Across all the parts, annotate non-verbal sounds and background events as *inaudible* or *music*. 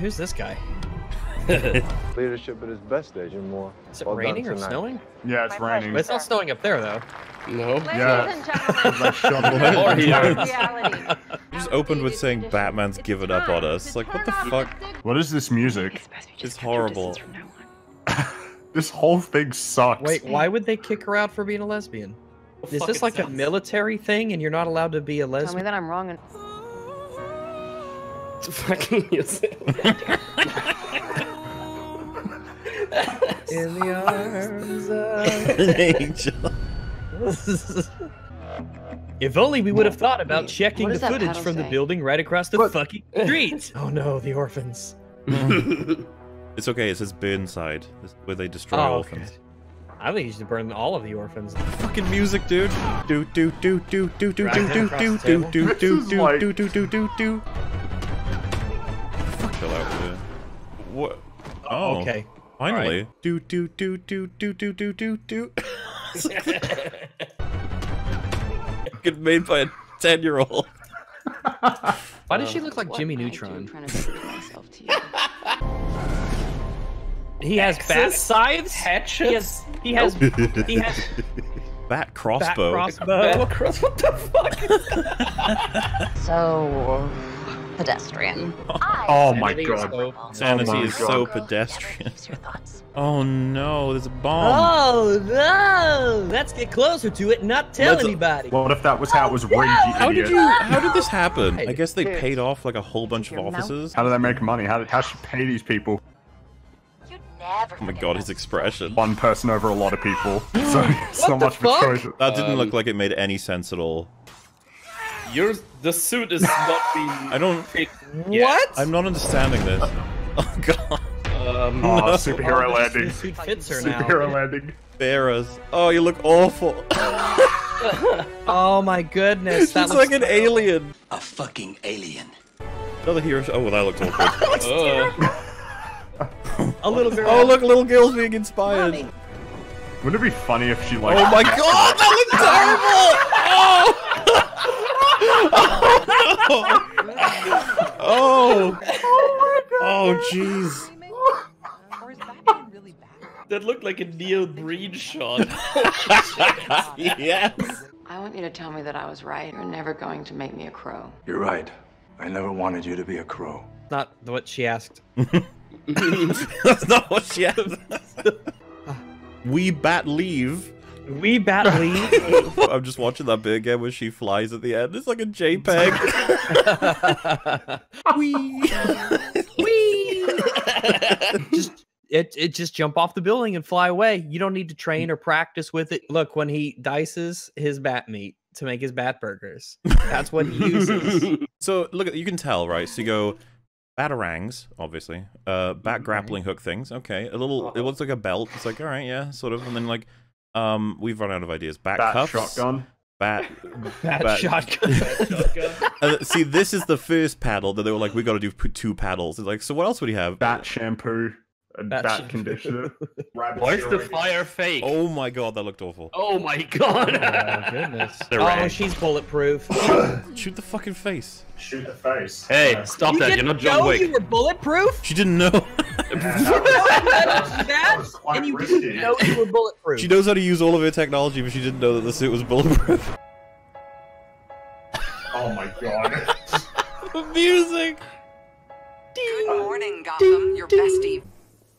Who's this guy? *laughs* Leadership at its best, Agent Moore. Is it Well raining or tonight. snowing? Yeah, it's raining. But it's not snowing up there though. No. Yeah. And gentlemen, Like, shut the Or hell he up. is. reality. Just opened with saying Batman's given up on us. Like, what the fuck? What is this music? It's horrible. *laughs* This whole thing sucks. Wait, why would they kick her out for being a lesbian? Is this it like a military thing and you're not allowed to be a lesbian? Tell me that I'm wrong and Fucking *laughs* music. In the arms An angel. if only we would have thought about checking the footage paddle from the building right across the What? fucking *laughs* street. oh no, the orphans. *laughs* It's okay. It says Burnside, where they destroy Oh, orphans. okay. I think you should burn all of the orphans. Fucking music, dude. Do do do do do do do Drag do them across do the do table. do This do is do like- do do do do do. Fuck chill out with it. What? Oh, Okay. Finally. Do do do do do do do do do. *laughs* Fucking made by a ten-year-old. Why does uh, she look like what Jimmy Neutron? trying to prove myself to you. He has bat Axes? scythes. He has. He has. He has *laughs* Bat bat crossbow. crossbow. What the fuck? *laughs* So pedestrian. *laughs* Oh my god. so- Sanity Oh my is so pedestrian. *laughs* Oh no, there's a bomb. Oh no! Let's get closer to it and not tell Let's- anybody. What if that was how it was rigged, you How did you? How did this happen? I guess they paid off like a whole bunch of Your mouth. officers. How do they make money? How, how should pay these people? You'd never Oh my god, his expression. One person over a lot of people. *gasps* So it's What not the much of a choice. That didn't Um, look like it made any sense at all. Your the suit is not *laughs* being. I don't. picked What? I'm not understanding this. Oh god. Um, *laughs* Oh, No. superhero landing. Suit fits her now. Superhero landing. Bearers. Oh, you look awful. *laughs* Oh my goodness, that It's looks like an alien. A fucking alien. Another hero. Oh, well, that looked awkward. uh, a little girl. oh, look, little girl's being inspired. Wouldn't it be funny if she like? Oh my god, that looks terrible! Oh! Oh! Oh, oh jeez. Or is Batman really bad? that looked like a Neil Breen shot. *laughs* yes. I want you to tell me that I was right. You're never going to make me a crow. You're right. I never wanted you to be a crow. Not what she asked. That's not what she asked. *laughs* *laughs* we bat leave. We bat *laughs* leave. I'm just watching that bit again where she flies at the end. It's like a JPEG. *laughs* *laughs* Wee. just it it just jump off the building and fly away. You don't need to train or practice with it. Look, when he dices his bat meat to make his bat burgers, that's what he uses. So look, at you can tell, right? So you go batarangs, obviously. Uh, bat grappling hook things. Okay, a little. It looks like a belt. It's like all right, yeah, sort of. And then like, um, we've run out of ideas. Bat, Bat cuffs. shotgun. Bat. *laughs* Bat, Bat- shotgun. *laughs* Uh, see, this is the first paddle that they were like, we got to do two paddles. It's like, so what else would he have? Bat shampoo. And Bat bat, conditioner. *laughs* Rabbit Where's the fire fake? Oh my god, that looked awful. Oh my god. oh my goodness. The oh, rank. she's bulletproof. Shoot the fucking face. Shoot the face. Hey, Yeah. stop you that! You're didn't not John know Wick. you were bulletproof. She didn't know. Yeah, that was- that and you risky. didn't know you were bulletproof. she knows how to use all of her technology, but she didn't know that the suit was bulletproof. *laughs* Oh my god. the music. Good morning, Gotham. Your bestie.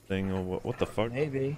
Thing or what? What the fuck? Maybe.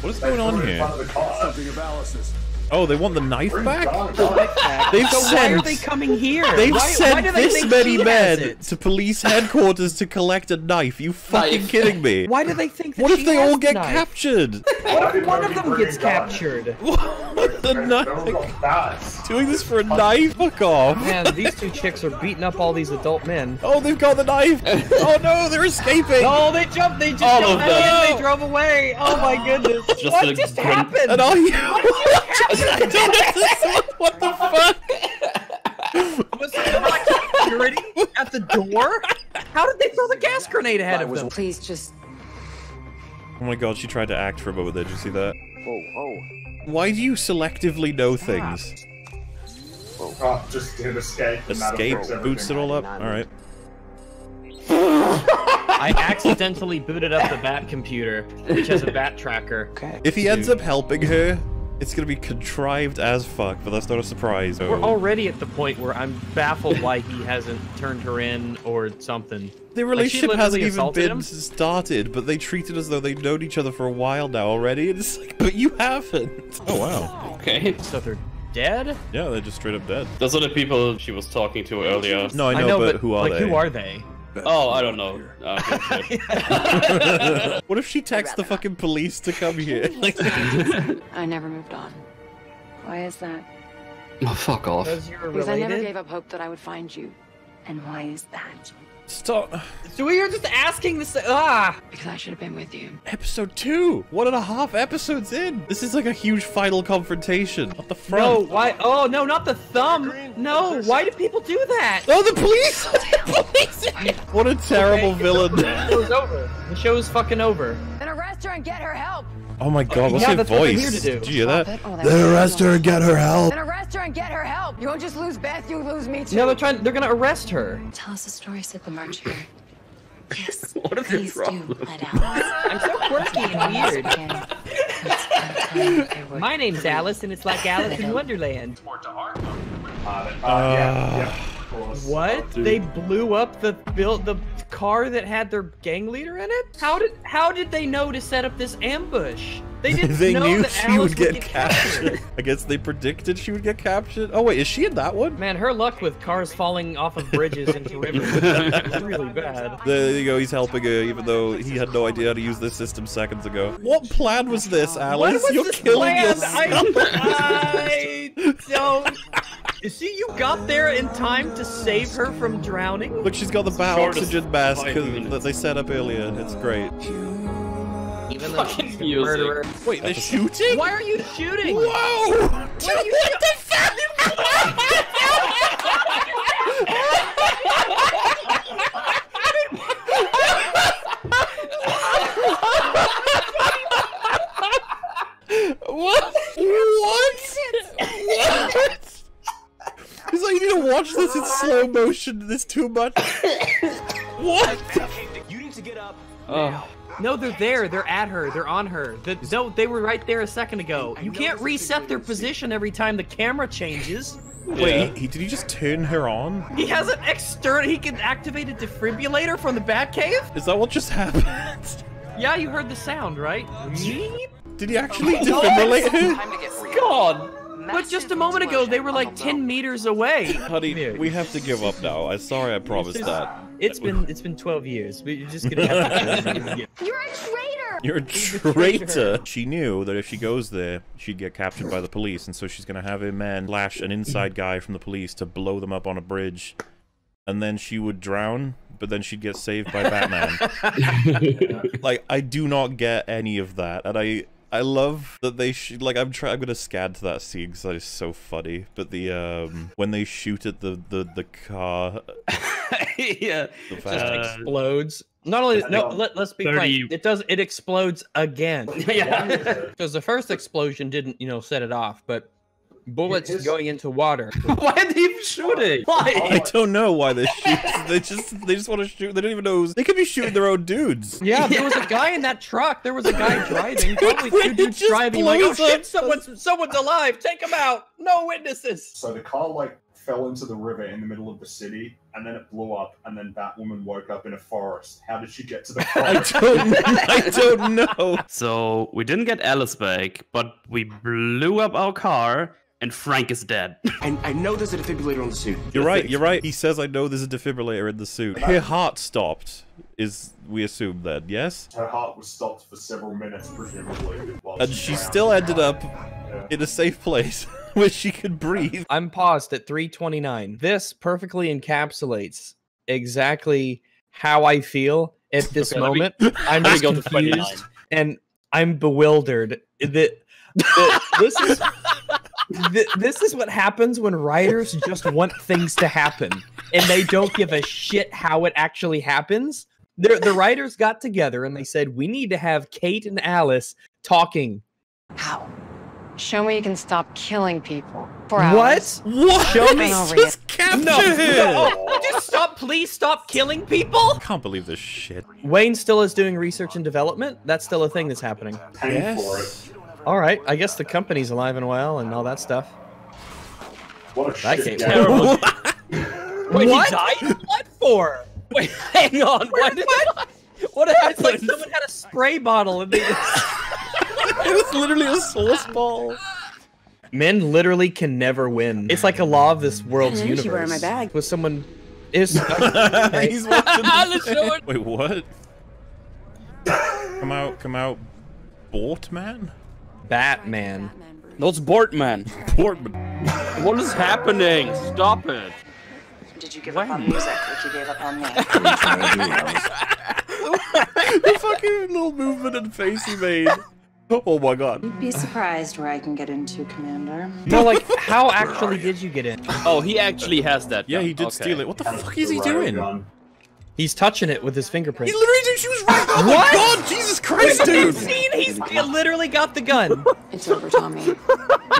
What is going on here? Something of Alice's. Oh, they want the knife back? *laughs* They've So why are they coming here? They've why, why sent do they this think many she has men it? to police headquarters to collect a knife. You fucking Knife. kidding me? *laughs* Why do they think that What if she they has all the get knife? captured? *laughs* What if one of them gets captured? what the knife? Doing this for a knife? Fuck off. Man, these two chicks are beating up all these adult men. Oh, they've got the knife. oh no, they're escaping. Oh, they jumped! They just All jumped of in, them. They drove away. Oh my goodness! Just what a just grim- happened? And all you. what the fuck? Was there like security at the door? How did they throw the gas grenade ahead of them? Please just Oh my god, she tried to act for a moment there. Did you see that? Whoa, whoa. Why do you selectively know things? Oh, just hit escape. Escape fix boots it everything. all up. All right. I accidentally booted up the bat computer, which has a bat tracker. Okay. If he ends up helping her, it's gonna be contrived as fuck, but that's not a surprise. We're already at the point where I'm baffled why he hasn't turned her in or something. Their Like, relationship hasn't even been him? started, but they treat it as though they've known each other for a while now already. And it's like, but you haven't. Oh wow. Okay. So they're dead? Yeah, they're just straight up dead. Those are the people she was talking to earlier. No, I know, but, who are like, they? who are they? Oh, I don't know. Uh, okay, *laughs* *laughs* what if she texts the fucking police to come here? *laughs* Like, I never moved on. Why is that? Oh, fuck off. Because Because I never gave up hope that I would find you. And why is that? Stop. So we were just asking this. Ah! Because I should have been with you. Episode two. One and a half episodes in. This is like a huge final confrontation at the No, front. why? Oh, no, not the thumb. No, why do people do that? Oh, the police! *laughs* the *laughs* police! What a terrible villain. *laughs* The show's over. The show's fucking over. Then arrest her and get her help. Oh my god, what's yeah, her that's what here voice? to do. Did you hear Stop that? it. Oh, that Then arrest her and get her help. Then arrest her and get her help. You won't just lose Beth, you lose me too. No, they're trying. They're gonna arrest her. Tell us the story, said the merchant. Yes, *laughs* What is your please do, let Alice. *laughs* I'm so quirky and weird. Again, let's pretend there were My name's Alice, and it's like Alice in Wonderland. Uh, yeah, yeah, of course. What? They blew up the built the car that had their gang leader in it? How did how did they know to set up this ambush? They didn't *laughs* they know knew that she Alice would get captured. *laughs* I guess they predicted she would get captured. Oh wait, is she in that one? Man, her luck with cars falling off of bridges into rivers is really *laughs* bad. There you go, he's helping her, even though he had no idea how to use this system seconds ago. What plan was this, Alice? What was You're this killing plan? yourself. I, I don't. See, you got there in time to save her from drowning. Look, she's got the bat Shortest oxygen mask five 'cause- minutes. that they set up earlier. It's great. Even though Fucking she's a music. murderer. Wait, they're shooting? Why are you shooting? Whoa! What are you what the fuck? what? What? What? He's like, you need to watch this in slow motion. There's too much. *coughs* what? You need to get up Oh. No, they're there. They're at her. They're on her. The, no, they were right there a second ago. You can't reset their position every time the camera changes. Wait, he, did he just turn her on? He has an external. He can activate a defibrillator from the Batcave. Is that what just happened? Yeah, you heard the sound, right? Did he actually oh defibrillate her? Time to get real. God. But just a moment ago, they were like 10 meters away. *laughs* Honey, we have to give up now. I'm sorry I promised that. It's been it's been 12 years. We're just gonna have to. *laughs* You're a traitor! You're a traitor. She knew that if she goes there, she'd get captured by the police, and so she's gonna have a man lash an inside guy from the police to blow them up on a bridge, and then she would drown, but then she'd get saved by Batman. *laughs* like, I do not get any of that, and I. I love that they sh- like I'm trying I'm gonna scan to that scene because that is so funny. But the um when they shoot at the the the car, *laughs* yeah. the just fast- explodes. Not only no, let, let's be 30 frank. It does. It explodes again. *laughs* Yeah. *laughs* Because the first explosion didn't, you know, set it off, but bullets His- going into water. *laughs* Why are they even shooting? I don't know why they shoot. They just they just want to shoot. They don't even know. Who's, they could be shooting their own dudes. Yeah, there was a guy in that truck. There was a guy *laughs* driving. Probably when two dudes driving. Like, oh shit, someone's someone's alive. Take him out. No witnesses. So the car like fell into the river in the middle of the city, and then it blew up, and then Batwoman woke up in a forest. How did she get to the *laughs* I don't. I don't know. So we didn't get Alice back, but we blew up our car, and Frank is dead. *laughs* I, I know there's a defibrillator on the suit. You're right. You're right. He says, "I know there's a defibrillator in the suit." Her heart stopped. Is we assume then? Yes. Her heart was stopped for several minutes, presumably. And she she still ended up Yeah. in a safe place *laughs* where she could breathe. I'm paused at 329. This perfectly encapsulates exactly how I feel at this Okay, let me- moment. *laughs* I'm let me just go to 29. confused and I'm bewildered. The, the- this is th- this is what happens when writers just want things to happen and they don't give a shit how it actually happens. The, the writers got together and they said we need to have Kate and Alice talking. How? Show me you can stop killing people. Four hours. What? What? Show me. Over Just capture No, him! no. Just stop. Please stop killing people. I can't believe this shit. Wayne still is doing research and development. That's still a thing that's happening. Paying for it. All right. I guess the company's alive and well and all that stuff. What a That shit game. Terrible. *laughs* Wait, what? he died? *laughs* What for? Wait, hang on. Why did What? What It's like happened? someone had a spray bottle and they. *laughs* It was literally a sauce ball. Men literally can never win. It's like a law of this world's I universe. usually wear my bag. With someone is. okay. He's watching. Let's show. Wait, what? Come out, come out, Bortman? Batman. No, it's Bortman. Bortman. What is happening? Stop it. Did you give up on music like you gave up on me? *laughs* *laughs* the fucking little movement and face he made. Oh my god. You'd be surprised where I can get into, Commander. No, like how actually did you get in? Oh, he actually has that. Yeah, he did Okay. steal it. What the fuck is he doing? gun. He's touching it with his fingerprint. He literally did. She was right. Oh my What? god, Jesus Christ, dude. Scene, he's he literally got the gun. It's over, Tommy.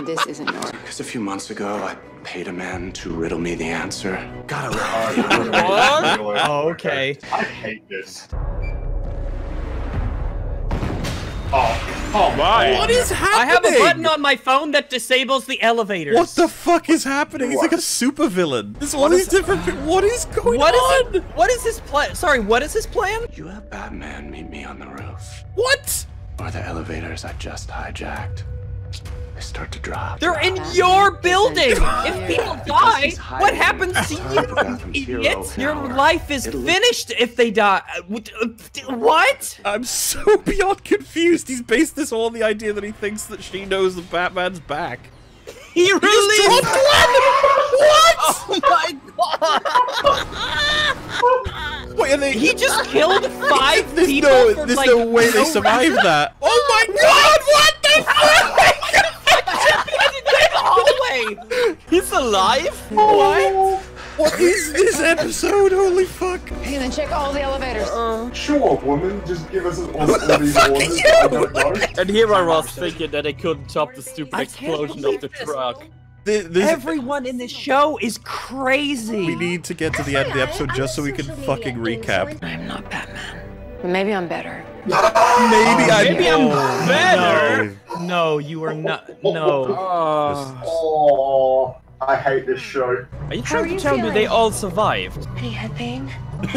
This isn't yours. Because a few months ago, I paid a man to riddle me the answer. Gotta What? Oh, okay. I hate this. Oh, Oh, come Why? on. What is happening? I have a button on my phone that disables the elevators. What the fuck is happening? He's like a supervillain. This one is different. What is going What on? is it? What is his plan? Sorry, what is his plan? You have Batman meet me on the roof. What? Or the elevators I just hijacked. They start to drop. They're in your building. If people die, what happens to *laughs* you, the Gotham you Hero idiot? Your life is It'll- finished if they die. Uh, what- uh, I'm so *laughs* beyond confused. He's based this all on the idea that he thinks that she knows that Batman's back. *laughs* He He released. just dropped What? Oh my god! Wait, are they? He just killed five There's people no, for there's like no way they no survived that. Oh my god! What the fuck? Hallway. He's alive? What? What is this episode? Holy fuck! Hey, then check all the elevators. Uh. Sure, woman, just give us all, all these fuck orders. is I you? And here I was thinking that I couldn't stop the stupid I explosion of the this. truck. Th- this- Everyone in this show is crazy. we need to get to the end of the episode just so we can fucking recap. I'm not Batman. But maybe I'm better. Maybe I. Maybe I'm better. No, you are not. No. Oh. Oh, I hate this show. Are you How trying are to you tell me they all survived? Any head pain? *laughs*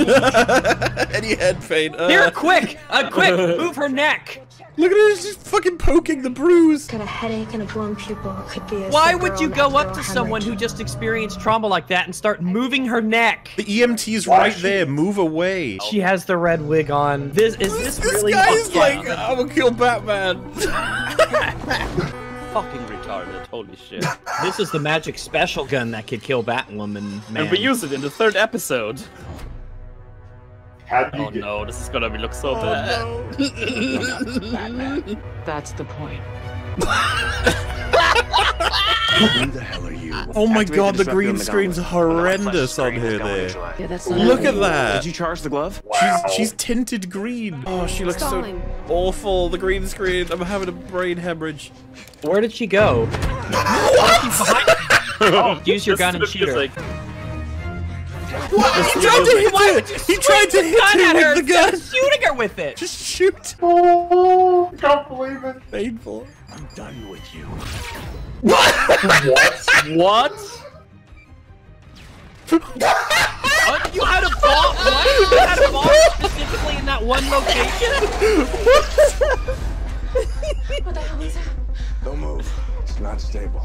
Any head pain? Uh, Here, quick! Uh, quick! *laughs* Move her neck! Look at her, she's fucking poking the bruise. Got a headache and a blown pupil. Could be a Why would you go up to to someone hemorrhage. who just experienced trauma like that and start moving her neck? The EMT's Why right she- there. Move away. She has the red wig on. This is This, this, this really guy's okay? like, I'm gonna kill Batman. *laughs* Fucking retarded. Holy shit. This is the magic special gun that could kill Batwoman, man. And we use it in the third episode. How do you Oh get no, this is gonna be look so oh, bad. That's the point. Who the hell are you? Oh my Activate god, the disruptor green the screen's gauntlet. horrendous on Screen her there. Yeah, that's Look at that. Did you charge the glove? Wow. She's she's tinted green. Oh, she looks Stalling. so awful. The green screen. I'm having a brain hemorrhage. Where did she go? *laughs* Oh, use your gun and Listen shoot her. Music. He tried to hit Why her. would you He tried to swing hit her at her with the gun. instead shooting her with it. Just shoot. *laughs* Oh, I can't believe it. Painful. I'm done with you. What? *laughs* What? What? You had a bomb? What? You had a bomb specifically in that one location? What the hell is that? Don't move. It's not stable.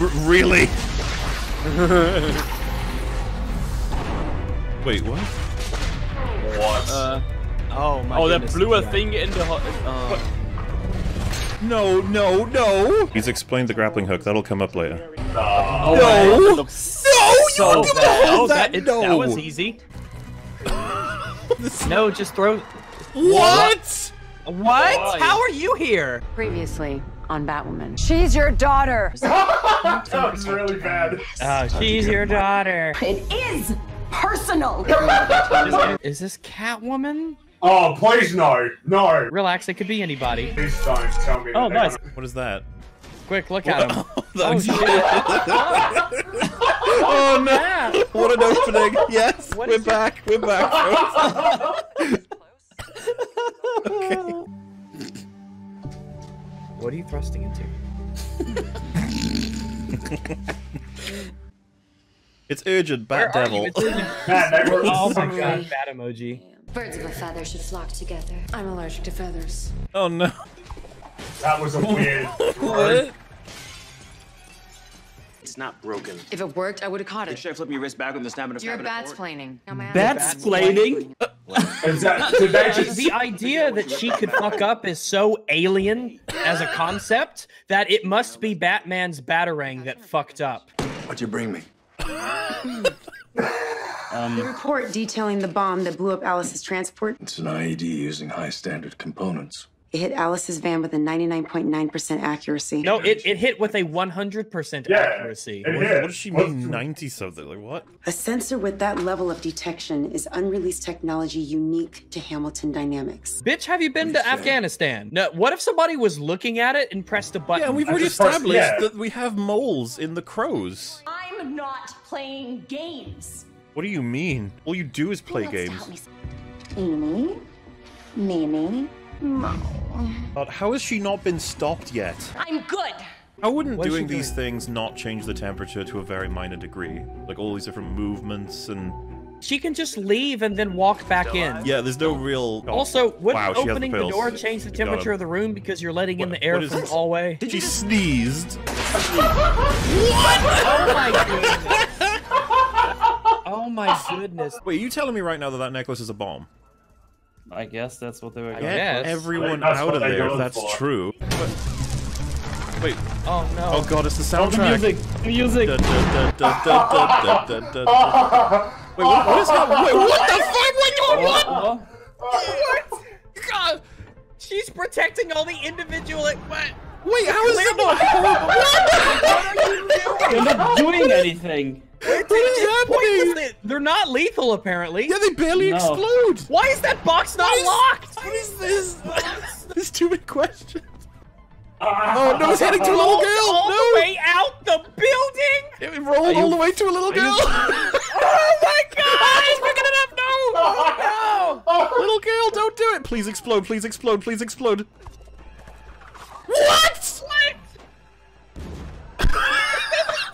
R- really? *laughs* Wait, what? What? Uh, Oh my oh, that blew a yeah. thing into. ho- Uh, No, no, no. He's explained the grappling hook. That'll come up later. oh, No. man, that No, you So were gonna bad. hold Oh, that. that, it- no. that was easy. *laughs* No, just throw. What? What? Why? How are you here? Previously on Batwoman. She's your daughter. *laughs* that was really bad. Oh, she's your daughter. It is personal. *laughs* Is this Catwoman? Oh, please no, no. Relax, it could be anybody. Please don't tell me. Oh, nice. What is that? Quick, look at him. That *laughs* oh, oh was- shit! Oh, oh no! Yeah. What an opening! *laughs* Yes, What we're is it? back. We're back. folks. What are you thrusting into? It's urgent, Bat Where Devil. you? It's urgent. Man, they were oh my god, bad emoji. Birds of a feather should flock together. I'm allergic to feathers. Oh no! That was a weird. *laughs* What? It's not broken. If it worked, I would have caught it. Should I flip your wrist back with the snap and a You're snap and a forward? batsplaining. Now my ass- That's explaining. Is that, *laughs* did they just The idea that she could fuck up is so alien as a concept that it must be Batman's batarang that fucked up. What'd you bring me? Um, the report detailing the bomb that blew up Alice's transport. It's an IED using high standard components. It hit Alice's van with a 99.9% accuracy. No, it, it hit with a 100% Yeah, accuracy. it What, what does she What's- mean? Ninety something? Like what? A sensor with that level of detection is unreleased technology unique to Hamilton Dynamics. Bitch, have you been to Afghanistan? No, what if somebody was looking at it and pressed a button? Yeah, and we've already established yeah. that we have moles in the crows. I'm not playing games. What do you mean? All you do is play games. Eeny, meeny, mo. But how has she not been stopped yet? I'm good. How wouldn't What is doing these doing? things not change the temperature to a very minor degree? Like all these different movements and She can just leave and then walk back in. yeah, there's no real. oh, Also, wouldn't wow, opening the pills. door change the temperature of the room because you're letting in the air what is from the this? hallway? She sneezed. *laughs* Oh my goodness. *laughs* Oh my goodness. Wait, are you telling me right now that that necklace is a bomb? I guess that's what they were. Going Get everyone that's out of there. If that's for. true. But... Wait. Oh no. Oh god, it's the soundtrack. Oh, the music. The music. Wait, what is that? Wait, what the fuck? Wait, what? What? what? God, she's protecting all the individual. What? Wait, how is that not *laughs* horrible? What? You're not doing anything. What is happening? They're not lethal, apparently. Yeah, they barely No. explode. Why is that box not locked? What is this? *laughs* There's too many questions. Oh no, it's heading to a little girl. All no, the way out the building. it rolled all the way to a little girl. *laughs* *laughs* Oh my God! He's picking it up. No! No! little girl, don't do it. Please explode. Please explode. Please explode. What? What?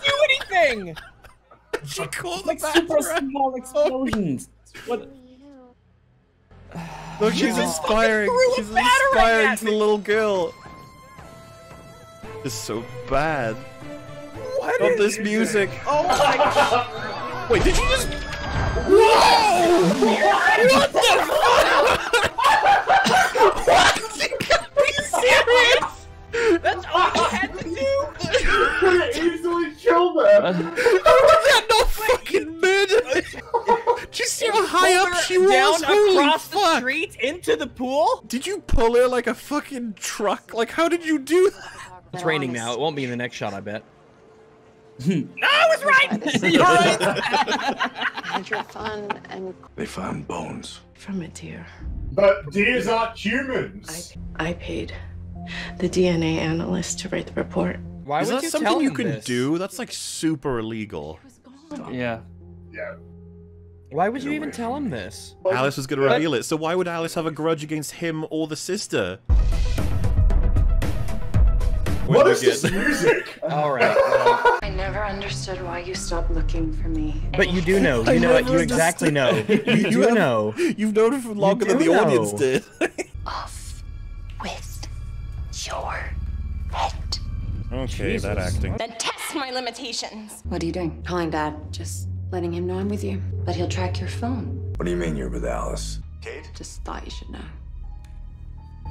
do anything. *laughs* She caught Like super batarang. small explosions. *laughs* What? Look, she's inspiring. threw She's inspiring to the little girl. This is so bad. What Not is this music. Oh my *laughs* God! Wait, did you just? Whoa! What the fuck? what? Are You serious? That's all I had to do. *laughs* could have easily killed her. How was that *laughs* not fucking murder? Did you see how high Pull up her she was? down Holy across the street into the pool. Did you pull her like a fucking truck? Like, how did you do that? It's raining now. It won't be in the next shot, I bet. no, I was right. *laughs* You're right. Had your and They found bones. from a deer. But deers aren't humans. I paid the DNA analyst to write the report. Why Is would that you something tell you can this? do? That's like super illegal. Yeah. Yeah. Why would you even tell him this? Alice was gonna But- reveal it, so why would Alice have a grudge against him or the sister? What When is we this get- music? *laughs* All right. well, I never understood why you stopped looking for me. but you do know. I You know. it. You exactly know. *laughs* understood. You do have- know. You've known it for longer than do the audience did. Off with your head. okay, that acting. Then test my limitations. What are you doing? Calling Dad. Just letting him know I'm with you. But he'll track your phone. What do you mean you're with Alice? Kate? Just thought you should know.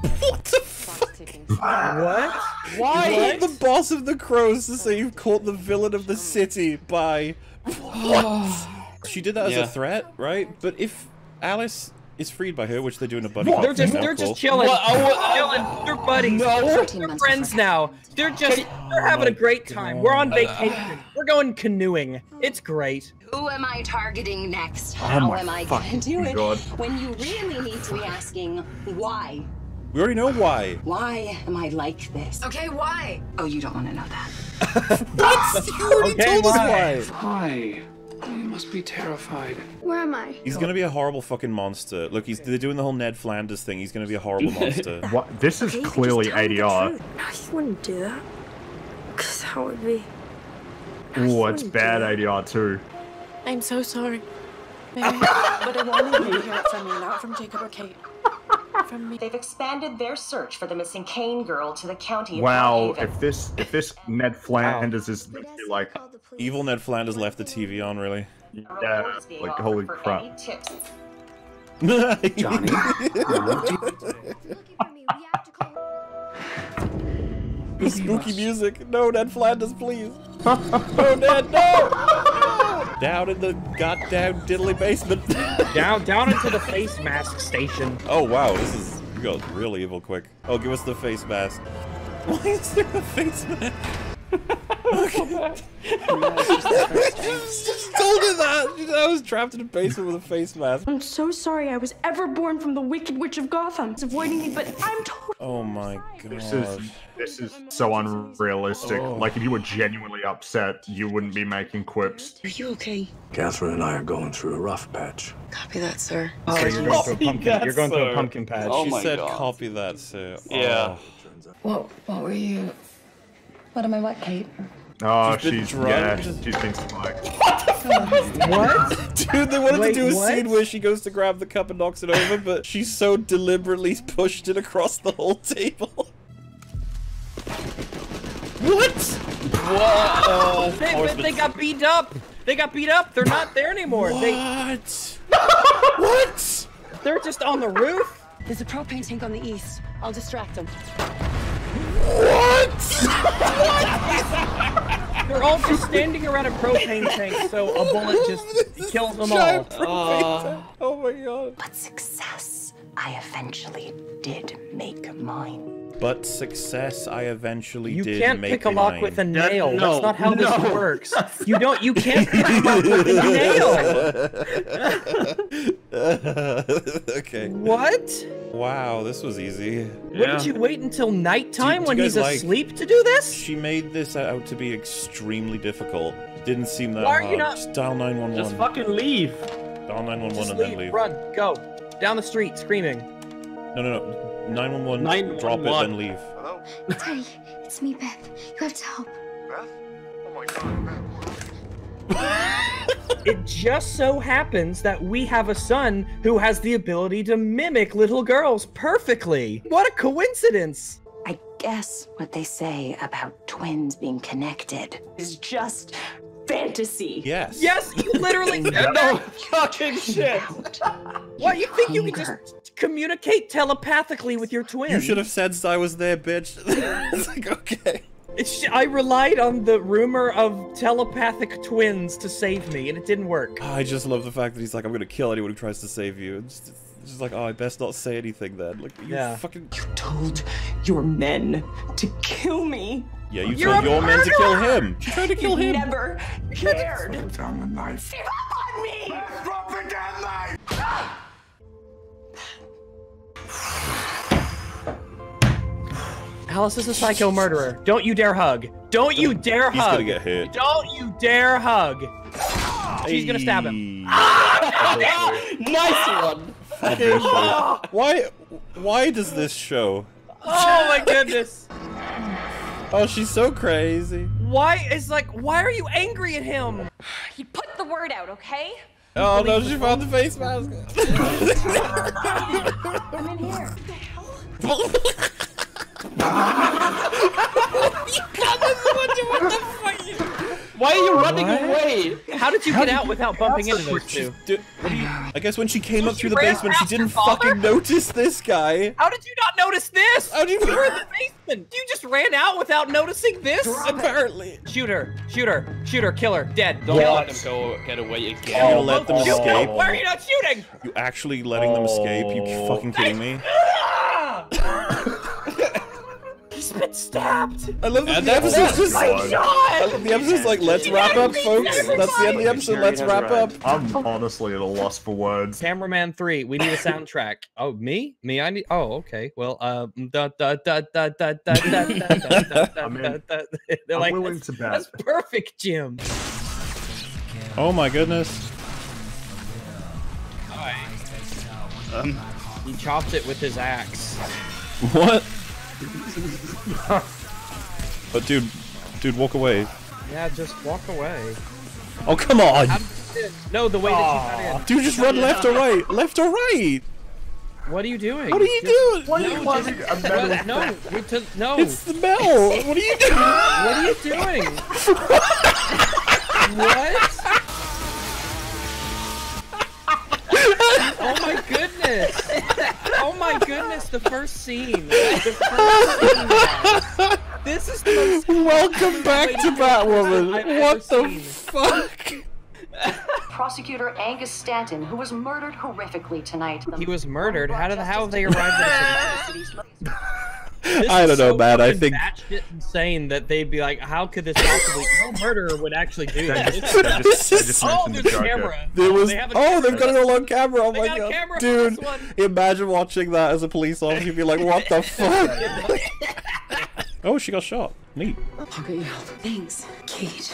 What the fuck? What? Why You the boss of the crows to say you've caught the villain of the city by what? she did that as Yeah. a threat, right? But if Alice is freed by her, which they do in a buddy They're just they're just cool. chilling. What? Oh, chilling. They're buddies. No. They're friends now. They're just they're having a great time. We're on vacation. We're going canoeing. It's great. Who am I targeting next? How my am I gonna do it? God. When you really need to be asking why. We already know why. Why am I like this? Okay, why? Oh, you don't want to know that. *laughs* What? You already Okay, told why? us why. Why? You must be terrified. Where am I? He's gonna be a horrible fucking monster. Look, he's they're doing the whole Ned Flanders thing. He's gonna be a horrible *laughs* monster. What? This is Okay, clearly just tell me the ADR. truth. No, you wouldn't do that. Because that would be. Oh, it's bad do ADR too. I'm so sorry. Mary, *laughs* but I wanted you to hear it from me, not from Jacob or Kate. From me. They've expanded their search for the missing Kane girl to the county of Wow, Brookhaven. if this if this Ned Flanders is like Evil Ned Flanders left the TV on, really. yeah, like holy crap. Johnny. *laughs* The spooky music. No, Ned Flanders, please. *laughs* no, Ned, no! *laughs* Down in the goddamn diddly basement. *laughs* Down, down into the face mask station. oh wow, this is you got real evil quick. Oh, give us the face mask. *laughs* Why is there a face mask? *laughs* Just told her that. I was trapped in a basement with a face mask. I'm so sorry I was ever born from the Wicked Witch of Gotham. It's avoiding me, but I'm totally. Oh my god. This is god. this is so unrealistic. Oh. Like if you were genuinely upset, you wouldn't be making quips. Are you okay? Catherine and I are going through a rough patch. Copy that, sir. Oh, you're going to a pumpkin. You're going to a pumpkin patch. Oh she said God. copy that, sir. Yeah. Oh. What, what were you. What am I, what, Kate? Oh, She's been she's drunk. yeah, she's been smoked. *laughs* What? Dude, they wanted Wait, to do a what? scene where she goes to grab the cup and knocks it over, but she so deliberately pushed it across the whole table. What? Whoa! They, Oh, but they got beat up. They got beat up. They're not there anymore. They, What? *laughs* what? they're just on the roof. There's a propane tank on the east. I'll distract them. They're all just standing around a propane tank, so a bullet just *laughs* kills them all. Giant propane uh. tank. Oh my god. But success, I eventually did make mine. But success, I eventually You did make mine. You can't pick a lock mine. with a nail. no, That's not how this *laughs* works. You don't. You can't pick a lock with a nail. *laughs* okay. What? Wow, this was easy. Wouldn't you wait until nighttime do you when guys he's like- asleep to do this? She made this out to be extremely difficult. Didn't seem that Why are hard. you not- Just dial 911. Just fucking leave. Dial 911 Just and then leave, leave. run, go down the street screaming. No, no, no. 911, drop it, 911. then leave. Teddy, it's me, Beth. You have to help. Beth? Oh my god, Beth. *laughs* it just so happens that we have a son who has the ability to mimic little girls perfectly. What a coincidence! I guess what they say about twins being connected is just fantasy. Yes. Yes, you literally *laughs* no fucking shit. What you think you can just communicate telepathically with your twin? You should have said I was there, bitch. *laughs* it's like, okay. It's, I relied on the rumor of telepathic twins to save me, and it didn't work. I just love the fact that he's like, I'm gonna kill anyone who tries to save you. It's just, it's just like, oh, I best not say anything then. Like, you Yeah. fucking. You told your men to kill me. Yeah, you You're told a your men to kill him. You tried to kill You him. never cared. Put down the knife. Give up on me. Alice is a psycho murderer. Don't you dare hug. Don't you dare He's hug. gonna get hit. Don't you dare hug. She's gonna stab him. Ah, nice one. *laughs* Why? Why does this show? Oh my goodness. Oh, she's so crazy. Why is like why are you angry at him? *sighs* You put the word out, okay? Oh no, she found the face mask. I'm in here. *laughs* *laughs* Why are you running away? How did you get out without bumping into those two? Dude, do you? I guess when she came up she through the basement, she didn't fucking notice this guy. How did you not notice this? How did you? You were in the basement. You just ran out without noticing this? Apparently. Shoot her. Shoot her. Shoot her. Kill her. Dead. Don't Kill let them go get away again. You're gonna let them Shoot. escape? Why are you not shooting? You actually letting them escape? You Oh. fucking kidding me? Oh. *laughs* He's just been stabbed. I love that And the that's episode's it. just My I God! love the episode's like, let's wrap up, folks. That's the end of the episode. Let's wrap up. I'm honestly at a loss for words. Cameraman three, we need a soundtrack. Oh, me? Me? I need. Oh, okay. Well, uh, da da da da da da da da da da da. I mean, da, da. They're I'm like, willing that's, to bet. that's perfect, Jim. Oh my goodness. Um, He chopped it with his axe. What? But dude, dude, walk away. Yeah, just walk away. Oh come on, How did No, the way that you got in. dude, just run left or right, left or right. What are you doing? What are you Just- doing? Why are you No, causing a just- metal what? No, we took no. It's the bell. What are you doing? What are you doing? *laughs* what? Oh my goodness! Oh my goodness! The first scene. The first scene. *laughs* This is the most. Welcome back to Batwoman. What the seen. fuck? Prosecutor Angus Stanton, who was murdered horrifically tonight. He was murdered. How did how have they arrived at a This *laughs* *laughs* I don't know, so man. I think batshit insane that they'd be like, how could this possibly? No murderer would actually do They that. just, they just, they just oh, mentioned the there's a camera. there was. They have Oh, camera. they've got it all on camera. Oh They my god, dude! Imagine watching that as a police officer. You'd be like, what the *laughs* fuck? oh, she got shot. Neat. I'll get you help. Thanks, Kate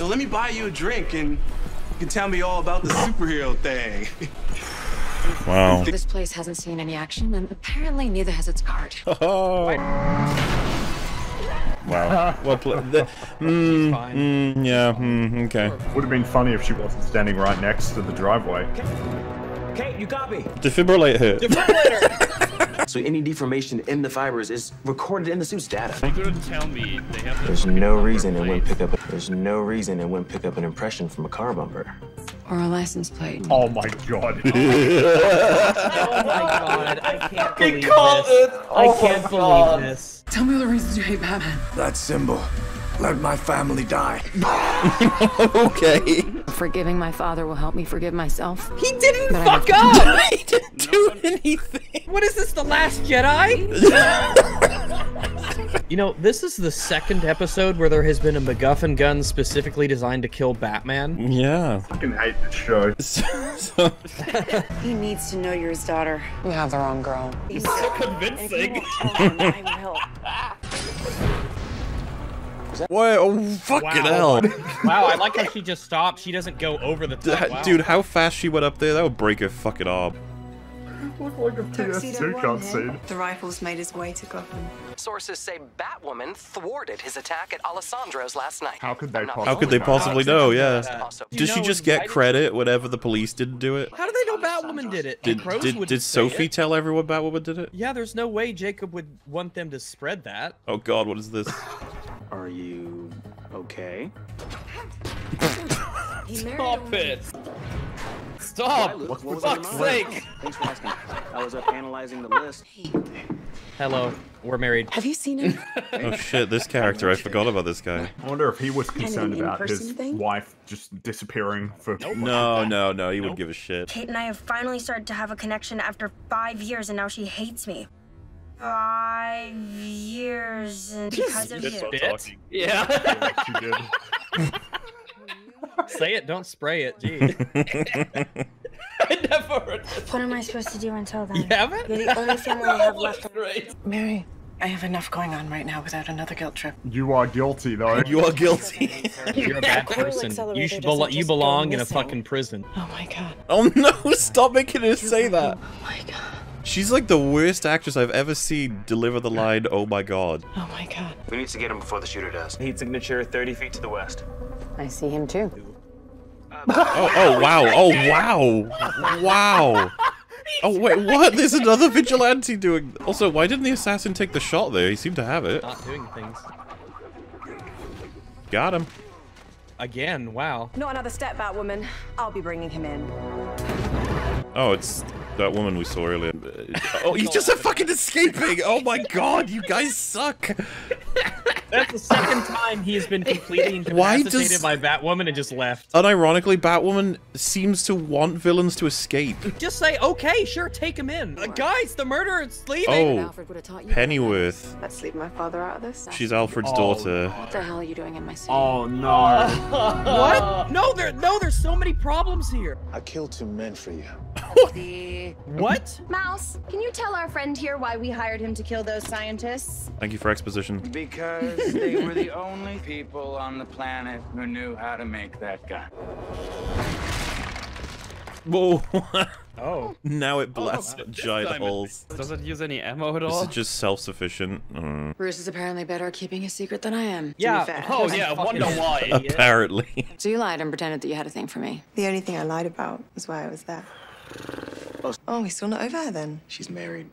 let me buy you a drink and you can tell me all about the superhero thing. Wow. This place hasn't seen any action, and apparently neither has its guard. Oh. *laughs* Wow. What pl- mm, mm, yeah, mm, okay. Would have been funny if she wasn't standing right next to the driveway. Kate, you copy. Defibrillate her. Defibrillator! *laughs* So any deformation in the fibers is recorded in the suit's data. they couldn't tell me they have. There's no reason it wouldn't pick up. There's no reason it wouldn't pick up an impression from a car bumper. Or a license plate. Oh my god. *laughs* Oh my god, I can't believe this. Oh I can't believe this. Tell me all the reasons you hate Batman. That symbol. Let my family die. *laughs* okay. Forgiving my father will help me forgive myself. He didn't But I fuck up! *laughs* he didn't do anything. What is this, The Last Jedi? *laughs* you know, this is the second episode where there has been a MacGuffin gun specifically designed to kill Batman. Yeah. I fucking hate this show. So, so, He needs to know you're his daughter. You have the wrong girl. He's So convincing. I will. What? Oh, fucking Wow. hell. *laughs* Wow, I like how *laughs* she just stopped. She doesn't go over the top. Wow. Dude, how fast she went up there, that would break her fucking arm. Look like a PS2 cutscene. The rifles made his way to Gotham. Sources say Batwoman thwarted his attack at Alessandro's last night. How could they Not possibly How could they know? possibly know? Yeah. Also, Do Did she just get credit whenever the police didn't do it? How do they know Batwoman did it? Did did, did Sophie it. tell everyone Batwoman did it? Yeah, there's no way Jacob would want them to spread that. Oh god, what is this? *laughs* Are you okay? Stop it! Stop! What, For fuck's sake! Thanks for asking. I was up analyzing the list. Hello, we're married. Have you seen him? *laughs* Oh shit, this character, I forgot about this guy. I wonder if he was Kind of concerned about his thing? wife just disappearing for. No, *laughs* no, no, he wouldn't give a shit. Kate and I have finally started to have a connection after five years, and now she hates me. Five years, uh, and because of you. Spit? Yeah. like she did. *laughs* Say it, don't spray it. Gee. *laughs* I never. What am I supposed to do until then? You haven't? You're the only family I have left. *laughs* Mary, I have enough going on right now without another guilt trip. You are guilty, though. You are guilty. You're a bad Coil person. You should doesn't belo- you belong in a fucking prison. Oh my god. Oh no, stop making her say that. Oh my god. She's like the worst actress I've ever seen deliver the line, oh my god. Oh my god. We need to get him before the shooter does. Heat signature 30 feet to the west. I see him too. Uh, oh, oh wow, oh wow. Wow. Oh wait, what? There's another vigilante doing. Also, why didn't the assassin take the shot there? He seemed to have it. Not doing things. Got him. Again, wow. Not another step, Batwoman. I'll be bringing him in. Oh, it's that woman we saw earlier. *laughs* Oh, he's just a fucking escaping. Oh my god, you guys suck. That's the second time he has been completely *laughs* Why incapacitated does- by Batwoman and just left. Unironically, Batwoman seems to want villains to escape. Just say, okay, sure, take him in. Uh, guys, the murderer is leaving. Oh, Pennyworth. Let's leave my father out of this. She's Alfred's Oh, daughter. What the hell are you doing in my city? Oh no. *laughs* what? No, there, no, there's so many problems here. I killed two men for you. *laughs* What? Mouse, can you tell our friend here why we hired him to kill those scientists? Thank you for exposition. Because they were the only people on the planet who knew how to make that gun. Whoa. *laughs* Oh. now it blasts this giant time holes. Does it use any ammo at all? is just self-sufficient. Mm. Bruce is apparently better at keeping a secret than I am. Yeah. Oh yeah, *laughs* wonder why. Apparently. So you lied and pretended that you had a thing for me. The only thing I lied about was why I was there. Oh, he's still not over her then. She's married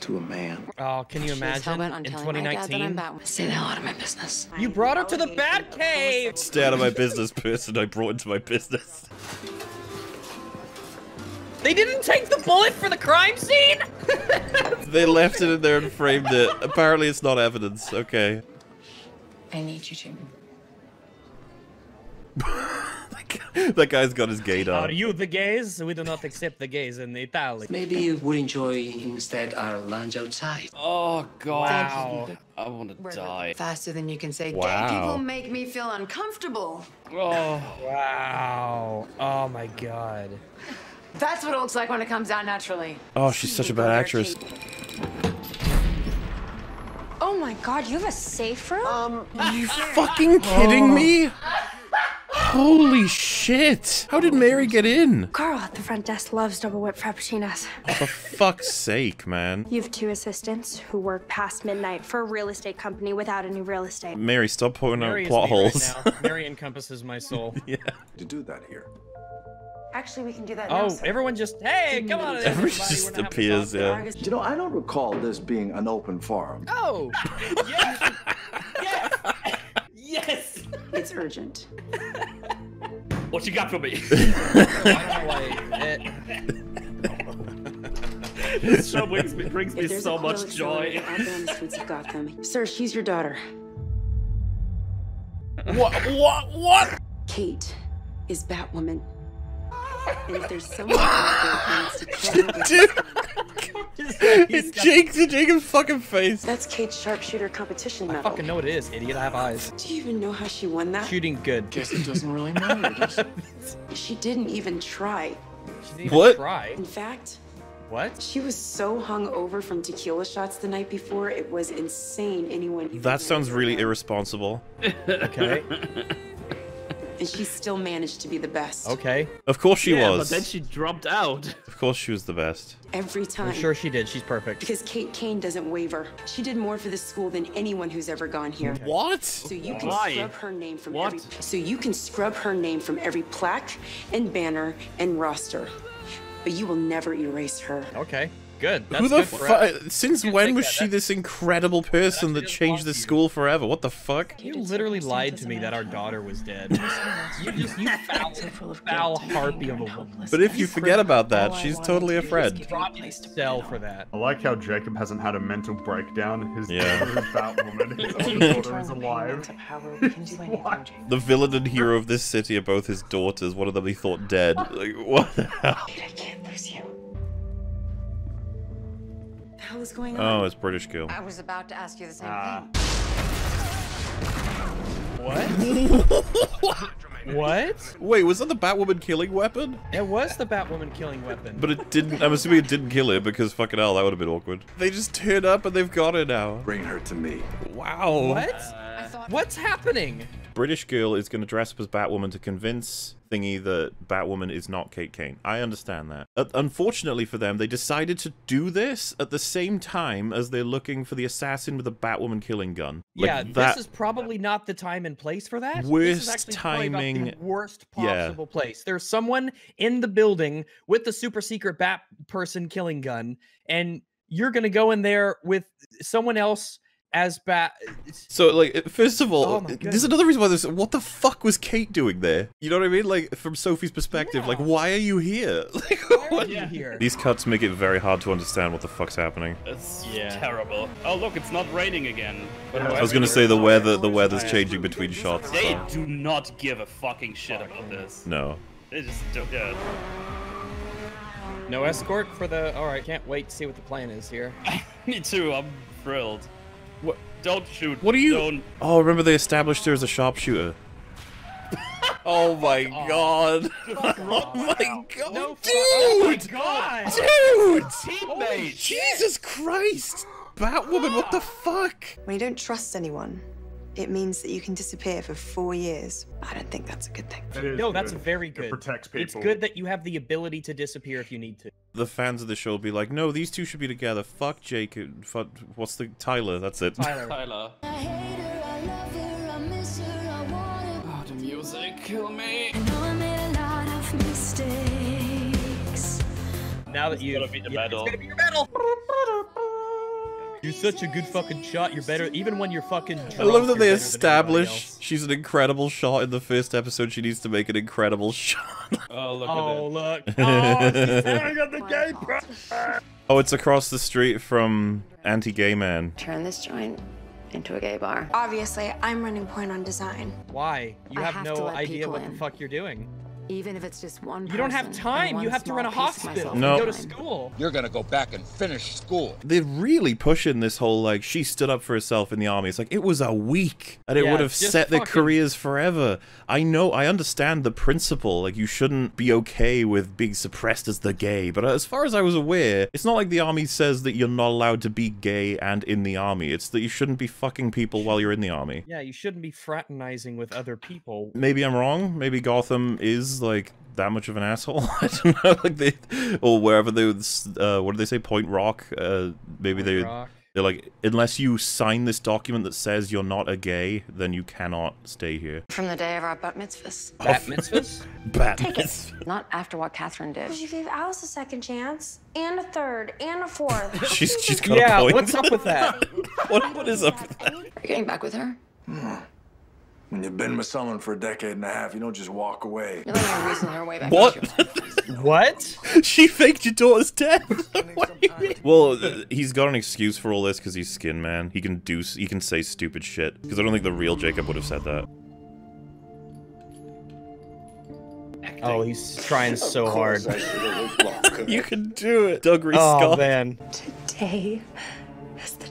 to a man. Oh, can you imagine hellbent on in telling my that 2019? Stay the hell out of my business. You brought her to the Bat Cave. Stay out of my business, person I brought into my business. They didn't take the bullet for the crime scene. *laughs* They left it in there and framed it. Apparently it's not evidence. Okay. I need you to. *laughs* *laughs* that guy's got his gaydar. Are you the gays? We do not accept the gays in Italy. Maybe you would enjoy instead our lunch outside. Oh god. Wow. I want to die. Faster than you can say. Wow. Gay people make me feel uncomfortable. Oh. Wow. Oh my god. That's what it looks like when it comes out naturally. Oh, she's such a bad actress. Oh my god, you have a safe room? Um, Are you fucking kidding me? Holy shit! How did Mary get in? Carl at the front desk loves double whip frappuccinos. Oh, for fuck's sake, man. You have two assistants who work past midnight for a real estate company without any real estate. Mary, stop pointing Mary out plot me right holes. Mary encompasses my soul. *laughs* yeah. To do that here. Actually, we can do that now. Oh, sir. everyone just hey, come on. Everyone just we're gonna appears, yeah. You know, I don't recall this being an open forum. Oh. *laughs* yes. *laughs* yes. Yes. It's urgent. What you got for me? I don't know it- this show brings me, brings me so much joy. out there on the streets of Gotham. Sir, she's your daughter. What? What? What? Kate is Batwoman. And if there's someone out there who needs to kill. It's Jake, the Jacob's fucking face. that's Kate's sharpshooter competition medal. fucking know what it is, idiot. I have eyes. Do you even know how she won that? Shooting good. Guess it doesn't really matter, does? *laughs* She didn't even try. She didn't even What? Try. In fact, What? she was so hung over from tequila shots the night before, it was insane anyone That sounds really irresponsible. *laughs* Okay. *laughs* And she still managed to be the best. Okay. Of course she yeah, was. but then she dropped out. Of course she was the best. Every time. I'm sure she did. She's perfect. Because Kate Kane doesn't waver. She did more for this school than anyone who's ever gone here. What? So you can Why? scrub her name from What? every so you can scrub her name from every plaque and banner and roster. But you will never erase her. Okay. Good. That's Who the good for us. fuck? Since You when was that. she this incredible person that changed the school forever? What the fuck? You literally lied to me that our daughter was dead. you just you *laughs* foul, foul harpy of a woman. But if you forget about that, she's totally a friend. Brought me to sell for that. I like how Jacob hasn't had a mental breakdown. His Yeah. daughter is Batwoman. *laughs* His other daughter is alive. *laughs* The villain and hero of this city are both his daughters. One of them he thought dead. Like, what the hell? I can't lose you. The hell is going on? Oh, it's British girl. I was about to ask you the same Ah. thing. What? *laughs* what? Wait, was that the Batwoman killing weapon? It was the Batwoman killing weapon. But it didn't. I'm assuming it didn't kill her because fucking hell, that would have been awkward. They just turn up and they've got her now. Bring her to me. Wow. what? What's happening? British girl is going to dress up as Batwoman to convince Thingy that Batwoman is not Kate Kane. I understand that. Uh, unfortunately for them, they decided to do this at the same time as they're looking for the assassin with a Batwoman killing gun. Like, yeah, that, this is probably not the time and place for that. this is Worst actually probably the timing- worst yeah. possible place. There's someone in the building with the super secret bat person killing gun, and you're gonna go in there with someone else as bad. So, like, first of all, Oh there's another reason why this. What the fuck was Kate doing there? You know what I mean? Like, from Sophie's perspective, like, why are you here? *laughs* Like, what? you here? These cuts make it very hard to understand what the fuck's happening. It's terrible. Oh look, it's not raining again. I was gonna say the weather. The weather's changing between shots. They so- do not give a fucking shit about this. No. They just don't. Yeah. No escort for the. All right, can't wait to see what the plan is here. *laughs* Me too. I'm thrilled. What? Don't shoot. What are you? Don't. Oh, remember they established her as a sharpshooter. *laughs* Oh, oh my god. *laughs* oh my god. No, Dude! Oh my god. Dude! Teammate. Jesus Christ! Batwoman, what the fuck? When you don't trust anyone, it means that you can disappear for four years. I don't think that's a good thing. No, that's very It good. protects It's good that you have the ability to disappear if you need to. The fans of the show will be like, no, these two should be together. Fuck Jake. Fuck, what's the Tyler? That's it. Tyler. Tyler. Oh, the music kill me. Now that you, gonna be the yeah, medal. You're such a good fucking shot. You're better, even when you're fucking. Drunk, I love that they better establish she's an incredible shot in the first episode. She needs to make an incredible shot. *laughs* Oh look Oh at look! *laughs* Oh, she's staring the gay press. Oh, it's across the street from Anti-Gay Man. Turn this joint into a gay bar. Obviously, I'm running point on design. Why? You have, have no idea people what the fuck you're doing. Even if it's just one You don't have time. You have to run a small piece of hospital. myself No. You go to behind. school. You're gonna go back and finish school. They're really pushing this whole like she stood up for herself in the army. It's like it was a week and it Yeah, would have just set their careers forever. I know, I understand the principle. Like you shouldn't be okay with being suppressed as the gay, but as far as I was aware, it's not like the army says that you're not allowed to be gay and in the army. It's that you shouldn't be fucking people while you're in the army. Yeah, you shouldn't be fraternizing with other people. Maybe I'm wrong. Maybe Gotham is like that much of an asshole. *laughs* I don't know. Like they, or wherever they, uh, what do they say? Point Rock. Uh, maybe they. Rock. They're like, unless you sign this document that says you're not a gay, then you cannot stay here. From the day of our bat mitzvahs. Bat mitzvahs? *laughs* Bat Take it. Not after what Catherine did. She gave Alice a second chance, and a third, and a fourth. *laughs* She's she's got Yeah, a point. what's up with that? what what is up with that? Are you getting back with her? When you've been with someone for a decade and a half, you don't just walk away. You're letting her reason her way back. What? *laughs* What? *laughs* she faked your daughter's death. What do you mean? well, uh, he's got an excuse for all this because he's Skin Man. He can do, s- he can say stupid shit. Because I don't think the real Jacob would have said that. Oh, he's trying so hard. *laughs* you can do it, Doug Reese Oh Scott. man. Today is the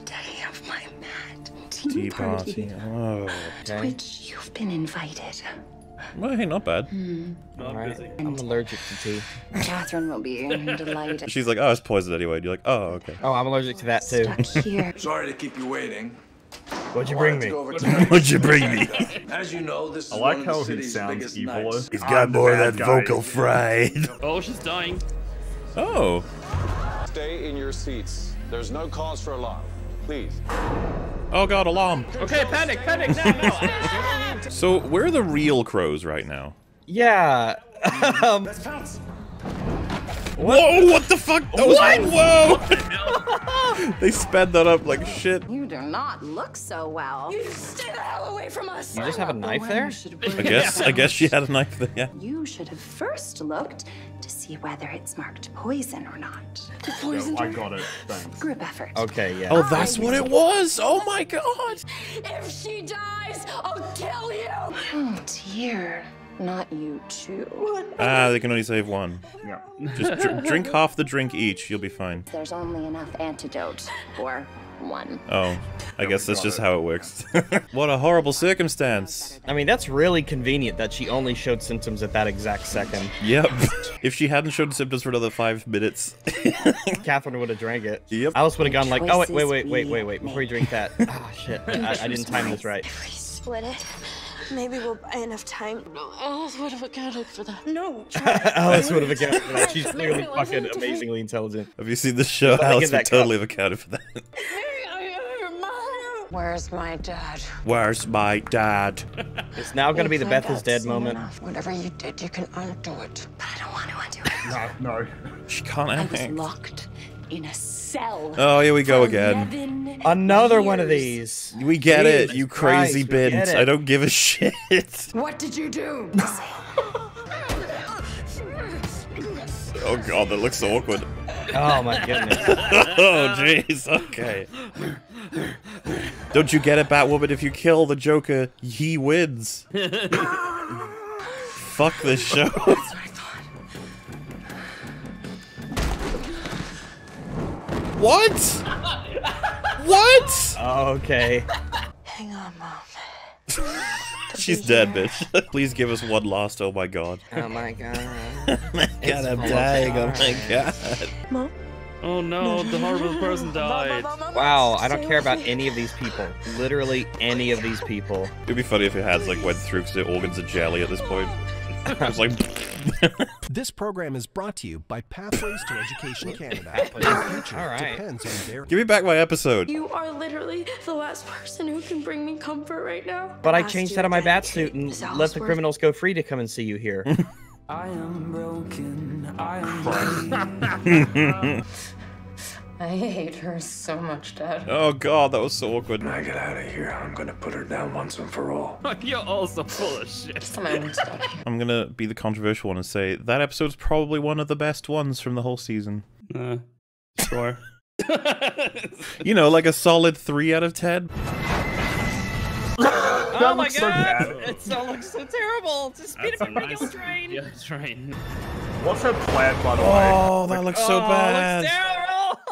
tea, Tea party, party. Oh. to which you've been invited. Well, hey, not bad. Hmm. Alright, I'm allergic to tea. Catherine will be *laughs* delighted. She's like, oh, it's poison anyway. And you're like, oh, okay. Oh, I'm allergic to that too. Stuck here. *laughs* Sorry to keep you waiting. What'd you bring me? go over *laughs* to- What'd you bring me? As you know, this is I one like of the how he city's sounds biggest evil. nights. He's I'm got more of that guy. vocal fry. Oh, she's dying. Oh. Stay in your seats. There's no cause for alarm. Please. Oh god, alarm. Okay, panic, panic now, no. *laughs* So, where are the real crows right now? Yeah. *laughs* um, Whoa, what the fuck? That was, Whoa! *laughs* *laughs* they sped that up like shit. You do not look so well. You stay the hell away from us. you just have a knife there? I guess I guess she had a knife there. Yeah. You should have first looked to see whether it's marked poison or not. The No, I got it. Thanks. Group effort. Okay, yeah. Oh, that's what it was. Oh my god. If she dies, I'll kill you. Oh dear. Not you too. Ah, they can only save one. Yeah. Just dr- *laughs* drink half the drink each. You'll be fine. There's only enough antidote for one. Oh, I guess that's just how it works. *laughs* what a horrible circumstance. I mean, that's really convenient that she only showed symptoms at that exact second. Yep. *laughs* if she hadn't shown symptoms for another five minutes. Catherine would have drank it. Yep. Alice would have gone like, oh wait, wait, wait, wait, wait, wait, before you drink that. Ah, shit, I, I didn't time this right. Split it. Maybe we'll buy enough time. No, Alice would have accounted for that. No. *laughs* Alice would have accounted for that. She's *laughs* clearly fucking amazingly intelligent. Have you seen the show? Gotta Alice would totally have accounted for that. Where's my dad? Where's my dad? It's now gonna be the Beth is dead moment. Whatever you did, you can undo it. But I don't want to undo it. No, no. She can't I was locked in a cell. Oh, here we go again. 11 Another one of these. We get it, you crazy Christ, we get bint. I don't give a shit. *laughs* What did you do? *laughs* Oh god, that looks so awkward. Oh my goodness. *laughs* oh jeez, okay. Don't you get it, Batwoman? If you kill the Joker, he wins. Fuck this show. What? What? Okay. Hang on, Mom. *laughs* She's dead, bitch. *laughs* Please give us one last. Oh my god. Oh my god. *laughs* Oh my god, I'm dying. Oh my god. Mom? Oh no, the horrible person died. Wow, I don't care about any of these people. Literally any of these people. It'd be funny if your hands like went through because their organs are jelly at this point. I was like, This program is brought to you by Pathways to Education *laughs* Canada. Your future All right. depends on their give me back my episode. You are literally the last person who can bring me comfort right now. But I changed out of my bat suit and let the criminals go free to come and see you here. *laughs* I am broken. I am *laughs* I hate her so much, Dad. Oh god, that was so awkward. When I get out of here, I'm gonna put her down once and for all. *laughs* You're also full of shit. *laughs* I'm gonna be the controversial one and say that episode's probably one of the best ones from the whole season. Uh, sure. *laughs* You know, like a solid 3 out of 10. oh my looks so god! bad. It so looks so terrible. It's a speed That's of a a regular nice- train. Yeah, train. What's her plan, by the way? Oh, that looks so oh, bad. It looks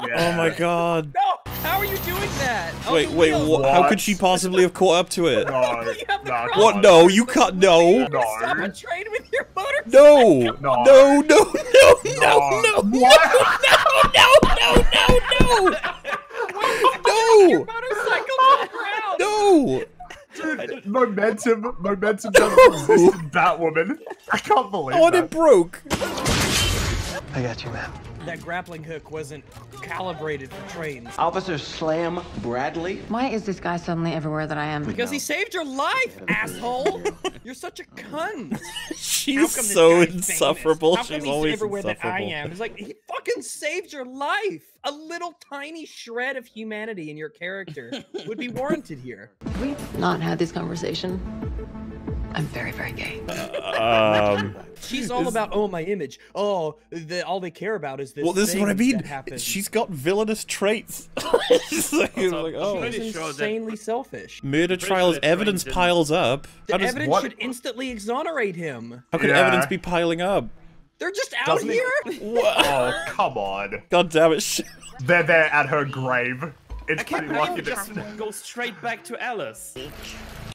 terrible. Oh my god. No, how are you doing that? Oh, Wait, wait, wheels. wha- how could she possibly have caught up to it? No, *laughs* You have the no, cross- What? No, you can't. No. Stop no, a train with your motorcycle. No. No. No, no, no, no, no. What? No, no, no, no, no. Motorcycle to the ground. No. Dude, momentum, momentum doesn't exist in Batwoman. I can't believe Oh, and that. it broke. I got you, ma'am. That grappling hook wasn't calibrated for trains. Officer Slam Bradley. Why is this guy suddenly everywhere that I am? Because he saved your life, asshole! You're such a cunt. *laughs* She's so guy's famous? insufferable. How come She's he's always everywhere that I am? It's like he fucking saved your life. A little tiny shred of humanity in your character would be warranted here. We've not had this conversation. I'm very, very gay. Um. *laughs* She's all about oh my image. Oh, the, all they care about is this. Well, this is what I mean. She's got villainous traits. *laughs* *laughs* It's like, like, oh. She's pretty sure insanely selfish. Murder trials evidence piles up. The How, does, evidence what- should instantly exonerate him. how could Yeah. evidence be piling up? They're just out Doesn't it- here. Oh, come on. God damn it. They're there at her grave. It's I can't pretty lucky just go straight back to Alice.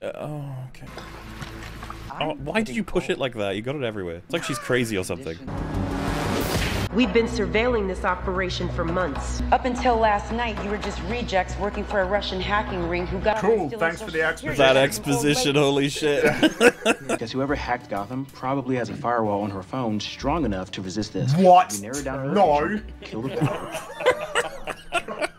Uh, oh, okay. Oh, why did you push it like that? You got it everywhere. It's like she's *sighs* crazy or something. We've been surveilling this operation for months. Up until last night, you were just rejects working for a Russian hacking ring who got Cool, thanks for the exposition. That exposition, holy shit. *laughs* *laughs* Because whoever hacked Gotham probably has a firewall on her phone strong enough to resist this. What? We narrowed down her No. Kill the *laughs* power.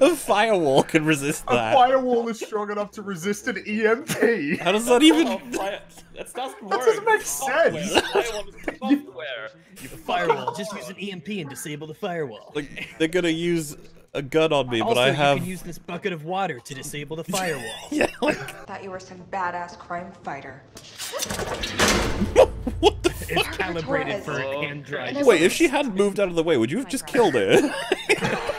A firewall can resist that. A firewall is strong enough to resist an EMP. How does that even... Oh, that doesn't work. That doesn't make Software. sense. Firewall is software. The firewall. Just use an EMP and disable the firewall. Like, they're gonna use a gun on me, also, but I you have... can use this bucket of water to disable the firewall. *laughs* Yeah, like... Thought you were some badass crime fighter. *laughs* What the? It's calibrated for Oh. hand drive. Wait, if she hadn't moved out of the way, would you have just killed her? *laughs*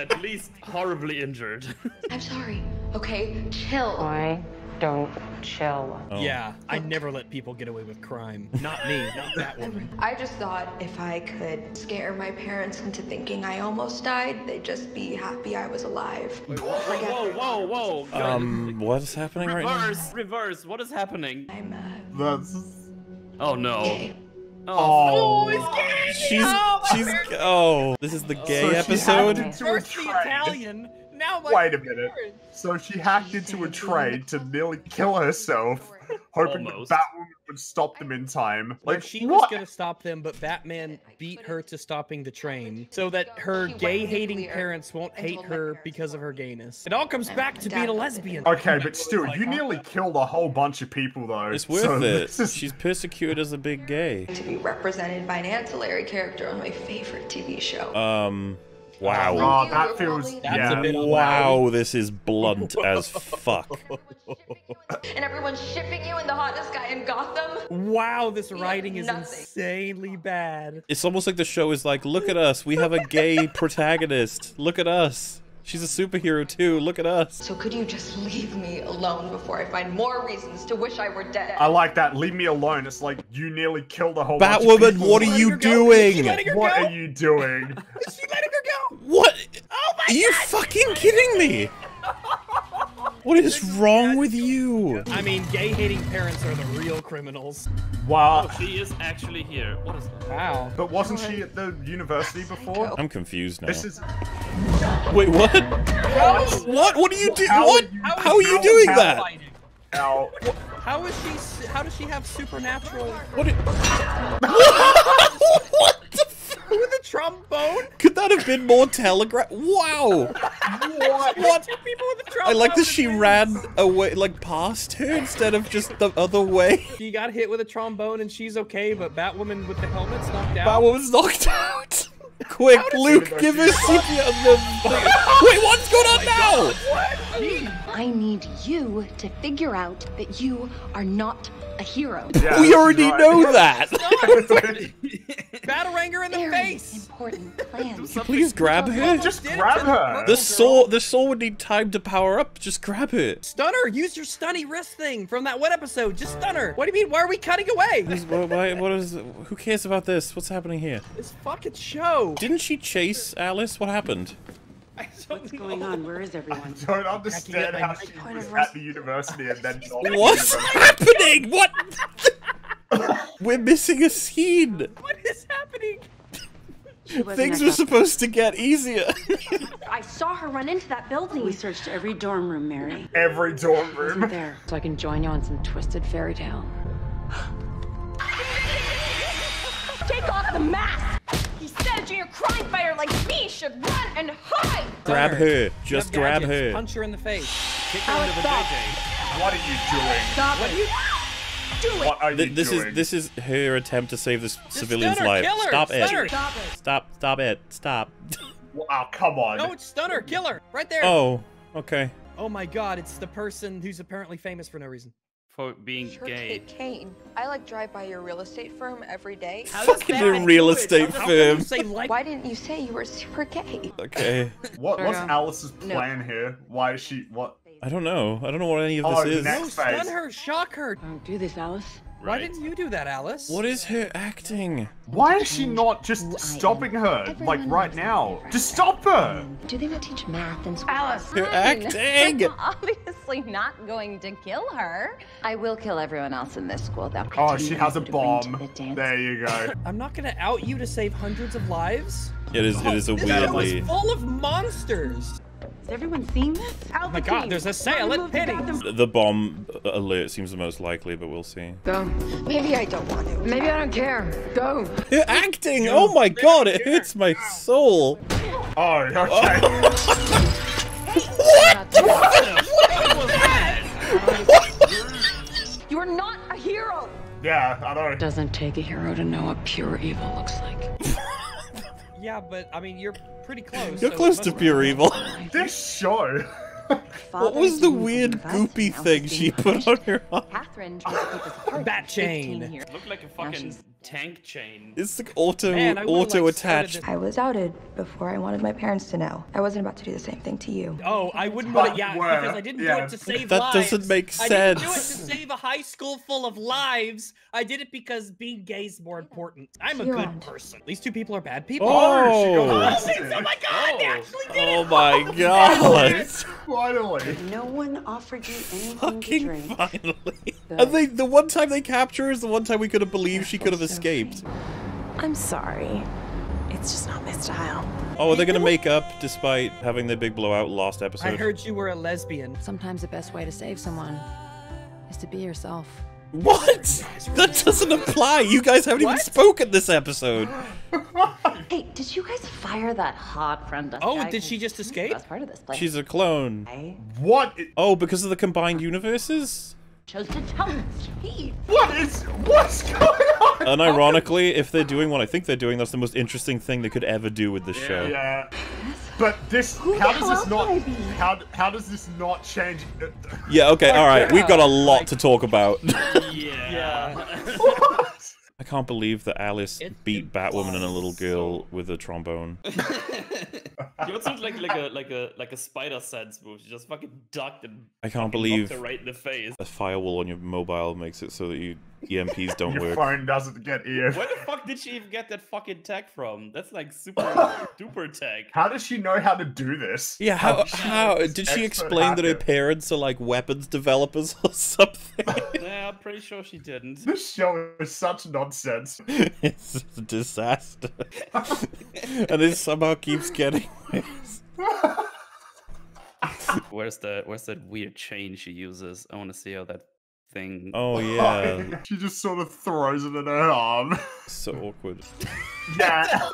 At least horribly injured. *laughs* I'm sorry. Okay, chill. I don't chill? Oh. Yeah, I never let people get away with crime. Not me, not that woman. *laughs* I just thought if I could scare my parents into thinking I almost died, they'd just be happy I was alive. Whoa, whoa, whoa, whoa. Go- Um, what's happening right now? reverse, reverse. What is happening? I'm, uh, That's. Oh no. gay. Oh. oh she's... she's... Oh, this is the gay So she episode? hacked into a First the train. Italian, now my Wait a minute. So she hacked into a train to nearly kill herself, hoping Almost. that Batwoman would stop them in time. Like Like, she was gonna stop them, but Batman beat her to stopping the train, so that her gay-hating parents won't hate her because of her gayness. It all comes back to being a lesbian. Okay, but still, you nearly killed a whole bunch of people, though. It's worth so it. She's persecuted as a big gay. To be represented by an ancillary character on my favorite TV show. Um, Wow. Oh, that feels. That's yeah. a bit Wow, this is blunt as *laughs* fuck. And everyone's shipping you in the hottest guy in Gotham. Wow, this writing is insanely bad. It's almost like the show is like, look at us, we have a gay *laughs* protagonist. Look at us. She's a superhero too. Look at us. So could you just leave me alone before I find more reasons to wish I were dead? I like that. Leave me alone. It's like you nearly killed a whole bunch of Batwoman, what are you doing? What are you doing? Is she letting her go? What? Oh my Are you fucking kidding me? *laughs* What is wrong with you? I mean, gay-hating parents are the real criminals. Wow. Oh, she is actually here. What is that? Wow. But wasn't she at the university before? I'm confused now. This is. Wait, what? What? What are you doing? How What? are you- How are you how- doing that? Ow. How is she? How does she have supernatural? What? Did... *laughs* *laughs* *laughs* *laughs* With a trombone? Could that have been more telegraph? Wow. What? What? Two people with a I trombone. like that she ran away, like past her instead of just the other way. *laughs* She got hit with a trombone and she's okay, but Batwoman with the helmet's knocked out. Batwoman's knocked out. *laughs* Quick, Luke, give her CPR. Wait, what's going on oh now? What? I need you to figure out that you are not a hero. *laughs* Yeah, we already right. know *laughs* that. Batteranger in the Very face. important *laughs* plan. Please grab her. Just grab her. The saw, the saw would need time to power up. Just grab her. Stunner. Use your stunny wrist thing from that one episode. Just stunner. What do you mean? Why are we cutting away? Who's- why- why- what is? Who cares about this? What's happening here? This fucking show. Didn't she chase Alice? What happened? What's going on? Where is everyone? I don't understand how she was of at the university and then not What's happening? What? *laughs* We're missing a scene. What is happening? Things were supposed to get easier. I saw her run into that building. We searched every dorm room, Mary. Every dorm room. There. So I can join you on some twisted fairy tale. Take off the mask! He said a junior crime fighter like me should run and hide! grab her. Just have grab gadgets. her. Punch her in the face. Kick her into the JJ. What are you doing? Stop it! Do it! What are you Th- This doing? is this is her attempt to save this civilian's stun her, life. kill her, Stop stun it. Stop it! Stop. Stop it. Stop. Wow, come on. No, it's stunner. Kill her. Right there. Oh. Okay. Oh my god, it's the person who's apparently famous for no reason. For being Sure, gay. Kate Kane. I like drive by your real estate firm every day. Fucking a real estate How can you firm. like Why didn't you say you were super gay? Okay. *laughs* What, what's Yeah. Alice's No. plan here? Why is she what? I don't know. I don't know what any of Oh, this is. next No, stun phase. her, shock her. Don't do this, Alice. Why didn't you do that, Alice? What is her acting? Why is she not just stopping her like right now? Just stop her. Do they not teach math in school? Alice! Her *laughs* acting. I'm obviously not going to kill her. I will kill everyone else in this school, though. Oh, she has a bomb. There you go. *laughs* I'm not gonna out you to save hundreds of lives. It is. It is a *laughs* weirdly... This show is full of monsters. Has everyone seen this? Oh, oh my god, there's a silent pity. The bomb alert seems the most likely, but we'll see. Go. Maybe I don't want to. Maybe I don't care. Go. You're acting. Oh my god, it hurts my soul. Oh, okay. *laughs* What? What? What? You are not a hero! yeah, I don't know. Doesn't take a hero to know what pure evil looks like. *laughs* Yeah, but I mean, you're pretty close. You're so close to pure evil. *laughs* This show. What was the weird goopy thing she put on her arm? Catherine tries to keep us apart. Bat chain. years. Look like a fucking tank chain. It's like auto Man, I auto like attached. I was outed before I wanted my parents to know. I wasn't about to do the same thing to you. Oh, I wouldn't want But to. Yeah, where? because I didn't Yeah. do it to save That lives. doesn't make sense. I didn't do it to save a high school full of lives. I did it because being gay is more important. I'm a good Beyond. person. These two people are bad oh. people. Oh, Oh. Oh, oh my god, they actually did Oh it! my oh, god. Finally. No one offered you anything to drink. finally. And they, the one time they capture her is the one time we could have believed she could have escaped. I'm sorry. It's just not my style. Oh, are they gonna make up despite having their big blowout last episode? I heard you were a lesbian. Sometimes the best way to save someone is to be yourself. What? That doesn't apply. You guys haven't even spoken this episode. *laughs* Hey, did you guys fire that hot friend? Oh, did she just escape? That's part of this place. She's a clone. What? Oh, because of the combined universes? Chose to tell Keith. What is what's going on? Unironically, if they're doing what I think they're doing, that's the most interesting thing they could ever do with this show. Yeah. But this, Who how does this not, would I be? how, how does this not change? Yeah, okay, alright, we've got a lot to talk about. *laughs* yeah. Yeah. *laughs* I can't believe that Alice beat Batwoman and a little girl with a trombone. *laughs* You also look like like a like a like a spider sense move. She just fucking ducked and I can't believe her right in the face. a firewall on your mobile makes it so that you EMPs don't Your work. phone doesn't get ear. Where the fuck did she even get that fucking tech from? That's like super *laughs* duper tech. How does she know how to do this? Yeah, how does she how did she expert explain that her parents are like weapons developers or something? yeah, I'm pretty sure she didn't. *laughs* This show is such nonsense. it's a disaster. and it somehow keeps getting worse. Where's the where's that weird chain she uses? I want to see how that thing. Oh *laughs* yeah. *laughs* she just sort of throws it in her arm. so awkward. *laughs* Yeah.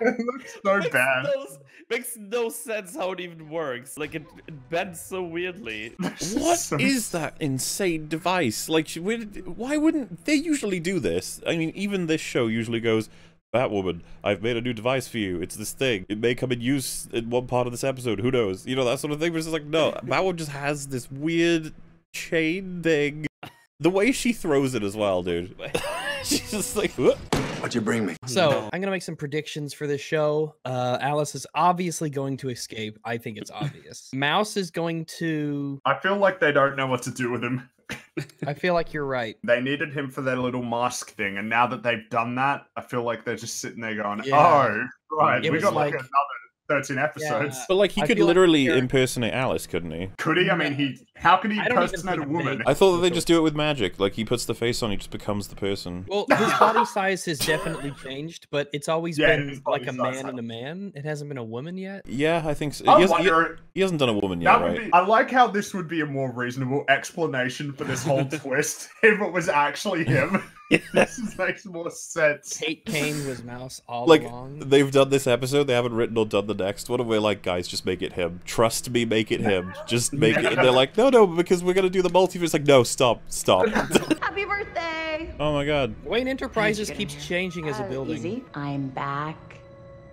it looks so makes bad. No, makes no sense how it even works. Like it, it bends so weirdly. What is that insane device? Like, sh- where did- why wouldn't they usually do this? I mean, even this show usually goes, Batwoman, I've made a new device for you. It's this thing. It may come in use in one part of this episode. Who knows? You know, that sort of thing. But it's just like, no, *laughs* Batwoman just has this weird chain thing. The way she throws it as well, dude. *laughs* She's just like, "Whoop." What'd you bring me? So I'm gonna make some predictions for this show. Uh, Alice is obviously going to escape. I think it's obvious. *laughs* Mouse is going to. I feel like they don't know what to do with him. *laughs* I feel like you're right. They needed him for their little mask thing, and now that they've done that, I feel like they're just sitting there going, Yeah. "Oh, right, It we got like, like- another thirteen episodes." But like, he I could feel like literally impersonate Alice, couldn't he? Could he? I mean, he. How can he I don't impersonate a woman? I thought that they just do it with magic. Like, he puts the face on, he just becomes the person. Well, his body size has definitely changed, but it's always Yeah, been like a man has- and a man. It hasn't been a woman yet. Yeah, I think so. I He, hasn't, wonder- he hasn't done a woman yet, right? be. I like how this would be a more reasonable explanation for this whole *laughs* twist *laughs* if it was actually him. *laughs* this makes more sense. Kate Kane was Mouse all like along. they've done this episode, they haven't written or done the next What and we're like, guys, just make it him. Trust me, make it him. Just make it. And they're like, no, no, because we're gonna do the multiverse. Like, no, stop, stop. *laughs* Happy birthday! oh my god. Wayne Enterprises keeps changing as a uh, building. Easy. I'm back.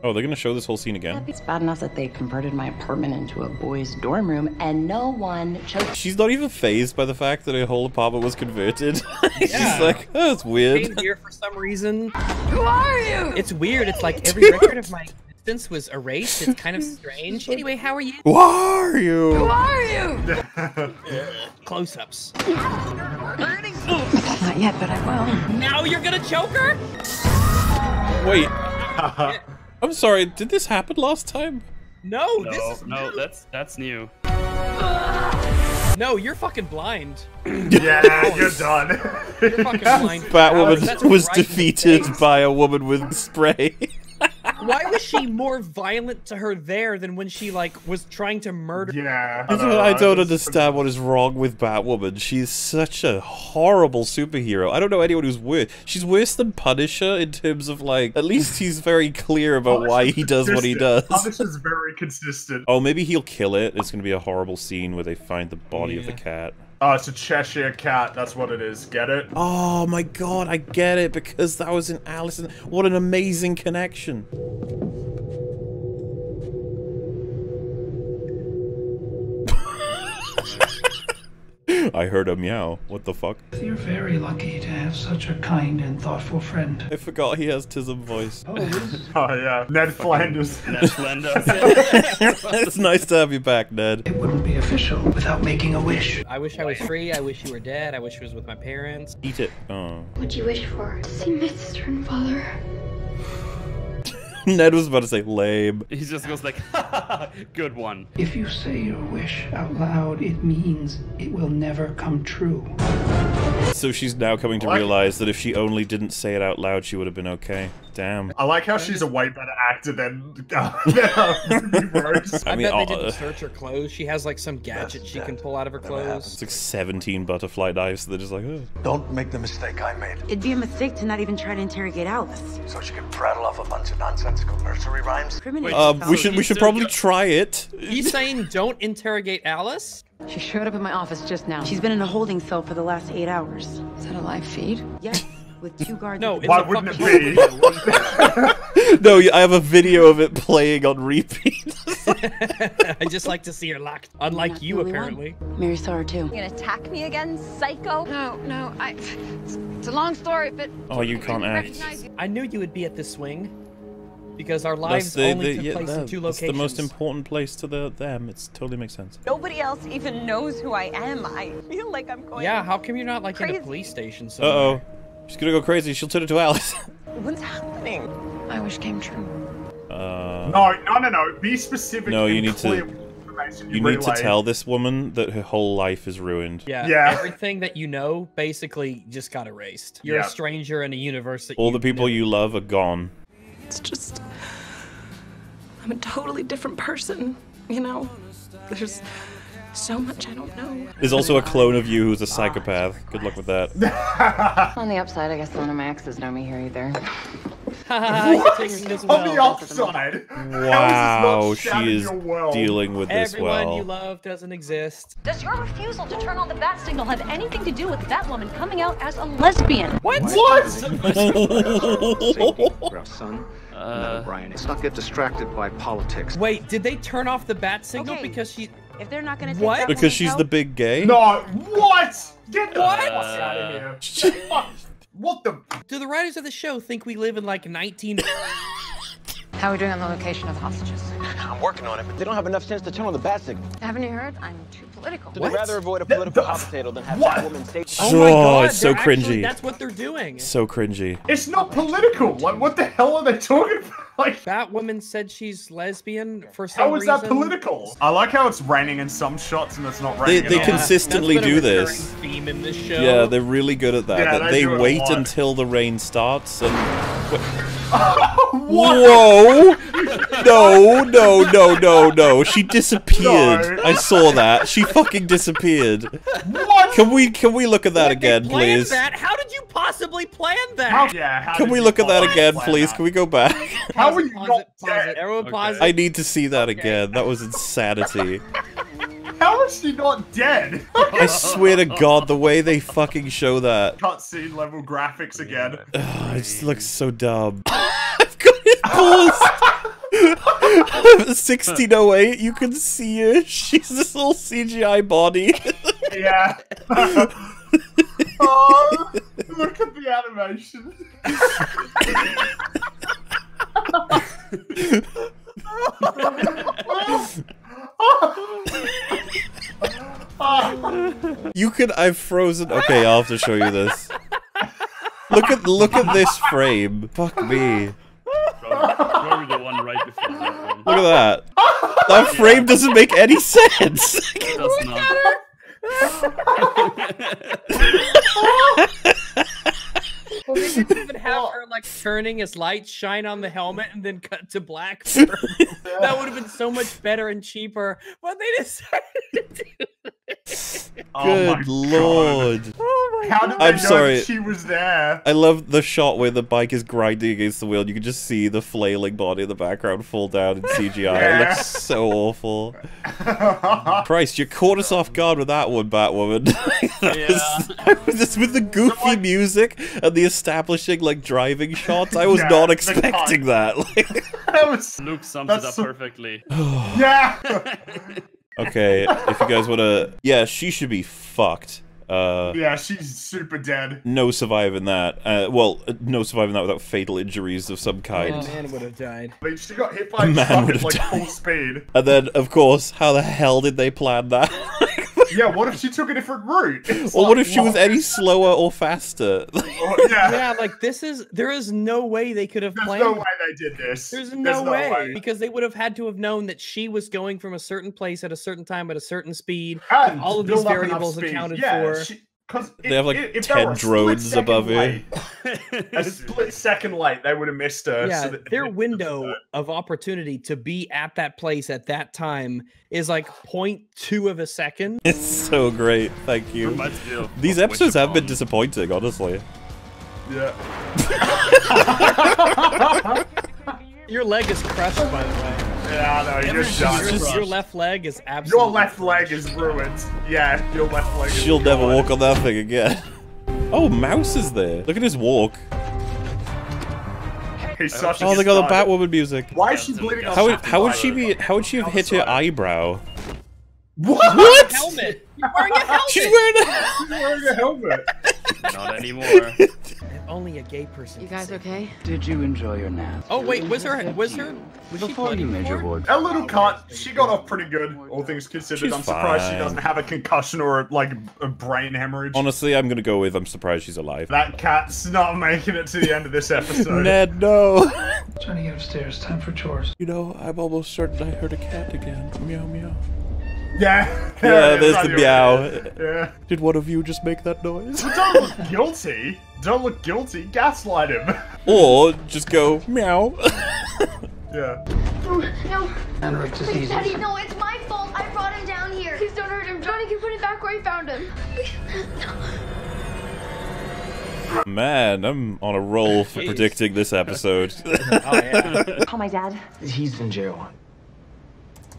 Oh, they're gonna show this whole scene again. It's bad enough that they converted my apartment into a boys' dorm room, and no one chose. She's not even phased by the fact that her whole apartment was converted. *laughs* She's Yeah. like, oh, that's Came weird. here for some reason. Who are you? It's weird. It's like *laughs* every record of my existence was erased. It's kind of strange. *laughs* Anyway, how are you? Who are you? Who are you? *laughs* Close-ups. Not yet, but I will. Now you're gonna choke her? Wait. *laughs* I'm sorry. Did this happen last time? No, this No, is no, that's that's new. no. You're fucking blind. Yeah, you're done. You're fucking blind. Batwoman That's was right defeated by a woman with spray. Why was she more violent to her there than when she like was trying to murder? Yeah. I don't, I don't understand what is wrong with Batwoman. She's such a horrible superhero. I don't know anyone who's worse. She's worse than Punisher in terms of like. At least he's very clear about why he does what he does. Punisher's very consistent. Oh, maybe he'll kill it. It's gonna be a horrible scene where they find the body of the cat. Oh, it's a Cheshire cat. That's what it is. Get it? Oh my god, I get it because that was in Allison. What an amazing connection. I heard a meow. What the fuck? You're very lucky to have such a kind and thoughtful friend. I forgot he has Tism voice. Oh, this *laughs* Oh yeah, Ned Flanders. *laughs* Ned Flanders. *laughs* it's nice to have you back, Ned. it wouldn't be official without making a wish. I wish I was free. I wish you were dead. I wish I was with my parents. Eat it. Oh. What'd you wish for? See my sister and father. *laughs* Ned was about to say lame. He just goes like, *laughs* good one. If you say your wish out loud, it means it will never come true. So she's now coming to What? realize that if she only didn't say it out loud, she would have been okay. Damn. I like how she's a way better actor than, *laughs* uh, than Rose. I, I mean, bet they uh, didn't search her clothes. She has like some gadget she can pull out of her clothes. It's like 17 butterfly knives. They're just like, oh. Don't make the mistake I made. It'd be a mistake to not even try to interrogate Alice. So she can prattle off a bunch of nonsensical nursery rhymes. Um, we should we should probably try it. He's saying don't interrogate Alice. She showed up in my office just now. She's been in a holding cell for the last eight hours. Is that a live feed? Yes, with two *laughs* guards. No, at the it's *laughs* *laughs* Why wouldn't it be? no, I have a video of it playing on repeat. I just like to see her locked. Unlike not you, the only apparently. Mary saw her too. You gonna attack me again, psycho? No, no, I. It's, it's a long story, but. Oh, you can't I act. you. I knew you would be at the swing because our lives the, only the, took yeah, place in two that's locations. the most important place to the them. It totally makes sense. Nobody else even knows who I am. I feel like I'm going. Yeah, how come you're not like in a police station Uh oh, She's gonna go crazy. She'll turn into Alice. *laughs* What's happening? I wish came true. Uh, No, no, no, no. Be specific. No, you and need to- clear with the information you need to tell this woman that her whole life is ruined. Yeah, Yeah. everything that you know basically just got erased. You're Yeah. a stranger in a universe that All you the people knew. you love are gone. It's just. I'm a totally different person, you know? There's so much I don't know. There's also a clone of you who's a psychopath. Good luck with that. *laughs* On the upside, I guess none of my exes know me here either. *laughs* You're taking On the well. upside. Wow, she is your dealing with this Everyone well. you love doesn't exist. Does your refusal to turn on the bat signal have anything to do with that woman coming out as a lesbian? What? *laughs* son. Uh, Brian, let's not get distracted by politics. Wait, did they turn off the bat signal Okay. because she? If they're not gonna take What? Because she's help- the big gay? No, what? Get the What? fuck out of here. *laughs* What the? Do the writers of the show think we live in like 19? *laughs* How are we doing on the location of the hostages? I'm working on it, but they don't have enough sense to turn on the bat signal. Haven't you heard? I'm too political. So they'd rather avoid a political hot potato than have that woman stay. Oh my oh, god, it's so they're actually- that's what they're doing. So cringy. It's not political. Like, what the hell are they talking about? *laughs* Like, woman said she's lesbian for some how is reason. that political? I like how it's raining in some shots and it's not raining. they at all. consistently That's been a do this. Theme in this show. Yeah, they're really good at that. Yeah, that they they do it a wait until the rain starts and. *laughs* *laughs* What? Whoa! No, no, no, no, no. She disappeared. No. I saw that. She fucking disappeared. What? Can we can we look at that They again, please? That? How did you possibly plan that? How, yeah, how Can we look at that again, please? that? Can we go back? How are you pause not it, pause it. dead? Everyone pause I need to see that again. That was insanity. How is she not dead? I swear to God, the way they fucking show that, Cutscene level graphics again. Ugh, it just looks so dumb. 1608, you can see her. She's this little CGI body. Yeah. oh, look at the animation. You could. I've frozen. Okay, I'll have to show you this. Look at look at this frame. Fuck me. Probably the one right before that one. Look at that. That frame doesn't make any sense. *laughs* It does not. *laughs* Well, they didn't even have her like turning as lights shine on the helmet and then cut to black. *laughs* that would have been so much better and cheaper. But they decided to do this. *laughs* Oh my Good God. lord. Oh my How did they I'm know sorry. she was there? I love the shot where the bike is grinding against the wheel. You can just see the flailing body in the background fall down in CGI. It looks so awful. *laughs* Christ, you caught us off guard with that one, Batwoman. *laughs* that was, I was just with the goofy music and the establishing like driving shots. I was Yeah, not expecting that. Like, That was Luke sums That's it up so- perfectly. *sighs* yeah. Okay, if you guys wanna, yeah, she should be fucked. Uh, yeah, she's super dead. no surviving that. Uh, well, no surviving that without fatal injuries of some kind. Oh, man would have died. I she got hit by A a man truck would at have like died. full speed. And then, of course, how the hell did they plan that? Yeah, what if she took a different route? It's or what if she was any slower or faster? *laughs* Oh, yeah. Yeah, like this is there is no way they could have There's planned. no way they did this. There's There's no, way, because they would have had to have known that she was going from a certain place at a certain time at a certain speed. And all of these build up enough variables accounted yeah, for. She, Because They have, like, 10 drones above it. *laughs* a split second light, they would have missed her. yeah, so that- their *laughs* window *laughs* of opportunity to be at that place at that time is like 0.2 of a second. It's so great. Thank you. Reminds me of- These episodes have been disappointing, honestly. Yeah. Your leg is crushed, by the way. Yeah, I know, you're Your, done. your left leg is absolutely. Your left leg is ruined. Yeah, your left leg is She'll never walk on that thing again. *laughs* Oh, Mouse is there. Look at his walk. He's such a Oh, they got the. Batwoman music. Why is she bleeding on How would, how would she be? How would she have hit her eyebrow? What? What? Helmet. You're wearing a helmet. She's wearing a. She's wearing a helmet. *laughs* *laughs* Not anymore. Only a gay person. You guys okay? Did you enjoy your nap? Oh wait, was her? Was her? Was she Before bloody you made your before? ward. A little cut. She got off pretty good, all things considered. She's I'm surprised she doesn't have a concussion or like a brain hemorrhage. Honestly, I'm gonna go with. I'm surprised she's alive. That cat's not making it to the end of this episode. Ned, no. Trying to get upstairs. Time for chores. You know, I'm almost certain I heard a cat again. Meow meow. Yeah. Yeah, *laughs* it is there's the meow. Yeah. Did one of you just make that noise? But don't look guilty. Don't look guilty. Gaslight him. *laughs* Or just go meow. *laughs* yeah. Oh, no. Anorex Please, disease. Daddy, no, it's my fault. I brought him down here. Please don't hurt him. Johnny can put it back where he found him. Man, I'm on a roll for predicting this episode. Oh, Call my dad. He's in jail.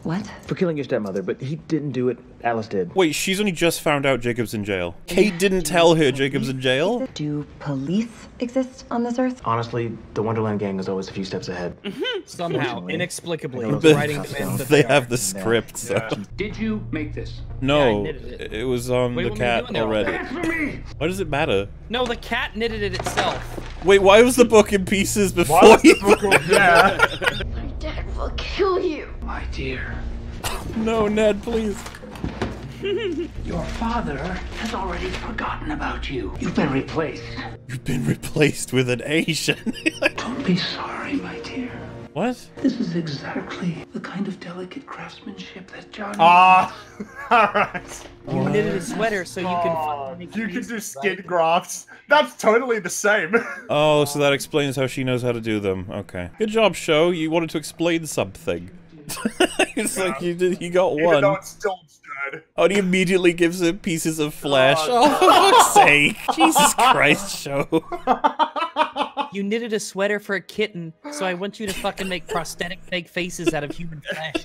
What? For killing your stepmother, but he didn't do it. Alice did. Wait, she's only just found out Jacob's in jail. Kate didn't tell her Jacob's in jail? Do police exist on this earth? Honestly, the Wonderland gang is always a few steps ahead. Mm-hmm. Somehow, inexplicably, I know it's those writing cuffs demands They they have the script, so. Did you make this? No, knitted it. it. was on Wait, the what were you cat doing there all already. day? Answer me! Why does it matter? No, the cat knitted it itself. Wait, why was the book in pieces before Why was the book Yeah. *laughs* My dad will kill you. My dear. No, Ned, please. *laughs* Your father has already forgotten about you. You've been replaced. You've been replaced with an Asian. *laughs* Don't be sorry, my dear. What? This is exactly the kind of delicate craftsmanship that Johnny. Ah. *laughs* Alright. You knitted a sweater so you can. Oh, you can do skin it. grafts. That's totally the same. *laughs* Oh, so that explains how she knows how to do them. Okay. Good job, show. You wanted to explain something. *laughs* it's like you did. You got Even though one. it's still absurd. Oh, and he immediately gives him pieces of flesh. Oh, for fuck's *laughs* sake! *laughs* Jesus Christ, show. *laughs* You knitted a sweater for a kitten, so I want you to fucking make prosthetic fake faces out of human flesh.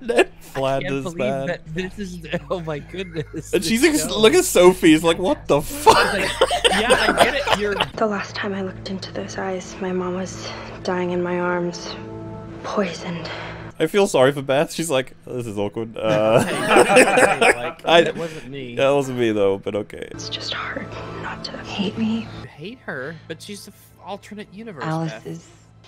Ned I can't Flanders, believe man. that this is. Oh my goodness. And she's like, look at Sophie. He's like, what the fuck? Like, yeah, I get it. You're. The last time I looked into those eyes, my mom was dying in my arms, poisoned. I feel sorry for Beth. She's like, this is awkward. Uh, *laughs* like, *laughs* I- that wasn't me. That wasn't me though, but okay. It's just hard not to hate me. You hate her, but she's the alternate universe. Alice Beth. is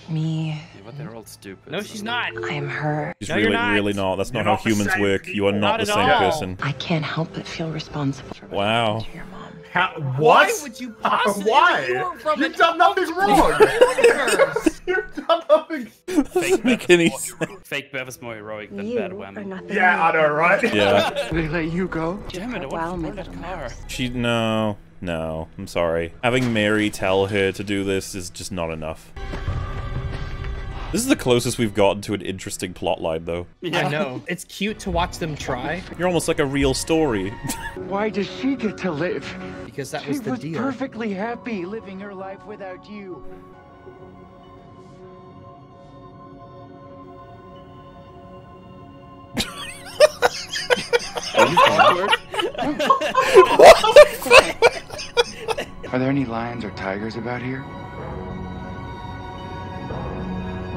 me. Yeah, but they're all stupid. No, she's not. I am her. She's No, you're really, not. really not. That's not You're how not humans same work. You are not, Not the at same all. person. I can't help but feel responsible for what Wow. Happened to your mom. How, what? Why would you possibly? Why? You were from *laughs* You've done nothing wrong. universe. You've done nothing. Doesn't make any sense. Fake Beth is more heroic than You Bad are Whammy. nothing. Yeah, I know, right? Yeah. They let you go? Damn it, I Wow, want my to that car. She no, no. I'm sorry. Having Mary tell her to do this is just not enough. This is the closest we've gotten to an interesting plotline, though. I know. It's cute to watch them try You're almost like a real story. *laughs* Why does she get to live? because that She was the was deal. perfectly happy living her life without you. *laughs* Are there any lions or tigers about here?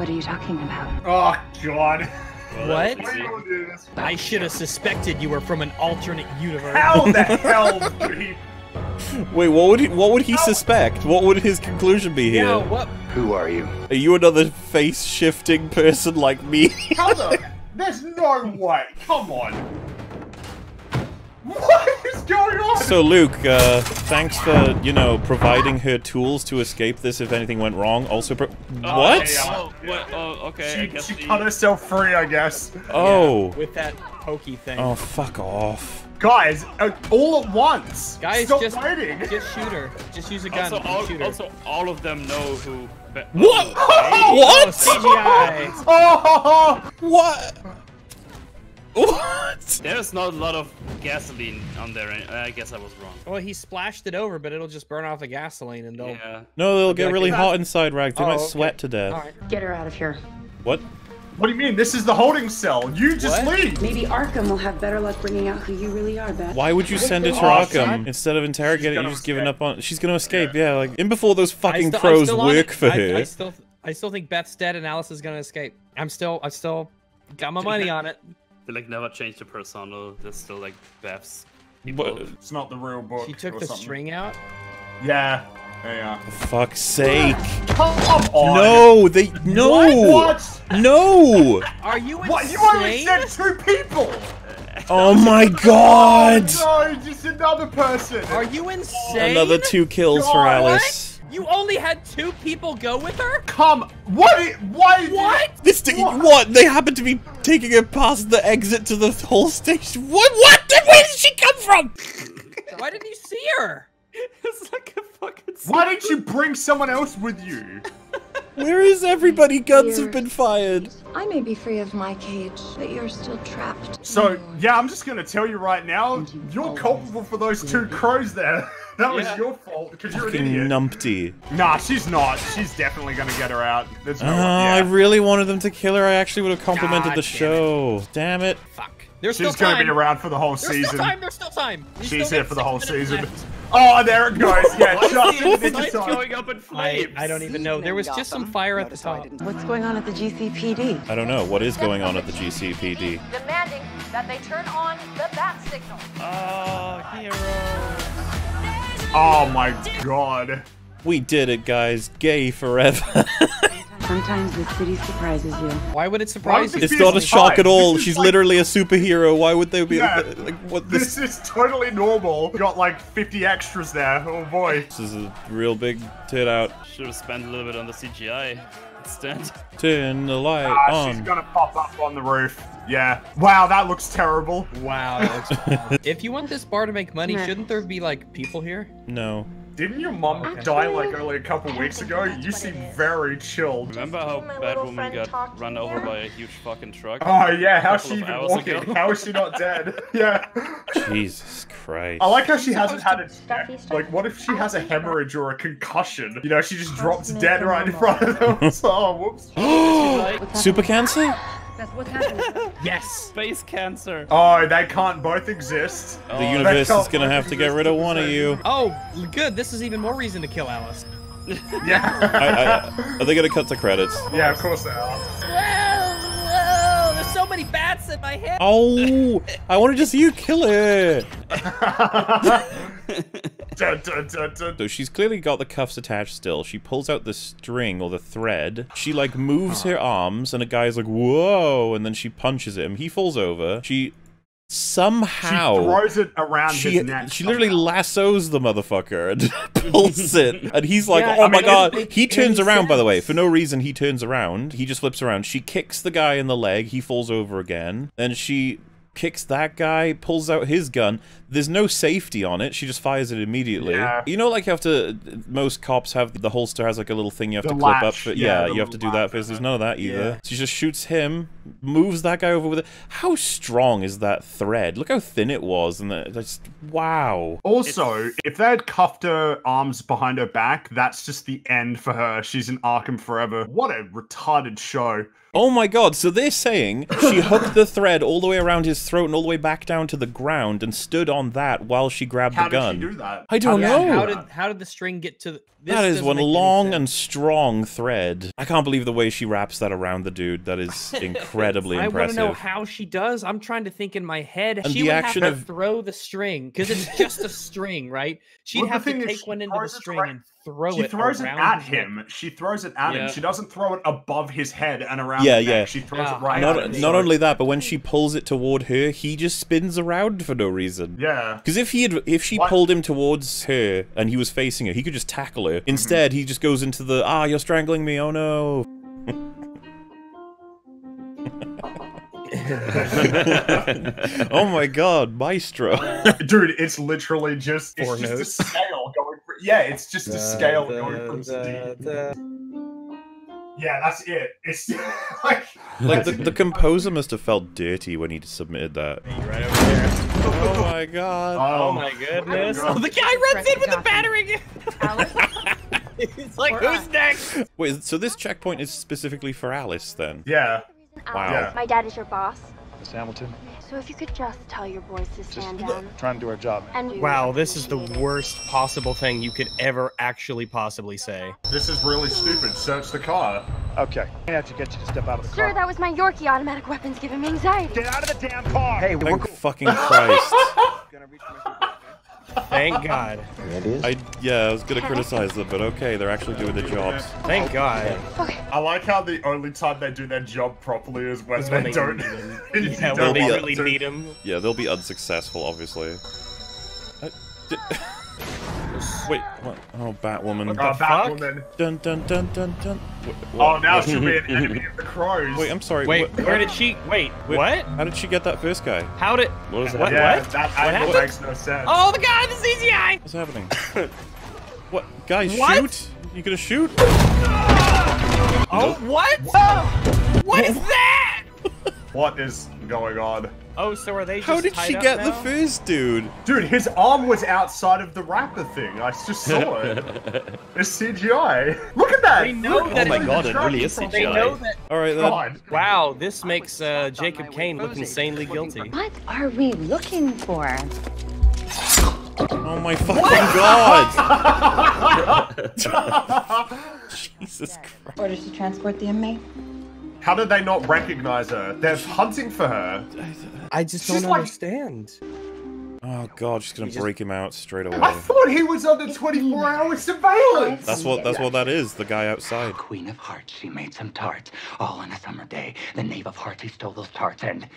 What are you talking about? Oh God. What? Why are you gonna do this? I should have suspected you were from an alternate universe. How the *laughs* hell? Wait, what would he? What would he suspect? What would his conclusion be here? Yeah, what? Who are you? Are you another face-shifting person like me? How the? *laughs* There's no way. Come on. What is going on? so, Luke, uh, thanks for you know providing her tools to escape this if anything went wrong. Also, pro- Oh, what? yeah, Oh, what? Oh, okay. I she guess she the- cut herself free, I guess. Oh, With that pokey thing. Oh, fuck off. Guys, uh, all at once. Guys, Stop just waiting. just shoot her. Just use a gun. Also, all, shoot her. also, all of them know who. Be- What? Oh, *laughs* What? CGI. Oh, *laughs* What? What? There's not a lot of gasoline on there. and I guess I was wrong. Well, he splashed it over, but it'll just burn off the gasoline and they'll. Yeah. No, they'll I'll get like, really hot that-" inside, Rag. They Oh, might okay. sweat to death. All right. Get her out of here. What? What do you mean? This is the holding cell. You just What? leave. Maybe Arkham will have better luck bringing out who you really are, Beth. Why would you send it to Oh, Arkham son. instead of interrogating? gonna You just giving up on. She's gonna escape. Yeah, like in before those fucking still- crows work for I, her. I still, I still think Beth's dead and Alice is gonna escape. I'm still, I still got my money on it. They like never changed the persona. They're still like Beth's. What- people. It's not the real book. She took or the something. string out. Yeah. There you are. For fuck's sake! Come on. No, they no, What? no! Are you insane? What? You only said two people. Oh my *laughs* oh god! No, just another person. Are you insane? Another two kills for God. Alice. You only had two people go with her. Come. What? i- Why? What? This thing, what? They happen to be taking her past the exit to the whole station. What? What? Where did she come from? Why didn't you see her? *laughs* it's like a fucking. Why didn't you bring someone else with you? Where is everybody? Guns have been fired. I may be free of my cage, but you're still trapped. So yeah, I'm just gonna tell you right now, you're culpable for those two crows there. *laughs* That was Yeah. your fault because you're an Fucking idiot. numpty. Nah, she's not. She's definitely gonna get her out. There's Oh, no. Uh, I really wanted them to kill her. I actually would have complimented God the damn it. show. Damn it. Fuck. There's She's still gonna time. be around for the whole There's season. still time. There's still time. We She's still here for the whole season. left. Oh, there it goes. *laughs* Yeah, Why just the the lights going up in I, flames? I don't even know. There was just some fire at the top. What's going on at the GCPD? I don't know. What is going on at the GCPD? Demanding that they turn on the bat signal. Ah, oh, hero. Oh my god. We did it, guys. Gay forever. *laughs* Sometimes the city surprises you. Why would it surprise you? it's not a shock at all. She's like- literally a superhero. Why would they be Yeah. like, what this? This is totally normal. Got like 50 extras there. Oh boy. This is a real big tit out. Should have spent a little bit on the CGI instead. Turn the light Ah, she's gonna pop up on the roof. Yeah. Wow, that looks terrible. Wow. that looks *laughs* if you want this bar to make money, shouldn't there be like people here? No. Didn't your mom die like only a couple weeks ago? You seem very chilled. Remember how my little Batwoman got run over by a huge fucking truck? Oh yeah, how's she even walking? ago. How is she not dead? *laughs* yeah. Jesus Christ. I like how she hasn't had a Stuffy like. What if she has a hemorrhage or a concussion? You know, she just drops dead right in front of them. *laughs* Oh, whoops. *gasps* Super cancer? *gasps* *gasps* That's what's happening. *laughs* Yes. Space cancer. Oh, they can't both exist. The They universe is gonna have to get rid of one of you. Oh, good. This is even more reason to kill Alice. Yeah. *laughs* I, I, are they gonna cut the credits? yeah, of course they are. Whoa, whoa, there's so many bats in my head. Oh, I wanted to just see you kill her. *laughs* Dun, dun, dun, dun. So she's clearly got the cuffs attached still. She pulls out the string or the thread. She like moves her arms, and a guy's like, "Whoa!" And then she punches him. He falls over. She somehow She throws it around she his neck. she literally lassos the motherfucker and *laughs* pulls it, and he's like, Yeah, "Oh I my mean, god!" doesn't make He turns any around, by the way, for no reason. He turns around. He just flips around. She kicks the guy in the leg. He falls over again. Then she kicks that guy, pulls out his gun. There's no safety on it. She just fires it immediately. Yeah. You know, like you have to. Most cops have the holster has like a little thing you have The to clip up. latch, For, yeah, yeah, you have to do little that first. There's none of that either. Yeah. She just shoots him, moves that guy over with it. How strong is that thread? Look how thin it was, and that that's wow. Also, if they had cuffed her arms behind her back, that's just the end for her. She's in Arkham forever. What a retarded show. Oh my god, so they're saying she hooked the thread all the way around his throat and all the way back down to the ground and stood on that while she grabbed How the gun. How did she do that? I don't How know. she do How did how did the string get to? The, this that is one long and strong thread. I can't believe the way she wraps that around the dude. That is *laughs* incredibly impressive. I want impressive. to know how she does. I'm trying to think in my head. And she the would action have to of- throw the string because it's just a string, right? She'd Well, have to take she one into the string right- and throw She it throws it at his neck. him. She throws it at Yeah. him. She doesn't throw it above his head and around Yeah, his neck. yeah. She throws Ah, it right not at him. not only that, but when she pulls it toward her, he just spins around for no reason. Yeah. Because if he had, if she What? pulled him towards her and he was facing her, he could just tackle her. Instead, he just goes into the ah, you're strangling me. Oh no. *laughs* *laughs* oh my god, Maestro. Dude, it's literally just it's Four just notes. a scale going. For, yeah, it's just a scale going from C. Yeah, that's it. It's *laughs* like Like the, the composer must have felt dirty when he submitted that. Right over there. Oh my god. Oh, oh my goodness. Oh, *laughs* the guy runs in with the battery. *laughs* He's like, who's next? Wait, so this checkpoint is specifically for Alice then? Yeah. Um, wow. Yeah. My dad is your boss. Miss Hamilton, So if you could just tell your boys to stand down. trying to do our job. And Wow, this is the worst possible thing you could ever actually possibly say. This is really stupid. Search the car. Okay. I have to get you to step out of the Sir, car. that was my Yorkie automatic weapons giving me anxiety. Get out of the damn car! Hey, we're fucking Christ. *laughs* Thank God. I yeah, I was gonna criticize them, but okay, they're actually doing the jobs. Thank God. I like how the only time they do their job properly is when, Is they, when they don't. need him. *laughs* Yeah, when they really to. need them. Yeah, they'll be unsuccessful, obviously. Di- *laughs* Wait, what? Oh, Batwoman. Oh, Batwoman. Dun dun dun dun dun. Wait, Oh, now she'll be an *laughs* enemy of the crows. Wait, I'm sorry. Wait, what- where did she? Wait, wait, what? How did she get that first guy? How did? What is What? yeah, what? that What happened? makes no sense. Oh, the guy with the CGI. What's happening? *laughs* what? Guys, What? shoot! You gonna shoot? *laughs* Oh, what? What is that? What is going on? Oh, so are they just How did tied she up get the now? first dude? Dude, his arm was outside of the wrapper thing. I just saw it. *laughs* It's CGI. Look at that. They know Look, that Oh my god, it really is They CGI. know that. All right then. God. Wow, this makes uh, Jacob Kane look insanely guilty. What are we looking for? Oh my fucking god! *laughs* Jesus Christ. Orders to transport the inmate? How did they not recognize her? They're hunting for her. I just She's don't like- understand. Oh god, she's gonna break him out straight away. I thought he was under 24-hour surveillance. That's what that's what that is. The guy outside. Queen of Hearts, she made some tarts, all on a summer day. The Knave of Hearts, he stole those tarts and...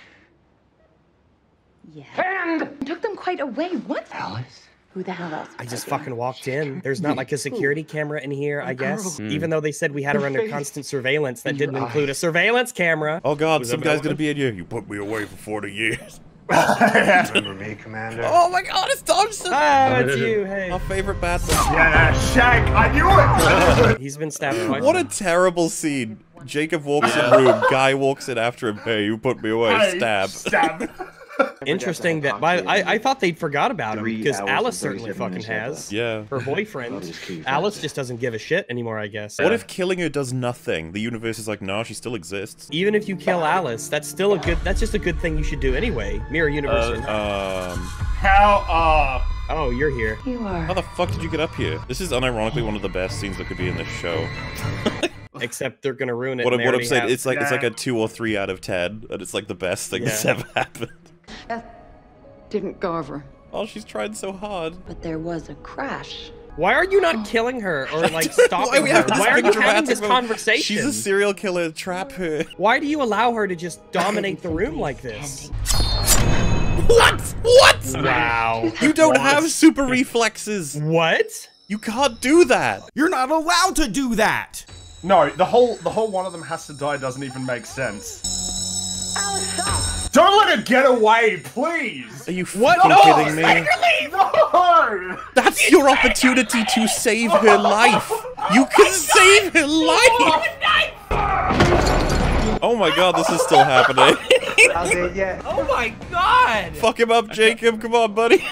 Yeah. And... Took them quite away. What? Alice? Who the hell else? I just fucking walked in. There's not like a *laughs* security camera in here, I guess. Hmm. Even though they said we had her under *laughs* constant surveillance, that didn't include a surveillance camera. Oh god, Was some guy's gonna be in you. You put me away for 40 years. *laughs* Remember me, Commander? Oh my god, it's Thompson! Ah, it's you. Hey. Our favorite Batman. Yeah, Shank, I knew it. He's been stabbed twice. What a terrible scene. Jacob walks in room, guy walks in after him. Hey, you put me away. Hey, Stab. Stab. Interesting that by, I, I thought they'd forgot about him because Alice certainly fucking has. Yeah. Her *laughs* boyfriend. Alice just doesn't give a shit anymore, I guess. What if killing her does nothing? The universe is like, no, she still exists. Even if you kill Alice, that's still a good. That's just a good thing you should do anyway. Mirror universe. or not. Um, How, uh... oh, you're here. You are. how the fuck did you get up here? This is unironically one of the best scenes that could be in this show. *laughs* Except they're gonna ruin it. What, I'm- what I'm saying, have. it's like it's like a two or three out of ten, and it's like the best thing that's ever happened. Didn't go over. Oh, she's tried so hard. But there was a crash. Why are you not killing her or *laughs* like stopping Why her? Why are you having dramatic this moment? conversation? She's a serial killer. Trap her. Why do you allow her to just *laughs* dominate the room like this? What? What? Wow. You don't have super reflexes. What? You can't do that. You're not allowed to do that! No, the whole the whole one of them has to die doesn't even make sense. Don't let her get away, please! Are you What? fucking No! kidding me? No! That's your opportunity to save her life. You can save her life. Oh my god, this is still happening. *laughs* Oh my god! Fuck him up, Jacob. Come on, buddy.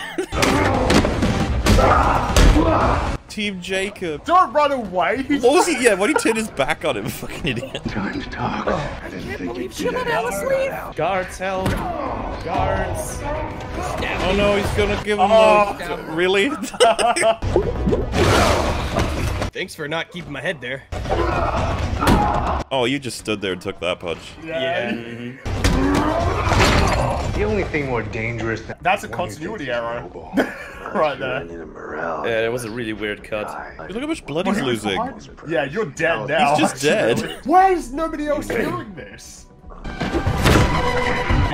*laughs* Team Jacob. Don't run away! What was he? Yeah, why did he turn his back on him? *laughs* Fucking idiot. Time to talk. Oh. I didn't think you'd She let Alice leave. Guards, help! Guards! Oh no, he's gonna give him Oh. a... *laughs* Really? *laughs* Thanks for not keeping my head there. oh, you just stood there and took that punch. Yeah. Mm-hmm. The only thing more dangerous than That's a continuity error. *laughs* right there. Yeah, it was a really weird cut. Look how much blood he's losing. Yeah, you're dead now. He's just dead. Why is nobody else doing this?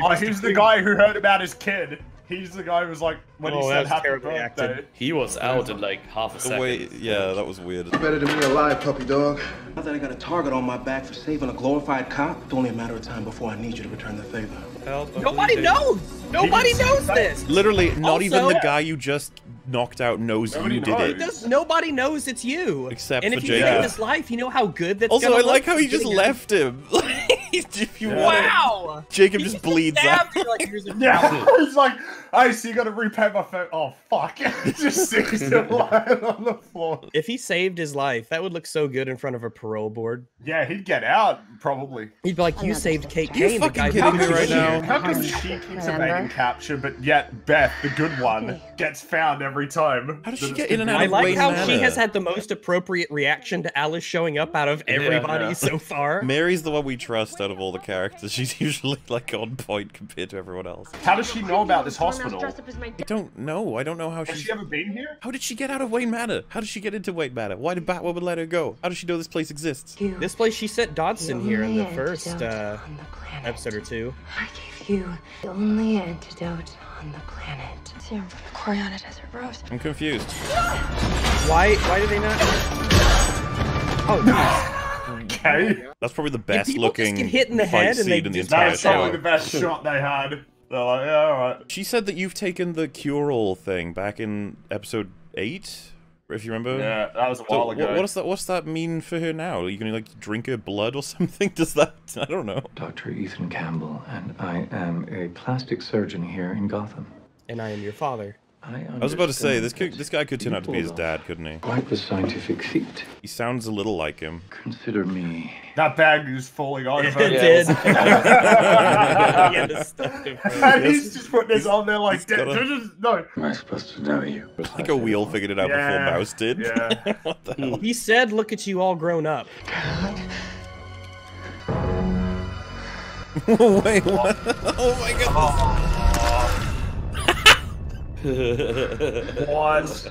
Oh, he's the guy who heard about his kid. He's the guy who was like when he Oh, said that was happy terribly birthday. acted. He was out in like half a second. way, yeah, that was weird. Better than me alive, puppy dog. Now that I got a target on my back for saving a glorified cop, it's only a matter of time before I need you to return the favor. Nobody knows. Nobody knows this. Literally, not even the guy you just knocked out knows Nobody you did knows. it. Does- Nobody knows it's you. Except and for if you Jacob. save his life, you know how good that's Also, I like look? how he just left him. *laughs* *laughs* if you Yeah. wanted- Wow. Jacob just bleeds out. Stabbed you like *laughs* Yeah, *laughs* he's like, hey, so you gotta repay my phone. Oh, fuck. *laughs* just sees *laughs* him lying on the floor. If he saved his life, that would look so good in front of a parole board. Yeah, he'd get out, probably. He'd be like, "You saved Kate Kane, the fucking guy kidding who me right now? How come she keeps evading capture, but yet Beth, the good one, gets found every time? How does she get in and convenient? out I like Wayne how she has had the most appropriate reaction to Alice showing up out of everybody Yeah. so far. Mary's the one we trust out of all the characters. She's usually like on point compared to everyone else. How does she know about this hospital? I don't know. I don't know how she. Has she. she ever been here? How did she get out of Wayne Manor? How did she get into Wayne Manor? Why did Batwoman let her go? How does she know this place exists? This place, she set Dodgson here in the first uh, the episode or two. I gave you the only antidote on the planet. Serum from the Coryana Desert Rose. I'm confused. Why? Why do they not? Oh, *laughs* Okay. That's probably the Did best people just looking get hit in the fight head and they scene in the just- entire That's probably the best shot they had. They're like, yeah, alright. She said that you've taken the cure-all thing back in episode eight, if you remember. Yeah, that was a while wha- ago. what does that? What's that mean for her now? Are you gonna like drink her blood or *laughs* something? Does that? I don't know. Dr. Ethan Campbell, and I am a plastic surgeon here in Gotham. and I am your father. I, I was about to say this could, this guy could turn out to be his dad, couldn't he? pulled off Quite the scientific feat. He sounds a little like him. Consider me. That bag is falling over. It did. Yeah, the stuff different. and he's just putting his arm there like, He's gotta- no. Am I supposed to know you? I think a wheel figured it out before Yeah, Mouse did. yeah. *laughs* what the hell? He said, "Look at you all grown up." *laughs* Wait, what? *laughs* Oh my god. Oh. What?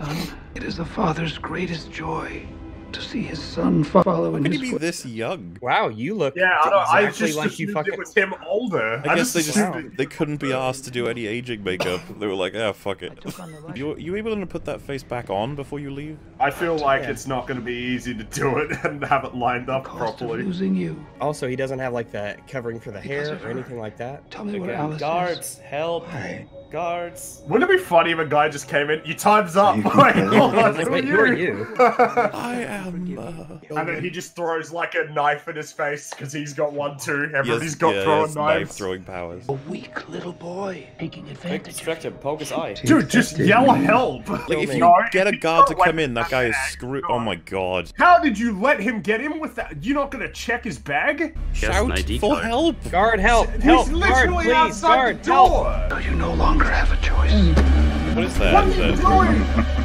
It is a father's greatest joy to see his son follow How in can his he be this young? Wow, you look Yeah, I, don't, I exactly just like you assumed fucking. it was him older. I, guess just they just assumed it- they couldn't be asked to do any aging makeup. They were like, ah, fuck it. *laughs* You you able to put that face back on before you leave? I feel like it's not going to be easy to do it *laughs* and have it lined up Cost of properly. losing you. Also, he doesn't have like that covering for the Because hair or anything like that. Tell me what Again, Alice guards, help, Why? Guards. Wouldn't it be funny if a guy just came in? Your time's up. Like, can hold on, Like, who wait, who are you? I am. Uh, and then he just throws like a knife in his face because he's got one too. he Everybody's has- got yeah, he throwing has knife throwing powers. A weak little boy taking advantage of distract him, poke his eye. Dude, just yell help. Like if you No, get a guard to come in, that that guy is bag screwed. Oh my god! How did you let him get in with that? You're not going to check his bag? He has an Shout ID for help! Guard, help! He's Help! Guard, literally please! outside Guard, the help! door. So you no longer have a choice. What is that? What *laughs*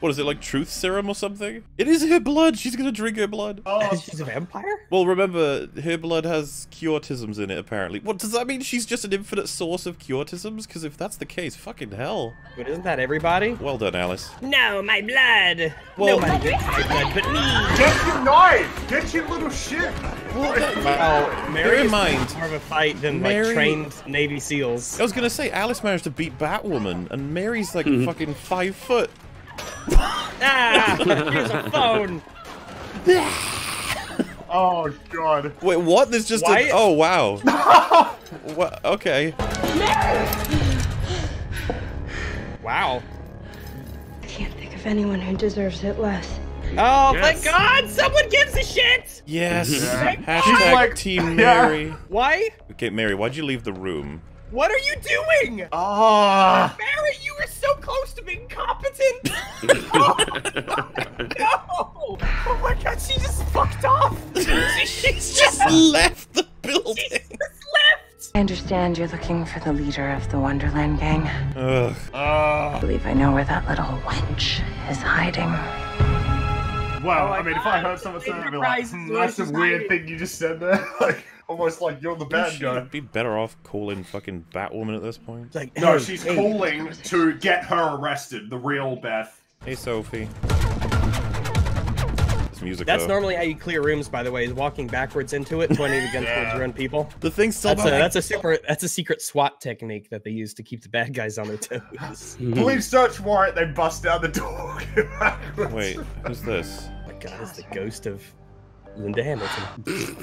What is it like truth serum or something? It is her blood. She's gonna drink her blood. Oh, *laughs* She's a vampire? Well, remember her blood has curetisms in it. Apparently, what does that mean? She's just an infinite source of curetisms? Because if that's the case, fucking hell. But isn't that everybody? Well done, Alice. No, my blood! Well- Nobody gets my blood but me! get your knife. Get your little shit. Well, Mary in is mind, more of a fight than Mary- like trained Navy SEALs. I was gonna say Alice managed to beat Batwoman, and Mary's like mm-hmm. fucking five foot. Ah! Here's a phone! *laughs* Oh, God. Wait, what? There's just Why- a. Oh wow. *laughs* what? Okay. Wow. I can't think of anyone who deserves it less. Oh, Yes. thank God! Someone gives a shit! Yes. Yeah. Hashtag She's like- Team *laughs* yeah. Mary. Why? Okay, Mary, why'd you leave the room? What are you doing? Oh. Barry, you were so close to being competent! *laughs* no! Oh my god, she just fucked off! *laughs* She's just left the building. She's just left! I understand you're looking for the leader of the Wonderland gang. Ugh. I believe I know where that little wench is hiding. Well, Oh I mean, if I heard someone say that, I'd be like, hmm, that's a weird hiding. thing you just said there. *laughs* like, almost like you're the bad guy. She'd be better off calling fucking Batwoman at this point. Like, No, hey, she's hey. calling to get her arrested, the real Beth. Hey, Sophie. Music. That's though. normally how you clear rooms, by the way, is walking backwards into it, pointing the gun *laughs* towards your own people. The thing's still That's a, about- that's a super that's a secret SWAT technique that they use to keep the bad guys on their toes. *laughs* Police search warrant. They bust down the door. *laughs* Wait, who's this? Oh my god, it's the ghost of Linda Hamilton.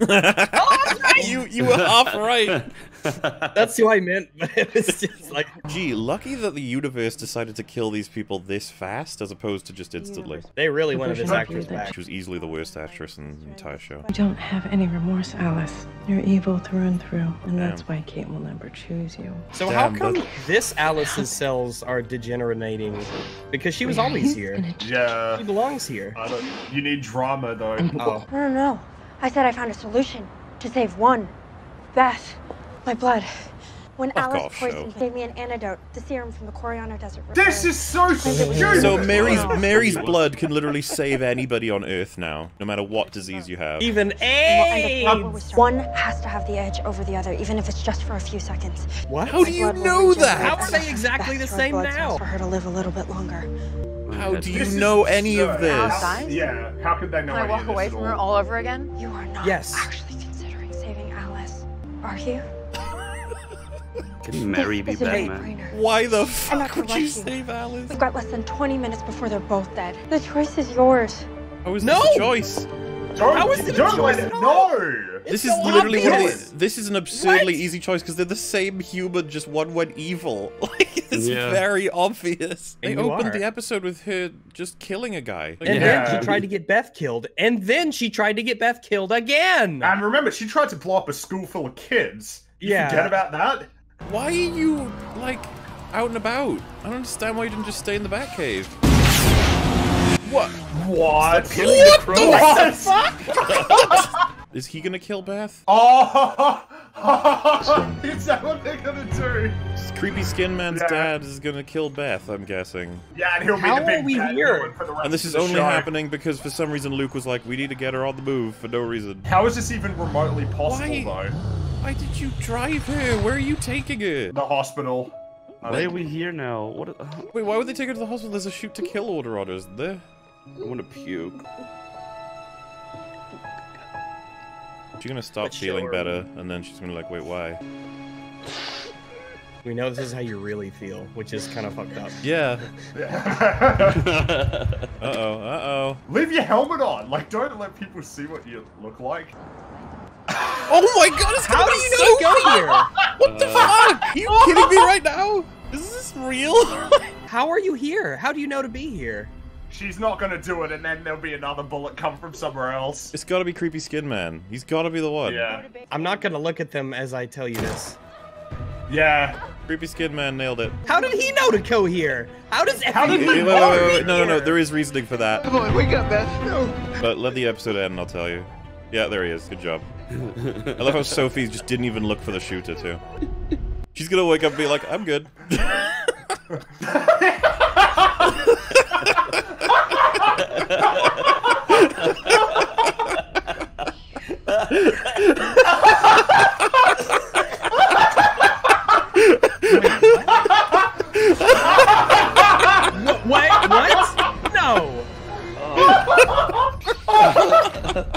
Oh, you you were half right. *laughs* That's who I meant, but it was just like Gee, lucky that the universe decided to kill these people this fast as opposed to just instantly. they really wanted this Lucky actress that- back. She was easily the worst actress in the entire show. I don't have any remorse, Alice. You're evil through and through, and that's why Kate will never choose you. So Damn, how come that- this Alice's cells are degenerating? Because she was always here. Yeah. She belongs here. I don't, you need drama though. Oh. don't no. I said I found a solution to save one. Beth, my blood. When Fuck Alice off, poisoned show. gave me an antidote, the serum from the Coryana Desert. This is so stupid. So Mary's Mary's blood can literally save anybody on Earth now, no matter what disease you have. Even And the problem AIDS. one has to have the edge over the other, even if it's just for a few seconds. What? How do you know that? How are they exactly the same now? For her to live a little bit longer. How do you This know any of this? How- yeah. How could they know Can I any walk of this away from all? her all over again? You are not Yes. actually considering saving Alice, are you? Can Mary be It's a Batman? Why the I'm fuck not gonna would you save Alice? We've got less than 20 minutes before they're both dead. The choice is yours. How is No! this a choice? Don't, How is it a choice it. No. This It's is so literally one of obvious. the, this is an absurdly What? easy choice because they're the same human, just one went evil. *laughs* Like it's Yeah. very obvious. They And you opened are. the episode with her just killing a guy. Like, And Yeah. then she tried to get Beth killed, and then she tried to get Beth killed again. And remember, she tried to blow up a school full of kids. You Yeah. forget about that? Why are you like out and about? I don't understand why you didn't just stay in the Batcave. What? What? what the the crows. *laughs* fuck? *laughs* Is he gonna kill Beth? oh! *laughs* is that what they're gonna do? Creepy Skin Man's Yeah. dad is gonna kill Beth, I'm guessing. Yeah, and he'll be How the big are we bad here? villain for the rest And this is only show. happening because for some reason Luke was like, we need to get her on the move for no reason. How is this even remotely possible, Why? though? Why did you drive her? Where are you taking her? The hospital. I Why are we here now? What? uh, Wait, why would they take her to the hospital? There's a shoot to kill order on her, isn't there? I want to puke. She's gonna stop But feeling sure. better, and then she's gonna be like, wait, why? We know this is how you really feel, which is kind of fucked up. Yeah. *laughs* Uh-oh, uh-oh. Leave your helmet on. Like, don't let people see what you look like. Oh my god, it's How do you know to go here? What the uh. fuck? Are you *laughs* kidding me right now? Is this real? *laughs* How are you here? How do you know to be here? She's not gonna do it, and then there'll be another bullet come from somewhere else. it's gotta be Creepy Skin Man. He's gotta be the one. Yeah. I'm not gonna look at them as I tell you this. Yeah. Creepy Skin Man nailed it. How did he know to go here? How does How did Wait, he wait, know wait, wait, No, no, no. There is reasoning for that. Come on, wake up, Beth. No. But let the episode end, and I'll tell you. Yeah, there he is. Good job. I love how Sophie just didn't even look for the shooter, too. She's gonna wake up and be like, I'm good. What? What? what? No.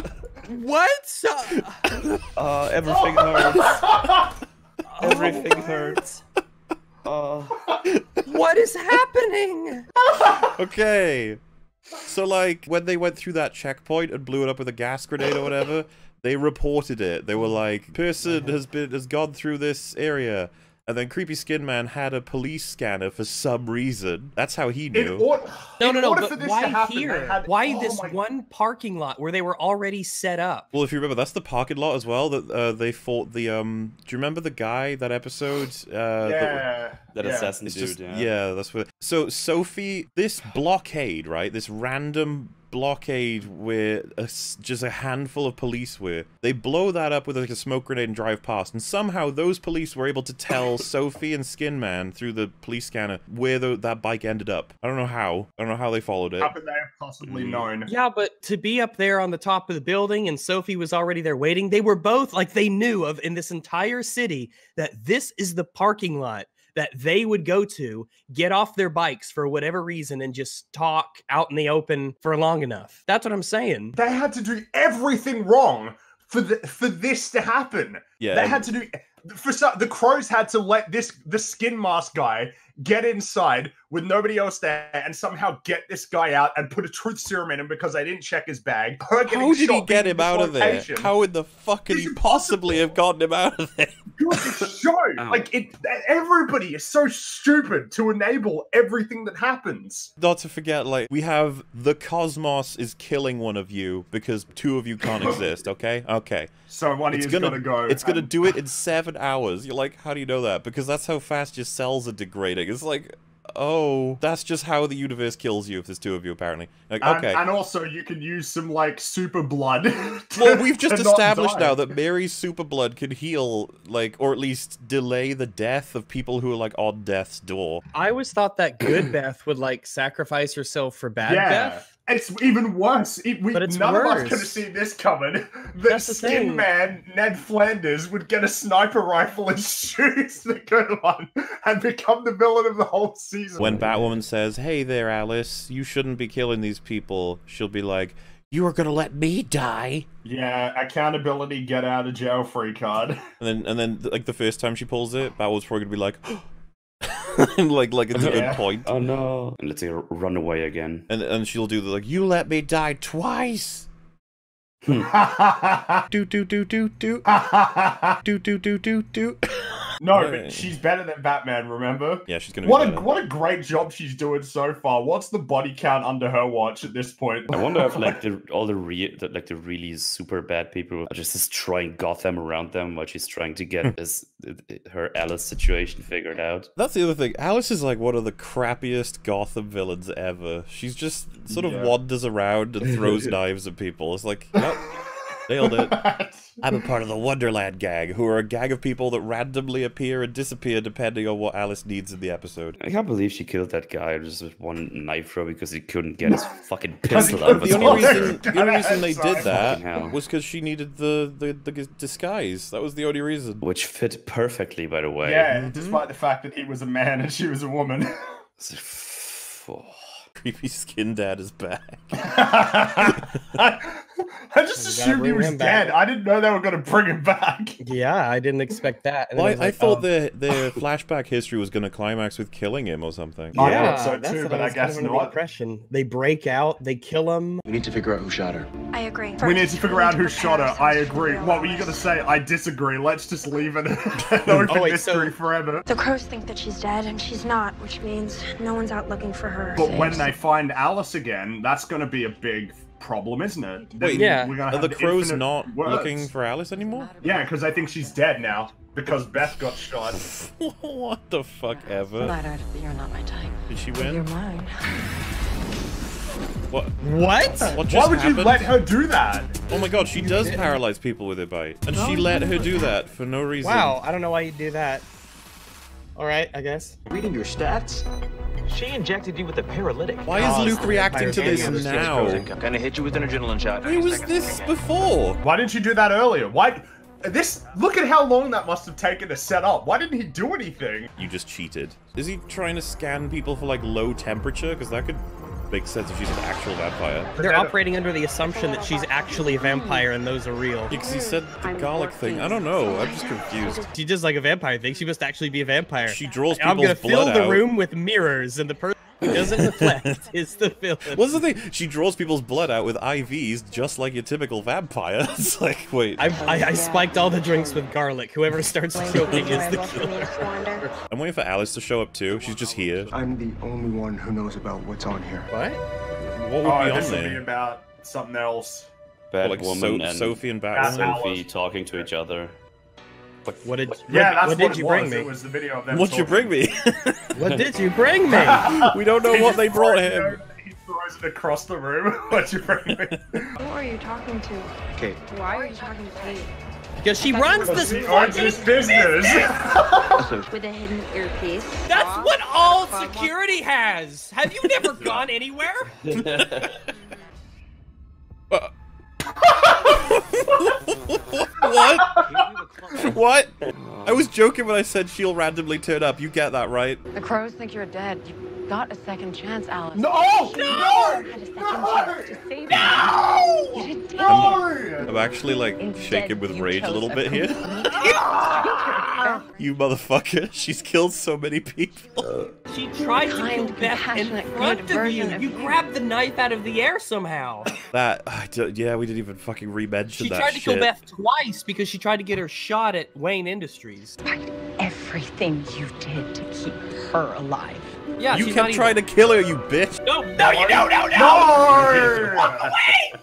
*laughs* what? *laughs* Uh, everything hurts. *laughs* Everything hurts. Uh, What is happening? *laughs* okay. So, like, when they went through that checkpoint and blew it up with a gas grenade or whatever, they reported it. They were like, person has been has gone through this area. And then Creepy Skin Man had a police scanner for some reason. That's how he In knew. or- No, in no, no. order But why to happen, here? had- Why oh this my- one parking lot where they were already set up? Well, if you remember, that's the parking lot as well that uh, they fought the um. Do you remember the guy that episode? Uh, Yeah. that yeah. assassin It's dude. just yeah. that's what. So Sophie, this blockade, right? This random blockade where a s just a handful of police were. They blow that up with like a smoke grenade and drive past, and somehow those police were able to tell *laughs* Sophie and Skin Man through the police scanner where the, that bike ended up. I don't know how. I don't know how they followed it. How could they have possibly Mm. known? Yeah, but to be up there on the top of the building and Sophie was already there waiting, they were both like they knew of in this entire city that this is the parking lot that they would go to, get off their bikes for whatever reason, and just talk out in the open for long enough. That's what I'm saying. They had to do everything wrong for the for this to happen. Yeah, they had to do for some, the crows had to let this the skin mask guy get inside with nobody else there and somehow get this guy out and put a truth serum in him because they didn't check his bag. Her How did he get him out of there? How in the fuck could he possibly have gotten him out of there? Show *laughs* oh. like it everybody is so stupid to enable everything that happens Not to forget, like, we have the cosmos is killing one of you because two of you can't *laughs* exist, okay? Okay. so one of It's gonna, gonna go It's gonna do it in seven hours. You're like, how do you know that? Because that's how fast your cells are degrading. It's like, oh, that's just how the universe kills you if there's two of you, apparently. Like, and, okay. and also you can use some like super blood *laughs* to- Well, we've just *laughs* to established now that Mary's super blood can heal, like, or at least delay the death of people who are like on death's door. I always thought that good *clears throat* Beth would like sacrifice herself for bad yeah Beth. It's even worse. It, we, But it's none of us could have seen this coming. *laughs* That That's the skin thing. man ned flanders would get a sniper rifle and *laughs* shoot the good one and become the villain of the whole season. When Batwoman says, "Hey there, Alice, you shouldn't be killing these people," she'll be like, "You are gonna let me die." yeah accountability get out of jail free card. *laughs* And then, and then, like the first time she pulls it, Batwoman's probably gonna be like, *gasps* oh, *laughs* like, like it's a good point. Oh no. And let's say run away again. And and she'll do the like, "You let me die twice." Hmm. *laughs* do do do do do *laughs* do do do do do. No, Yeah. but she's better than Batman. Remember? Yeah, she's gonna. What be a better. what a great job she's doing so far. What's the body count under her watch at this point? I wonder if *laughs* like the all the, re- the like the really super bad people are just destroying Gotham around them while she's trying to get *laughs* this her Alice situation figured out. That's the other thing. Alice is like one of the crappiest Gotham villains ever. She's just sort of Yeah. wanders around and throws *laughs* knives at people. It's like, yep, nailed it. *laughs* I'm a part of the Wonderland gang, who are a gang of people that randomly appear and disappear depending on what Alice needs in the episode. I can't believe she killed that guy just with one knife throw because he couldn't get his *laughs* fucking pistol out of his The only reason, the only *laughs* reason they did that was because she needed the, the, the disguise. That was the only reason. Which fit perfectly, by the way. Yeah, mm-hmm. despite the fact that he was a man and she was a woman. Creepy skin dad is back. *laughs* I just gotta assumed he was him back. dead. I didn't know they were going to bring him back. *laughs* Yeah, I didn't expect that. And Well, I, was I like, thought oh. the the flashback history was going to climax with killing him or something. I Yeah, thought so that's too, what but I was kind guess of under the not. Impression. They break out, they kill him. We need to figure out who shot her. I agree. We need to figure out who shot her. I agree. What were you going to say? I disagree. Let's just leave it an *laughs* open Oh, wait, mystery forever. The crows think that she's dead, and she's not, which means no one's out looking for her. But when they find Alice again, that's going to be a big problem, isn't it? Then Wait, we're gonna are the crows infinite not words. looking for Alice anymore? Yeah, because I think she's dead now because Beth got shot. *laughs* what the fuck ever? Flattered, you're not my type. Did she win? You're win? mine. What? What? What just Why would happened? you let her do that? Oh my god, she does paralyze people with her bite. And she let her do that for no reason. Wow, I don't know why you do that. All right, I guess. Reading your stats? She injected you with a paralytic. Why is oh, Luke reacting to this Vampires now? frozen. Gonna hit you with an adrenaline shot. Where was this before? Why didn't you do that earlier? Why? This look at how long that must have taken to set up. Why didn't he do anything? You just cheated. Is he trying to scan people for like low temperature? Because that could make sense if she's an actual vampire. They're operating under the assumption that she's actually a vampire and those are real. Because he said the garlic thing. I don't know. I'm just confused. She just like a vampire thing. She must actually be a vampire. She draws I'm gonna people's fill blood the out. room with mirrors, and the person who doesn't reflect *laughs* is the villain. What's the thing? She draws people's blood out with IVs, just like your typical vampire. *laughs* It's like, wait. I, I, I spiked all the drinks with garlic. Whoever starts choking is the *laughs* killer. I'm waiting for Alice to show up too. She's just here. I'm the only one who knows about what's on here. What? What would oh, be on this will be about something else. Bad Like woman So- and Sophie and Bat- Batwoman. Sophie talking to each other. What did? Yeah, that's what, what, did it you was. bring me? It was the video of them. What'd you bring me? *laughs* What did you bring me? *laughs* we don't know He what they brought him. over- He throws it across the room. *laughs* What'd you bring me? Who are you talking to? Kate. Why are you talking to Kate? Because she runs this He owns fucking this business. With a hidden earpiece. That's what all security has. Have you never gone anywhere? What? what? *laughs* I was joking when I said she'll randomly turn up. You get that, right? The crows think you're dead. You got a second chance, Alice. No! No! No! Had a second No! chance to save No! you. You didn't take No! I'm actually like shaking with rage a little bit here. *laughs* you motherfucker. She's killed so many people. She tried to Kind, kill Beth in compassionate, front good of you. version of You you. grabbed the knife out of the air somehow. That, I don't- yeah, we didn't even fucking re-mention She that tried to shit. kill Beth twice because she tried to get her shot at Wayne Industries. Everything you did to keep her alive. Yeah, you kept not trying to kill her, you bitch. No, no, you don't, no, no! No! Walk away!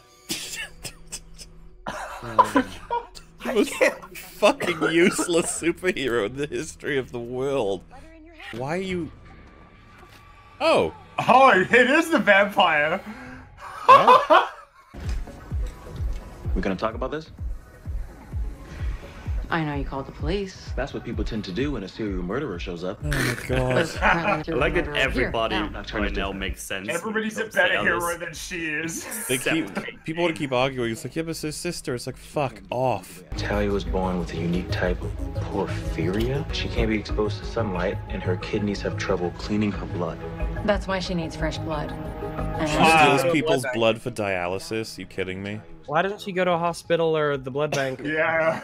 The most fucking useless superhero in the history of the world. Why are you? Oh. Oh, it is the vampire. *laughs* We gonna talk about this? I know you called the police. That's what people tend to do when a serial murderer shows up. Oh my *laughs* god. I like that murderer. Here, everybody now. right now makes sense. Everybody's a comes to better Alice. hero than she is. *laughs* They keep people want to keep arguing. It's like, yeah, but it's his sister. It's like, fuck off. Talia was born with a unique type of porphyria. She can't be exposed to sunlight, and her kidneys have trouble cleaning her blood. That's why she needs fresh blood. And She Wow. steals people's Blood blood for dialysis. You kidding me? Why doesn't she go to a hospital or the blood bank? *laughs* Yeah.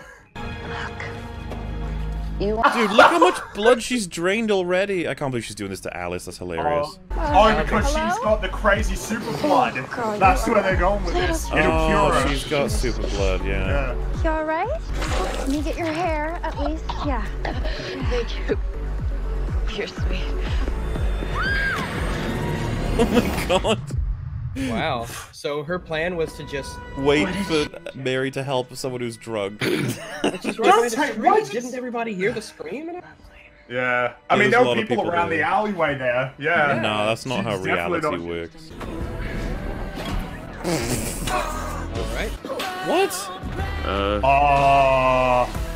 You Dude, look how much blood she's drained already. I can't believe she's doing this to Alice. That's hilarious. Oh, oh because she's got the crazy super blood. That's where they're going with this. It'll cure Oh, her. she's got super blood. Yeah. Yeah. You alright? Let me get your hair, at least. Yeah. Thank you. You're sweet. Oh my god. Wow. *laughs* So her plan was to just Wait for Mary to help someone who's drunk. just *laughs* Don't run by the take- street. why Didn't everybody hear the scream? and- Yeah. I Yeah, mean, there's there were people, people around there. the alleyway there. Yeah. No, that's not how She's definitely reality not- works. All right. What? Uh, Oh.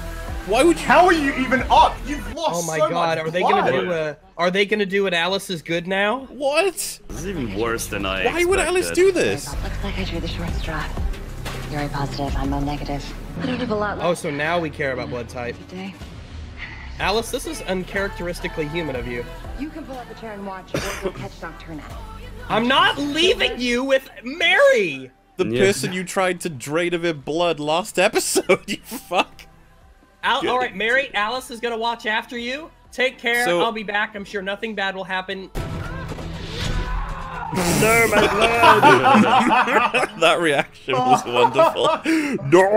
Why would you? How are you even up? You've lost Oh my so god, are they blood. gonna do a are they gonna do an Alice is good now? What? this is even worse than I. Why would Alice do this? Oh looks like I drew the short straw. You're A positive. I'm O negative. I don't have a lot oh, left. Oh, so now we care about blood type. Day. Alice, this is uncharacteristically human of you. You can pull up a chair and watch, or we'll catch Nocturna. I'm not leaving you with Mary! The Yeah. person you tried to drain of her blood last episode, *laughs* you fuck. Al- all right, Mary, Alice is gonna watch after you. Take care. So- I'll be back. I'm sure nothing bad will happen. No, my *laughs* blood. that reaction was wonderful. *laughs* no.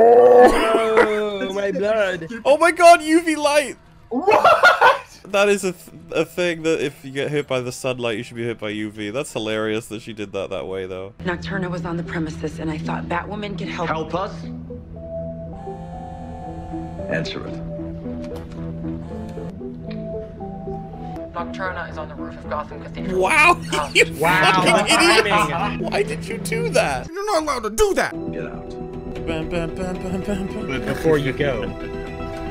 Oh, my blood. Oh my god, UV light. What? That is a, th a thing that if you get hit by the sunlight, you should be hit by UV. That's hilarious that she did that that way, though. Nocturna was on the premises, and I thought Batwoman could help. Help us? Answer it. Nocturna is on the roof of Gotham Cathedral. Wow, um, *laughs* you Wow, fucking idiot! timing. Why did you do that? You're not allowed to do that. Get out. Bam, bam, bam, bam, bam, bam. But before you go,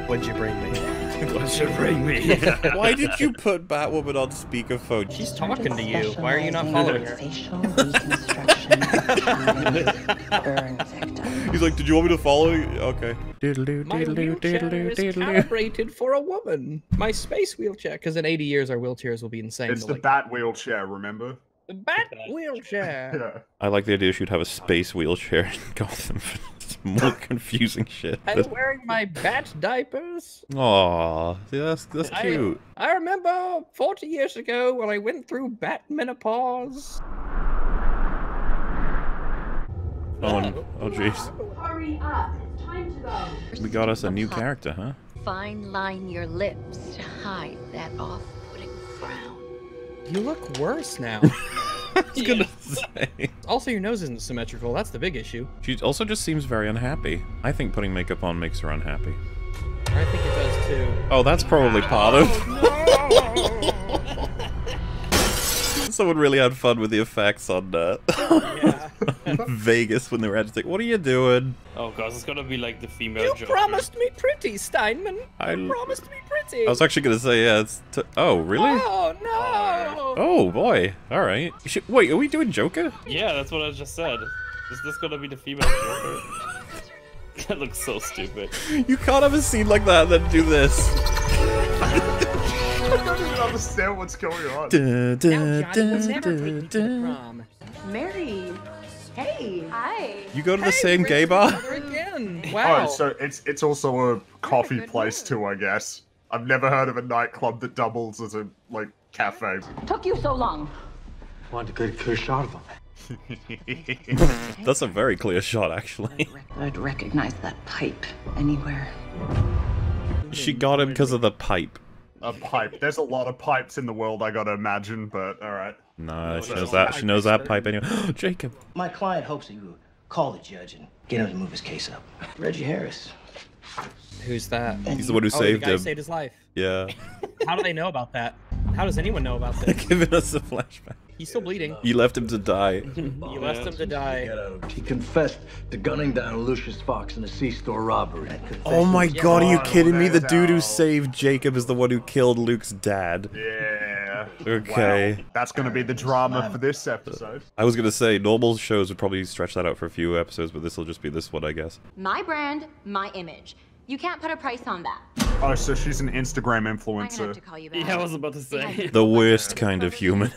what'd you bring me? What should bring me? Why did you put Batwoman on speakerphone? She's talking to you. Why are you not following her? Facial reconstruction *laughs* burn victim. He's like, did you want me to follow you? Okay. My wheelchair is calibrated for a woman. My space wheelchair, because in 80 years our wheelchairs will be insane. It's the like- bat wheelchair, remember? The bat wheelchair. *laughs* Yeah. I like the idea she'd have a space wheelchair in Gotham *laughs* for some more *laughs* confusing shit. I'm wearing my bat diapers. Aw, see, that's that's I- cute. I remember 40 years ago when I went through bat menopause. Oh, oh, oh jeez. Hurry up. It's time to go. We got us a new character, huh? Fine line your lips to hide that off-putting frown. You look worse now. *laughs* I was gonna say. also, your nose isn't symmetrical. That's the big issue. She also just seems very unhappy. I think putting makeup on makes her unhappy. I think it does too. Oh, that's probably oh, part of. *laughs* Someone really had fun with the effects on uh, *laughs* Vegas when they were actually like, "What are you doing?" Oh god, it's gonna be like the female You Joker. promised me pretty, Steinman. I- You promised me pretty. I was actually gonna say, yeah. It's t- oh, really? Oh no! Oh boy. All right. Should, wait, are we doing Joker? Yeah, that's what I just said. Is this gonna be the female Joker? *laughs* That looks so stupid. You can't have a scene like that and then do this. *laughs* I don't even understand what's going on. Dun, dun, Now Johnny will never take me to the prom. Mary. Hey. Hi. You go to the same gay bar? Again. Wow. Oh, so it's it's also a coffee place too, I guess. I've never heard of a nightclub that doubles as a like cafe. Took you so long. Want a good clear shot of them. *laughs* That's a very clear shot, actually. I'd recognize that pipe anywhere. She got him because of the pipe. A pipe. There's a lot of pipes in the world, I gotta imagine, but alright. No, she knows that. She knows that pipe anyway. *gasps* Jacob. My client hopes that you call the judge and get him to move his case up. Reggie Harris. Who's that? He's the one who oh, saved the guy him. saved his life. Yeah. How do they know about that? How does anyone know about *laughs* this? Giving us a flashback. He's still bleeding. You left him to die. *laughs* You left him to die. He confessed to gunning down Lucius Fox in a C-store robbery. Oh my god, are you kidding me? The dude who saved Jacob is the one who killed Luke's dad. Yeah. Okay. Wow. That's gonna be the drama for this episode. I was gonna say, normal shows would probably stretch that out for a few episodes, but this will just be this one, I guess. My brand, my image. You can't put a price on that. Oh, so she's an Instagram I'm gonna have influencer. to call you back. *laughs* Yeah, I was about to say. The worst kind of human.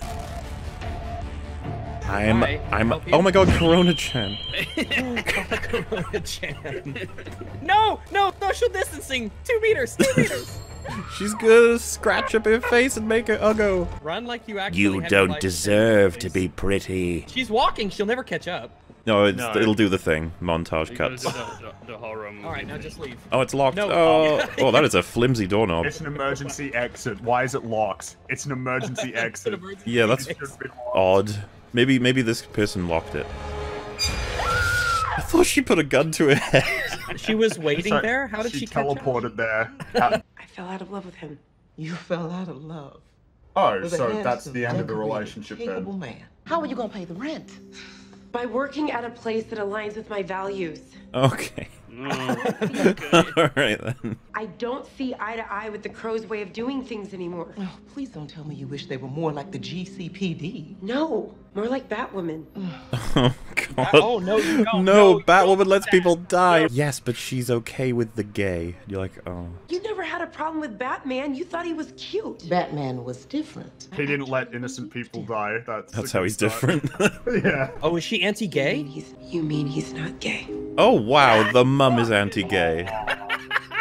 I'm, Hi, I'm, oh my god, Corona *laughs* Chan. Chan. *laughs* No, no, social distancing. Two meters. Two *laughs* meters. She's gonna scratch up her face and make her uggo. Run like you actually. You have your don't life deserve to be pretty. She's walking. She'll never catch up. No, it's, No. it'll do the thing. Montage cuts. the, the, the horror movie. All right, now just leave. Oh, it's locked. No. Oh, oh, oh that is a flimsy doorknob. It's an emergency exit. Why is it locked? It's an emergency exit. Yeah, that's It should be locked. odd. Maybe, maybe this person locked it. I thought she put a gun to her head. She was waiting Sorry, there. How did she, catch up? teleported there? *laughs* How- I fell out of love with him. You fell out of love. oh, with so that's the end of the relationship then. man. How are you gonna pay the rent? By working at a place that aligns with my values. Okay. Mm, *laughs* *laughs* All right then. I don't see eye to eye with the Crow's way of doing things anymore. Oh, please don't tell me you wish they were more like the GCPD. No, more like Batwoman. *laughs* Oh god. Oh no, you don't. No, Batwoman lets do people that. die. Yes, but she's okay with the gay. You're like, oh. You never had a problem with Batman. You thought he was cute. Batman was different. He didn't let innocent people die. That's That's how he's sign. different. *laughs* yeah. Oh, is she anti-gay? He's, you mean he's not gay? oh wow, the mum is anti-gay. *laughs*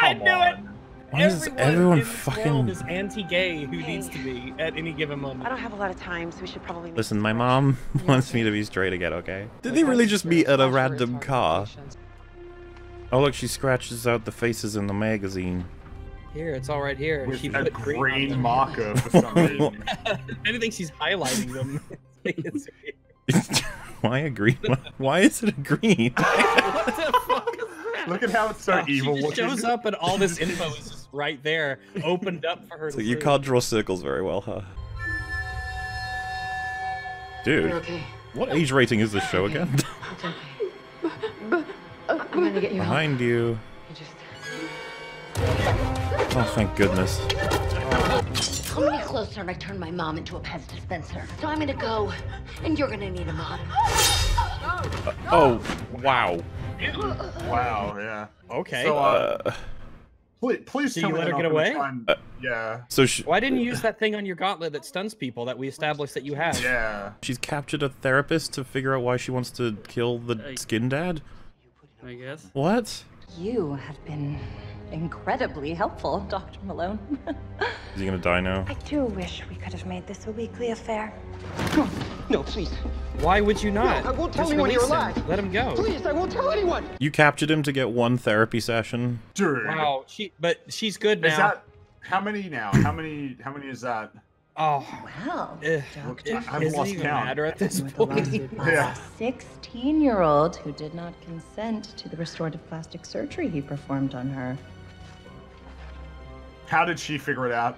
I knew it. Why is Everyone, everyone in this fucking- is anti-gay who needs to be at any given moment? I don't have a lot of time, so we should probably. Listen, my mom *laughs* wants me to be straight again, okay? Did they really just meet at a random car? Oh look, she scratches out the faces in the magazine. Here, it's all right here. With she a put green, on green them. marker *laughs* for some reason. *laughs* Anything she's highlighting them. Why a green? Why is it a green? what the fuck is that? Look at how it's so oh, she evil just looking. shows up and all this info is just *laughs* right there, opened up for her. So you can't draw circles very well, huh? Dude, okay. what age rating is this show again? *laughs* It's okay. I'm gonna get you help. Behind you. You just Oh, thank goodness. come any closer and I turn my mom into a Pez dispenser. So I'm gonna go, and you're gonna need a mom. Uh, oh, wow. Wow, yeah. Okay. So, uh, Uh, please, please So tell you me let her get away? try and- Uh, yeah. so she, Why didn't you use that thing on your gauntlet that stuns people that we established that you have? Yeah. she's captured a therapist to figure out why she wants to kill the skin dad? I guess. What? You have been incredibly helpful, Dr. Malone. *laughs* Is he gonna die now? I do wish we could have made this a weekly affair. No, please. Why would you not? I won't tell Just anyone you're release him. alive. Let him go. Please, I won't tell anyone. You captured him to get one therapy session? Dude. Wow, she but she's good now. Is that how many now? How many how many is that? Oh, Wow. I- I've doesn't lost even count. matter at this With a lawsuit point. Yeah. 16 year old who did not consent to the restorative plastic surgery he performed on her. How did she figure it out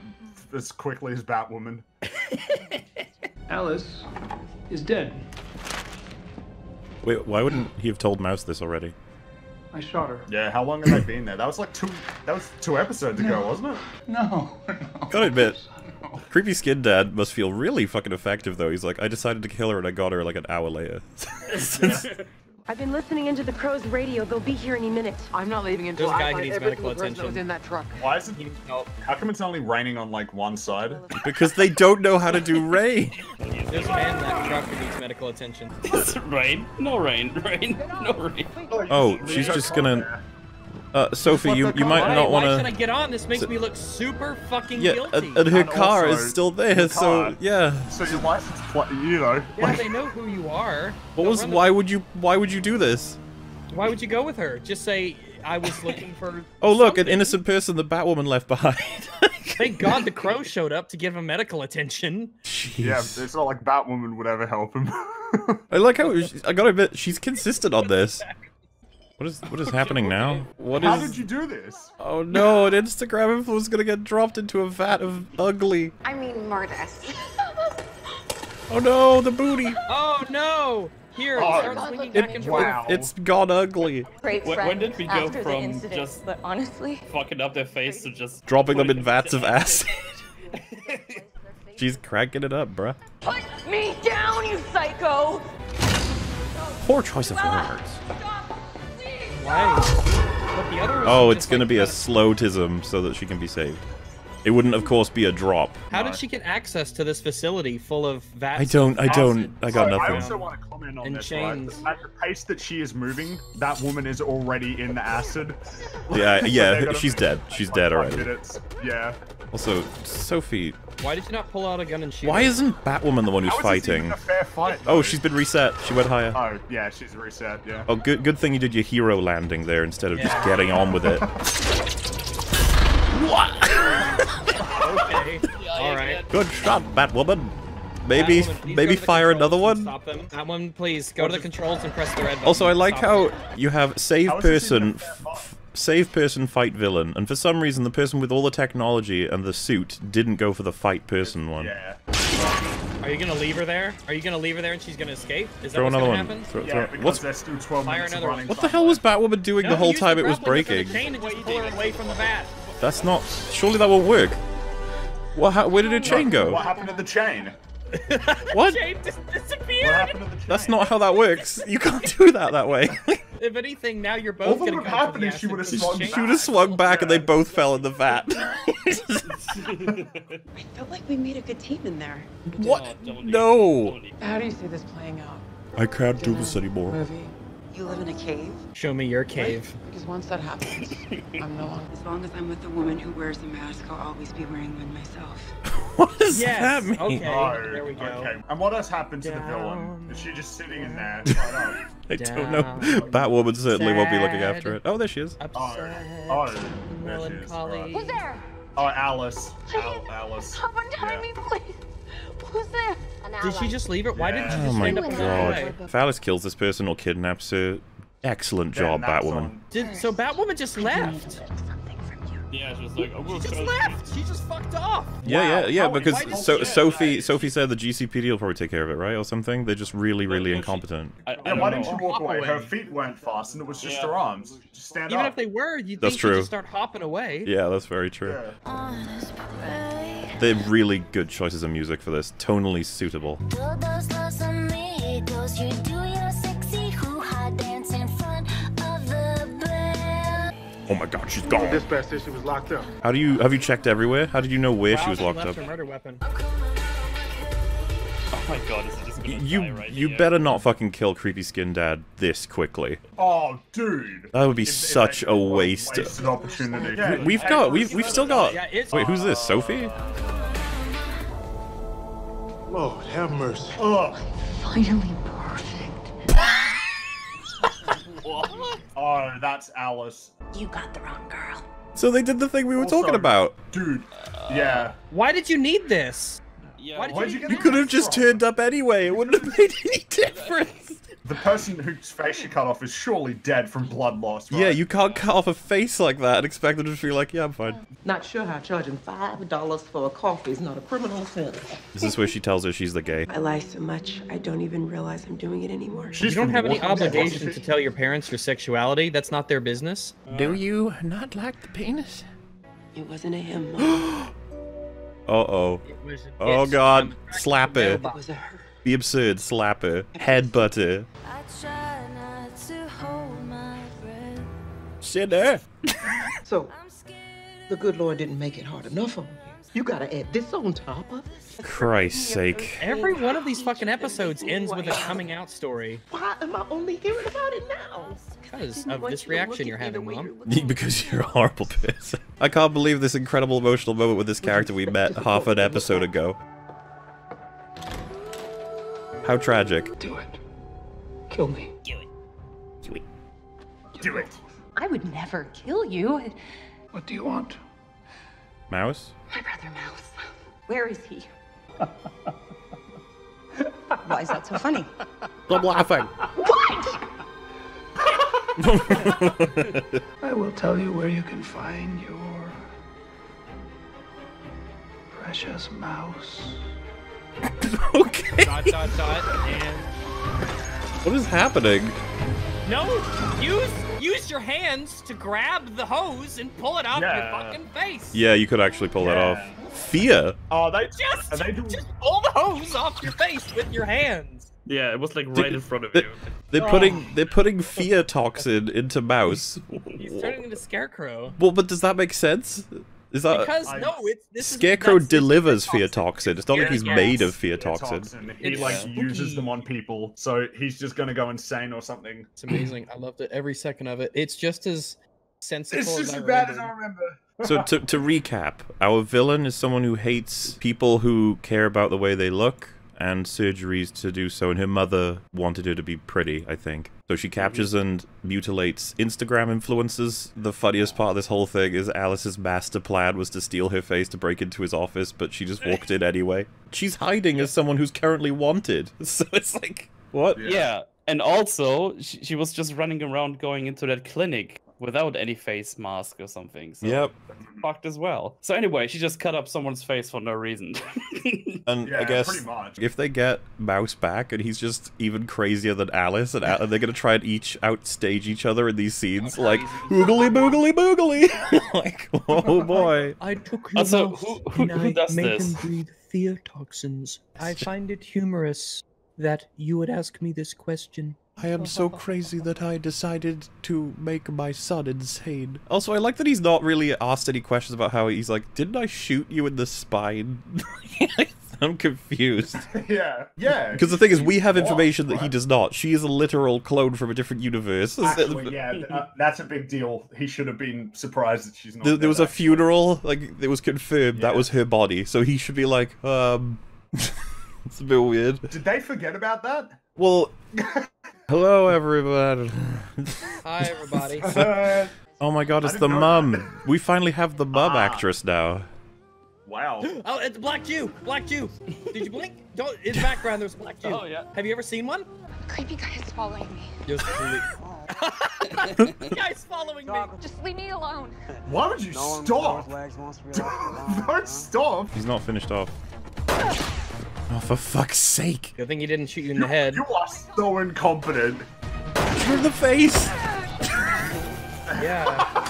as quickly as Batwoman? *laughs* Alice is dead. Wait, why wouldn't he have told Mouse this already? I shot her. Yeah, how long have I been there? That was like two that was two episodes ago, wasn't it? No. Gotta admit, Creepy Skin Dad must feel really fucking effective though. He's like, I decided to kill her and I got her like an hour later. *laughs* *laughs* I've been listening into the crow's radio. They'll be here any minute. I'm not leaving until There's a guy I who needs medical single was attention. in that truck. Why isn't it? How come it's only raining on like one side? *laughs* Because they don't know how to do *laughs* rain. There's a man in that truck who needs medical attention. *laughs* rain? No rain. Rain? No rain. Oh, she's just gonna. Uh, Sophie, you you might Why- not want to. Why should I to. get on? This makes So- me look super fucking Yeah, guilty. and, and her And car also, is still there, your so yeah. So your license plate, you know. *laughs* yeah, they know who you are. What They'll was? run the- Why would you? Why would you do this? Why would you go with her? Just say I was looking for. *laughs* Oh look, an innocent person the Batwoman left behind. *laughs* Thank God the crow showed up to give him medical attention. Yeah, it's not like Batwoman would ever help him. I like how I gotta admit she's consistent on this. What is what is happening now? What How is? did you do this? Oh no, an Instagram influencer is gonna get dropped into a vat of ugly. I mean, Murtis. Oh no, the booty. Oh no! Here, Oh, start swinging back and wow. It's gone ugly. Great When, when did we go from incident, just but honestly, fucking up their face to just Dropping them in vats of acid. *laughs* She's cracking it up, bruh. put me down, you psycho! Poor choice of words. Oh, it's gonna like be a that. slowtism so that she can be saved. It wouldn't, of course, be a drop. How did she get access to this facility full of vats? I don't. I don't. I got So, I nothing. also want to comment on And this, chains. right? At the pace that she is moving, that woman is already in the acid. Yeah, *laughs* yeah, they're she's dead. She's like dead already. minutes. Yeah. Also, Sophie, Why did you not pull out a gun and shoot? why her? isn't Batwoman the one who's How is this even fighting? a fair fight? Oh, she's been reset. She went higher. Oh, yeah, she's reset. Yeah. Oh, good. Good thing you did your hero landing there instead of just getting on with it. *laughs* What? okay. *laughs* All right. Good shot, Batwoman. Maybe, Batwoman, maybe go to the fire another one. Stop them. That one, please go to the controls and press the red button. Also, I like how them. you have save How is this even a person, fair f- fight? f- save person, fight villain, and for some reason, the person with all the technology and the suit didn't go for the fight person one. Yeah. Are you gonna leave her there? Are you gonna leave her there and she's gonna escape? Is that Throw what's another gonna one. happen? Throw- Yeah, throw- what's there's still 12 Fire minutes another one. running what the hell was Batwoman doing No, the whole use time it was grappling hook for the breaking? chain and just pull her away from the vat. That's not. Surely that won't work. Well, how, where did her chain go? What happened to the chain? *laughs* What? Chain just What happened to the? That's not how that works. You can't do that that way. *laughs* If anything, now you're both that gonna would have happened if she would have because swung She would have swung back and they both fell in the vat. *laughs* I felt like we made a good team in there. what? No. How do you see this playing out? I can't do this anymore. Movie. You live in a cave? Show me your cave. Because once that happens, *laughs* I'm no longer. As long as I'm with the woman who wears a mask, I'll always be wearing one myself. *laughs* What does Yes. that mean? Okay. Oh, There we go. Okay. And what has happened to the villain? Down. Is she just sitting in there? *laughs* Right up? I don't know. Batwoman certainly won't be looking after it. Oh, there she is. Oh, Upset. oh, there she is. melancholy. Right. Who's there? Oh, Alice. Al- Alice. Come untie Yeah. me, please. Who's there? Did she just leave it? Why didn't she just Oh my stand up and walk away? god. If Alice kills this person or kidnaps her, excellent job, Batwoman. Did, so Batwoman just left. Yeah, she was like, oh, She just left. She just fucked off. Yeah, Wow. yeah, yeah. How- because why did so, she- Sophie, Sophie said the GCPD will probably take care of it, right, or something. They're just really, really no, she- incompetent. I, I Yeah, why know. didn't she walk away? away. Her feet weren't fast, and It was just Yeah. her arms. Just stand Even up. if they were, you'd That's think she'd just start hopping away. Yeah, that's very true. Yeah. They're really good choices of music for this. Tonally suitable. Oh my god, she's gone. Dispatch said she was locked up. How do you have you checked everywhere? How did you know where she was locked up? murder weapon. Oh my god, is it just gonna You die right you here? better not fucking kill creepy skin dad this quickly. Oh, dude. That would be If- if such they- a waste. Wasted opportunity. We've got we've we've still got. Yeah, it's- Wait, who's this? Sophie? Lord, have mercy. Ugh. Finally perfect. *laughs* Oh, that's Alice. You got the wrong girl. So they did the thing we were Also- talking about. Dude. Yeah. Why did you need this? Yeah, Why did you, you get You could have from? just turned up anyway. It wouldn't have made any *laughs* difference. The person whose face you cut off is surely dead from blood loss, right? Yeah, you can't cut off a face like that and expect them to just be like, yeah, I'm fine. Not sure how charging five dollars for a coffee is not a criminal offense. Is this where she tells her she's the gay? I lie so much, I don't even realize I'm doing it anymore. you She's don't have any obligation to tell your parents your sexuality. That's not their business. Do you not like the penis? It wasn't a him, *gasps* Uh oh. It was Oh god. Slap her. it was a her. Be absurd. Slap her. Headbutt her. sinner. *laughs* So, the good Lord didn't make it hard enough on you. You gotta add this on top of it. Christ's sake. Every one of these fucking episodes ends with a coming out story Why am I only hearing about it now? because of this reaction you're having, Mom. *laughs* because you're a horrible person. I can't believe this incredible emotional moment with this character we met half an episode ago. How tragic. Do it. Kill me. Do it. Sweet. Do it. I would never kill you. What do you want? Mouse? My brother Mouse. Where is he? *laughs* Why is that so funny? Stop laughing. What? *laughs* I will tell you where you can find your precious mouse. *laughs* okay. Dot dot dot and What is happening? no, use use your hands to grab the hose and pull it off Yeah. your fucking face. Yeah, you could actually pull that off. Fia? Oh, they Just are they doing? just pull the hose off your face with your hands. Yeah, it was like right in front of you. They're oh. putting they're putting fear toxin into Mouse. He's turning into Scarecrow. Well, but does that make sense? Is that Because no, it's this Scarecrow is delivers fear toxin? It's not like he's Yeah, made of yes. fear Yeah, toxin. He like uses them on people, so he's just gonna go insane or something. It's amazing. I loved it every second of it. It's just as sensible It's just as as bad as. I remember. *laughs* So to to recap, our villain is someone who hates people who care about the way they look and surgeries to do so, and her mother wanted her to be pretty, I think. So she captures and mutilates Instagram influencers. The funniest part of this whole thing is Alice's master plan was to steal her face to break into his office, but she just walked in anyway. She's hiding as someone who's currently wanted. *laughs* So it's like, what? Yeah. And also, she, she was just running around going into that clinic without any face mask or something. So Yep. Fucked as well. So anyway, she just cut up someone's face for no reason. *laughs* And Yeah, I guess pretty much. if they get Mouse back and he's just even crazier than Alice, and, and they're gonna try and each outstage each other in these scenes, like boogly boogly boogly, *laughs* like oh boy. I took uh, your Also, mouse who- who- and who I does made him this? breathe theotoxins. I find it humorous that you would ask me this question. I am so *laughs* crazy that I decided to make my son insane. Also, I like that he's not really asked any questions about how he's like, didn't I shoot you in the spine? *laughs* I'm confused. *laughs* yeah, yeah. Because the thing is, we have information that he does not. She is a literal clone from a different universe. Actually, yeah, uh, that's a big deal. He should have been surprised that she's not. There, there was a funeral, like it was confirmed that was her body, so he should be like, um, it's a bit weird. Did they forget about that? Well, hello everybody. Hi everybody. *laughs* oh my god, it's the know- mum. We finally have the mum Ah. actress now. Wow. Oh, it's Black Jew. Black Jew. Did you blink? Don't. In the background, there's a Black Jew. Oh, yeah. Have you ever seen one? Creepy guy is following me. Just *laughs* Guy's following me. Just leave me alone. Why would you stop? *laughs* Don't stop. He's not finished off. Oh, for fuck's sake. Good thing he didn't shoot you in the head. You are so incompetent. In the face. *laughs* Yeah.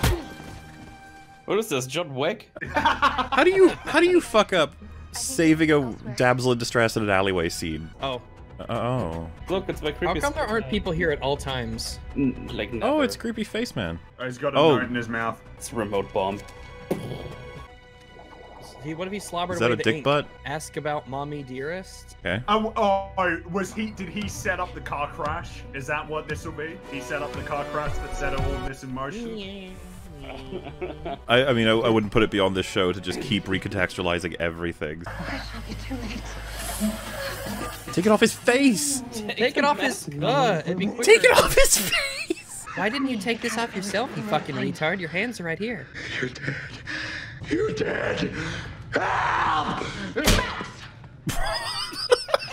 what is this, John Wick? *laughs* How do you how do you fuck up saving a damsel in distress in an alleyway scene? Oh. Oh. Look, it's my How creepy. come there aren't people here at all times? N- Like Oh, it's creepy face man. Oh, he's got a Oh. note in his mouth. It's a remote bomb. He, what if he slobbered Is that away a the dick ink? butt? Ask about mommy dearest. Okay. Oh, oh, was he? Did he set up the car crash? Is that what this will be? He set up the car crash that set all of this in motion. *laughs* I, I mean, I, I wouldn't put it beyond this show to just keep recontextualizing everything. Take it off his face! Take it off his. Uh, it'd be quicker. Take it off his face! Why didn't you take this off yourself, you fucking retard? Your hands are right here. You're dead. You're dead. Help!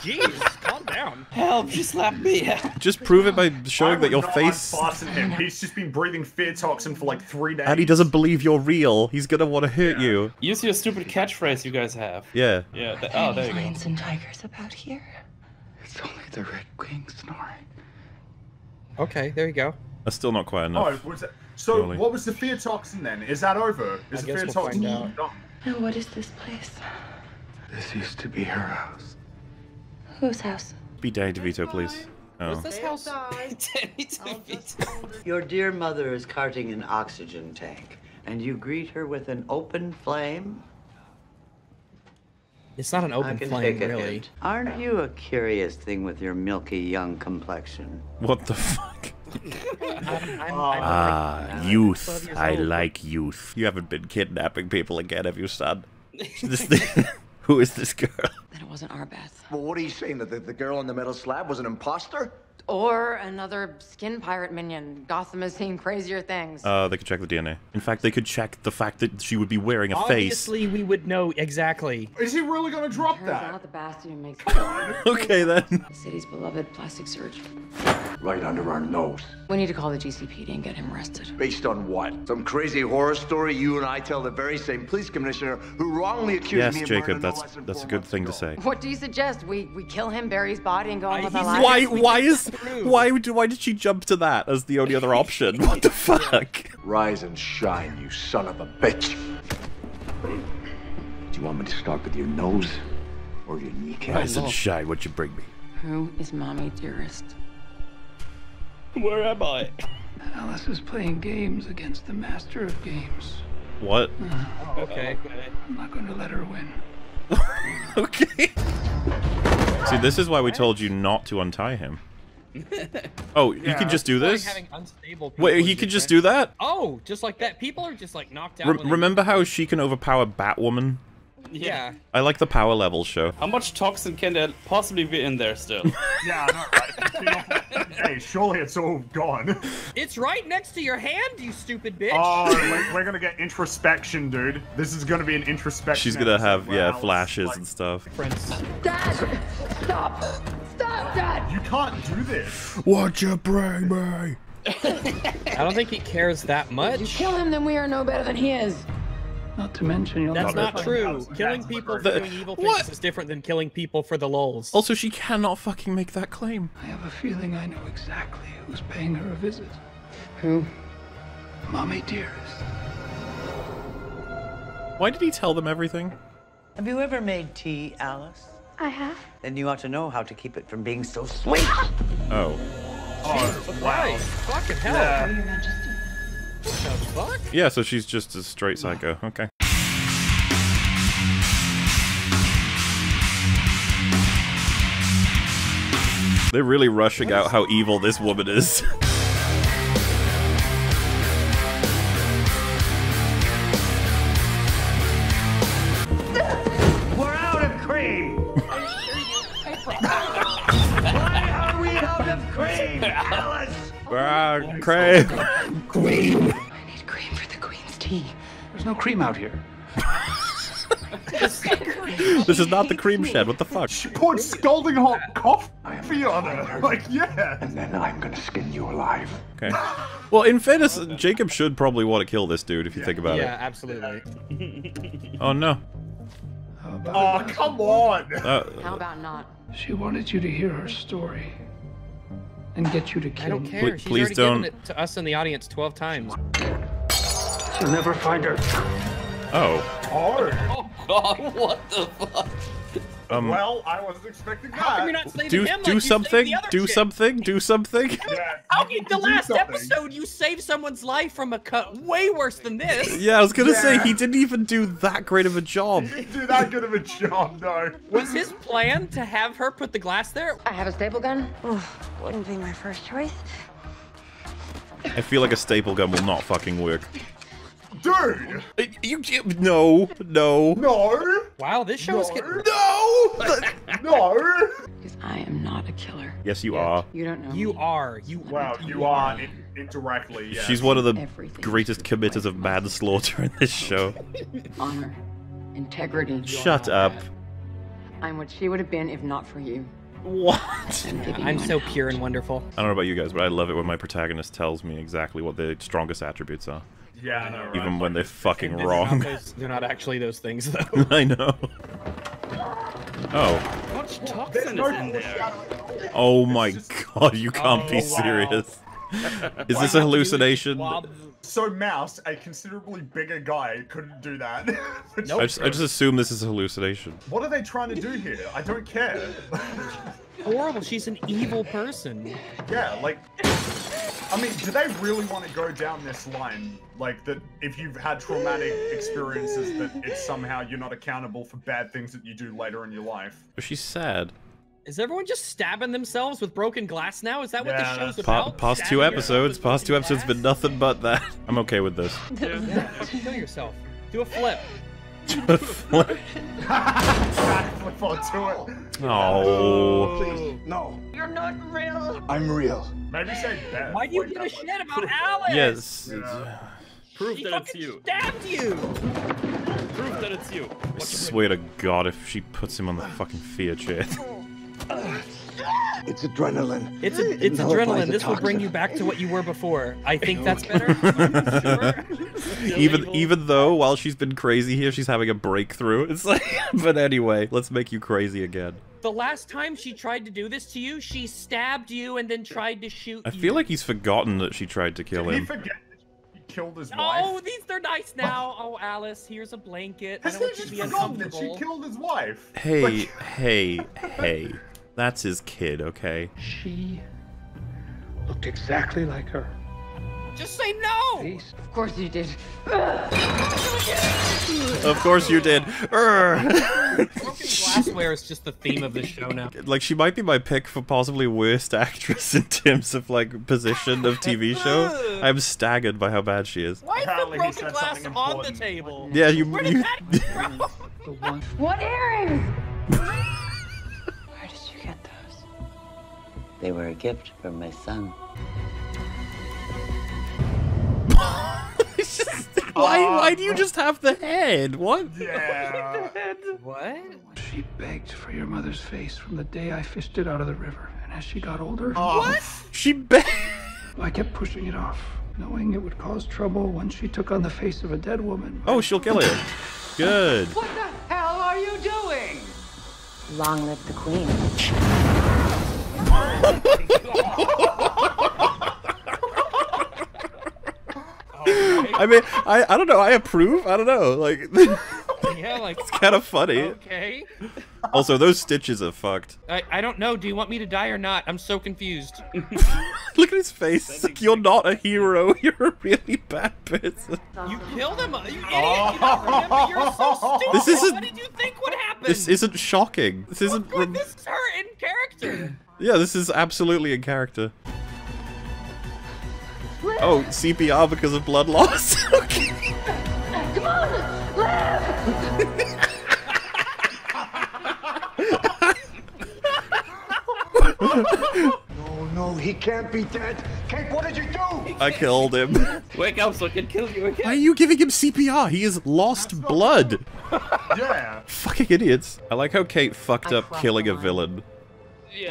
Jeez, calm down. Help! She slapped me. Just prove it by I showing that would your not face. unfasten him. He's just been breathing fear toxin for like three days. And he doesn't believe you're real. He's gonna want to hurt you. Use your stupid catchphrase you guys have. Yeah. Yeah. th- oh, there you go. Lions and tigers about here. It's only the red wing snoring. Okay, there you go. That's still not quite enough. Oh, was it? So, Surely. what was the fear toxin then? Is that over? Is I the fear we'll toxin find out. done? Now, what is this place? This used to be her house. Whose house? Be Danny DeVito, please. Oh. Was this house? *laughs* Your dear mother is carting an oxygen tank, and you greet her with an open flame? It's not an open flame, really. hint. Aren't you a curious thing with your milky young complexion? What the *laughs* fuck? I'm, Ah, youth. I like youth. You haven't been kidnapping people again, have you, son? *laughs* This thing- *laughs* Who is this girl? Then it wasn't our Beth. Well, what are you saying? That the, the girl on the metal slab was an imposter? Or another skin pirate minion. Gotham has seen crazier things. Uh, they could check the DNA. In fact, they could check the fact that she would be wearing a face. Obviously, we would know exactly. Is he really gonna drop Turns that? out the bastard who makes *laughs* Okay, then. the city's beloved plastic surgeon. Right under our nose. We need to call the GCPD and get him arrested. Based on what? Some crazy horror story you and I tell the very same police commissioner who wrongly accused Yes, me of Jacob, murder no that's less than that's a good months thing to say. What do you suggest? We we kill him, bury his body, and go on with our lives? Why? Why is? *laughs* Why? would- Why did she jump to that as the only other option? *laughs* What the *laughs* fuck? Rise and shine, you son of a bitch. Do you want me to start with your nose or your kneecap? Rise and shine. What you bring me? Who is mommy dearest? Where am I? Alice is playing games against the master of games. What? Uh, oh, okay. I'm not going to let her win. *laughs* okay. See, this is why we told you not to untie him. *laughs* Oh, you can just do this? why having unstable people Wait, he could just do that? Oh, just like that. People are just like knocked out. Re- when they- remember how she can overpower Batwoman? Yeah. I like the power level show. How much toxin can there possibly be in there still? *laughs* Yeah, I know, right? *laughs* hey, surely it's all gone. It's right next to your hand, you stupid bitch. Oh, we're, we're gonna get introspection, dude. This is gonna be an introspection. She's gonna have, yeah, flashes like, and stuff. Dad! Stop! Stop, Dad! You can't do this. What you bring me? I don't think he cares that If you much. kill him, then we are no better than he is. Not to mention, you'll That's never not true. Killing people for The- doing evil things what? is different than killing people for the lulz. Also, she cannot fucking make that claim. I have a feeling I know exactly who's paying her a visit. Who? Mommy dearest. Why did he tell them everything? Have you ever made tea, Alice? I have. Then you ought to know how to keep it from being so sweet. *laughs* Oh. Oh, oh wow. Fucking hell. Yeah. The fuck? Yeah, so she's just a straight psycho. Okay. They're really rushing out how evil this woman is. *laughs* Alice? Ah, Craig. Cream. *laughs* I need cream for the queen's tea. There's no cream out here. *laughs* This is not the cream shed. What the fuck? She poured scalding hot coffee on her. Like, yeah. And then I'm gonna skin you alive. Okay. *laughs* Well, in fairness, Jacob should probably want to kill this dude if you think about it. Yeah, absolutely. Oh no. Oh, come on. Uh, How about not? She wanted you to hear her story and get you to kill I don't care. Pl- She's please already don't- given it to us in the audience 12 times. She'll never find her. oh. Oh. *laughs* Oh god, what the fuck? Um. Well, I wasn't expecting that. How come you're not saving do him like do you saved something. the other Do chick? something. Do something. Yeah, How you in the last something. episode you saved someone's life from a cut way worse than this? *laughs* Yeah, I was gonna say he didn't even do that great of a job. You didn't do that good of a job, though. Was his plan to have her put the glass there? I have a staple gun. Wouldn't be my first choice. I feel like a staple gun will not fucking work. Dude! Uh, you, you no, no. No! Wow, this show is No! getting. No! *laughs* no! Because I am not a killer. Yes, you are. You don't know. You me. are. You. Wow, you are in, indirectly, yeah. She's one of the Everything greatest committers of manslaughter in this show. *laughs* honor, integrity. *laughs* Shut up. I'm what she would have been if not for you. What? I'm, I'm so out. pure and wonderful. I don't know about you guys, but I love it when my protagonist tells me exactly what the strongest attributes are, Yeah, I know, right? even when they're fucking They're wrong. not those- *laughs* They're not actually those things, though. *laughs* I know. Oh. How much toxin no is in there? Oh my just- god, you can't Oh, be wow. serious. *laughs* Is this a hallucination? I, So Mouse, a considerably bigger guy, couldn't do that. *laughs* Which- just, I just assume this is a hallucination. What are they trying to do here? I don't care. *laughs* horrible. She's an evil person. Yeah, like, I mean, do they really want to go down this line? Like that, if you've had traumatic experiences, that it's somehow you're not accountable for bad things that you do later in your life. But she's sad. Is everyone just stabbing themselves with broken glass now? Is that what Yeah, the show's Pa- about? past two Stabbing yourself episodes, past two broken episodes been nothing but that. I'm okay with this. *laughs* glass? Yeah, kill yourself. Do a flip. Backflip onto it. Oh. Please, no. You're not real. I'm real. Maybe say Beth. Why do you give a shit about Alice? Yes. Prove She that it's fucking you. stabbed you. Prove that it's you. I swear to God, if she puts him on the fucking fear chair. *laughs* It's adrenaline. It's a, it's nullifies adrenaline. This will bring you back to what you were before. I think that's better. *laughs* *laughs* *laughs* even even though while she's been crazy here, she's having a breakthrough. It's like, but anyway, let's make you crazy again. the last time she tried to do this to you, she stabbed you and then tried to shoot I you. feel like he's forgotten that she tried to kill Did he him. forget he killed his wife? Oh, these they're nice now. Oh, Alice, here's a blanket. I Has don't he want just to be forgotten that she killed his wife? Hey, Like, hey, hey. That's his kid, okay? She looked exactly like her. Just say no. Of course you did. Of course you did. Urgh. Glassware is just the theme of the show now. like she might be my pick for possibly worst actress in terms of like position of TV show. *laughs* I'm staggered by how bad she is. Why is the Apparently he broken said glass on the table? Yeah, you. Where did you that come *laughs* from? What earrings? *laughs* They were a gift from my son. *laughs* why? Why do you just have the head? What? Yeah. *laughs* What? She begged for your mother's face from the day I fished it out of the river. And as she got older, oh. What? She begged. *laughs* I kept pushing it off, knowing it would cause trouble once she took on the face of a dead woman. Oh, she'll kill him. Good. What the hell are you doing? Long live the queen. Oh, I mean, I, I don't know. I approve. I don't know. Like, *laughs* Yeah, like it's kind of funny. Okay. Also, those stitches are fucked. I, I don't know. Do you want me to die or not? I'm so confused. *laughs* *laughs* Look at his face. It's like, you're not a hero. You're a really bad person. You killed him, you idiot! You don't remember? You're so stupid. This isn't- What did you think would happen? This isn't shocking. This isn't. Good, this is her in character. Yeah, this is absolutely in character. Oh, CPR because of blood loss. *laughs* okay. Come on, live! No, no, he can't be dead. Kate, what did you do? I killed him. *laughs* Wake up so I can kill you again. Why are you giving him CPR? He has lost blood. *laughs* Yeah. Fucking idiots. I like how Kate fucked up killing a villain.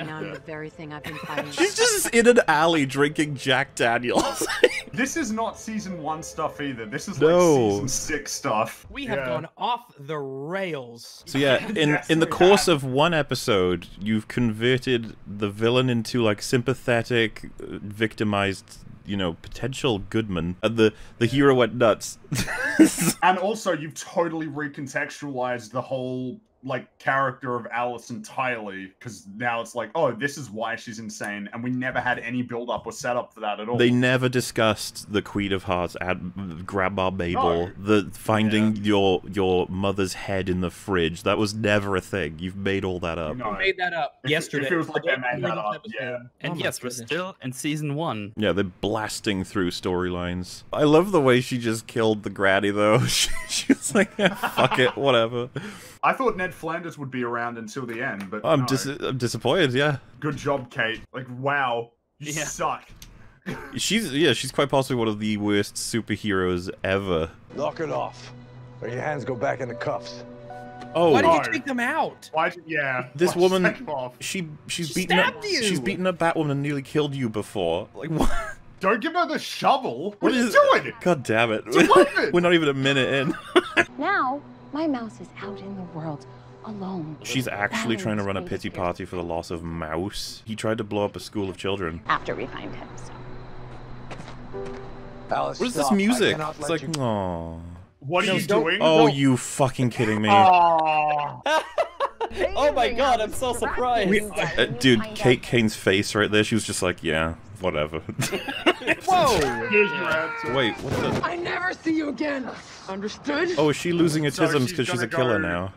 Now I'm the very thing I've been fighting. She's just in an alley drinking Jack Daniels. *laughs* This is not season one stuff either. This is No. like season six stuff. We have Yeah. gone off the rails. So yeah, *laughs* in Yes, in the course have. of one episode, you've converted the villain into like sympathetic, uh, victimized, you know, potential goodman, and the the hero went nuts. *laughs* And also, you've totally recontextualized the whole like character of Alice entirely because now it's like, oh, this is why she's insane, and we never had any build up or setup for that at all. They never discussed the Queen of Hearts at Grandma Mabel, No. the finding your your mother's head in the fridge. That was never a thing. You've made all that up. No. Who made that up It- it yesterday? feels like The they day made that up, yeah. episode. And Oh my yes, we're still in season one. Yeah, they're blasting through storylines. I love the way she just killed the granny though. *laughs* she, she was like, "Yeah, fuck it, whatever. I thought Ned Flanders would be around until the end, but I'm no. dis- I'm disappointed. Yeah, good job, Kate. Like, wow, you Yeah. suck. she's yeah she's quite possibly one of the worst superheroes ever. Knock it off, or your hands go back in the cuffs. Oh, Why did you take them out? Why? did- Yeah. this why'd woman take 'em off? she she's She beaten up you! she's beaten up Batwoman and nearly killed you before. Like what? Don't give her the shovel. What, What are you doing? God damn it! *laughs* We're not even a minute in. *laughs* Now, my mouse is out in the world alone. She's actually Battling trying to run a pity party for the loss of Mouse. He tried to blow up a school of children. After we find him, so. Alice, What is this music? It's like, you- oh. What are you doing? Oh, you fucking kidding me? Aw. *laughs* oh my god, I'm so surprised. Uh, dude, Kate Kane's face right there, she was just like, yeah, whatever. *laughs* Whoa! Here's your answer. Wait, what the? I never see you again. Understood? Oh, is she losing her So tisms she's because she's a killer go- now?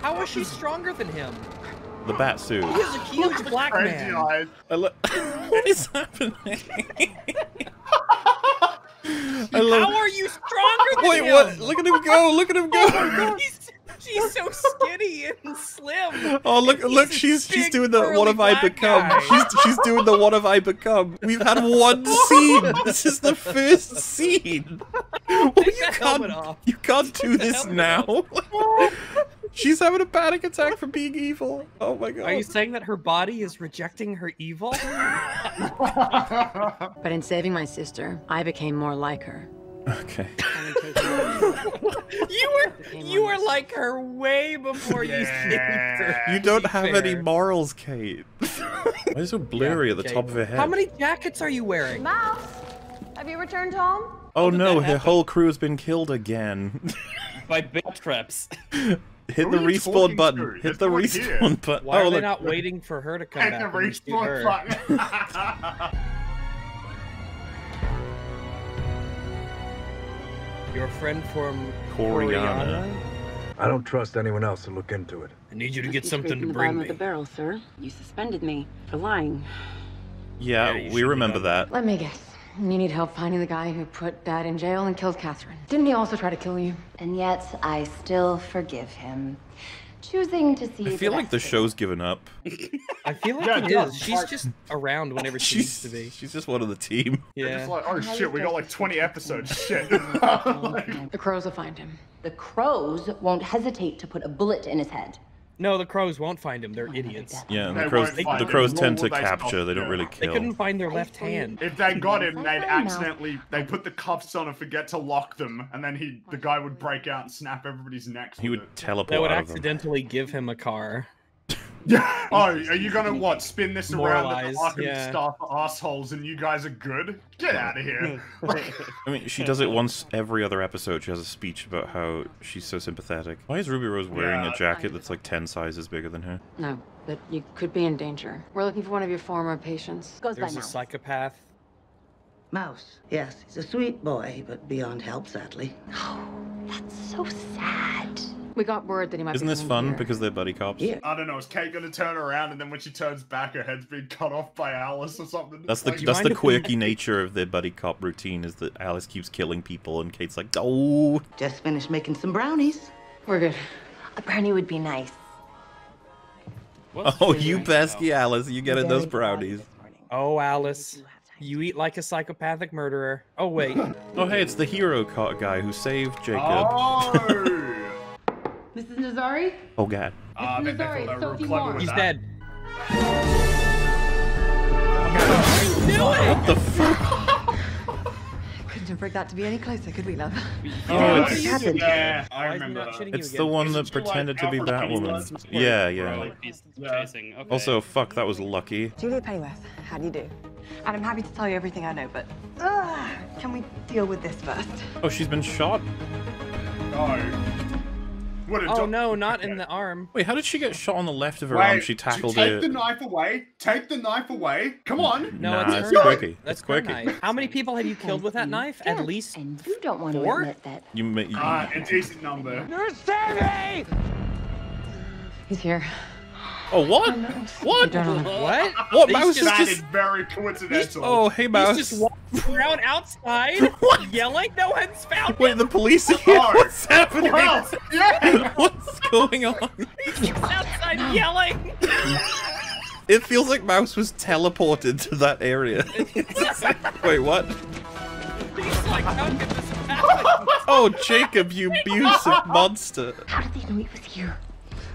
How is she stronger than him? The bat suit. He is a huge black Crazy man. eyes. *laughs* What is happening? *laughs* I love. How are you stronger than Wait, him? Wait, what? Look at him go! Look at him go! He's, *laughs* she's so skinny and slim. Oh look! and Look, he's a she's she's doing the what have I become? guy. She's she's doing the what have I become? We've had one *laughs* scene. This is the first scene. Well, you can't off. you can't do Take the this now. *laughs* she's having a panic attack from being evil. Oh my god! Are you saying that her body is rejecting her evil? But in saving my sister, I became more like her. Okay. *laughs* you were you were like her way before you saved her. You don't be have any morals, Kate. *laughs* Why is it so blurry at the Okay. top of her head? How many jackets are you wearing? Mouse, have you returned home? Oh did no, that her happen? whole crew has been killed again. *laughs* By bear traps. Hit Who the are respawn button. to? Hit There's the no here. respawn button. Why oh, are they look. not waiting for her to come And back? Hit the and shoot her? respawn button. Your friend from Coryana. I don't trust anyone else to look into it. I need you to get You something scraped to the bring bottom me. of the barrel, sir. You suspended me for lying. Yeah, Yeah, we remember that. Let me guess. You need help finding the guy who put Dad in jail and killed Catherine. Didn't he also try to kill you? And yet, I still forgive him. Choosing to see I feel like the show's given up. I feel like Yeah, it yeah, is. She's Mark- just around whenever *laughs* she needs to be. she's just one of the team. *laughs* Yeah. just like, oh shit, we got like 20 episodes. Shit. The crows will find him. The crows won't hesitate to put a bullet in his head. No, the crows won't find him. They're idiots. Yeah, and the crows the crows nor tend to capture. They don't really really They couldn't find their left hand. If they got him, they'd accidentally they put the cuffs on and forget to lock them, and then he the guy would break out and snap everybody's necks. He would it. teleport They would out of them. accidentally give him a car. *laughs* oh, are you gonna what? Spin this around at Moralize, the Arkham yeah. staff assholes, and you guys are good? Get out of here! *laughs* *laughs* I mean, she does it once every other episode. She has a speech about how she's so sympathetic. Why is Ruby Rose wearing Yeah. a jacket that's like ten sizes bigger than her? No, but you could be in danger. We're looking for one of your former patients. Goes There's by a now. psychopath. Mouse. Yes, he's a sweet boy, but beyond help, sadly. Oh, that's so sad. We got word that he might Isn't be this fun here. because they're buddy cops? Yeah. I don't know. Is Kate gonna turn around, and then when she turns back, her head's being cut off by Alice or something? That's the Like, that's the quirky nature of their buddy cop routine is that Alice keeps killing people and Kate's like, oh, Just finished making some brownies. We're good. A brownie would be nice. What's oh, you pesky Alice, you get getting those brownies? Oh, Alice. You eat like a psychopathic murderer. Oh, wait. *laughs* Oh, hey, it's the hero co- guy who saved Jacob. Oh. *laughs* Mrs. Nazari? Oh god. Ah, I bet they Sorry, thought they were Sophie clever Moore. He's that. dead. What the fuck? *laughs* Couldn't have rigged that to be any closer, could we, love? Oh, it's, it's, happened? Yeah, I Why is he remember not that. it's the one that she like pretended to be Batwoman. Yeah, yeah. Yeah. Okay. Also, fuck, that was lucky. Julia Pennyworth, how do you do? And I'm happy to tell you everything I know, but uh, can we deal with this first? Oh, she's been shot? Oh. What a Oh, no, not in the arm. Wait, how did she get shot on the left of her Wait, arm? She tackled take it. the knife away. Take the knife away. Come on. No, Nah, it's, it's her quirky. knife. That's quirky. knife. How many people have you killed with that knife? At least And you don't want to four? admit that. You, may. you Ah, a decent number. He's here. Oh, what? What? What? What? He's Mouse is just- That is just. very coincidental. Oh, hey, He's Mouse. just walking around outside *laughs* yelling, no one's found him. Wait, the police are here? Oh. What's happening? Well, yeah. *laughs* What's going on? He's outside yelling. *laughs* It feels like Mouse was teleported to that area. Wait, what? He's like, oh, how could this happen? Oh, Jacob, you abusive monster. How did they know he was here?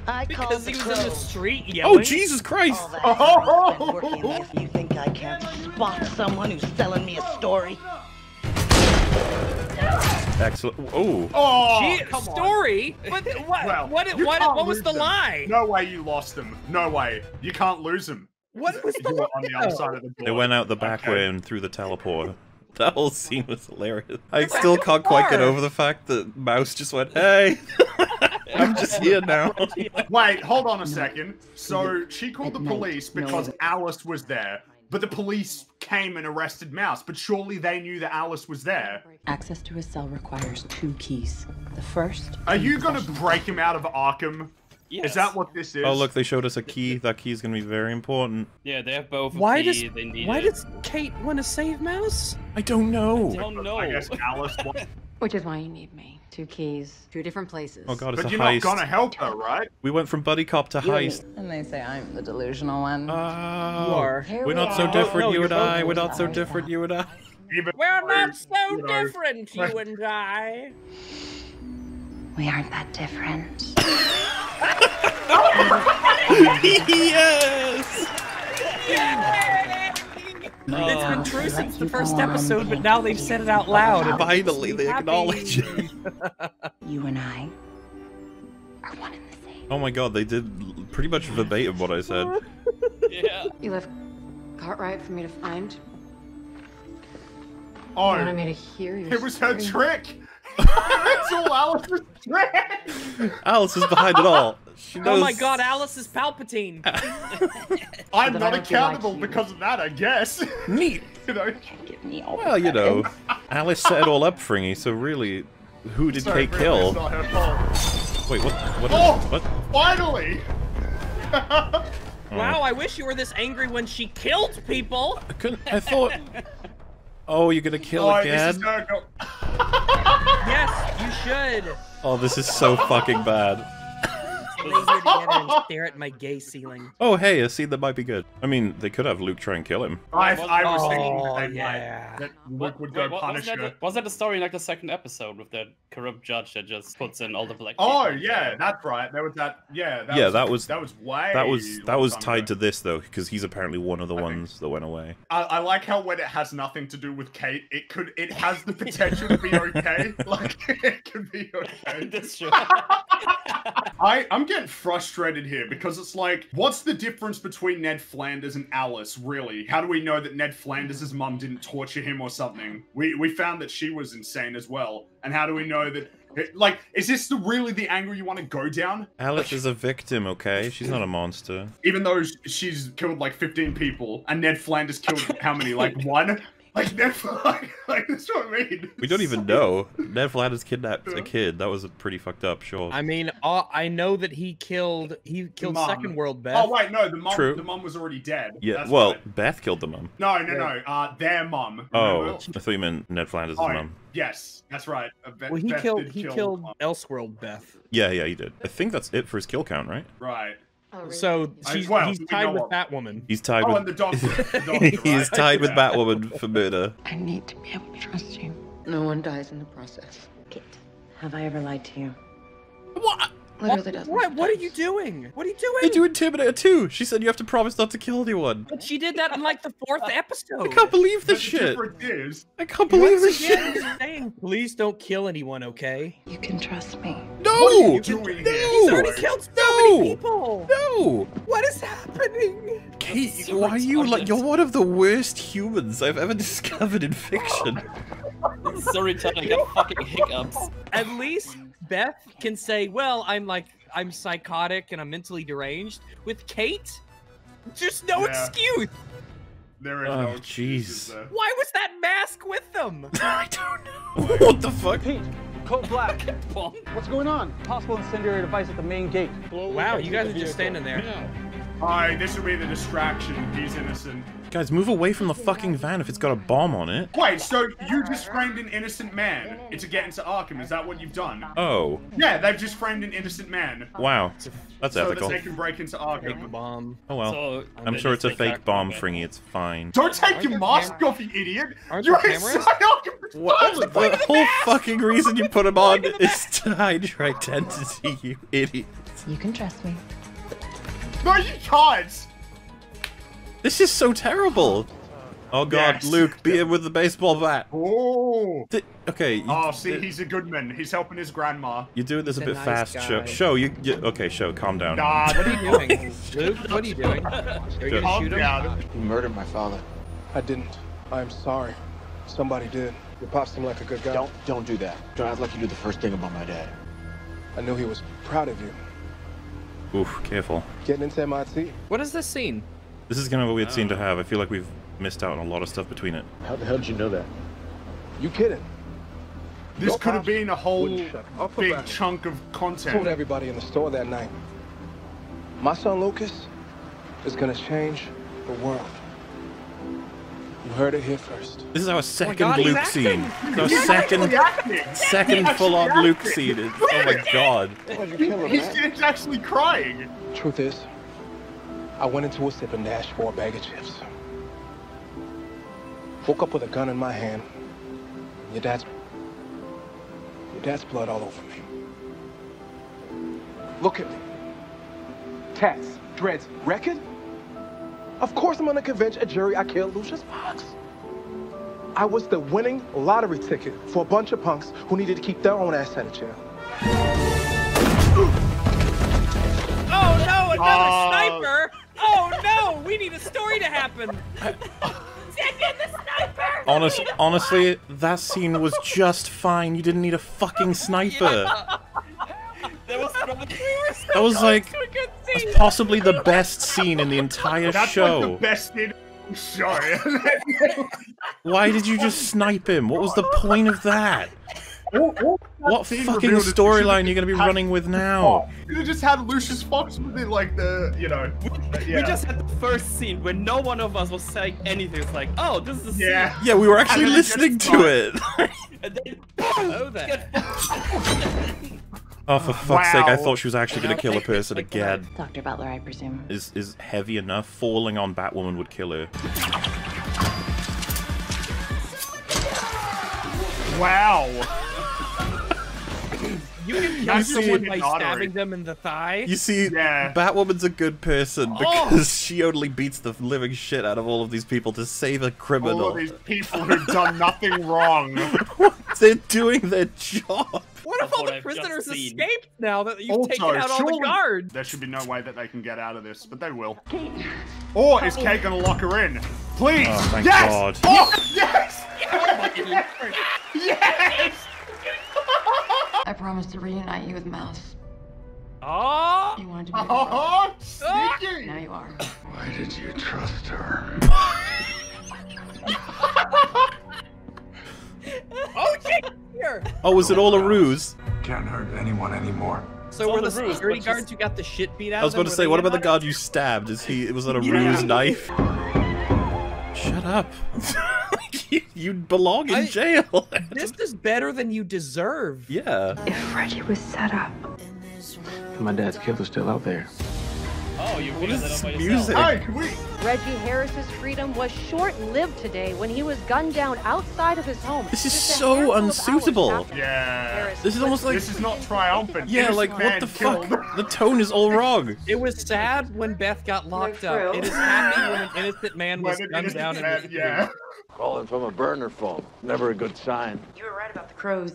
I Because he was in the street oh, yelling. Oh, Jesus Christ! All that has been working life, you *laughs* think I can't spot someone who's selling me a story? Excellent. Oh. Oh, She, come on. story? But *laughs* what? Well, what? you What? What was the them. lie? No way you lost them. No way. You can't lose them. What was the You on the other side of the door. They went out the back Okay. way and through the teleporter. *laughs* That whole scene was hilarious. I still can't quite get over the fact that Mouse just went, "Hey, *laughs* I'm just here now." *laughs* Wait, hold on a second. So she called the police because Alice was there, but the police came and arrested Mouse. But surely they knew that Alice was there. Access to his cell requires two keys. The first. Are you gonna break him out of Arkham? Is that what this is? Oh look, they showed us a key. That key is gonna be very important. Yeah, they have both. a Why key, does they need why it. does Kate want to save Mouse? I don't know. I don't know. I guess Alice. *laughs* Which is why you need me. Two keys, two different places. Oh god, it's But a you're heist. not gonna help her, right? We went from buddy cop to heist. And they say I'm the delusional one. Oh, are. We're we not so are. different, No, you and I. We're not so different, you and I. We're not so different, you and I. We aren't that different. yes. It's been uh, true since the first episode, but now they've said it out loud. and Finally, they happy. acknowledge it. *laughs* You and I are one and the same. Oh my god, they did pretty much verbatim what I said. *laughs* Yeah. You left Cartwright for me to find. Oh, You wanted me to hear you. it was her trick. It's all Alice's trick. Alice is behind it all. She knows. Oh my god, Alice is Palpatine. *laughs* I'm not I like accountable because of that, I guess. Neat. *laughs* you know. Give me all Well, you know, Alice set it all up, Fringy. So really, who did Sorry, Kate really, kill? It's not her fault. Wait, what? What? Oh! What? Finally! *laughs* Wow, I wish you were this angry when she killed people. I couldn't. I thought. Oh, you're gonna kill Oh, again? this is her go- *laughs* Yes, you should. Oh, this is so fucking bad. Lay here together and *laughs* stare at my gay ceiling. Oh, hey, a scene that might be good. I mean, they could have Luke try and kill him. I, I was thinking Oh, that, yeah. might, that Luke What, would go what- punish wasn't, that her. the, was that the story in like the second episode with that corrupt judge that just puts in all the black Oh yeah, jail? that's right. There was that. Yeah, that yeah, was, that was that was way. that was that was tied ago. to this though, because he's apparently one of the ones that went away. I, I like how when it has nothing to do with Kate, it could it has the *laughs* potential to be okay. *laughs* like it could be okay. That's true. I I'm getting frustrated here because it's like, what's the difference between Ned Flanders and Alice? Really? How do we know that Ned Flanders' mum didn't torture him or something? We we found that she was insane as well. And how do we know that? like, is this the really the angle you want to go down? Alice is a victim, okay? She's not a monster. Even though she's killed like 15 people, and Ned Flanders killed how many? Like one? Like Ned Flanders, *laughs* like that's what I mean. We don't even *laughs* know. Ned Flanders kidnapped a kid. That was a pretty fucked up, sure. I mean, uh, I know that he killed he killed. Second World Beth. Oh wait, no, the mom. True. The mom was already dead. yeah, That's well, right. Beth killed the mom. No, no, no. Uh, their mum. Oh, remember? I thought you meant Ned Flanders' Oh, mum. yes, that's right. Uh, Beth- well, he Beth killed he kill killed the. Elseworld Beth. Yeah, yeah, he did. I think that's it for his kill count, right? Right. Oh, so she's, well, he's tied with of. Batwoman. He's tied Oh, with. and the doctor. *laughs* the doctor, He's right? tied with Batwoman for murder. I need to be able to trust you. No one dies in the process. Kit, have I ever lied to you? What? Literally doesn't. What? What are you doing? What are you doing? They do Intimidator too. She said you have to promise not to kill anyone. But she did that in like the fourth *laughs* episode. I can't believe this shit. is, I can't believe Once this again, shit. saying, please don't kill anyone, okay? You can trust me. No! what are you doing here? He's No! already killed so No! many people. No! What is happening? Kate, why are you like you're one of the worst humans I've ever discovered in fiction. *laughs* sorry i got fucking hiccups. At least Beth can say, "Well, I'm like I'm psychotic and I'm mentally deranged." With Kate, there's no Yeah. excuse. there is Oh, no excuses jeez. Why was that mask with them? *laughs* I don't know. What the fuck? Pete, code black. *laughs* What's going on? Possible incendiary device at the main gate. Wow, you guys are just standing there. Alright, this will be the distraction. He's innocent. Guys, move away from the fucking van if it's got a bomb on it. Wait, so you just framed an innocent man to get into Arkham? Is that what you've done? Oh, Yeah, they've just framed an innocent man. wow. That's so ethical. that they can break into Arkham. Fake bomb. Oh well. So, I'm sure it's a fake bomb, the- Fringy. It's fine. Don't take Aren't your mask cam- off, you idiot! Aren't You're there cameras? inside Arkham What? Asylum! The whole fucking reason you put him on is to hide your identity, you idiot. You can trust me. No, you can't! This is so terrible. Oh god, Yes. Luke, beat him with the baseball bat. Oh! Th- okay, you, Oh, see, th- he's a good man. He's helping his grandma. you're doing this a He's a bit nice fast. Show, guy. show you, you. Okay, show. Calm down. Nah, What are you *laughs* doing, Luke? What are you doing? Are you gonna calm shoot him? down. You murdered my father. I didn't. I'm sorry. Somebody did. Your pop seemed like a good guy. Don't don't do that. Don't act like you do the first thing about my dad. I knew he was proud of you. Oof, careful. Getting into MIT. What is this scene? This is kind of a weird scene to ah. have. I feel like we've missed out on a lot of stuff between it. How the hell did you know that? You kidding? This Your could have been a whole wouldn't shut up big chunk of content. told everybody in the store that night. My son Lucas is gonna change the world. You heard it here first. This is our oh second God, Luke scene. It's our He's second, second full-on actually Luke scene. It's, oh my god. He's, he's actually crying. Truth is, I went into a sip and dashed for a bag of chips. Woke up with a gun in my hand. Your dad's your dad's blood all over me. Look at me. Tats, dreads, record? Of course I'm gonna convince a jury I killed Lucius Fox. I was the winning lottery ticket for a bunch of punks who needed to keep their own ass out of jail. Oh no, another Oh. sniper! Oh no, we need a story to happen. Send in the sniper! Honest, honestly, that scene was just fine. You didn't need a fucking sniper. That was probably That was like that's possibly the best scene in the entire That's show. like the best in the show. Why did you just snipe him? What was the point of that? What *laughs* fucking revealed is storyline are you going to be had- running with now? Could have just had Lucius Fox within like the, you know. Yeah. We just had the first scene where no one of us was saying anything. It's like, oh, this is a scene. Yeah. Yeah, we were actually And then it gets listening to it. *laughs* *laughs* And then, oh, there. Oh, for fuck's sake! I thought she was actually going to kill a person again. Dr. Butler, I presume. Is is heavy enough? Falling on Batwoman would kill her. Wow. You can kill That's someone by artery. stabbing them in the thigh. You see, Batwoman's a good person Oh. because *laughs* she only beats the living shit out of all of these people to save a All criminal. of these people who've done nothing *laughs* wrong. They're doing their job. What if all the I've prisoners seen. escaped now that you've Also, taken out all the guards? There should be no way that they can get out of this, but they will. Kate. Or is Kate gonna lock her in? Please! Oh, thank yes! God. Oh, yes! *laughs* yes! I promised to reunite you with Mouse. Oh! You wanted to be ah, a Oh, sneaky! Now you are. Why did you trust her? *laughs* Oh, shit! Here! Oh, was it all a ruse? Can't hurt anyone anymore. So were the the ruse, security but guards just- who got the shit beat out I was of them, about to say, what about the on guard you stabbed? Is he? It was that a Yeah. ruse knife? Shut up! *laughs* you, you belong in I- jail. *laughs* This is better than you deserve. yeah. If Freddy was set up. My dad's killer's still out there. Oh, you What figured is that this by music? yourself. Hey, can we? Reggie Harris's freedom was short-lived today when he was gunned down outside of his home. This is so unsuitable. Yeah. Harris This is almost like This is not triumphant. yeah, Innocent like what man the fuck? The tone is all wrong. *laughs* It was sad when Beth got locked true. up. It is happy when an innocent man was gunned down. in man- his yeah. Calling from a burner phone. Never a good sign. You were right about the Crows.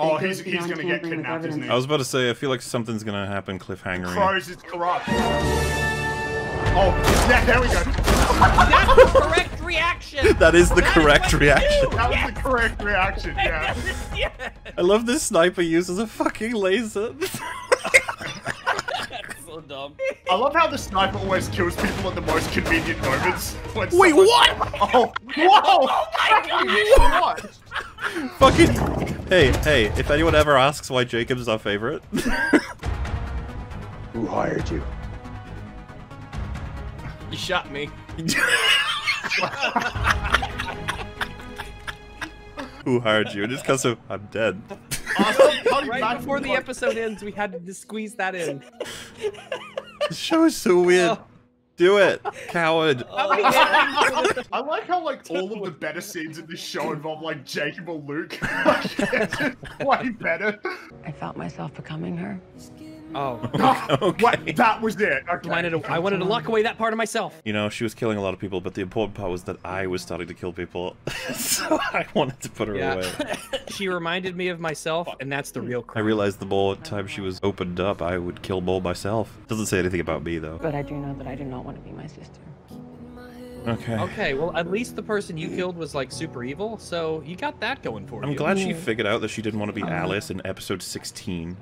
Oh, They he's, he's gonna get kidnapped, isn't I was about to say, I feel like something's gonna happen cliffhanger. Crows is corrupt. Oh, yeah, there we go. That's the correct reaction. That is the correct reaction. That was the correct reaction, *laughs* yeah. *laughs* I love this sniper uses a fucking laser. *laughs* so dumb. I love how the sniper always kills people at the most convenient moments. Wait, someone- what? Oh, whoa! *laughs* Oh what? fucking. Hey, hey! If anyone ever asks why Jacob's our favorite, Who hired you? You shot me. who hired you? Just because of I'm dead. Awesome. Right before the episode ends, we had to squeeze that in. This show is so weird. Do it, coward. *laughs* I like how like all of the better scenes in this show involve like Jacob or Luke. *laughs* like, it's just way better. I felt myself becoming her. Oh, *laughs* What? That was it. Okay. I wanted, to, I wanted to lock away that part of myself. You know, she was killing a lot of people, but the important part was that I was starting to kill people, *laughs* so I wanted to put her Yeah. away. *laughs* she reminded me of myself, and that's the real I realized the more time she was opened up, I would kill more myself. Doesn't say anything about me though. But I do know that I do not want to be my sister. Okay. Okay, well, at least the person you killed was like super evil, so you got that going for you. I'm glad she mm. figured out that she didn't want to be uh-huh. Alice in episode 16.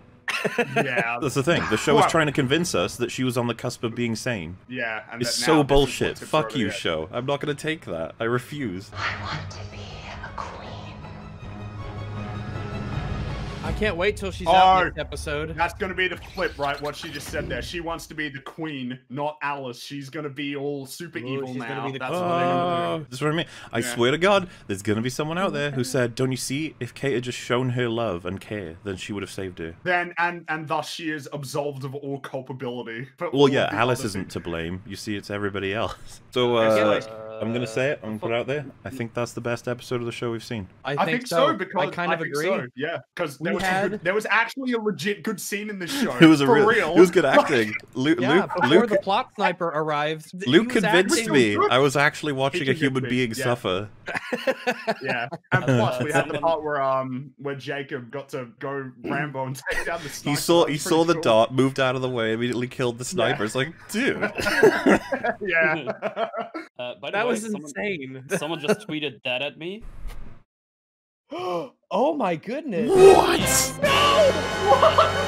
Yeah. That's the thing. The show was trying to convince us that she was on the cusp of being sane. Yeah, and It's that so now this is bullshit. Fuck you, to show. I'm not going to take that. I refuse. I can't wait till she's Oh, out next episode. That's gonna be the flip, right? What she just said there. She wants to be the queen, not Alice. She's gonna be all super evil she's now. gonna be the That's what they're gonna Oh, do. that's what I mean. I Yeah. swear to God, there's gonna be someone out there who said, "Don't you see? If Kate had just shown her love and care, then she would have saved her." Then and and thus she is absolved of all culpability. for all Well, of yeah, Alice isn't to blame. You see, it's everybody else. *laughs* So uh, like- I'm gonna say it. I'm gonna put it out there. I think that's the best episode of the show we've seen. I I think, think so because I kind of think agree. so, Yeah, because there We was had- good, there was actually a legit good scene in this *laughs* show. It was a for real, real. It was good acting. Luke, Yeah, Luke, before Luke, the plot sniper arrived, Luke convinced acting- me. I was actually watching a human me, being yeah. suffer. *laughs* yeah, and plus we had the *laughs* part where um where Jacob got to go Rambo and take down the sniper. He saw he saw the cool. dart, moved out of the way, immediately killed the sniper. It's like, dude. yeah. Uh, by the That way, was someone, insane. *laughs* someone just tweeted that at me. *gasps* oh my goodness! What? No!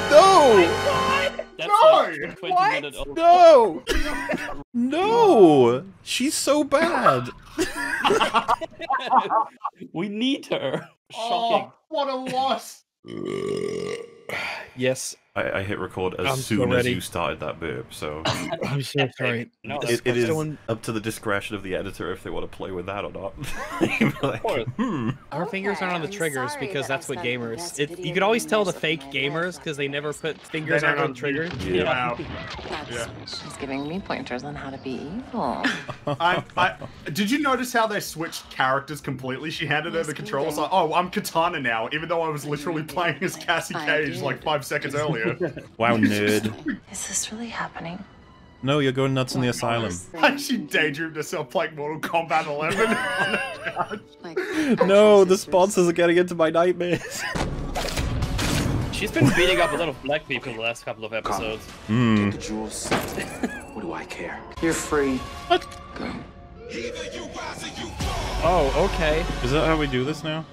No! That's No! like 20 minute old. No! No! She's so bad. *laughs* we need her. Oh, what a loss! *sighs* Yes, I, I hit record as I'm so soon as you started that burp, so *laughs* I'm so sorry. No, it, it is Someone- up to the discretion of the editor if they want to play with that or not. *laughs* Like, course. hmm. Our fingers aren't on the triggers because that's what gamers. It, you could always tell the fake gamers because they never put fingers aren't on triggers. Yeah. Wow. Yeah. She's giving me pointers on how to be evil. *laughs* I, I, did you notice how they switched characters completely? She handed her the controls like, "Oh, I'm Katana now," even though I was literally playing as Cassie Cage like five seconds earlier. *laughs* Wow, nerd. Is this really happening? No, you're going nuts in the asylum. and *laughs* she daydreamed herself playing Mortal Kombat 11 *laughs* on couch. Like, No, the sponsors are getting into my nightmares. She's been beating up a lot of black people the last couple of episodes. Hmm. The jewels. what do I care? You're free. Go. Oh, okay. Is that how we do this now?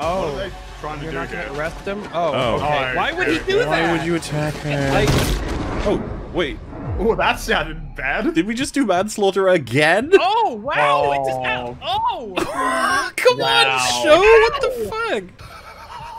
Oh. What are Oh, they trying to you're do not here? gonna arrest him? Oh, Oh. okay. Oh, Why would he do that? Why would you attack her? Like, Oh, wait. Oh, that sounded bad. Did we just do manslaughter again? *laughs* oh wow! It just Oh. happened. Oh. *laughs* Come Wow. on, show! What the fuck? *laughs*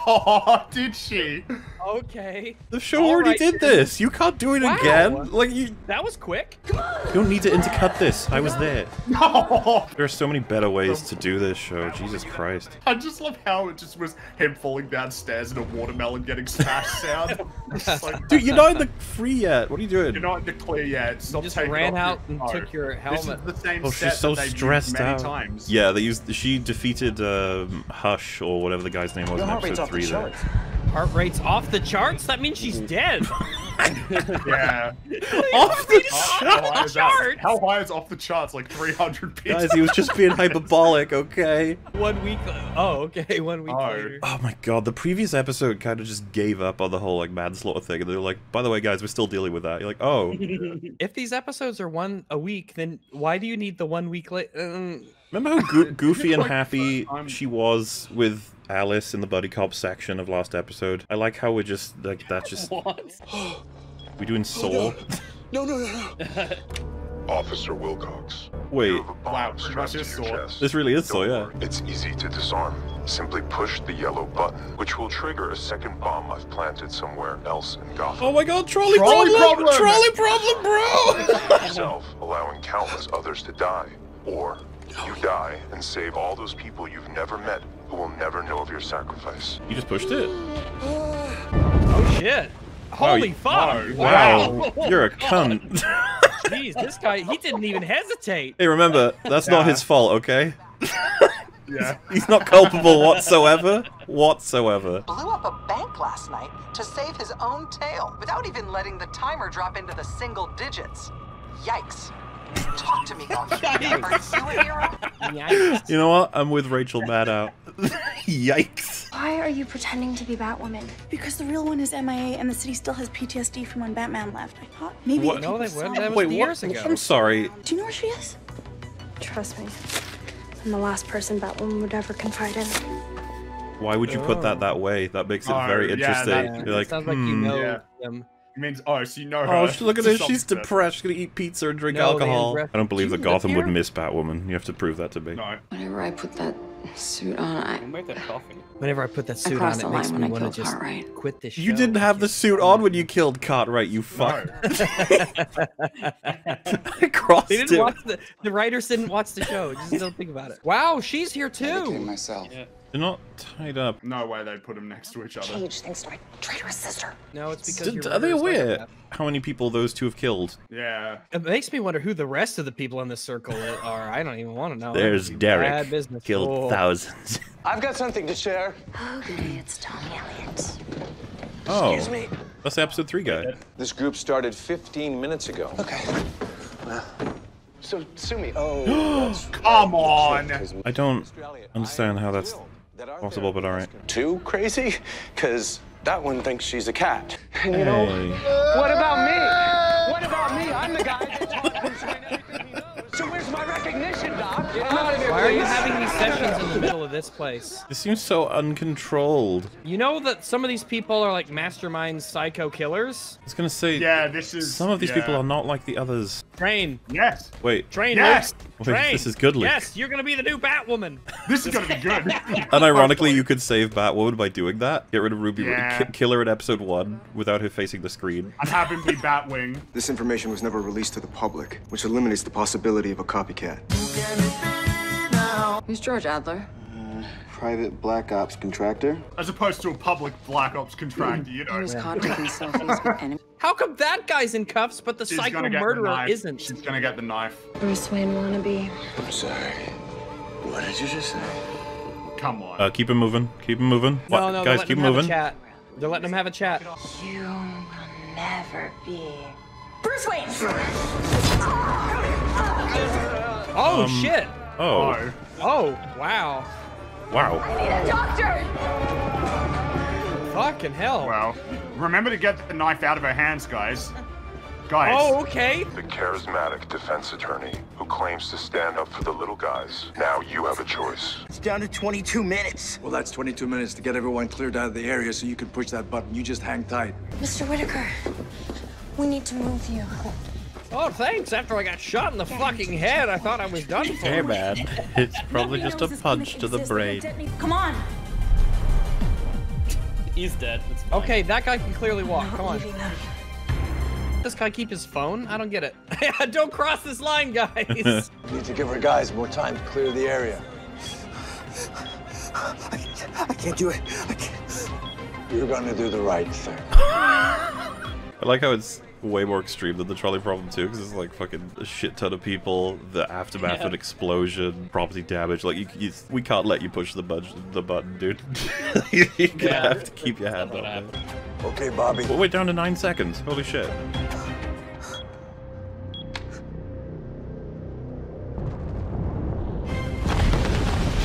Oh, did she? Okay. The show All already right, did this. You can't do it Wow. again. Like you, That was quick. you don't need to intercut this. I was there. *laughs* No. There are so many better ways to do this show. Jesus Christ. I just love how it just was him falling downstairs in a watermelon getting smashed sound. *laughs* Like, Dude, you're not in the free yet. What are you doing? You're not in the clear yet. Stop just ran out your and took coat. your This is the same Oh, set she's so that stressed many out. times. Yeah, they used. She defeated um, Hush or whatever the guy's name was Your in heart rate's episode off the three. There. charts. Heart rate's off the charts. That means she's dead. *laughs* Yeah. Off the How high, is that? charts. How high is off the charts? Like 300 pieces. Guys, he was just being *laughs* hyperbolic. Okay. One week. Oh, okay. One week Oh. later. Oh my god, the previous episode kind of just gave up on the whole like manslaughter thing, and they're like, "By the way, guys, we're still dealing with that." You're like, "Oh, *laughs* If these episodes are one a week, then why do you need the one week late? Um, remember how go- *laughs* goofy and happy she was with Alice in the buddy cop section of last episode? I like how we're just like that's just *laughs* What? *gasps* we doing *gasps* Saw. No, no, no, no. *laughs* Officer Wilcox. Wait, Wow, she must just saw. this really is Saw, yeah. It's easy to disarm. Simply push the yellow button, which will trigger a second bomb I've planted somewhere else in Gotham. Oh my god, trolley, Trolley problem! problem! Trolley problem, bro! yourself, allowing countless others to die. Or you die and save all those people you've never met who will never know of your sacrifice. you just pushed it. oh shit! Holy you- fuck! Wow, you're a *laughs* cunt. Jeez, this guy, he didn't even hesitate. hey, remember, that's not his fault, okay? *laughs* Yeah. *laughs* He's not culpable whatsoever. Whatsoever. Blew up a bank last night to save his own tail without even letting the timer drop into the single digits. Yikes. Talk to me, Arthur. *laughs* Are you a hero? Yikes. You know what? I'm with Rachel Maddow. *laughs* Yikes. Why are you pretending to be Batwoman? Because the real one is MIA and the city still has PTSD from when Batman left. I thought maybe What? it No, they be wouldn't. That was Wait, years what? ago. I'm sorry. Do you know where she is? Trust me. I'm the last person Batwoman would ever confide in. Why would you put that that way? That makes it Oh, very yeah, interesting. that- You're like, sounds like you hmm. know Yeah. them. It means oh, so you know oh, her. Oh, sh- look at *laughs* to this. She's depressed. She's gonna eat pizza and drink No, alcohol. I don't believe Do that Gotham would miss Batwoman. You have to prove that to me. No. Whenever I put that suit on, I. Who made that coffee? Whenever I put that suit crossed on, it makes me want to just Cartwright. quit this show. You didn't have the suit on when you killed Cartwright, you fuck. *laughs* *laughs* I crossed They didn't watch the the writers didn't watch the show. Just don't think about it. Wow, she's here too. myself. They're not tied up. No way they put them next to each other. Cage thinks my traitorous sister. No, it's because D- your are they writers like aware how many people those two have killed? Yeah. It makes me wonder who the rest of the people in this circle are. *laughs* I don't even want to know. There's would be bad Derek. business. Killed Oh. thousands. *laughs* I've got something to share. Okay, it's Tommy Elliot. Oh, Excuse me. that's the episode three guy. This group started 15 minutes ago. Okay. So sue me. Oh, that's *gasps* Come on. I don't understand how that's possible, but alright. too crazy? Because that one thinks she's a cat. And you know, what about me? What about me? I'm the guy Why are you having these sessions in the middle of this place? This seems so uncontrolled. You know that some of these people are like mastermind psycho killers? I was gonna say, Yeah, this is. some of these people are not like the others. Train. Yes. Wait, Train. Yes! Wait, Train. this is good, Luke. Yes, you're gonna be the new Batwoman. *laughs* This is gonna be good. *laughs* and ironically, you could save Batwoman by doing that. Get rid of Ruby, Yeah. ki- kill her in episode one without her facing the screen. I'm have to be Batwing. This information was never released to the public, which eliminates the possibility of a copycat. Who's George Adler? Private Black Ops contractor. As opposed to a public Black Ops contractor, you know. He was caught taking selfies with enemies. How come that guy's in cuffs, but the She's psycho gonna the murderer isn't? She's gonna get the knife. Bruce Wayne wannabe. I'm sorry. What did you just say? Come on. Uh, keep him moving. Keep him moving. No, What- no, they're guys, letting keep him have moving. a chat. They're letting him have a chat. You will never be. Bruce Wayne! Oh Um, shit! Oh, Oh Oh, wow! wow. I need a doctor! Fucking hell! Well, remember to get the knife out of her hands, guys. Guys. Oh okay. The charismatic defense attorney who claims to stand up for the little guys. Now you have a choice. It's down to 22 minutes. Well, that's 22 minutes to get everyone cleared out of the area so you can push that button. You just hang tight. Mr. Whitaker, we need to move you. Oh thanks. After I got shot in the fucking head, I thought I was done for. Hey, man. It's probably just a punch to the brain. Come on! He's dead. It's fine. Okay, that guy can clearly walk. Come on. This guy keep his phone? I don't get it. *laughs* don't cross this line, guys. *laughs* We need to give our guys more time to clear the area. I can't do it. I can't. You're gonna do the right thing. I like how it's way more extreme than the trolley problem too, because it's like fucking a shit ton of people, the aftermath of an explosion, property damage. Like you, you, we can't let you push the budge, the button, dude. *laughs* You're gonna Yeah. have to keep your hand What on it. Okay, Bobby. Well, we're down to nine seconds. Holy shit.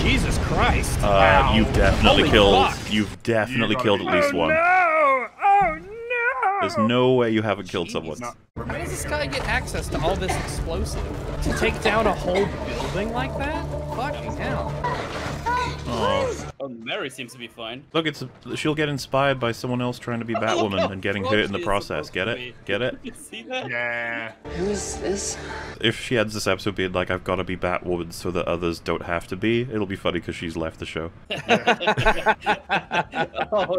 Jesus Christ. Uh, Wow. you've definitely Holy killed. fuck. You've definitely gotta killed at least oh, one. No! Oh no! There's no way you haven't killed someone. How does this guy get access to all this explosive? To take down a whole building like that? Fucking hell. Oh. Oh, Mary seems to be fine. Look, it's she'll get inspired by someone else trying to be Batwoman and getting hurt in the *laughs* oh, process. Get it? Get it? *laughs* You see that? Yeah. Who is this? If she ends this episode being like, "I've got to be Batwoman so that others don't have to be," it'll be funny because she's left the show. *laughs* oh,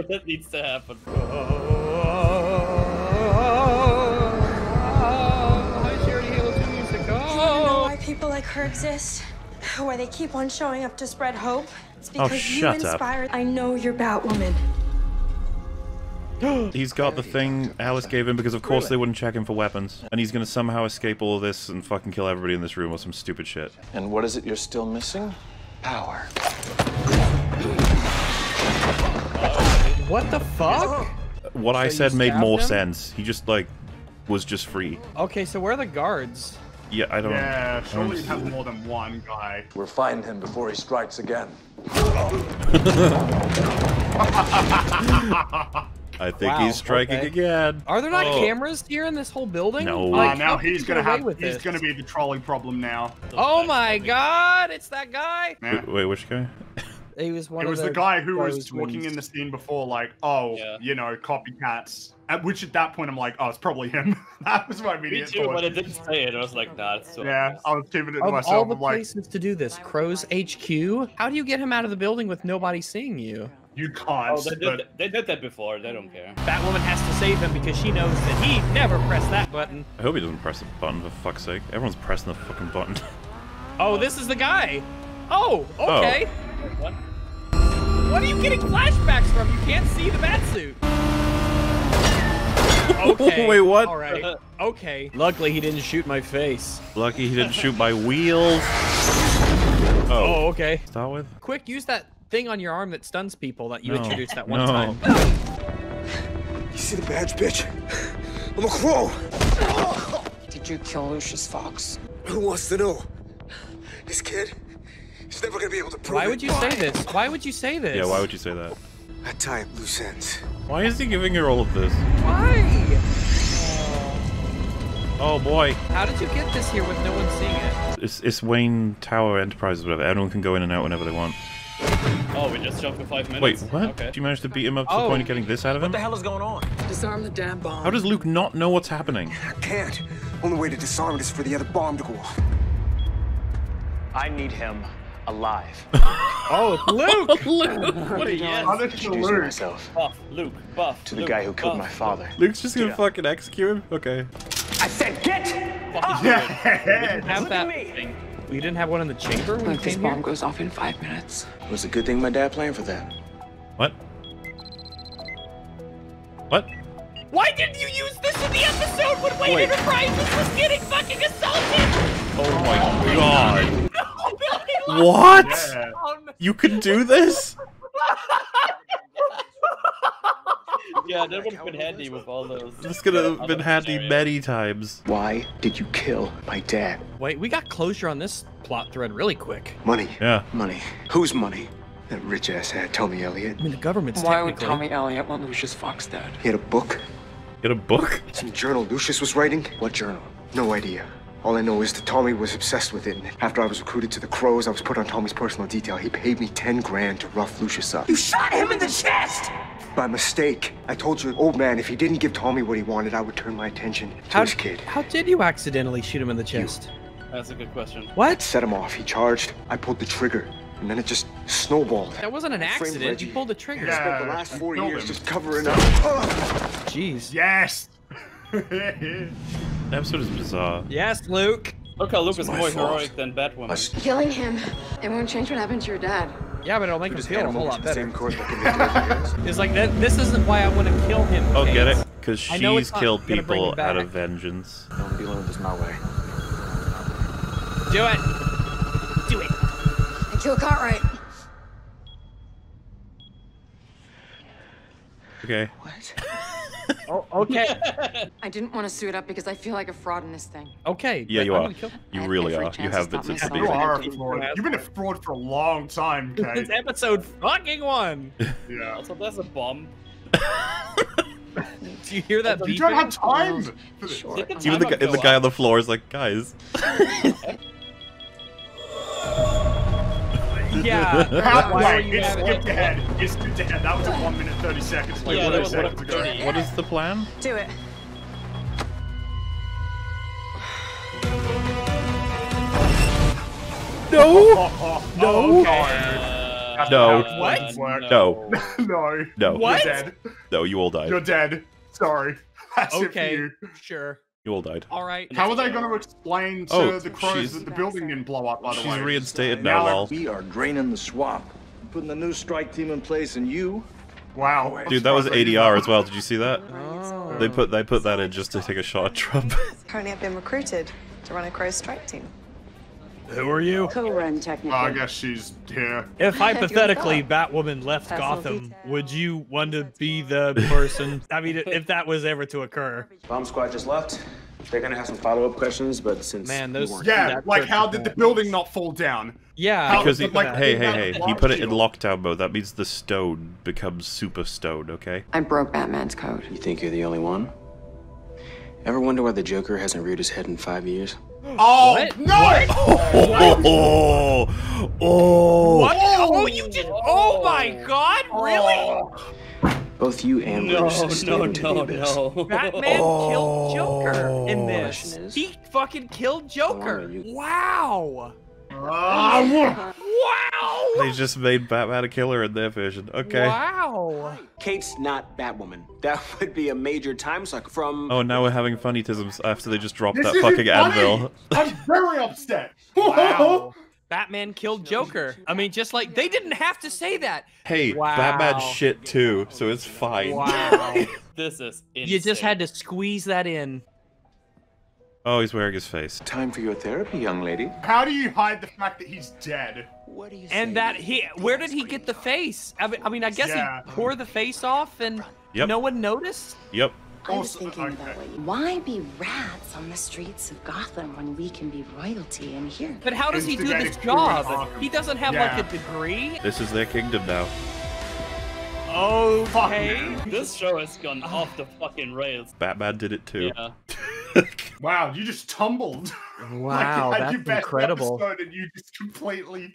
that needs to happen. Hi, Charity Halo 2 music. You know Oh! why people like her exist? Why they keep on showing up to spread hope? It's because oh, you shut up. inspired. I know you're Batwoman. *gasps* He's got the thing Alice gave him because, of course, they wouldn't check him for weapons, and he's gonna somehow escape all of this and fucking kill everybody in this room or some stupid shit. And what is it you're still missing? Power. What the fuck? What I So you said made more him? sense. He just like was just free. Okay, so where are the guards? Yeah, I don't. Yeah, I surely don't you'd have more than one guy. We're finding him before he strikes again. *laughs* I think Wow, he's striking okay. again. Are there not Oh. cameras here in this whole building? No. Uh, now he's gonna have. with He's this? gonna be the trolley problem now. Oh my god, it's that guy. Yeah. Wait, wait, which guy? He was one It of was the guy who was those talking ones. in the scene before, like, oh, you know, copycats. At which at that point I'm like, oh, it's probably him. *laughs* that was my immediate. Me too, thought. but it didn't say it. I was like, nah, it's so yeah, I was keeping it to Of myself. all the I'm like, places to do this, Crow's HQ. How do you get him out of the building with nobody seeing you? you oh, can't. Oh, they did, they did that before. They don't care. Batwoman has to save him because she knows that he never pressed that button. I hope he doesn't press the button for fuck's sake. Everyone's pressing the fucking button. *laughs* Oh, this is the guy. Oh, Oh. okay. What? What are you getting flashbacks from? You can't see the bat suit. Okay. *laughs* Wait, what? All right. Okay. Luckily, he didn't shoot my face. Lucky he didn't shoot my wheels. Oh, Oh, okay. start with. Quick, use that thing on your arm that stuns people that you No. introduced that one No. time. *laughs* You see the badge, bitch? I'm a crow. Did you kill Lucius Fox? Who wants to know? This kid, he's never gonna be able to prove Why would you say this? Why would you say this? Yeah, why would you say that? I tie up loose ends. Why is he giving her all of this? Why? Oh. oh boy. How did you get this here with no one seeing it? It's, it's Wayne Tower Enterprises, whatever. Everyone can go in and out whenever they want. Oh, we just jumped for five minutes. Wait, what? Okay. Did you manage to beat him up to the Oh. point of getting this out of him? What the hell is going on? Disarm the damn bomb. How does Luke not know what's happening? I can't. Only way to disarm it is for the other bomb to go off. I need him alive. *laughs* Oh, it's Luke! *laughs* What are you Introducing myself Buff, Luke, buff. to the Luke, guy who killed buff. my father. Luke's just gonna Yeah. fucking execute him? Okay. I said get! Yeah. Have that thing. You didn't have one in the chamber when you Like this bomb here? goes off in five minutes. It was a good thing my dad planned for that. What? What? Why didn't you use this in the episode when Wayne Wait. Enterprises was getting fucking assaulted? Oh my god. No, *laughs* What? Yeah. You can do this? Yeah, that would have been handy with all those. This could have been handy many times. Why did you kill my dad? Wait, we got closure on this plot thread really quick. Money. Yeah. Money. Whose money? That rich ass had Tommy Elliot. I mean, the government's Why would. Tommy Elliot want Lucius Fox dead? He had a book. He had a book? Some journal Lucius was writing. What journal? No idea. All I know is that Tommy was obsessed with it. And after I was recruited to the Crows, I was put on Tommy's personal detail. He paid me 10 grand to rough Lucius up. You shot him in the chest! By mistake. I told you, old man, if he didn't give Tommy what he wanted, I would turn my attention to How, his kid. how did you accidentally shoot him in the chest? That's a good question. What? Set him off. He charged. I pulled the trigger. And then it just snowballed. That wasn't an accident. You pulled the trigger. I spent the Yeah, last you four years him. just covering up. Ugh. Jeez. Yes. *laughs* The episode is bizarre. Yes, Luke. Look how Luke is more fault. heroic than Batwoman. Killing him, it won't change what happened to your dad. Yeah, but it'll make him Just feel a whole lot the same better. court like in. It's like that. This isn't why I want to kill him. Oh, get it? Because she's killed people out of vengeance. I'm dealing with this my way. Do it. Do it. And kill Cartwright. Okay. *laughs* *laughs* Oh, okay. *laughs* I didn't want to suit up because I feel like a fraud in this thing. Okay. Yeah, you I'm are. You I really are. You have been stop since the myself. You are a fraud. You've been a fraud for a long time, *laughs* Kate. It's episode fucking one. yeah. Also, there's a bomb. Do you hear that You don't have time. for. Sure. Even the, guy- the guy on the floor is like, guys. Yeah. How, Why are wait, you it having- skipped ahead. It skipped ahead. That was at 1 minute 30 seconds. Wait, Yeah, what that is was seconds ago? What is the plan? Do it. No! Oh, No. oh, okay. Uh, No. What? *laughs* No. no. No. What? No, you all died. You're dead. Sorry. *laughs* That's it for Okay. you. Sure. You all died. All right. How are they going to explain to Oh, the crows that the building didn't blow up, by the She's way? reinstated Now now, they're- lol. We are draining the swamp. Putting the new strike team in place, and you Wow. Dude, that was I'm surprised I ADR as well. Did you see that? Oh. They put they put that in just to take a shot at Trump. Currently, I've been recruited to run a Crow strike team. Who are you? Co-run technically. Oh, I guess she's here. If *laughs* hypothetically Batwoman left Personal Gotham, detail. would you want to be the person? *laughs* I mean, if that was ever to occur. bomb squad just left. They're gonna have some follow-up questions, but since Man, those- weren't- Yeah, like how did the building not fall down? Yeah, How- Because he, like, hey, hey, hey, he blast put it in lockdown mode. That means the stone becomes super stone, okay? I broke Batman's code. You think you're the only one? Ever wonder why the Joker hasn't reared his head in five years? Oh What? no! Oh, oh, *laughs* oh. What? Oh. oh, you just. Oh my god, really? Oh. Both you and No, Bruce stayed no, into no, no. Batman killed Joker in oh. this. is, He fucking killed Joker. Wow. Wow. They just made Batman a killer in their version. Okay. Wow. Kate's not Batwoman. That *laughs* would be a major time suck from. Oh, now we're having funnytisms after they just dropped This that isn't fucking funny. anvil. I'm very upset. *laughs* Wow. Batman killed Joker. I mean, just like they didn't have to say that. Hey, Wow. Batman's shit too, so it's fine. Wow. *laughs* This is insane. you just had to squeeze that in. Oh, he's wearing his face. Time for your therapy, young lady. How do you hide the fact that he's dead? What do you And that he, where did he get the face? I mean, I, mean, I guess Yeah. he tore the face off and Yep. no one noticed. Yep. I was Also- thinking about okay. what you. Why be rats on the streets of Gotham when we can be royalty in here? But how does he do this job? Arkham. He doesn't have Yeah. like a degree. This is their kingdom now. Okay. This show has gone off the fucking rails. Batman did it too. Yeah. *laughs* Wow, you just tumbled. *laughs* Wow, like, you had that's incredible. and you just completely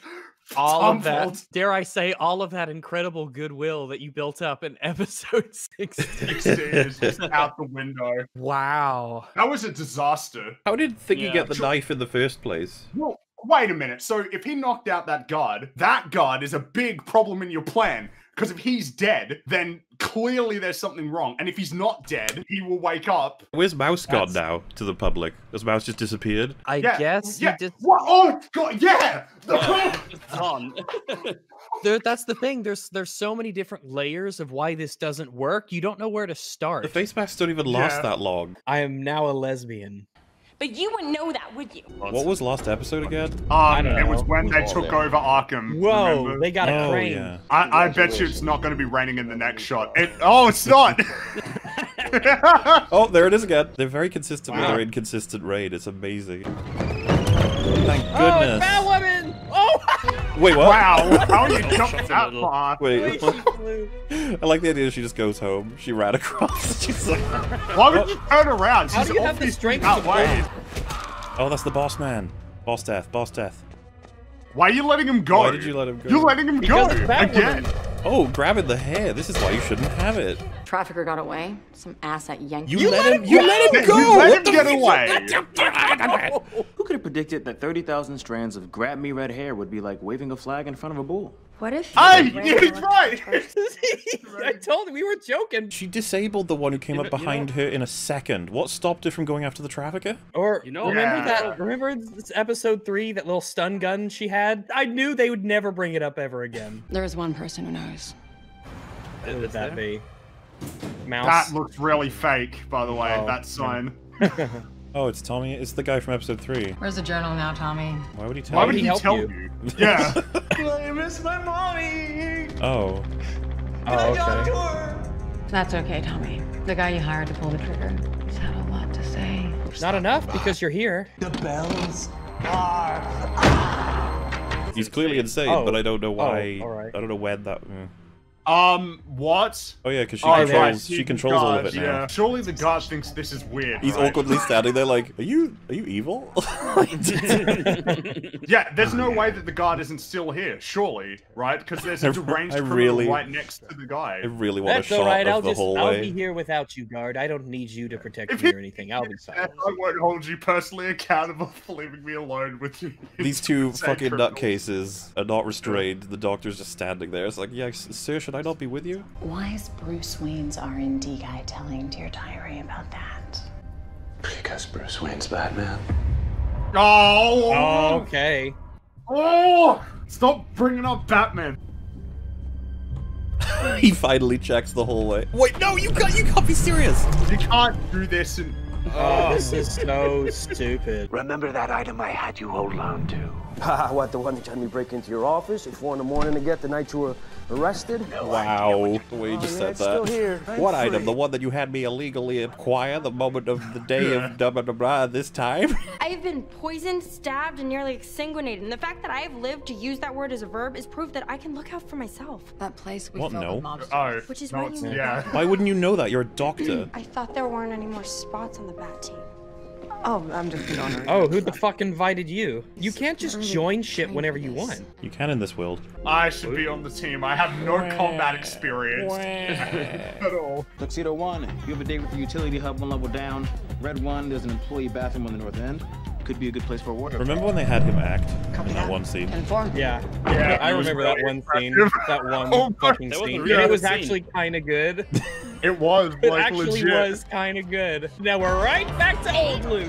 All of that, dare I say, all of that incredible goodwill that you built up in *laughs* episode 16. 16 is just out the window. Wow. That was a disaster. How did Thingy Yeah. get the knife in the first place? Well, wait a minute. So if he knocked out that guard, that guard is a big problem in your plan. Because if he's dead, then clearly there's something wrong. And if he's not dead, he will wake up. Where's Mouse gone That's- now to the public? Has Mouse just disappeared? I Yeah, guess yeah. you What? Oh, God, yeah! *laughs* It's gone. there, that's the thing. There's there's so many different layers of why this doesn't work. You don't know where to start. The face masks don't even last Yeah. that long. I am now a lesbian. But you wouldn't know that, would you? What was last episode again? Um, don't it was when they took over Arkham. Whoa, remember? they got a oh, crane. yeah. I, I bet you it's not going to be raining in the next shot. It, oh, it's not! *laughs* Oh, there it is again. They're very consistent with their inconsistent raid. It's amazing. Thank goodness. Oh, woman! Oh, Wait, what? wow, *laughs* how did you jumped Just a that little. far? Wait. I like the idea she just goes home. She ran across. *laughs* She's like, Why would you turn around? How do you have the strength to outweighed. oh, that's the boss man. Boss death. Boss death. Why are you letting him go? Why did you let him go? You're letting him Because go it's Batwoman. Again. Oh, grabbing the hair. This is why you shouldn't have it. Trafficker got away. Some ass at yanked You, him. let, him. You let him You go. let What him get away. *laughs* *laughs* Who could have predicted that 30,000 strands of grab me red hair would be like waving a flag in front of a bull? What if? Hey, you ran he's around- right. *laughs* I told you we were joking. She disabled the one who came You up know- you behind know- her in a second. What stopped her from going after the trafficker? Or You know- remember Yeah. that? Remember this episode three? That little stun gun she had. I knew they would never bring it up ever again. There is one person who knows. Who would that be? Mouse. That looks really fake, by the way. Oh, that sign. *laughs* Oh, it's Tommy. It's the guy from episode three. Where's the journal now, Tommy? Why would he tell Why would you? he help tell you? you? *laughs* Yeah. I miss my mommy. Oh. Oh, okay. That's okay, Tommy. The guy you hired to pull the trigger has had a lot to say. Not enough because you're here. The bells are. He's clearly insane, Oh. but I don't know why. Oh, alright. I don't know when that. mm. Um, what? Oh yeah, because she Oh, controls. right, She the controls all of guard, it now. Yeah. Surely the guard thinks this is weird. He's right? awkwardly standing there, like, "Are you? Are you evil?" *laughs* Yeah, there's no way that the guard isn't still here, surely, right? Because there's a deranged I criminal really- right next to the guy. I really want That's a shot all right. of I'll the just I'll be here without you, guard. I don't need you to protect If me or anything. I'll be fine. *laughs* I won't hold you personally accountable *laughs* for leaving me alone with you. These two fucking criminals. nutcases are not restrained. The doctor's just standing there. It's like, yeah, s- sir, should I not be with you? Why is Bruce Wayne's R&D guy telling Dear Diary about that? Because Bruce Wayne's Batman. Oh, Okay. oh! Stop bringing up Batman. *laughs* he finally checks the hallway. Wait, no, you can't. You can't be serious. You can't do this and. Oh, this is so stupid. Remember that item I had you hold on to? Ha, what, the one that had me break into your office at 4 in the morning to get the night you were arrested? Wow, the way you Oh, just said that. here. What Rent item? free. The one that you had me illegally acquire the moment of the day of *laughs* blah blah blah blah this time? *laughs* I've been poisoned, stabbed, and nearly exsanguinated. And the fact that I have lived to use that word as a verb is proof that I can look out for myself. That place we What? filled No. with mobsters. Oh, Which is no, why you need yeah. Why wouldn't you know that? You're a doctor. I thought there weren't any more spots on the bat team. Oh, I'm just an honor. Oh, who the fuck invited you? You can't just join shit whenever you want. You can in this world. I should be on the team. I have no combat experience *laughs* at all. Tuxedo One, you have a date with the utility hub one level down. Red One, there's an employee bathroom on the north end. Could be a good place for a wardrobe. Remember when they had him act Come in that one scene? Yeah, Yeah, I remember that one scene. That one *laughs* Oh my- fucking That was scene. And it was scene. actually kind of good. *laughs* *laughs* It was It like actually legit. was kind of good. Now we're right back to old Luke.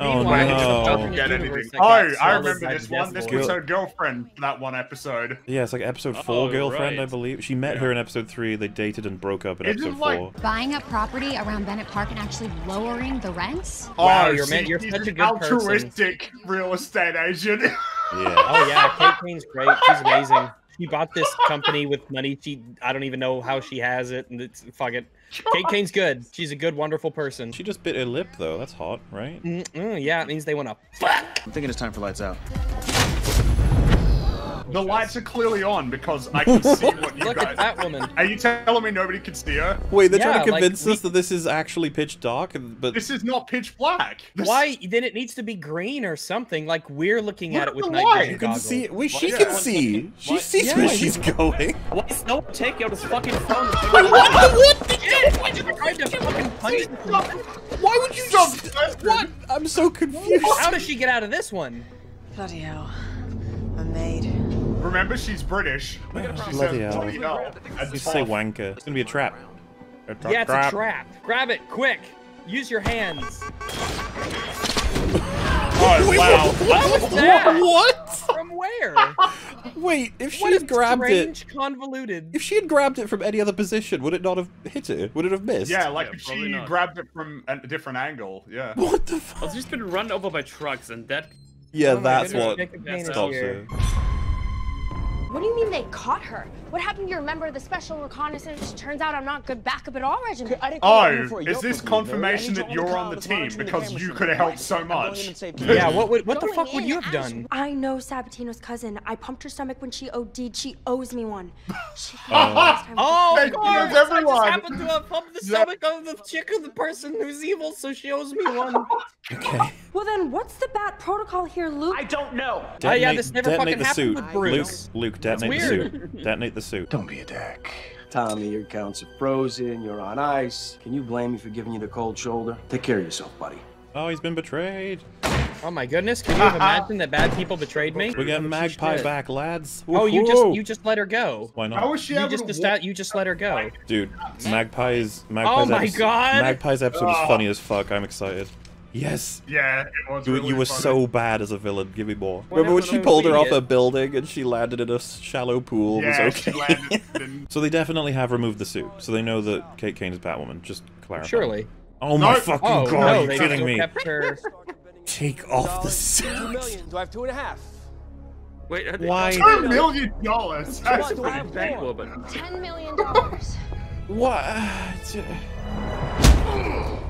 Oh Meanwhile, no. it's Don't alternate get anything. that Oh, I remember by this one. This was her girlfriend. That one episode. Yeah, it's like episode four, Oh, girlfriend, I believe. She met her in episode three. They dated and broke up in Isn't episode like- four. Buying up property around Bennett Park and actually lowering the rents? Oh, wow, oh, you're see, you're he's such a an good person. altruistic real estate agent. *laughs* Yeah. Oh yeah, Kate Kane's great. She's amazing. She bought this company *laughs* with money. She I don't even know how she has it, and it's fuck it. Kate Kane's good. She's a good, wonderful person. She just bit her lip though. That's hot, right? Mm-mm, yeah, it means they want to. Fuck. I'm thinking it's time for lights out. The lights are clearly on because I *laughs* can see what you Look guys. at that woman. Are you telling me nobody can see her? Wait, they're Yeah, trying to like, convince we- us that this is actually pitch dark, but This is not pitch black. This- Why? Then it needs to be green or something. Like we're looking Look at at it with the night light. vision you can goggles. see. Wait, she Yeah. can see. She sees Yeah, where you- she's going. Why is no one taking out his fucking phone? Wait, what the what the shit? Why did you try to fucking punch this? Why would you just? What? I'm so confused. How does she get out of this one? Bloody hell. I'm made. Remember, she's British. She Bloody says hell. bloody hell. And You say wanker. It's gonna be a trap. A tra- Yeah, it's a trap. Grab it, quick. Use your hands. Oh *laughs* wow. What was that? What? From where? *laughs* Wait, if she What had a grabbed it, strange, convoluted. if she had grabbed it from any other position, would it not have hit her? Would it have missed? Yeah, like Yeah, if she not. grabbed it from a different angle. Yeah. *laughs* What the fuck? I've just been run over by trucks, and that Yeah, Oh that's what Jacob Kane is stops her. What do you mean they caught her? What happened to your member of the special reconnaissance? Turns out I'm not good backup at all, Regiment. Oh, is this confirmation that you're on the team because you could have helped so much? *laughs* Yeah, what would, what the fuck would you have as done? I know Sabatino's cousin. I pumped her stomach when she OD'd. She owes me one. *laughs* She Oh. Oh, Hey, of she course! knows I just happened to have pumped the stomach of the chick of the person who's evil, so she owes me one. *laughs* Okay. Well then, what's the bat protocol here, Luke? I don't know. Oh, yeah, this never fucking the happened suit. with Bruce. Luke, Luke, detonate the weird. suit. *laughs* Detonate the suit. Don't be a dick. Tommy, your accounts are frozen. You're on ice. Can you blame me for giving you the cold shoulder? Take care of yourself, buddy. Oh, he's been betrayed. Oh my goodness, can you imagine imagined that bad people betrayed me? We're getting Magpie back, lads. Oh, you just you just let her go. Why not? How was she You able just to desta- you just let her go. Dude, Magpie's Magpie's Oh my episode, God. Magpie's episode was funny as fuck. I'm excited. Yes. Yeah, it was. You, really you were funny. so bad as a villain. Give me more. What Remember when she pulled her off Idiot? a building and she landed in a shallow pool? Yeah, it was she okay. landed *laughs* in- so they definitely have removed the suit. So they know that Kate Kane is Batwoman. Just clarify. Surely. Oh my No. fucking Oh god! no, you're they kidding me. her. Take off the suit. million. Do I have two and a half? wait. are they- Why? Two million dollars. That's do I have pretty more? Batwoman. Ten million dollars. What? *sighs*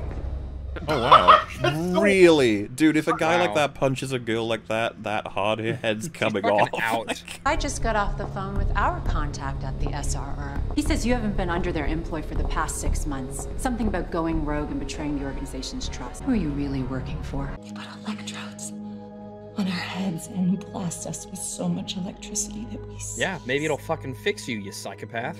*laughs* Oh wow! *laughs* really, dude? If a guy like that punches a girl like that that hard, her head's *laughs* coming off. out. I just got off the phone with our contact at the SRR. He says you haven't been under their employ for the past six months. Something about going rogue and betraying the organization's trust. Who are you really working for? They put electrodes on our heads and blast us with so much electricity that we Yeah, maybe it'll fucking fix you, you psychopath.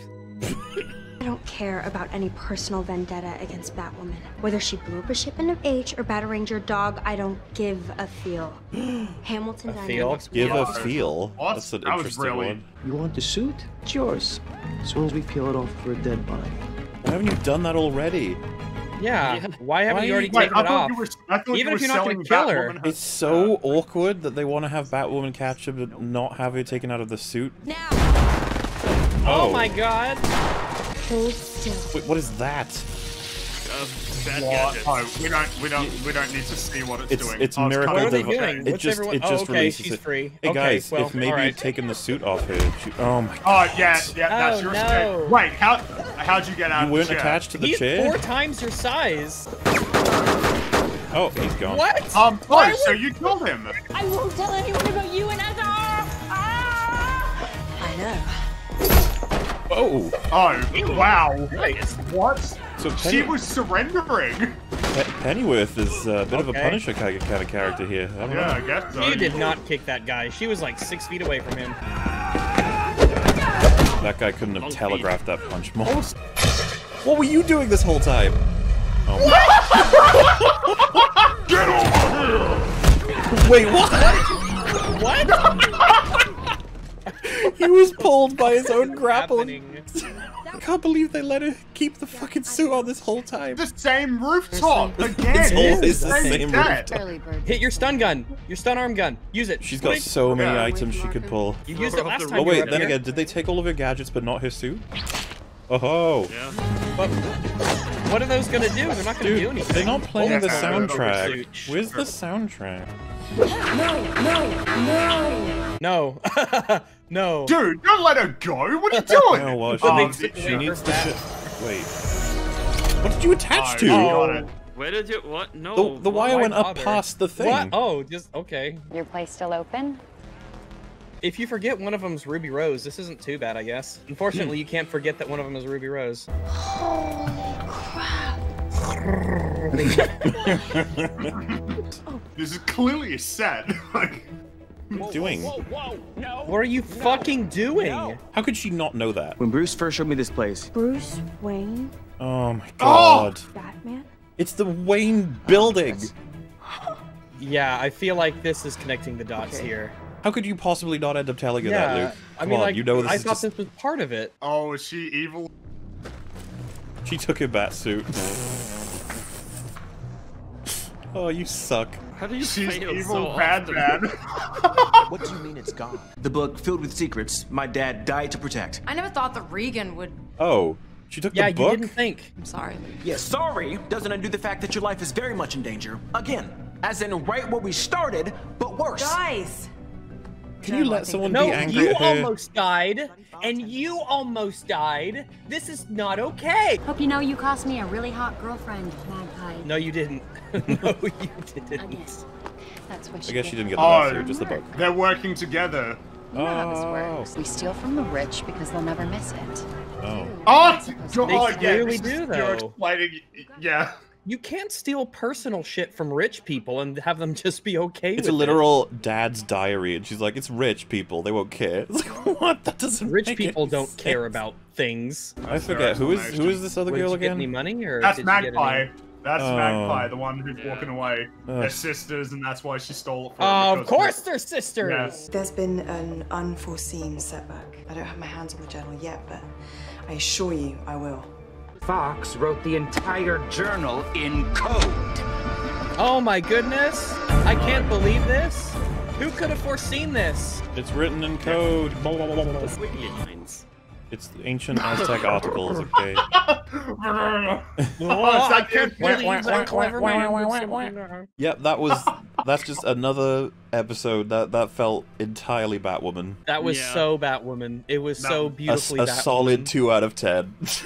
I don't care about any personal vendetta against Batwoman. Whether she blew up a shipment of H or bataranged your dog, I don't give a feel. *gasps* Hamilton A feel? Dynamics. Give a feel. What? That's an That interesting really- one. You want the suit? It's yours. As soon as we peel it off for a dead body. Why haven't you done that already? Yeah, Yeah. why haven't Why- you already Wait, taken I it off? you were. I Even you if you're not gonna kill her. Batwoman It's so awkward that they want to have Batwoman catch him but not have her taken out of the suit. Now, Oh, oh. my god. Hold still. Wait, what is that? Uh, What? Oh, we don't, we don't, we don't need to see what it's, It's doing. it's Oh, miracle. kind of- Dev- doing? It just everyone- it oh, okay, releases she's it. free. Hey Okay, guys, well, if maybe alright. you'd taken the suit off her. She, oh my. Oh yeah, yeah, that's Oh, your no. chair. Wait, how, how'd you get out You of weren't the chair? attached to the He's chair. four times your size. Oh, he's gone. What? Um, Why oh, so you killed him. I won't tell anyone about you and Ezra. Ah! I know. Oh, Oh, wow. What? so She was surrendering. Pe- Pennyworth is uh, a bit of a Punisher kind of, character here. I don't Yeah, I know. guess so. She did not kick that guy. She was like six feet away from him. That guy couldn't have telegraphed that punch more. What were you doing this whole time? Oh. Get over here! Wait, what? *laughs* What? *laughs* *laughs* he was pulled by his own grappling. *laughs* I can't believe they let her keep the fucking suit on this whole time. The same rooftop again. It's always the Same same rooftop. Hit your stun gun. Your stun arm gun. Use it. She's got so many items she could pull. You used it last oh, time. Oh wait, then again, did they take all of her gadgets but not her suit? Oh ho! But what are those gonna do? They're not gonna do Dude, anything. they're not playing the Yeah. soundtrack. Where's the soundtrack? No, *laughs* no, no. no. Dude, don't let her go. What are you *laughs* oh, doing? Oh well, she Oh, needs, the- she needs the shit. Wait. What did you attach Oh, to? you got it. Where did you? What? No. The, the wire why went up bother? past the thing. What? Oh, just okay. Your place still open? If you forget one of them's Ruby Rose, this isn't too bad, I guess. Unfortunately, you can't forget that one of them is Ruby Rose. *sighs* Holy crap! *laughs* This is clearly a set. *laughs* like, What are you doing? What are you fucking doing? How could she not know that? When Bruce first showed me this place, Bruce Wayne, Oh my oh! god. Batman. It's the Wayne building. *laughs* Yeah, I feel like this is connecting the dots here. How could you possibly not end up telling her yeah, that, Luke? I mean, on, like, you know this I is thought just... this was part of it. oh, is she evil? She took her bat suit. *laughs* oh, you suck. How do you She's fail evil so bad man. *laughs* what do you mean it's gone? The book filled with secrets my dad died to protect. I never thought that Reagan would. Oh, she took Yeah, the you book? didn't think. I'm sorry. Yeah, sorry doesn't undo the fact that your life is very much in danger. Again, as in right where we started, but worse. Guys! Can you let someone No, be angry No, you almost died, and you almost died. This is not okay. Hope you know you cost me a really hot girlfriend, Magpie. No, you didn't. *laughs* *laughs* no, you didn't. Again. That's what I guess she did. didn't get the bat Oh, suit, just the book. they're working together. You know how this Oh. works. We steal from the rich because they'll never miss it. Oh. Oh, They God, yeah, clearly this do, though. You're explaining, yeah. You can't steal personal shit from rich people and have them *laughs* just be okay It's with a it. literal dad's diary, and she's like, "It's rich people; they won't care." It's like, what? That doesn't. Rich make people don't sense. care about things. I forget who is who is this other Did girl you get again? any money or That's did you get Magpie. any- That's Oh. Magpie, the one who's walking away. They're sisters, and that's why she stole it from Oh, of course they're sisters. There's been an unforeseen setback. I don't have my hands on the journal yet, but I assure you I will. Fox wrote the entire journal in code. Oh my goodness! I can't believe this. Who could have foreseen this? It's written in code. Blah, blah, blah, blah, blah. lines. It's the ancient Aztec articles. Okay. *laughs* oh, I can't believe that clever man would simply- Yep, that was. That's just another episode that that felt entirely Batwoman. That was Yeah. so Batwoman. It was so beautifully a Batwoman. solid two out of ten. *laughs*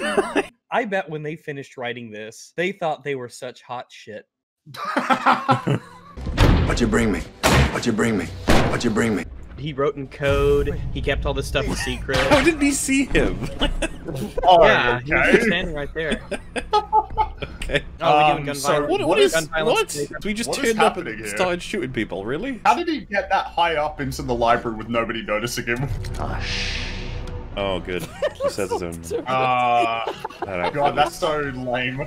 I bet when they finished writing this, they thought they were such hot shit. *laughs* What'd you bring me? What'd you bring me? What'd you bring me? He wrote in code. He kept all this stuff a secret. *laughs* How didn't he see him? Oh, *laughs* yeah, he was just standing right there. okay. Oh, we're Um, gun so. What, what What is gun what? today. We just What is turned up and here? started shooting people. Really? How did he get that high up into the library with nobody noticing him? Oh, good. *laughs* He says his own. Uh, Alright. God, that's so lame.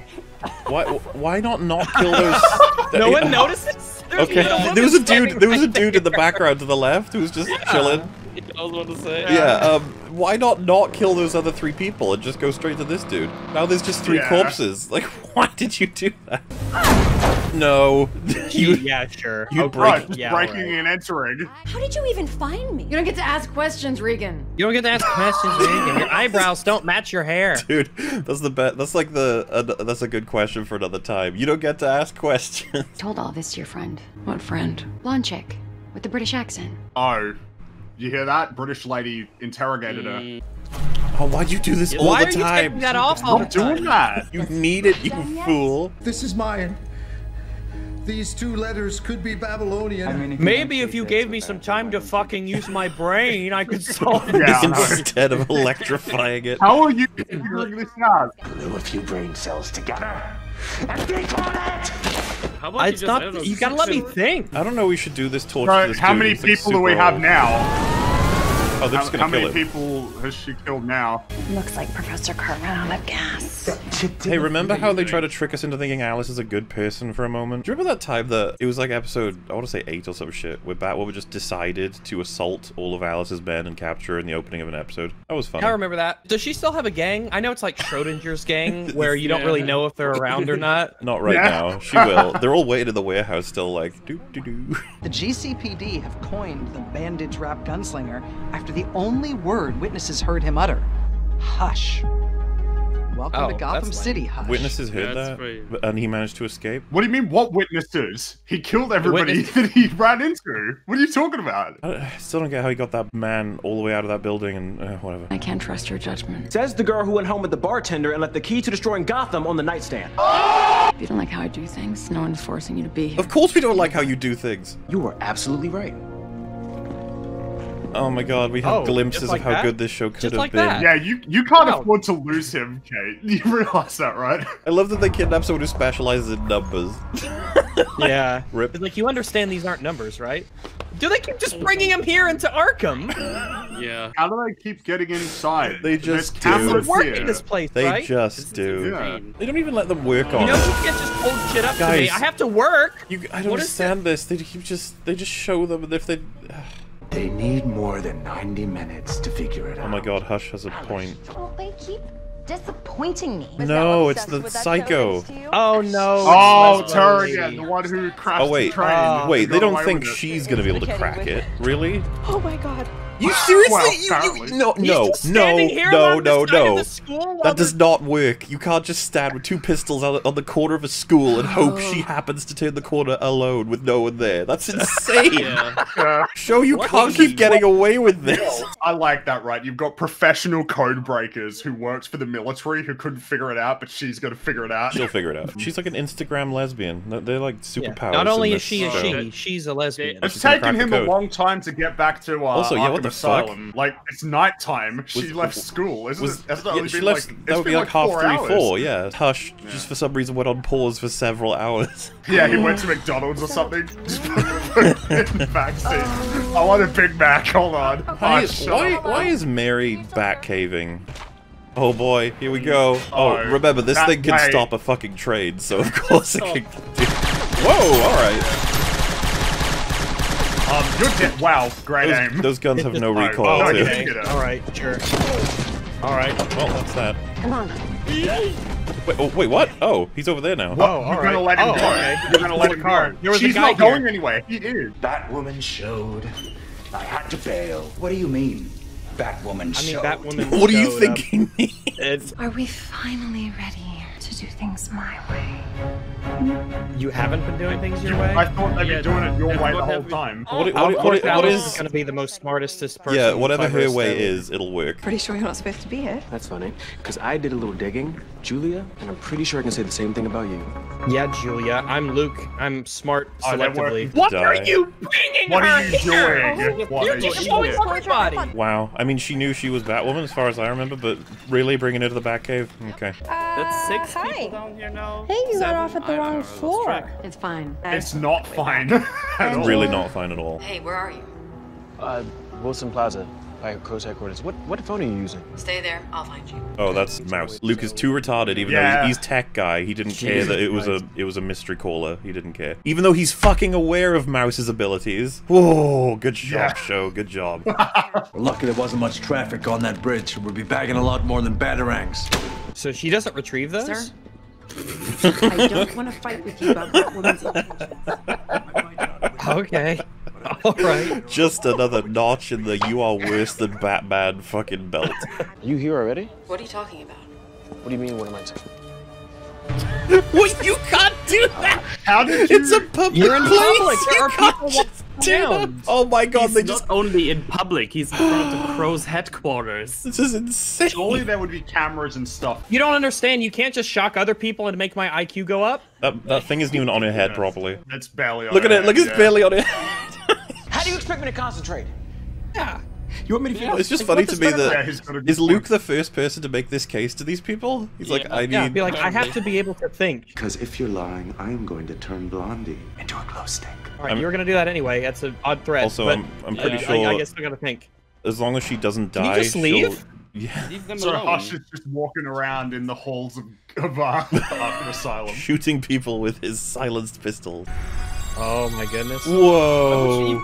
Why? Why not not kill those? *laughs* No one *laughs* notices. There's Okay, no one there was a dude. There was a dude in the background to the left who was just chilling. *laughs* I was about to say. Yeah. Um. Why not not kill those other three people and just go straight to this dude? Now there's just three Yeah. corpses. *laughs* Like, why did you do that? No. *laughs* You, yeah, sure. you okay. Right, yeah, breaking alright. and entering. How did you even find me? You don't get to ask questions, Reagan. You don't get to ask questions, Reagan. Your eyebrows don't match your hair. Dude, that's the best. That's like the. Uh, that's a good question for another time. You don't get to ask questions. Told all this to your friend. What friend? Blonde chick with the British accent. Oh, you hear that? British lady interrogated her. Mm, Oh, why'd you do this all Why the are you time? taking that off all the Stop doing that. You need it, you fool. This is mine. These two letters could be Babylonian. Maybe if you gave me some time to fucking use my brain, I could *laughs* solve it. Yeah, I know. *laughs* Instead of electrifying it. How are you figuring this out? Glue a few brain cells together and detone it! How about It's you just, I not. don't know, You gotta let me think. I don't know. We should do this torture. So, this how many people do we have now? Oh, they're How, just gonna how many kill him. people has she killed now? Looks like Professor Kurt ran out of gas. Hey, remember how they try to trick us into thinking Alice is a good person for a moment? Do you remember that time that it was like episode, I want to say eight or some shit, where Batwoman just decided to assault all of Alice's men and capture her in the opening of an episode? That was fun. I remember that. Does she still have a gang? I know it's like Schrodinger's gang, *laughs* where you don't really know if they're around or not. *laughs* Not right Yeah. now. She will. They're all waiting in the warehouse still, like, doo doo doo. The GCPD have coined the bandage wrapped gunslinger after the only word witnesses heard him utter Hush. Welcome Oh, to Gotham. City, Hush. Witnesses heard Yeah, that, pretty- and he managed to escape. What do you mean? What witnesses? He killed everybody witness- *laughs* that he ran into. What are you talking about? I still don't get how he got that man all the way out of that building and uh, whatever. I can't trust your judgment. Says the girl who went home with the bartender and left the key to destroying Gotham on the nightstand. If you don't like how I do things, no one's forcing you to be here. Of course we don't like how you do things. You are absolutely right. Oh my god, we have Oh, glimpses like of how that? good this show could Just have like been. that? Yeah, you you can't Wow. afford to lose him, Kate. *laughs* You realize that, right? I love that they kidnap someone who specializes in numbers. *laughs* Yeah. Rip. It's like you understand these aren't numbers, right? Do they keep just bringing him here into Arkham? *laughs* Yeah. How do they keep getting inside? They just cameras do. Work in this place, They right? just do. Yeah. They don't even let them work on You know, it. you can't just hold shit up to me. Guys. I have to work. You, I don't What is understand this. They keep just they just show them and if they. They need more than 90 minutes to figure it out. Oh my god, Hush has a point. Oh, they keep disappointing me. No, it's the psycho. Oh no. Oh, it's it's her Leslie. again, the one who crashed Oh wait, the train. Oh. wait. and They don't think she's gonna be able to crack it, really? Oh my god. You seriously? Well, you, apparently. you, no, no, no, no, no, the side of no. the school while That does not work. You can't just stand with two pistols on, on the corner of a school and hope she happens to turn the corner alone with no one there. That's insane. *laughs* Yeah. Yeah. Show you What can't keep he- getting away with this. I like that, right? You've got professional code breakers who works for the military who couldn't figure it out, but she's gonna figure it out. She'll figure it out. She's like an Instagram lesbian. They're- They're like Yeah. superpowers. Not only is this she a show. she, she's a lesbian. It's taken him a long time to get back to uh, Also, yeah, what the fuck? Like it's nighttime. She Was- left school. Isn't Was, it? That's yeah, only she been left, like, it's that would be been like half four three, hours. four, yeah. Hush, just for some reason went on pause for several hours. *laughs* Yeah, he went to McDonald's or *laughs* something. Just put it in the *laughs* back seat. I want a Big Mac. Hold on. Why, Oh, why, why is Mary back caving? Oh boy, here we go. Oh, Oh, remember, this that thing can way. stop a fucking trade, so of course it oh. can do... Whoa, alright. Um, you're dead. Wow, great Those, aim. those guns have no Oh, recoil, oh, too. you didn't get it. All right, sure. All right. Well, that's that. Come on. Wait, oh, wait, what? Oh, he's over there now. What? Oh, all You're gonna let him Oh, go. okay. You're gonna let him car? go. There was a She's guy not going here. anywhere. He is. Batwoman showed. I had to bail. What do you mean? Batwoman I mean, showed. that woman. What do you showed think up. he Are we finally ready to do things my way? you haven't been doing things your way. I thought they'd Yeah, be doing it your way the whole time. What, Of what, what, what Alice is... is going to be the most smartest person. Yeah, whatever her way is, it'll work. Pretty sure you're not supposed to be here. That's funny, because I did a little digging, Julia, and I'm pretty sure I can say the same thing about you. Yeah, Julia. I'm Luke. I'm smart Oh, selectively. working. What Die. are you bringing What her are you here? doing? What You're are just doing? showing everybody. Wow. I mean, she knew she was Batwoman, as far as I remember, but really bringing her to the Batcave? Okay. That's six hi. people down here now. Hey, you got off at the I wrong know, floor. It's fine. It's not fine. *laughs* at all. Really not fine at all. Hey, where are you? Uh, Wilson Plaza, by Crow's headquarters. What what phone are you using? Stay there. I'll find you. Oh, that's Mouse. Luke is too retarded, even though Yeah. he's, he's tech guy. He didn't care that it was a it was a mystery caller. He didn't care, even though he's fucking aware of Mouse's abilities. Whoa, good job, Yeah. show. Good job. *laughs* We're lucky there wasn't much traffic on that bridge. We'd be bagging a lot more than batarangs. So she doesn't retrieve those? Sir? *laughs* I don't want to fight with you about that woman's intentions. *laughs* Okay. *laughs* All right. Just another notch in the you are worse than Batman fucking belt. You here already? What are you talking about? What do you mean, what am I saying? *laughs* What? You can't do that! How did you? It's a public You're in place! public. There You are can't people just do that. Oh my god, He's they not just... only in public, he's in front of Crow's headquarters. This is insane. Surely there would be cameras and stuff. You don't understand. You can't just shock other people and make my IQ go up. That, that thing isn't even on her head properly. That's barely. On Look at her it, look, it's yeah. barely on it. *laughs* How do you expect me to concentrate? Yeah. You want me to feel It's just like, funny to does me better- Yeah, he's got a that good is Luke the first person to make this case to these people? He's like, Yeah. I Yeah. need. Be like, I have to be able to think. Because if you're lying, I'm going to turn Blondie into a glow stick. All right, I'm- you were gonna do that anyway. That's an odd threat. Also, but, I'm- I'm pretty uh, I, sure- I guess I gotta think. As long as she doesn't Can you die, just she'll- leave? Yeah. Leave them So alone. Hush is just walking around in the halls of, of uh, Arkham *laughs* Asylum. Shooting people with his silenced pistol. Oh my goodness. Whoa.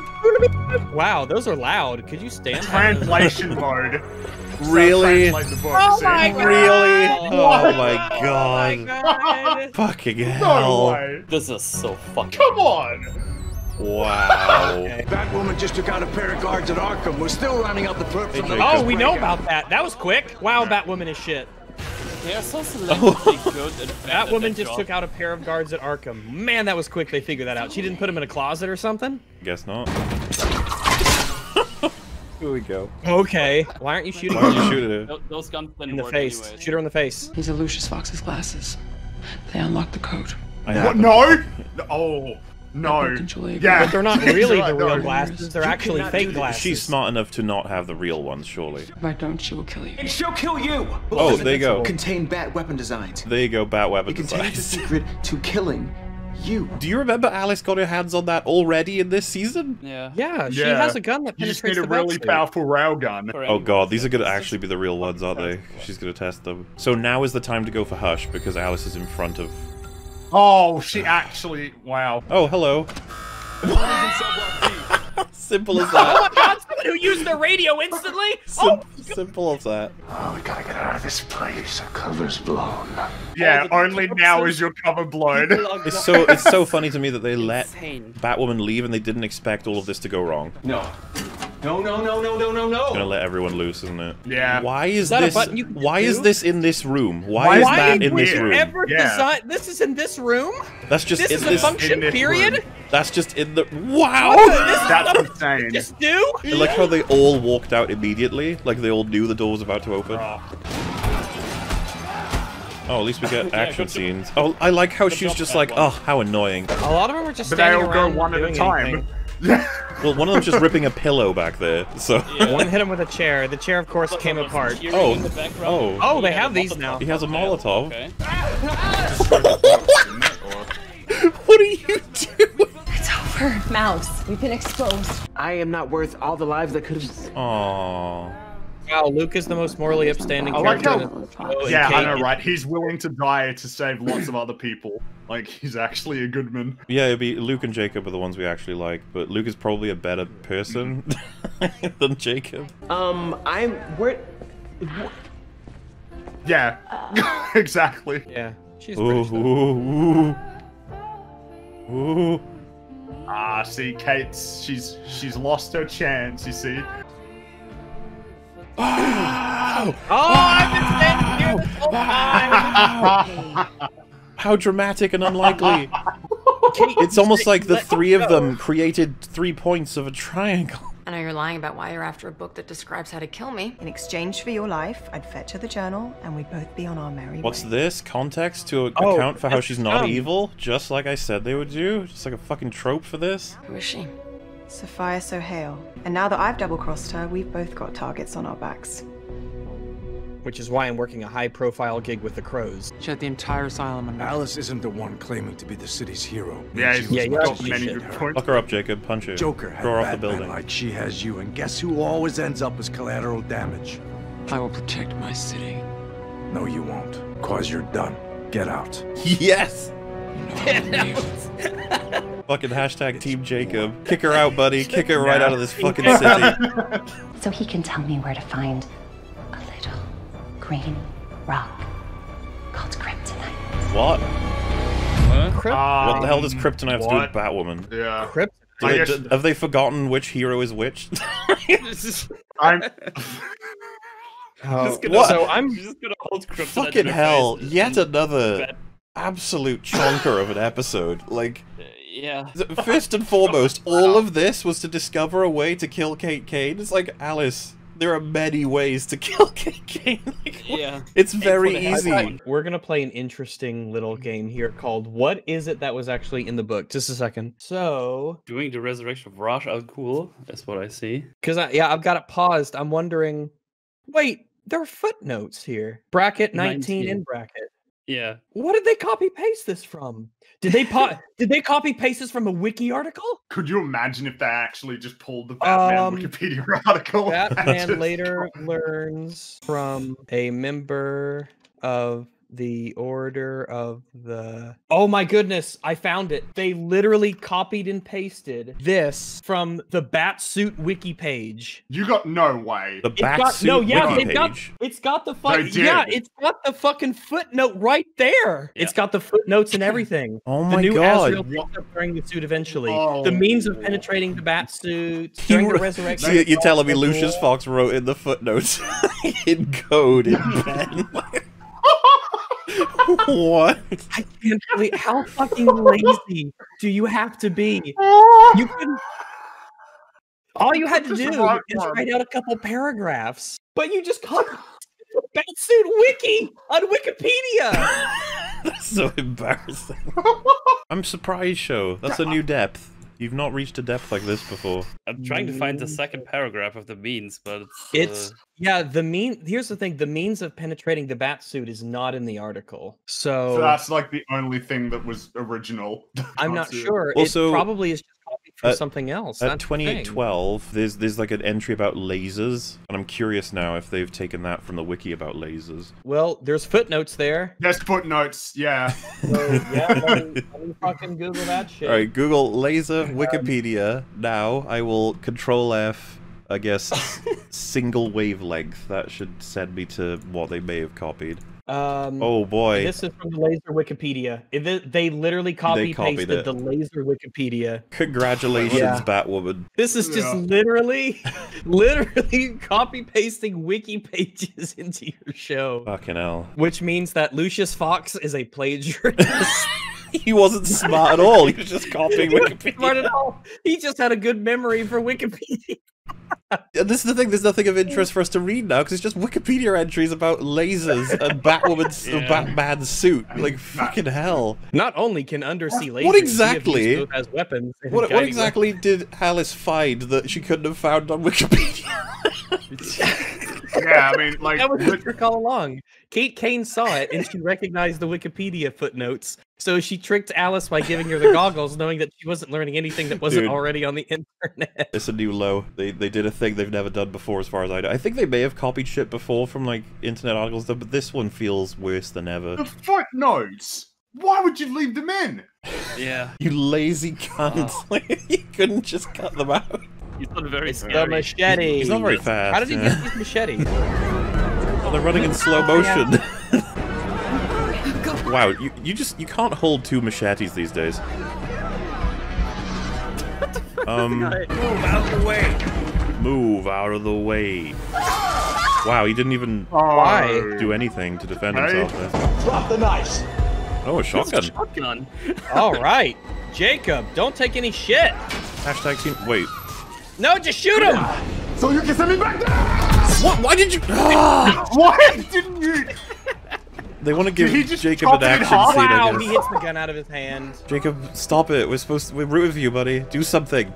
Wow, those are loud. Could you stand? Translation mode. *laughs* Really? Translate the Oh my God. Really? Oh What? my Oh god. my god. Fucking No hell. way. This is so fucking. Come on. Wow. *laughs* That woman just took out a pair of guards at Arkham. We're still rounding up the perp from the Oh, we know about that. That was quick. Wow, Batwoman is shit. They are *laughs* so selectively good and bad That woman just job. took out a pair of guards at Arkham. Man, that was quick. They figured that out. She didn't put him in a closet or something. Guess not. *laughs* Here we go. Okay. Why aren't you shooting Why are you her shooting her? Those guns didn't in the work face? anyways. Shoot her in the face. These are Lucius Fox's glasses. They unlock the code. I What? haven't. No. Oh. No. Control Yeah. But they're not really the *laughs* real glasses. They're You actually fake glasses. She's smart enough to not have the real ones, surely. If I don't, she will kill you. And she'll kill you. Oh, there you go. Contain bat weapon designs. There you go, bat weapon It contains the secret to killing you. Do you remember Alice got her hands on that already in this season? Yeah. Yeah, she Yeah. has a gun that You just penetrates need a really backstreet. powerful railgun. For Oh god, these are gonna actually be the real ones, aren't they? She's gonna test them. So now is the time to go for Hush because Alice is in front of. Oh, she actually. Wow. Oh, hello. *laughs* Simple as Oh that. my god, someone who used their radio instantly? Oh, simple as that. Oh, we gotta get out of this place. Our cover's blown. Yeah, the only now is your cover blown. It's so it's so *laughs* funny to me that they let Insane. Batwoman leave and they didn't expect all of this to go wrong. No. No, no, no, no, no, no, no! Gonna let everyone loose, isn't it? Yeah. Why is, that a this? button you can Why is this in this room? Why, Why is is that in this room? Ever Yeah. design? This is in this room. That's just This in is a this. function. this Period. room. That's just in the. Wow. This That's insane. just do. I like how they all walked out immediately, like they all knew the door was about to open. Oh. Oh, at least we get *laughs* action good scenes. Oh, I like how Good she's just like, oh, how annoying. A lot of them are just But they standing all go around one at a time. anything. *laughs* Well, one of them's just ripping a pillow back there, so. One hit him with a chair. The chair, of course, But came apart. Oh. the. Oh. Oh, they He had have these now. He has a. Molotov. Okay. *laughs* What are you doing? It's over. Mouse, we've been exposed. I am not worth all the lives that could have. Aww. Wow, Luke is the most morally upstanding I like character. how- in the Yeah, I know, right? He's willing to die to save lots of other people. Like, he's actually a good man. Yeah, it'd be Luke and Jacob are the ones we actually like, but Luke is probably a better person *laughs* than Jacob. Um, I'm. Where. Yeah, *laughs* exactly. Yeah, she's Ooh, British. ooh, ooh. Ooh. Ah, see, Kate's she's she's lost her chance. You see. Oh, Oh, I've been standing here this whole time. how dramatic and unlikely. Kate, It's almost like the three of them created three points of a triangle. I know you're lying about why you're after a book that describes how to kill me. In exchange for your life, I'd fetch her the journal, and we'd both be on our merry What's way. this? Context to Oh, account for how she's not dumb. evil? Just like I said they would do? Just like a fucking trope for this? Who is she? Safiyah Sohail. And now that I've double crossed her, we've both got targets on our backs. Which is why I'm working a high-profile gig with the Crows. She had the entire asylum under Alice isn't the one claiming to be the city's hero. Yeah, She he's Yeah, you're got many shit. good points. Fuck her up, Jacob. Punch her. Joker had Throw her off the building. like she has you, and guess who always ends up as collateral damage? I will protect my city. No, you won't. Cause you're done. Get out. *laughs* Yes! *laughs* Fucking hashtag Team Jacob. Kick her out, buddy. Kick her right out of this fucking city. *laughs* So he can tell me where to find a little green rock called kryptonite. What? Um, what the hell does Kryptonite have to do with? Batwoman? Yeah. Crypt. Do I they- guess- do- have they forgotten which hero is which? *laughs* I'm. Oh, Just gonna- what? So I'm just gonna hold Kryptonite in Fucking hell! Yet another Bad- absolute chonker of an episode. Like, *laughs* uh, Yeah. first and foremost, *laughs* all of this was to discover a way to kill Kate Kane. It's like Alice. There are many ways to *laughs* kill Kate Kane. Like, Yeah. it's very for the heck of easy. it. We're gonna play an interesting little game here called "What is it that was actually in the book?" Just a second. So, Doing the resurrection of Ra's al Ghul. That's what I see. because I yeah, I've got it paused. I'm wondering. Wait, there are footnotes here. Bracket 19 in bracket. Yeah. What did they copy paste this from? Did they po- *laughs* did they copy paste this from a wiki article? Could you imagine if they actually just pulled the Batman Um, Wikipedia *laughs* article? and Batman later learns from a member of the Order of the. Oh my goodness! I found it. They literally copied and pasted this from the Batsuit wiki page. You got no way. The It's got no, yeah, they've got it's got the fuck, yeah, it's got the fucking footnote right there. It's got the footnotes and everything. *laughs* Oh the my new God. Azrael picks up wearing the suit eventually. Oh. The means of penetrating the bat suit *laughs* during the resurrection. You- you're of telling me Lucius Fox wrote in the footnotes *laughs* in code in pen? *laughs* what? I can't believe how fucking lazy do you have to be? You couldn't. *laughs* All you had to do write is write out a couple paragraphs, but you just copied the *laughs* Batsuit wiki on Wikipedia. That's so embarrassing. I'm surprised, show. That's a new depth. You've not reached a depth like this before. I'm trying to find the second paragraph of the means, but it's. It's uh, yeah. The mean. Here's the thing: the means of penetrating the bat suit is not in the article. So, So that's like the only thing that was original. *laughs* I'm Can't not see it. sure. Also, it probably is just copied at- something else. At That's the 2812, there's there's like an entry about lasers, and I'm curious now if they've taken that from the wiki about lasers. Well, there's footnotes there. There's footnotes, yeah. *laughs* So yeah, let me, let me fucking Google that shit. All right, Google laser um, Wikipedia now. I will Control F. I guess *laughs* single wavelength. That should send me to what they may have copied. Um, Oh boy. This is from the laser Wikipedia. It, they- they literally copy copied pasted it. the laser Wikipedia. Congratulations, Yeah. Batwoman. This is just Yeah. literally, *laughs* literally copy pasting wiki pages *laughs* into your show. Fucking hell. Which means that Lucius Fox is a plagiarist. *laughs* He wasn't smart at all. He was just copying He wasn't Wikipedia. smart at all. He just had a good memory for Wikipedia. And this is the thing. There's nothing of interest for us to read now because it's just Wikipedia entries about lasers and *laughs* Batwoman's Yeah. Batman's suit. Like fucking hell. Not only can undersea lasers What exactly- both as weapons. What, what guiding exactly did Alice find that she couldn't have found on Wikipedia? *laughs* *laughs* Yeah, I mean, like, that was the trick all along. Kate Kane saw it and she recognized the Wikipedia footnotes. So she tricked Alice by giving her the *laughs* goggles, knowing that she wasn't learning anything that wasn't Dude. already on the *laughs* internet. it's a new low. They they did a thing they've never done before, as far as I know. I think they may have copied shit before from like internet articles, though, but this one feels worse than ever. the footnotes. Why would you leave them in? *laughs* yeah. You lazy cunt! Oh. Like, you couldn't just cut them out. He's not very The scary. machete. He's not very fast. How did he yeah. get these machetes? *laughs* Oh, they're running in slow motion. *laughs* wow, you, you just you can't hold two machetes these days. *laughs* Um, Move out of the way. move out of the way. Wow, he didn't even Why? do anything to defend Hey. himself there. Drop the knife. Oh, a shotgun. Shotgun. All right, Jacob, don't take any shit. Hashtag team. Wait. No, just shoot him. So you can send me back there. What? Why did you? *gasps* Why didn't you? They want to give he Jacob an action half? scene. I Wow, guess. he hits the gun out of his hand. Jacob, stop it. We're supposed to. We're rooting for you, buddy. Do something.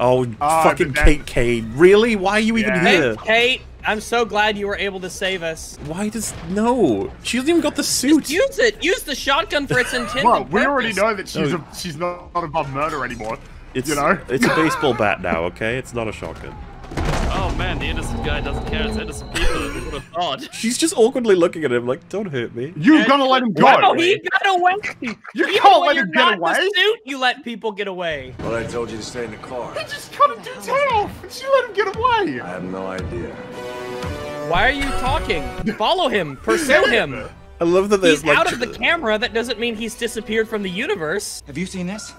Oh, *laughs* Ah, fucking but Kate Kane. Really? Why are you even here? Thanks, Kate. I'm so glad you were able to save us. Why does no? She hasn't even got the suit. Use it. Use the shotgun for its *laughs* intended Well, we already know that she's No. a, she's not, not above murder anymore. It's you know? it's a *laughs* baseball bat now. Okay, it's not a shotgun. Oh man, the innocent guy doesn't care. It's innocent people. Who would have thought? *laughs* She's just awkwardly looking at him like, "Don't hurt me." You're gonna let him go. Wow, he got away. You Even can't when let him get away. The suit, you let people get away. Well, I told you to stay in the car. He just cut a dude's head off, and she let him get away. I have no idea. Why are you talking? Follow him. Pursue him. I love that there's He's like out of the camera. That doesn't mean he's disappeared from the universe. Have you seen this?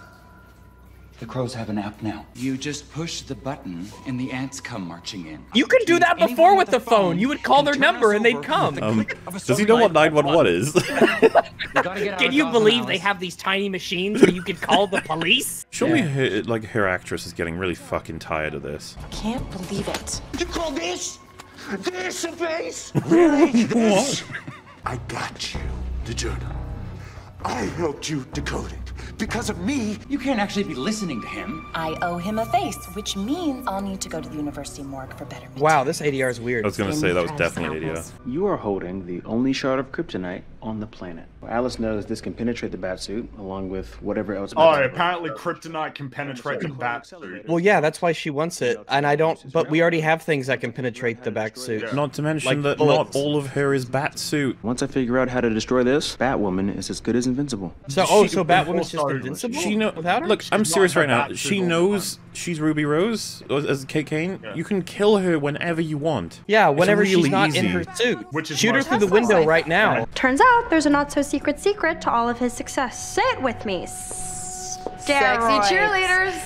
The crows have an app now. You just push the button and the ants come marching in. You could do that before with the phone. You would call their number and they'd come. Um, does he know what 911 is? *laughs* Can you believe they have these tiny machines where you could call the police? *laughs* Surely, her, like her actress is getting really fucking tired of this. I can't believe it. You call this? This a face? *laughs* Really? What? I got you, the journal. I helped you decode it. Because of me, You can't actually be listening to him. I owe him a face, which means I'll need to go to the university morgue for better. Wow, this ADR is weird. I was gonna say that was definitely an ADR. You are holding the only shard of kryptonite on the planet. Alice knows this can penetrate the batsuit, along with whatever else. Oh, apparently kryptonite can penetrate the bat suit. Well, yeah, that's why she wants it, and I don't. But we already have things that can penetrate the back suit. Not to mention Like that bullets. not all of her is bat suit. Once I figure out how to destroy this, Batwoman is as good as invincible. So, oh, so Batwoman's just invincible She know. without her? Look, I'm serious right now. She suit all knows she's Ruby Rose as- as Kate Kane. You can kill her whenever you want. Yeah, whenever really she's not in her suit. Which is Shoot her through the window right now. Turns out there's a not so secret secret to all of his success. Say it with me. Steroids. cheerleaders.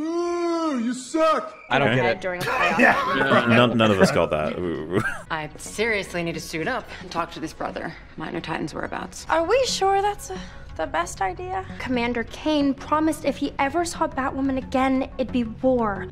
Ooh, you suck. I don't Okay. get it. During *laughs* a playoff. *laughs* None, none of us got that. *laughs* I seriously need to suit up and talk to this brother. Minor Titan's whereabouts. Are we sure that's a, the best idea? Commander Kane promised if he ever saw Batwoman again, it'd be war.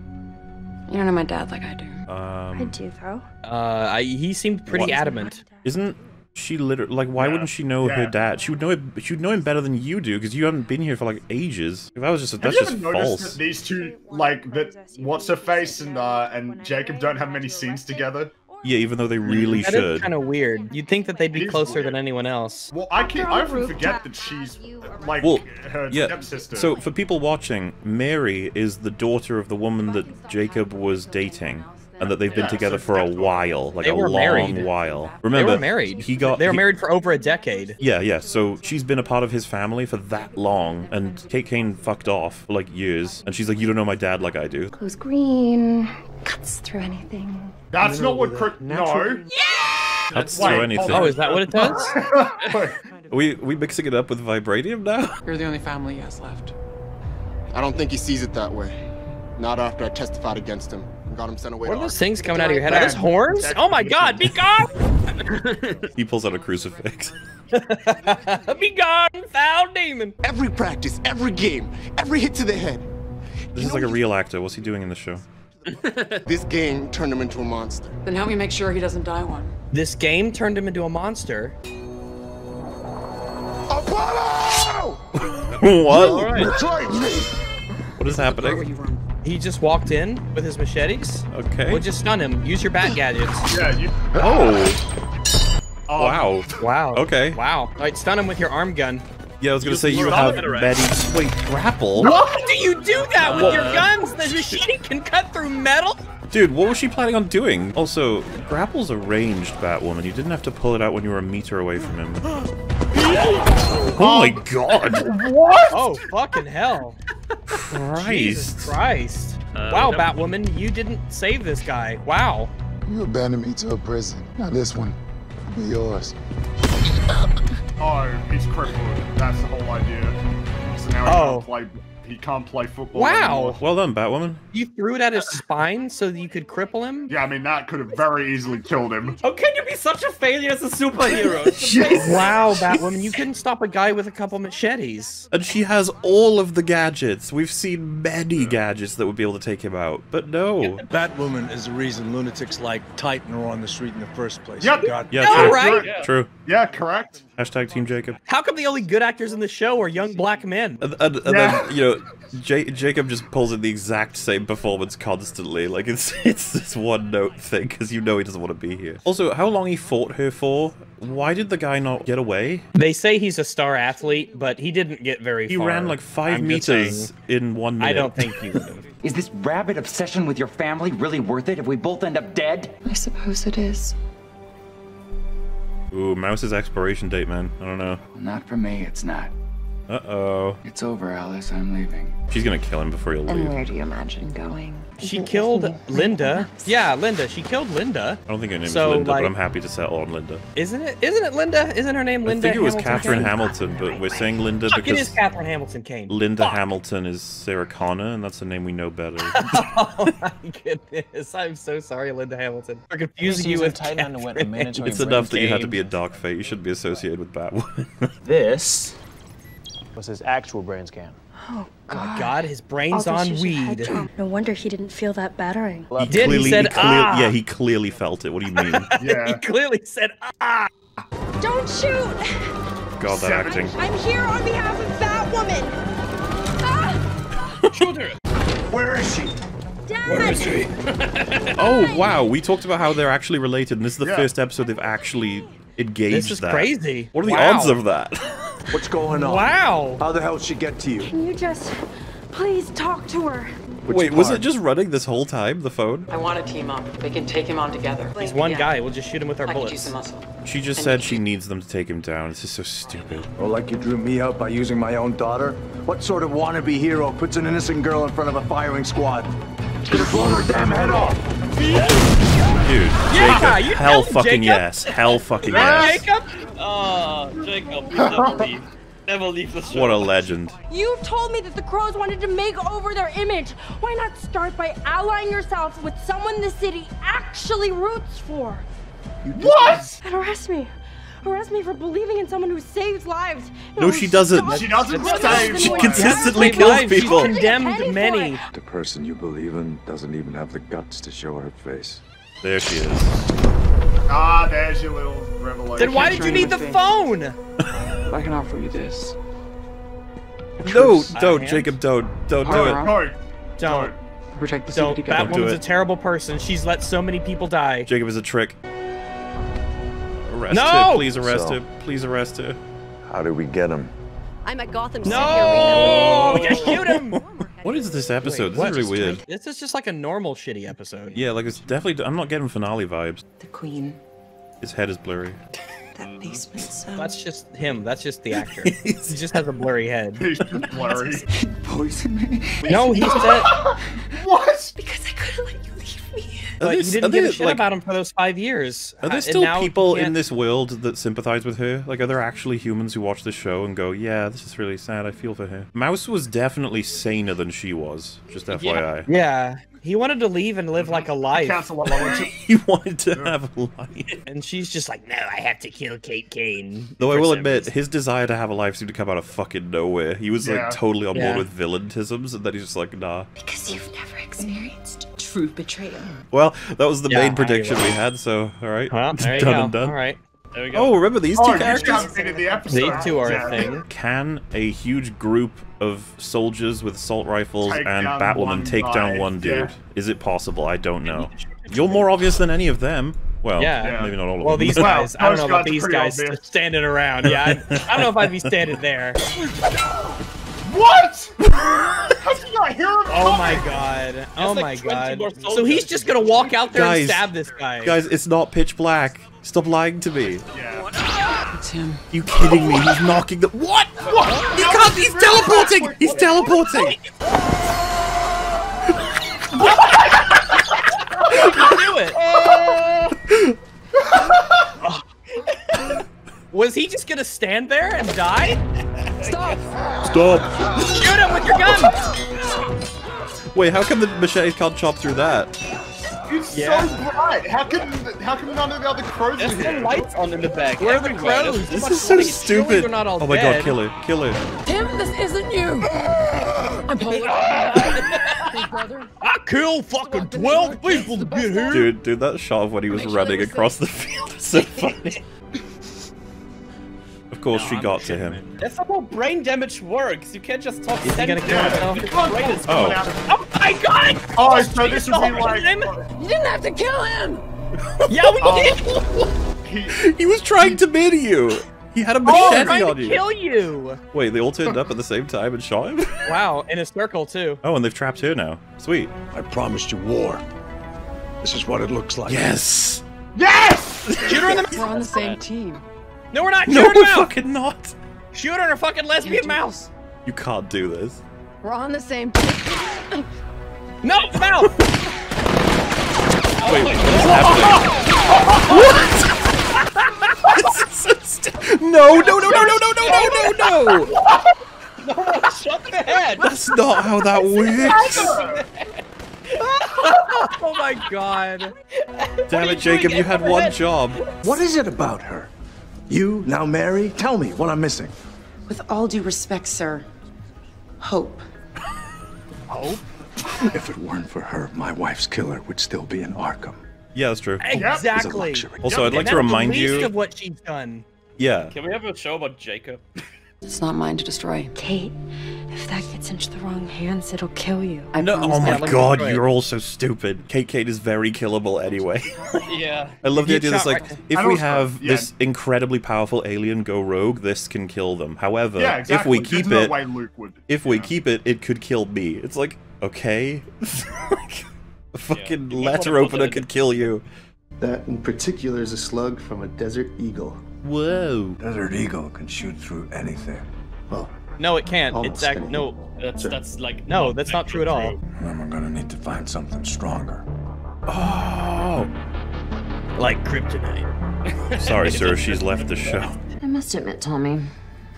You don't know my dad like I do. I Um, do, though. Uh, I, he seemed pretty What? adamant. isn't she literally like? Why wouldn't she know her dad? She would know it. She would know him better than you do because you haven't been here for like ages. If that was just Have that's you just ever noticed false. that these two, like, that what's her face and uh and Jacob don't have many scenes together? Yeah, even though they really That is should. kind of weird. You'd think that they'd be closer weird. than anyone else. Well, I can't. I often forget that she's uh, like Well, her yeah. stepsister. So for people watching, Mary is the daughter of the woman that Jacob was dating, and that they've been Yeah, together so for a while, like a long married. while. Remember, they were married. He got. They were he- married for over a decade. Yeah, yeah. So she's been a part of his family for that long, and Kate Kane fucked off for like years, and she's like, "You don't know my dad like I do." Goes green, cuts through anything. That's not what crypt. No. That's Wait, throw hold anything. Oh, is that what it *laughs* does? Are we we mixing it up with vibranium now? You're the only family he has left. I don't think he sees it that way. Not after I testified against him and got him sent away What to are those Arkham. things coming out of your head? Are those horns? Oh my god, be gone! *laughs* *laughs* he pulls out a crucifix. be gone, foul demon! Every practice, every game, every hit to the head. This is like a real actor. What's he doing in the show? *laughs* This game turned him into a monster. Then help me make sure he doesn't die one. This game turned him into a monster. Apollo! *laughs* what? Betrayed me! What is happening? He just walked in with his machetes. Okay. We'll just stun him. Use your bat gadgets. yeah, you. Oh. Oh, Wow. Wow. Okay. Wow. All right, stun him with your arm gun. Yeah, I was gonna You say you have it already. Wait, grapple? Why do you do that with What? your guns? The machine can cut through metal. Dude, what was she planning on doing? Also, grapple's a ranged Batwoman. You didn't have to pull it out when you were a meter away from him. *gasps* oh my god! What? Oh, fucking hell. Jesus Christ. Christ. Uh, wow, we Batwoman, you didn't save this guy. Wow. You abandoned me to a prison. Now this one will be yours. Oh, he's crippled. That's the whole idea. So now he Oh. can't play. He can't play football. Wow. anymore. Well done, Batwoman. You threw it at his spine so that you could cripple him? Yeah, I mean that could have very easily killed him. How can you be such a failure as a superhero? *laughs* Wow, Batwoman, you couldn't stop a guy with a couple machetes. And she has all of the gadgets. We've seen many gadgets that would be able to take him out, but no. Batwoman is the reason lunatics like Titan are on the street in the first place. Yep. God Yeah, No, true. right? Yeah. True. Yeah, correct. Hashtag Team Jacob. How come the only good actors in the show are young black men? And, and, and Yeah. then, you know, J- Jacob just pulls in the exact same performance constantly. Like, it's *laughs* it's this one note thing, because you know he doesn't want to be here. Also, how long he fought her for? Why did the guy not get away? They say he's a star athlete, but he didn't get very far. He far. ran like 5 I'm meters saying. in one minute. I don't think he would. Is this rabid obsession with your family really worth it if we both end up dead? I suppose it is. Ooh, Mouse's expiration date, man. I don't know. Not for me, it's not. Uh-oh. It's over, Alice. I'm leaving. She's gonna kill him before he'll And where do you imagine going? She killed Linda. Yeah, Linda. She killed Linda. I don't think her name So, is Linda, like- but I'm happy to settle on Linda. Isn't it? Isn't it Linda? Isn't her name Linda? I think it was Hamilton Catherine Kane? Hamilton, but we're saying Linda Fuck, it is because Catherine Hamilton Kane. Linda Hamilton is Sarah Connor, and that's a name we know better. *laughs* oh my goodness! I'm so sorry, Linda Hamilton. We're confusing you with tight underwent a Catherine it's enough that you had to be a dark fate. You shouldn't be associated with Batwoman. *laughs* This was his actual brain scan. Oh, Oh my God, his brain's this on shit she had weed. No wonder he didn't feel that battering. He did, he clearly, said, clear- "Ah." Yeah, he clearly felt it. What do you mean? *laughs* he clearly said, "Ah." Don't shoot! God, that acting. I'm here on behalf of Batwoman! Ah! Shoot her! Where is she? *laughs* Oh wow, we talked about how they're actually related, and this is the Yeah. first episode they've actually engaged This is that. crazy. What are the Wow. odds of that? *laughs* What's going on? Wow. How the hell did she get to you? Can you just please talk to her? Which Wait, was it just running this whole time? The phone? I want to team up. We can take him on together. He's one guy. We'll just shoot him with our I could use bullets. the muscle. She just said she needs them to take him down. This is so stupid. Or like you drew me out by using my own daughter? What sort of wannabe hero puts an innocent girl in front of a firing squad? It's gonna her damn head off! Dude, Yeah, Jacob, you hell fucking Jacob. yes. Hell fucking yes. Jacob? Oh, Jacob, you never *laughs* leave. Never leave the show. What a legend. You told me that the crows wanted to make over their image. Why not start by allying yourself with someone the city actually roots for? What? And arrest me. Arrest me for believing in someone who saves lives. No, she doesn't. She doesn't That's save. not She consistently Save kills lives. She's people. condemned Penny many. The person you believe in doesn't even have the guts to show her face. There she is. Ah, there's your little revelation. Then why did you need the phone? I can offer you this. No, A don't. Jacob, don't. Don't do it. No, Don't. Protect the city Don't. together. Don't do Batwoman's a it. terrible person. She's let so many people die. Jacob is a trick. Arrest No! her. Please arrest So- her. Please arrest her. How do we get him? I'm at Gotham City No! Oh, just shoot him! *laughs* What is this episode? Wait, this is really weird. This is just like a normal shitty episode. Yeah, like it's definitely. I'm not getting finale vibes. The queen. His head is blurry. That basement cell. That's just him. That's just the actor. *laughs* he just has a blurry head. *laughs* He's just blurry. Poison me. No, he said. what? Because I couldn't let you leave me. Are But there- you didn't give there, a shit like- about him for those five years. Are Uh, there still now people in this world that sympathize with her? Like, are there actually humans who watch this show and go, "Yeah, this is really sad. I feel for her." Mouse was definitely saner than she was. Just FYI. Yeah, he wanted to leave and live like a life, Cancel what I he wanted to have a life. and she's just like, "No, I have to kill Kate Kane." Though I will admit, reason." his desire to have a life seemed to come out of fucking nowhere. He was Yeah. like totally on board Yeah. with villainisms, and then he's just like, nah. Because you've never experienced true betrayal. Well, that was the Yeah, main prediction we had, so alright. Well, *laughs* there you done go. and done. All right, There we go. Oh, remember these Oh, two characters? haven't the these two are Yeah. a thing. Can a huge group of soldiers with assault rifles Take and Batwoman take down one dude? yeah. Is it possible? I don't know. You're more obvious than any of them. Well, Yeah. maybe not all of Well, them. *laughs* Well, these guys, I don't know about are these guys obvious. standing around. Yeah, I, I don't know if I'd be standing there. *laughs* What? How did you not hear him? *laughs* Oh my god. Oh like my god. So he's just gonna walk out there Guys, and stab this guy. Guys, it's not pitch black. Stop lying to me. Yeah. It's him. You kidding me? He's knocking the what? What? He can't. He's teleporting. He's teleporting. do it. *laughs* *laughs* Oh. Was he just gonna stand there and die? Stop! Stop. Shoot him with your gun! Wait, how come the machete can't chop through that? It's Yeah. so bright. How come? How come none of the other crows There's are no lights on in the back. Where are the crows? too This is so light. Stupid. they're not all oh my dead. god, kill it, kill it. Tim, this isn't you! *laughs* I'm Paul. *laughs* Big brother. I killed fucking 12 people to get here. Dude, dude, that shot of when he was running across the field is so funny. *laughs* Of course, she got to him. That's how brain damage works. You can't just talk Is he gonna kill himself? Your brain is Oh. Oh my god! Oh, so this would be like. You didn't have to kill him! *laughs* Yeah, we Oh. did! He, He was trying to mid you. He had a Oh, machete trying on to you. kill you! Wait, they all turned up at the same time and shot him? *laughs* Wow, in a circle too. Oh, and they've trapped her now. Sweet. I promised you war. This is what it looks like. Yes! yes! Shoot her in the We're on the same *laughs* team. No, we're not! No, Shoot her we're now! fucking not. Shoot her in her fucking lesbian mouth. You can't do this. We're on the same. *laughs* No, mouth. *laughs* Wait, what is happening? no, no, no, no, no, no, no, no, no, no! No, shut the head. That's not how that works. *laughs* oh my god. Damn it, Jacob, you had one job. What is it about her? You, now Mary? Tell me what I'm missing. With all due respect, sir, hope. *laughs* Hope? if it weren't for her, my wife's killer would still be in Arkham. Yeah, that's true. Exactly. Also, I'd like to that's remind the least you. of what she's done. Yeah. Can we have a show about Jacob? It's not mine to destroy. Kate, if that gets into the wrong hands, it'll kill you. I no, oh my god, you're all so stupid. Kate Kate is very killable anyway. *laughs* yeah. I love the You idea that's shot like, right- if we have yeah. this incredibly powerful alien go rogue, this can kill them. However, Yeah, if we keep There's no it, way Luke would, if we keep it, it could kill me. It's like, okay, *laughs* a fucking letter opener could kill you. That in particular is a slug from a desert eagle. Whoa. Desert eagle can shoot through anything. Well, No, it can't. It's act- no. That's that's like No, that's not true at all. then we're gonna need to find something stronger. Oh. Like kryptonite. Sorry, sir, *laughs* she's left the show. I must admit, Tommy,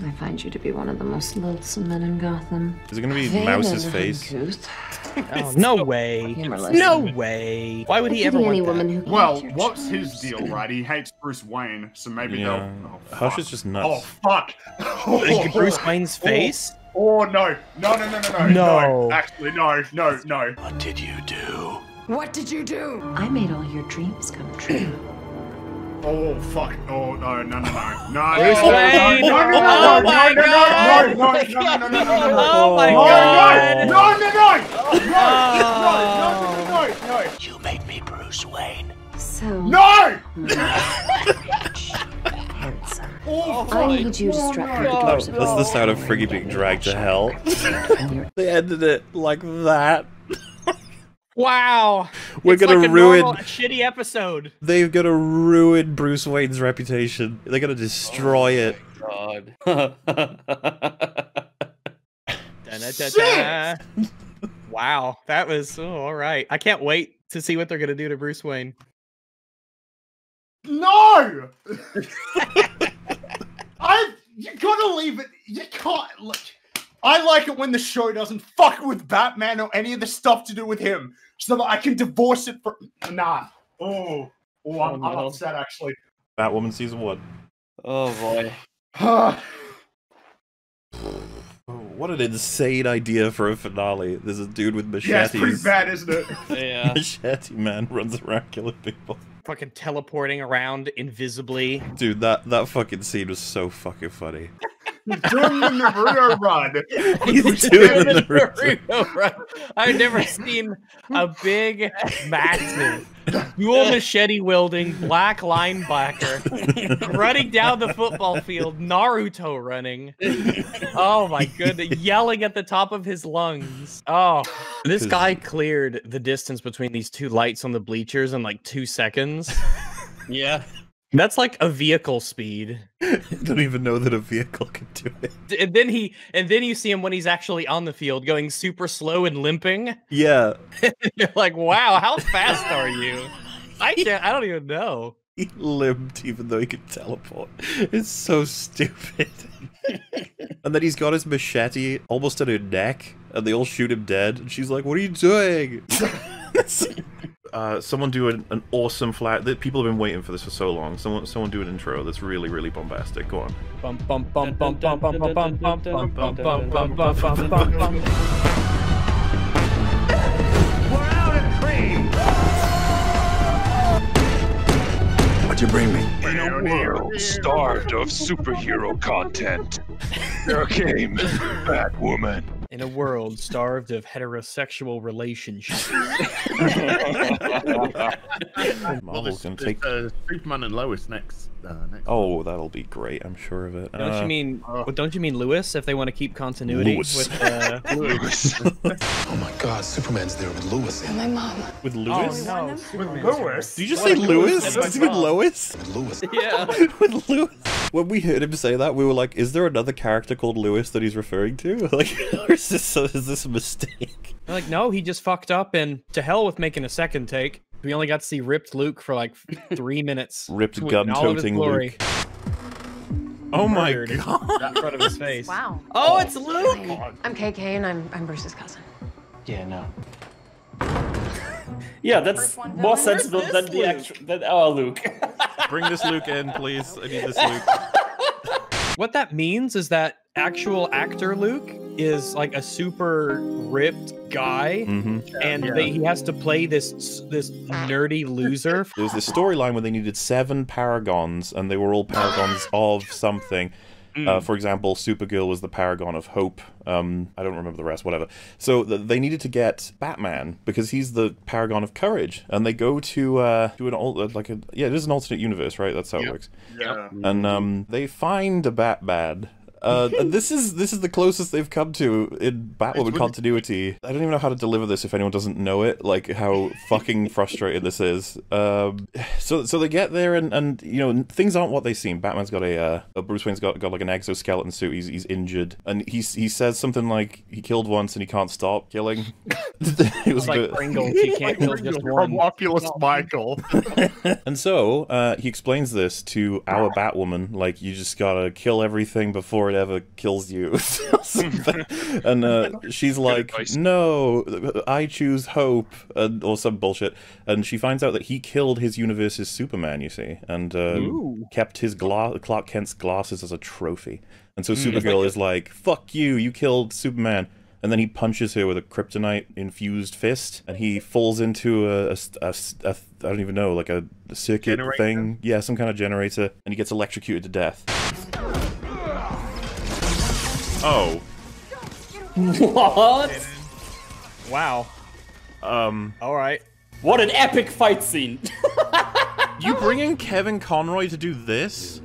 I find you to be one of the most loathsome men in Gotham. Is it gonna be Vain Mouse's face? *laughs* Oh, no way. No way. Why would he ever want any that? woman who Well, can't what's his deal, right? He hates Bruce Wayne, so maybe Yeah. they'll. Oh, Hush is just nuts. Oh fuck! *laughs* Like *laughs* Bruce Wayne's oh, face? Oh, no, no, no, no, no, no, No. Actually, no, no, no. What did you do? What did you do? I made all your dreams come true. Oh fuck! Oh no! No! No! No! No! There's no! Way. No! No! No! Oh my god! No! No! No! No! No! No! No! Oh my god! No! No! No! No! No! No! No! You made me Bruce Wayne. So. No! Handsome. Oh, I need you to strap your guitars. That's the sound of Friggy being dragged to hell. they ended it like that. Wow. We're It's gonna like a ruin- normal, shitty episode. They're gonna ruin Bruce Wayne's reputation. They're gonna destroy it. God. *laughs* Wow, that was oh, all right. I can't wait to see what they're gonna do to Bruce Wayne. No! *laughs* I you gotta leave it. You can't look. I like it when the show doesn't fuck with Batman or any of the stuff to do with him, so I can divorce it from. Nah. Oh, oh, I'm, I'm no. upset actually. Batwoman season one. oh boy. Oh, *sighs* what an insane idea for a finale. There's a dude with machetes. yeah, it's pretty bad, isn't it? *laughs* Yeah. Machete man runs around killing people. Fucking teleporting around invisibly. Dude, that, that fucking scene was so fucking funny. He's doing the Naruto run. He's doing the Naruto. Naruto run. I've never seen a big, massive, dual *laughs* machete wielding black linebacker running down the football field, Naruto running. Oh my goodness, yelling at the top of his lungs. Oh, this guy cleared the distance between these two lights on the bleachers in like two seconds. Yeah. That's like a vehicle speed. *laughs* Don't even know that a vehicle can do it. And then he, and then you see him when he's actually on the field, going super slow and limping. Yeah. *laughs* You're like, wow, how *laughs* fast are you? I can't. I don't even know. He limped even though he could teleport. It's so stupid. and then he's got his machete almost at her neck, and they all shoot him dead. And she's like, "What are you doing?" Uh, someone do an, an awesome flat. That people have been waiting for this for so long. Someone, someone do an intro that's really, really bombastic. Go on. Bum bum bum bum bum bum bum bum bum bum bum bum bum bum bum bum bum. What'd you bring me? In a world starved of superhero content, there came Batwoman. In a world starved of heterosexual relationships. *laughs* *laughs* Marvel's Well, there's, gonna take. uh, Superman and Lois next. Uh, next. Oh, that'll be great. I'm sure of it. Don't Uh, you mean? well, don't you mean Lewis? If they want to keep continuity Lewis. with uh, *laughs* oh my god, Superman's there with Lewis. And my mom. with Lewis? Oh Lewis? no! With Lewis. Did you just What say Lewis? Lewis. Is it with Lois? With Lewis. Yeah. with Lewis. When we heard him say that, we were like, "Is there another character called Lewis that he's referring to? Like, or is this is this a mistake?" They're *laughs* like, no, he just fucked up, and to hell with making a second take. We only got to see ripped Luke for like *laughs* three minutes. Ripped in all of his gun-toting. Luke. Oh my Murdered in god! front of his face. Wow. Oh, oh it's Luke. I'm KK and I'm I'm Bruce's cousin. Yeah, no. *laughs* Yeah, that's more sensible than the actual than our oh, Luke. Bring this Luke in, please. I need this Luke. What that means is that actual actor Luke is like a super ripped guy, hmm and they, he has to play this this nerdy loser. *laughs* There was this storyline where they needed seven paragons, and they were all paragons *laughs* of something. Uh, for example, Supergirl was the paragon of hope. Um, I don't remember the rest. Whatever. So th- they needed to get Batman because he's the paragon of courage, and they go to uh, to an al- like a yeah, it is an alternate universe, right? That's how it works. Yeah. And um, they find a Batman. Uh, *laughs* this is this is the closest they've come to in Batwoman continuity. I don't even know how to deliver this if anyone doesn't know it. Like how fucking *laughs* frustrated this is. Um, so so they get there and, and you know things aren't what they seem. Batman's got a uh, Bruce Wayne's got, got like an exoskeleton suit. He's he's injured and he he says something like he killed once and he can't stop killing. *laughs* it was like a Pringles, he can't kill just one. From Oculus Michael. and so uh, he explains this to our Batwoman, like you just gotta kill everything before it ever kills you. *laughs* and uh, *laughs* she's like, "No, I choose hope," and, or some bullshit. And she finds out that he killed his universe's Superman, you see, and Ooh. kept his gla- Clark Kent's glasses as a trophy. And so Mm. Supergirl is like, "Fuck you! You killed Superman." And then he punches her with a kryptonite infused fist, and he falls into a, a, a, a I don't even know, like a, circuit Generator? thing. Yeah, some kind of generator, and he gets electrocuted to death. Oh, what? Wow. um, All right. What an epic fight scene! *laughs* you bringing Kevin Conroy to do this?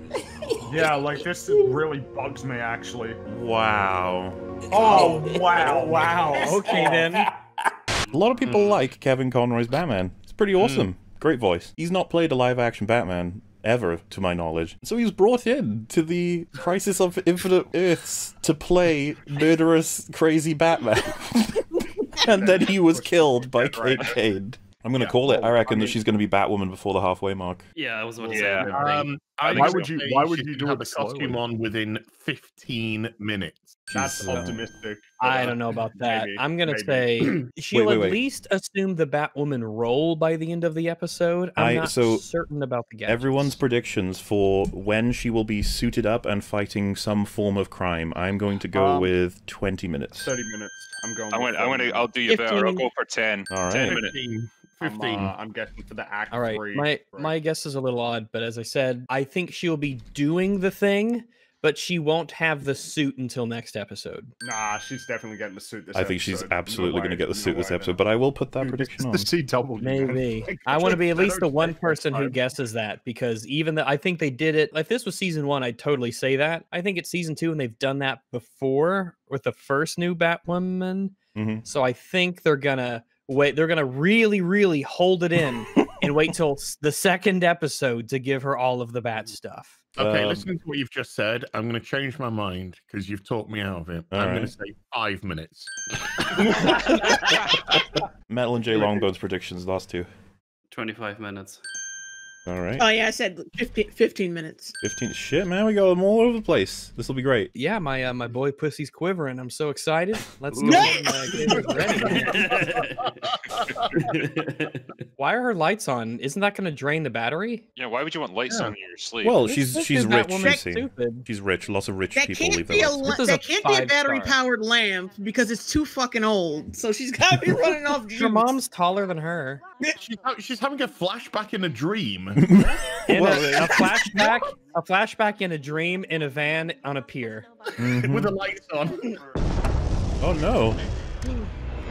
Yeah, like this really bugs me actually. Wow. Oh wow, *laughs* wow. Okay then. A lot of people like Kevin Conroy's Batman. It's pretty awesome. Great voice. He's not played a live action Batman ever, to my knowledge. So he was brought in to the Crisis of Infinite Earths to play murderous, crazy Batman. *laughs* and then he was killed by Kate Kane. I'm gonna call it. I reckon that she's gonna be Batwoman before the halfway mark. Yeah, I was about to Yeah. say. Um, I Why would you- why would you do have it the costume on within 15 minutes? That's She's, uh, optimistic. I don't know about that. Maybe, I'm gonna maybe. say *clears throat* *clears throat* she'll wait, at wait. least assume the Batwoman role by the end of the episode. I'm I- not so certain about the gadgets. Everyone's predictions for when she will be suited up and fighting some form of crime. I'm going to go Um, with 20 minutes. Thirty minutes. I'm going. I'm with gonna, I'm 30 gonna, I'll do you better. I'll go for 10. All 10 right. minutes. 15. I'm, 15. uh, I'm guessing for the act All right, three. my my guess is a little odd, but as I said, I think she'll be doing the thing, but she won't have the suit until next episode. Nah, she's definitely getting the suit. This I think she's episode. No absolutely going to get the no suit this episode, but I will put that prediction on. The CW. Maybe. I want to be at least the one person who guesses that because even though I think they did it. If this was season one, I'd totally say that. I think it's season two, and they've done that before with the first new Batwoman. Mhm. So I think they're gonna wait. They're gonna really, really hold it in *laughs* and wait *laughs* till the second episode to give her all of the bad stuff. Okay, Um, listening to what you've just said, I'm going to change my mind because you've talked me out of it. I'm going to say five minutes. *laughs* Metal and J *laughs* Longbones predictions, last two. 25 minutes. All right. Oh yeah, I said 15, 15 minutes. 15. Shit, man, we got them all over the place. This will be great. Yeah, my uh, my boy Pussy's quivering. I'm so excited. Let's go. And, uh, *laughs* ready. *laughs* Why are her lights on? Isn't that going to drain the battery? Yeah, why would you want lights Yeah. on in your sleep? Well, This- she's this she's is rich, Batwoman you see. stupid. She's rich. Lots of rich That people can't leave be their a lights. la- This is that can't be a battery star. powered lamp because it's too fucking old. So she's got to be *laughs* running off. Her juice. mom's taller than her. She's, she's having a flashback in a dream. *laughs* In a, a flashback, a flashback in a dream in a van on a pier. Mhm. with the lights on. Oh no.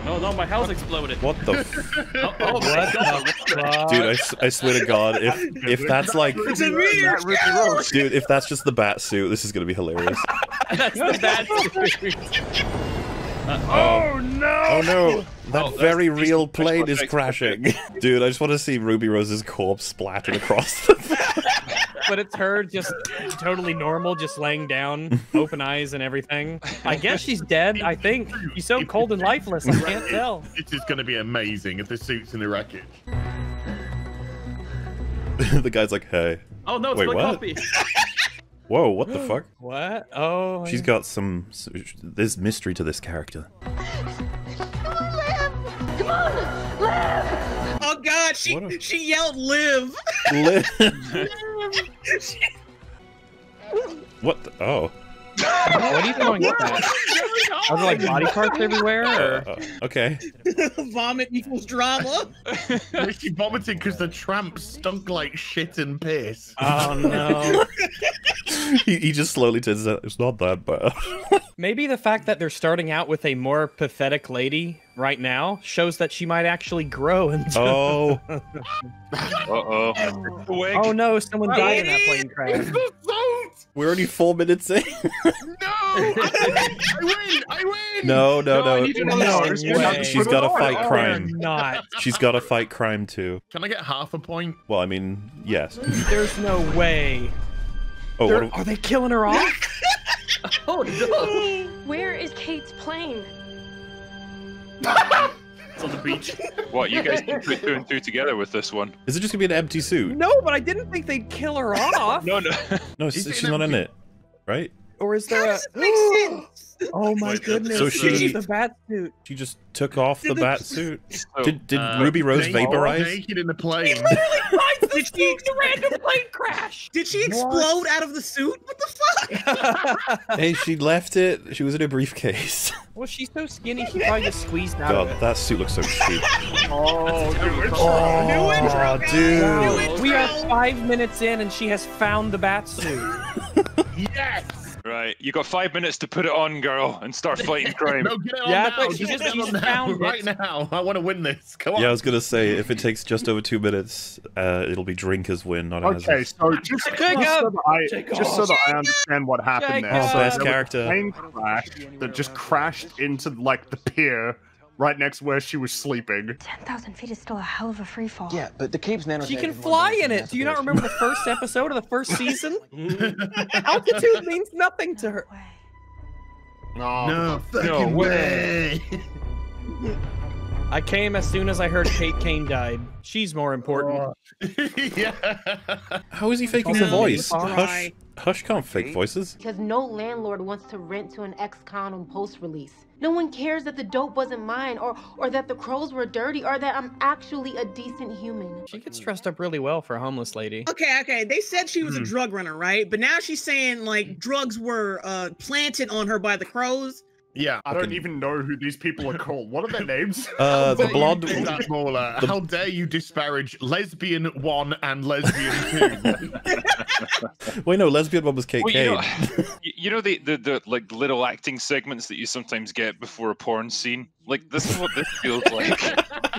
Oh no, my house exploded. What the *laughs* f- oh, oh my What god. the Dude, I swear to God, if if that's like, It's a mirror. dude, if that's just the bat suit, this is gonna be hilarious. *laughs* That's the bad series. Oh no! Oh no, that Oh, very real plane is crashing. *laughs* Dude, I just want to see Ruby Rose's corpse splattered across the. *laughs* but it's her just totally normal, just laying down, *laughs* open eyes and everything. I guess she's dead. I think she's so cold and lifeless. I can't tell. This is going to be amazing if the suit's in the wreckage. the guy's like, hey. Oh no, it's Wait, my what? copy. Whoa, what the fuck? What? Oh, She's got some. There's mystery to this character. Come on, live! Come on, live! Oh God, she she yelled "live." Live. *laughs* *laughs* what? The- oh. What are you doing with that? *laughs* Are there like body parts everywhere? Or? Uh, okay. *laughs* Vomit equals drama. *laughs* she vomited because the tramp stunk like shit and piss. Oh no. he, he just slowly turns out it's not that bad. Maybe the fact that they're starting out with a more pathetic lady right now shows that she might actually grow into. *laughs* Oh. *laughs* Uh-oh. Oh no! Someone died in that plane crash. We're only four minutes in. No! I win! I win! No, no, I no. need No way. She's got to fight Oh, crime. not. She's got to fight crime too. Can I get half a point? Well, I mean, yes. There's no way. Oh, They're- are they killing her off? *laughs* oh no! Where is Kate's plane? It's on the beach. What, you guys can put two and two together with this one? is it just gonna be an empty suit? No, but I didn't think they'd kill her *laughs* off. No, no. No, she's, she's not in it, right? Or is there a? Makes sense. *gasps* Oh my goodness! So she- the bat suit. She just took off the Did the- bat *laughs* suit. So, Did did Uh, Ruby Rose naked- vaporize? Naked in the plane. She literally *laughs* finds Did she a random plane crash? Did she explode out of the suit? What the fuck? *laughs* Hey, she left it. She was in a briefcase. Well, she's so skinny, she probably just squeezed out God, of it. that suit looks so cheap. Oh, dude. Oh, New intro, guys. dude. New intro. We are five minutes in, and she has found the bat suit. yes! Right, you got five minutes to put it on, girl, and start fighting *laughs* crime. No, get it on Yeah, now. but she Just just- get it she's on now, it. right now. I want to win this. Come on. Yeah, I was gonna say if it takes just over two minutes, uh, it'll be drinkers win, not Okay, ours. so just, just, so that I, just so that I understand what happened there. Jacob! So Best there was a character. Plane crash that just crashed into like the pier right next where she was sleeping. 10,000 feet is still a hell of a free fall. Yeah, but the Cape's nanotech She can fly in it. Do you not remember the first episode of the first *laughs* season? *laughs* Altitude means nothing to her. No, oh, No No fucking way. way. I came as soon as I heard Kate Kane died. She's more important. Oh. *laughs* yeah. How is he faking Also, the voice? Hush- Hush, Hush can't fake voices. Because no landlord wants to rent to an ex-con on post-release. No one cares that the dope wasn't mine, or or that the crows were dirty, or that I'm actually a decent human. She gets dressed up really well for a homeless lady. Okay, okay. They said she was a drug runner, right? But now she's saying like drugs were uh planted on her by the crows. Yeah. I don't even know who these people are called. What are their names? *laughs* Uh, the How dare you blonde. do that, *laughs* the- How dare you disparage lesbian one and lesbian two? *laughs* Wait, no, lesbian one was Kate Well, you know, you know the, the the like little acting segments that you sometimes get before a porn scene. Like this is what this feels like.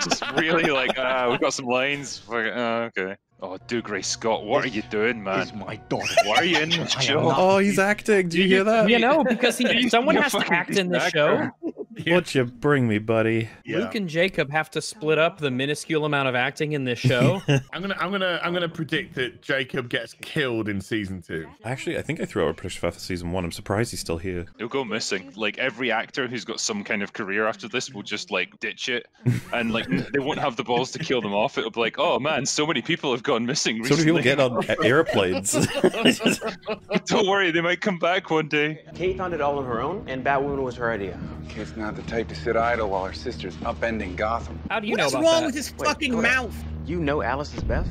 Just really like ah, we've got some lines. Like, uh, okay. Oh, Dougray Scott, what are you doing, man? Is my daughter. *laughs* Why are you in *laughs* this show? Oh, he's acting. Do you hear that? You know, because he, *laughs* someone has to act in this actor. show. What you bring me, buddy? Luke and Jacob have to split up the minuscule amount of acting in this show. *laughs* I'm gonna, I'm gonna, I'm gonna predict that Jacob gets killed in season two. Actually, I think I threw out a prediction for season one. I'm surprised he's still here. He'll go missing. Like every actor who's got some kind of career after this will just like ditch it, *laughs* and like they won't have the balls to kill them off. It'll be like, oh man, so many people have gone missing So recently. many people get on airplanes. *laughs* Don't worry, they might come back one day. Kate found it all on her own, and Batwoman was her idea. Kate's not the type to sit idle while her sister's upending Gotham. How do you What's know about wrong with his Wait, fucking hold on. mouth? You know Alice is Beth?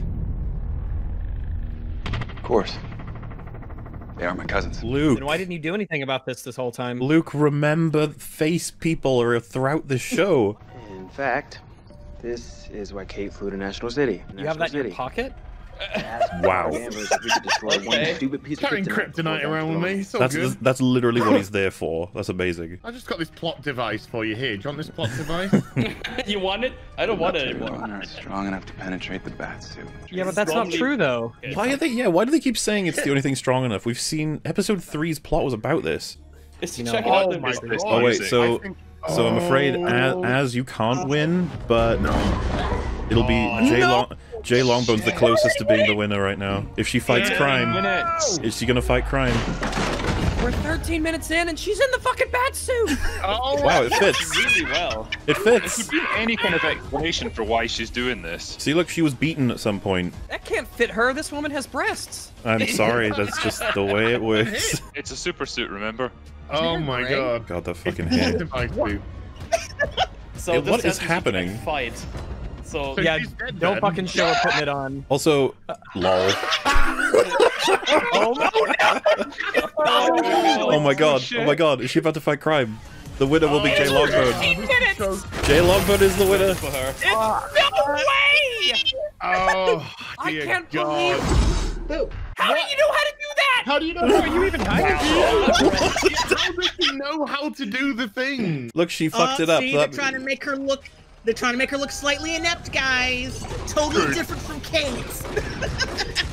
Of course. They are my cousins. Luke. Then why didn't you do anything about this this whole time? Luke, remember face people are throughout the show. In fact, this is why Kate flew to National City. You have National that in your City. pocket? Wow. Okay. Carrying kryptonite around with me. It's all That's good. that's literally what he's *laughs* there for. That's amazing. I just got this plot device for you here. Do you want this plot *laughs* device? *laughs* you want it? I don't want it anymore. Strong enough to penetrate the bat suit. Yeah, but that's not true though. Why are they? Yeah, why do they keep saying it's the only thing strong enough? We've seen episode three's plot was about this. It's You know, check oh out my God. Oh wait, so think- so I'm afraid as, Oh. as you can't win, but no. it'll be Oh. Jay No. Long. Jay Longbone's the closest to being the winner right now. If she fights Yeah. crime, Win it. is she gonna fight crime? We're 13 minutes in and she's in the fucking bat suit. *laughs* Oh, Wow, it fits. Really well. It There fits. could be any kind of explanation for why she's doing this. See, look, she was beaten at some point. That can't fit her. This woman has breasts. I'm sorry, that's just *laughs* the way it works. It's a super suit, remember? Oh my god. God, that fucking Plot hair. device suit. So Yeah, this what is happens if you happening? Fight. So So Yeah, dead don't then? fucking show her putting it on. Also, lol. Oh no! Oh my god, oh my god, is she about to fight crime? The winner will be Jay Longbone. Jay Longbone is the winner. for her. No way! Oh, I can't god. believe. How do you know how to do that? How do you know? Are you even hiding? *laughs* How does she know how to do the thing? Look, she fucked Uh, it up. See, That- they're trying to make her look. They're trying to make her look slightly inept, guys. Totally different from Kate. *laughs*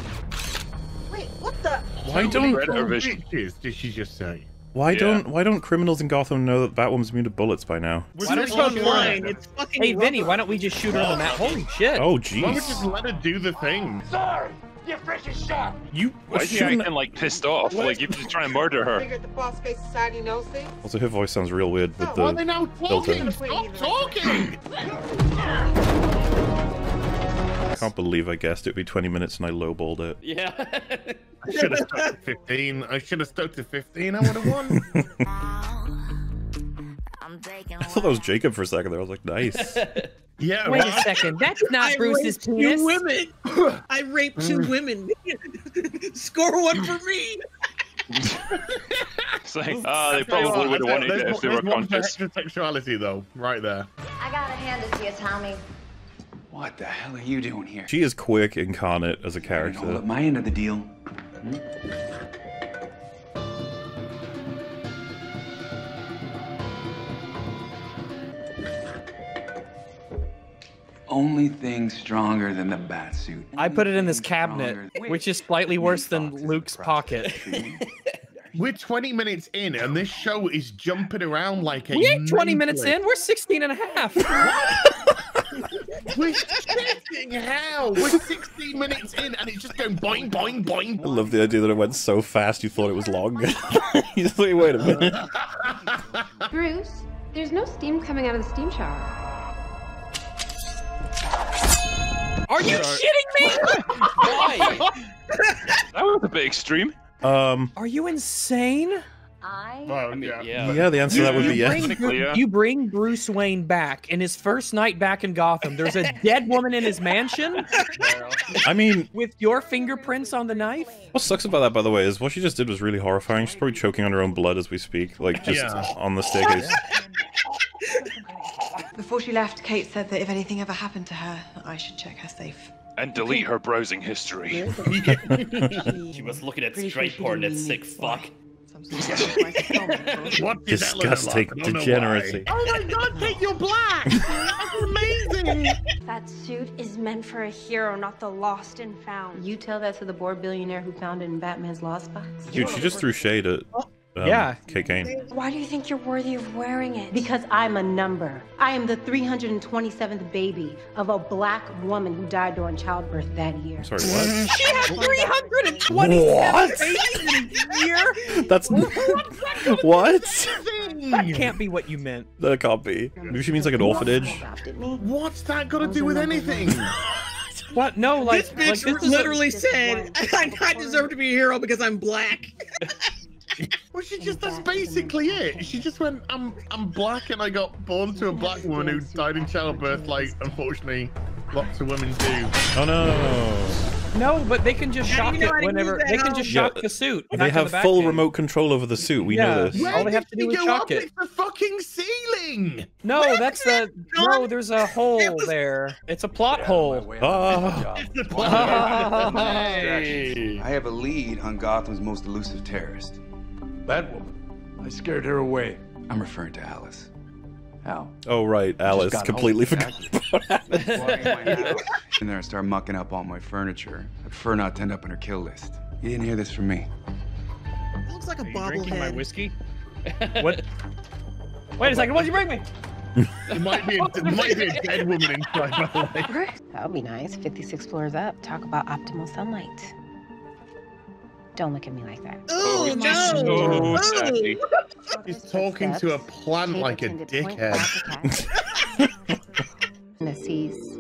Wait, what the? Why don't- many Predator bitches did she just say? Why Yeah. don't why don't criminals in Gotham know that Batwoman's immune to bullets by now? Why don't you online? It's fucking. Hey, Vinny, why don't we just shoot her in the mat? Holy shit! Oh jeez! Why would you just let her do the thing? You Why is she shouldn't. acting like pissed off? Like you're just trying to murder her. Figured the boss face society knows things. Also, her voice sounds real weird with Why are they the. now talking? Stop talking! I can't believe I guessed it would be 20 minutes and I lowballed it. Yeah. I should have stuck to 15. I should have stuck to 15. I would have won. *laughs* I thought that was Jacob for a second there. I was like, nice. *laughs* Yeah, Wait a second. That's *laughs* not I Bruce's raped penis. two women. *laughs* I raped two women. *laughs* Score one for me. It's like, ah, they probably would have wanted there's it if they were there's one for conscious. heterosexuality, though, right there. I gotta hand it to you, Tommy. What the hell are you doing here? She is Quick incarnate as a Hold character. up my end of the deal. Hmm? Only thing stronger than the bat suit. I put it in this cabinet, than- which is slightly worse than Luke's pocket. *laughs* We're 20 minutes in, and this show is jumping around like a. We ain't 20 minutes in. We're 16 and a half. *laughs* We're shitting hell. We're 16 minutes in, and it's just going boing, boing, boing. I love the idea that it went so fast you thought it was long. *laughs* you just like, wait a minute. Bruce, there's no steam coming out of the steam shower. Are you shitting me? *laughs* Why? That was a bit extreme. Um, Are you insane? I. Well, I mean, yeah. yeah. yeah, the answer to that would be yes. bring, yeah. you bring Bruce Wayne back in his first night back in Gotham. There's a dead woman in his mansion I mean, with your fingerprints on the knife. what sucks about that, by the way, is what she just did was really horrifying. She's probably choking on her own blood as we speak, like just Yeah. on the staircase. *laughs* Before she left, Kate said that if anything ever happened to her, I should check her safe. And delete her browsing history. *laughs* *laughs* She was looking at straight porn, that sick fuck. *laughs* what that look Disgusting like? I don't know degeneracy. Oh my god, Kate, you're black! That's amazing! That suit is meant for a hero, not the lost and found. You tell that to the bored billionaire who found it in Batman's lost box? Dude, she just threw shade at oh. Um, Yeah. Kate Kane. Why do you think you're worthy of wearing it? Because I'm a number. I am the 327th baby of a black woman who died during childbirth that year. I'm sorry, what? *laughs* She had 327 What? babies in a year. *laughs* That's what? That can't be what you meant. That can't be. Maybe she means like an orphanage. What's that got to do with anything? *laughs* What? No, like this like bitch this is a- literally said, "I, I deserve to be a hero because I'm black." *laughs* Well, she just, that's basically it. She just went, I'm, I'm black and I got born to a black woman who died in childbirth, like, unfortunately, lots of women do. Oh no. No, but they can just How shock you know it whenever. use They can helm? just Yeah, shock the suit. They have the full end. remote control over the suit. We Yeah. know this. All they have to do is go shock up? it. It's the fucking ceiling. No, that's the no. There's a hole there. It's a *laughs* plot hole. Ah. *laughs* I have a lead on Gotham's most elusive terrorist. Batwoman. I scared her away. I'm referring to Alice. How? Oh right, Alice. got Completely home. forgot. *laughs* In there I start mucking up all my furniture. I prefer not to end up on her kill list. You didn't hear this from me. It Looks like a bobblehead. Drinking my whiskey. *laughs* What? Wait a second. What'd you bring me? *laughs* It might be a, it might be a dead woman inside, by the way. That would be nice. 56 floors up. Talk about optimal sunlight. Don't look at me like that. Oh, so no. sassy. He's talking to a plant like a dickhead. And that sees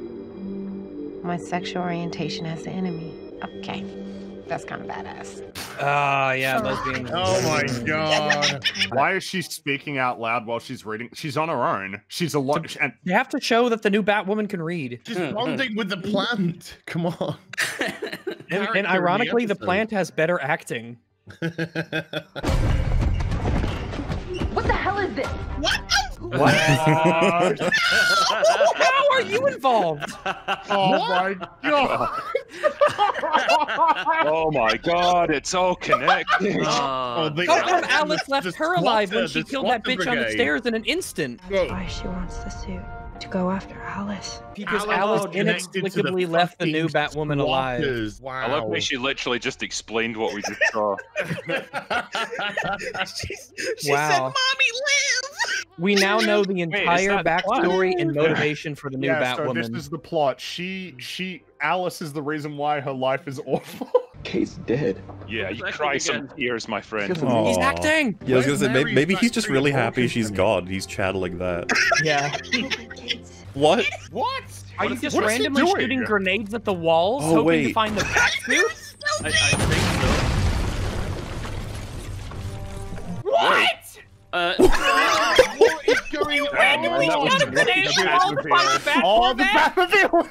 my sexual orientation as the enemy. Okay. That's kind of badass. Ah, yeah, lesbian. Oh my god. *laughs* Why is she speaking out loud while she's reading? She's on her own. She's a lot. And You have to show that the new Batwoman can read. She's bonding with the plant. Come on. *laughs* And, and ironically, the episode. plant has better acting. *laughs* What the hell is this? What? What? *laughs* How are you involved? *laughs* oh my oh god! Oh my god, it's all connected. *laughs* Oh, oh, they- How come Alice left the her alive when she killed that squatter bitch on the stairs in an instant? Why she wants the suit to go after Alice. Because Alice Alice connected to the inexplicably left the new fucking Batwoman alive. squatters. I love how she literally just explained what we just saw. She Wow. said, "Mommy, live." We now know the entire that the plot? backstory and motivation for the new yeah, so this is the plot. She, she, Alice is the reason why her life is awful. *laughs* Kate's dead. Yeah, you cry some again. tears, my friend. He's acting. Yeah, I was gonna say maybe, maybe he's just really happy she's gone. He's channeling that. *laughs* Yeah. *laughs* What? what? Are you just what is randomly shooting grenades at the walls, Oh, hoping to find the Batsuit? I, I think What? so. Uh, What is going Damn, man, that on? was Got a grenade at the wall to find the Bat Oh, the Corvette? Batmobile!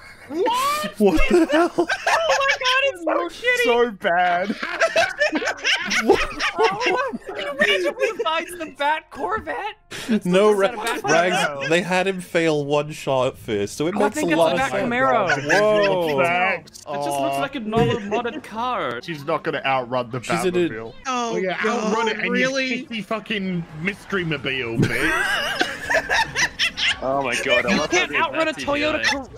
What the hell? *laughs* Oh my god, it's so shitty! so bad. *laughs* oh, he randomly finds the Bat Corvette? No, Ra- Bat Rags. Camaro? They had him fail one shot at first, so it Oh, I makes think a it's lot a of Bat sense. Camaro. Whoa! Thanks. it just looks like a *laughs* normal modded car. She's not gonna outrun the She's in a- Batmobile. Oh, Oh yeah, God, outrun it and really? you pissy fucking mystery mobile, bitch. *laughs* Oh my god, I You love can't outrun a Toyota Cor-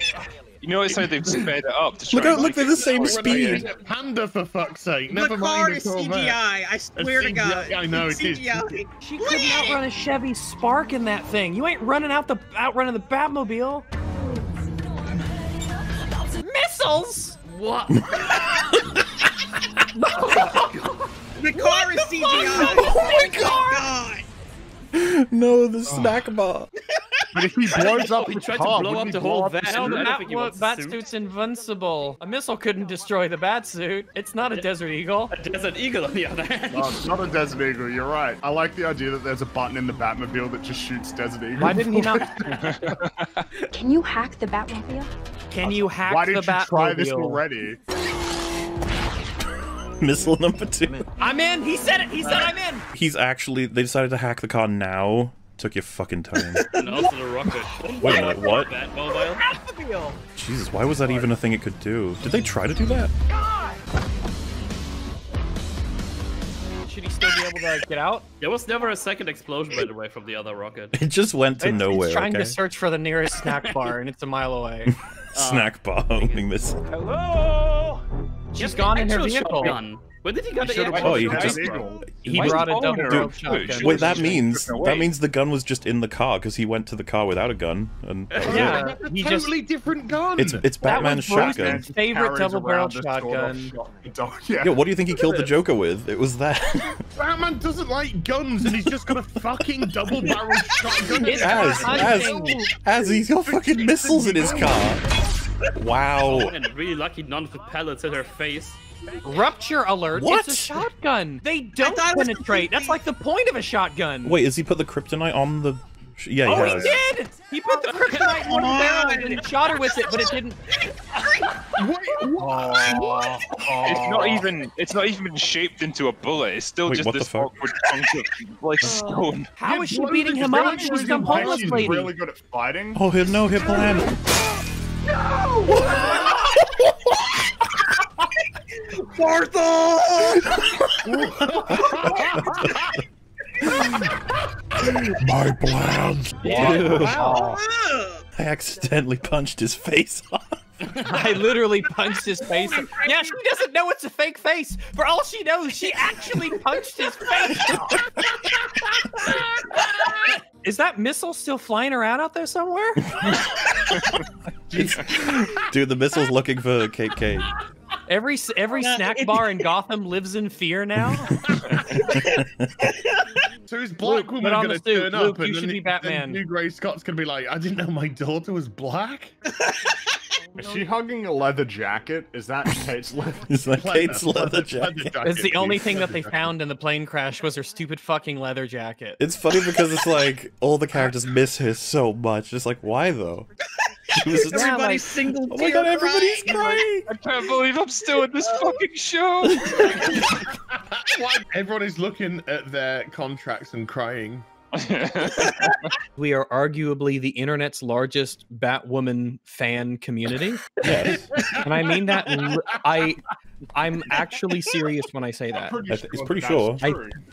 You notice how they've sped it up to try Look and out! Look, make they're the same speed. Panda for fuck's sake. The Never car mind is a Corvette. CGI. I swear to God. I know, it's it is. CGI. She couldn't outrun a Chevy Spark in that thing. You ain't running out the outrunning the Batmobile. Missiles? What? *laughs* The car is CGI. Oh my God. *laughs* No, the snack bar. *laughs* But if he *laughs* blows up He the tried to blow up the whole up van. the No, I the don't Bat, think he wants invincible. A missile couldn't destroy the bat suit. It's not a Desert Eagle. A Desert Eagle on the other hand. No, it's not a Desert Eagle. You're right. I like the idea that there's a button in the Batmobile that just shoots Desert Eagle. Why didn't he not? Can you hack the Batmobile? Can you hack Why the didn't you Batmobile? try this already? *laughs* Missile number two. I'm in. He said it. He said I'm in. He's actually. They decided to hack the car now. Took your fucking time. *laughs* And also the rocket. Wait a minute, what? Batmobile. Batmobile. Jesus, why was that even a thing it could do? Did they try to do that? Should he still be able to get out? *laughs* There was never a second explosion, by the way, from the other rocket. It just went to It's- nowhere. It's trying okay? to search for the nearest *laughs* snack bar, and it's a mile away. *laughs* Snack bar um, homing this. Hello. She's gone in her vehicle. shotgun. Where did he get the should've Oh, he just- He brought a he double following her? barrel shotgun. Wait, that means that means the gun was just in the car because he went to the car without a gun, and that Yeah. it. That's a He just- totally different gun. It's it's Batman's was Bruce's shotgun. favorite double barrel around a sawed-off shotgun. shotgun. *laughs* Yeah. Yeah, what do you think he killed the Joker with? It was that. *laughs* Batman doesn't like guns, and he's just got a fucking double barrel *laughs* shotgun. As for as as he's got fucking missiles in his car. Wow. Oh, and really lucky none of the pellets hit her face. Rupture alert! What? It's a shotgun. They don't thought it penetrate. That's like the point of a shotgun. Wait, has he put the kryptonite on the? sh- Yeah, oh, he oh, has. he did. He put the kryptonite in one the barrels and shot her with it, but it didn't. It's not even. It's not even shaped into a bullet. It's still Wait, just this awkward chunk of like uh, stone. How is she beating him really up? She's good some at homeless She's lady. really good at fighting. Oh, no hit plan. My plans. Ew. I accidentally punched his face off. I literally punched his face. Yeah, she doesn't know it's a fake face. For all she knows, she actually punched his face. Off. Is that missile still flying around out there somewhere? *laughs* Dude, the missile's looking for Kate Kate. Every every Yeah, snack it- bar *laughs* in Gotham lives in fear now. *laughs* So is Black Luke, Woman put on going to suit. turn Luke, up and you then, should be then Batman. New Grey Scott's going to be like, I didn't know my daughter was black? *laughs* Is she hugging a leather jacket? Is that Kate's leather? Is that Leather- Kate's leather leather jacket? jacket, It's the only thing that they found in the plane crash was her stupid fucking leather jacket. It's funny because it's like all the characters miss her so much. It's like, why though? She was Yeah, Everybody's like- single Oh my god, everybody's crying. crying! I can't believe I'm still in this oh. fucking show. *laughs* Why? Everyone is looking at their contracts and crying. *laughs* We are arguably the internet's largest Batwoman fan community. Yes. And I mean that I I'm actually serious when I say that. I th- it's pretty sure. I,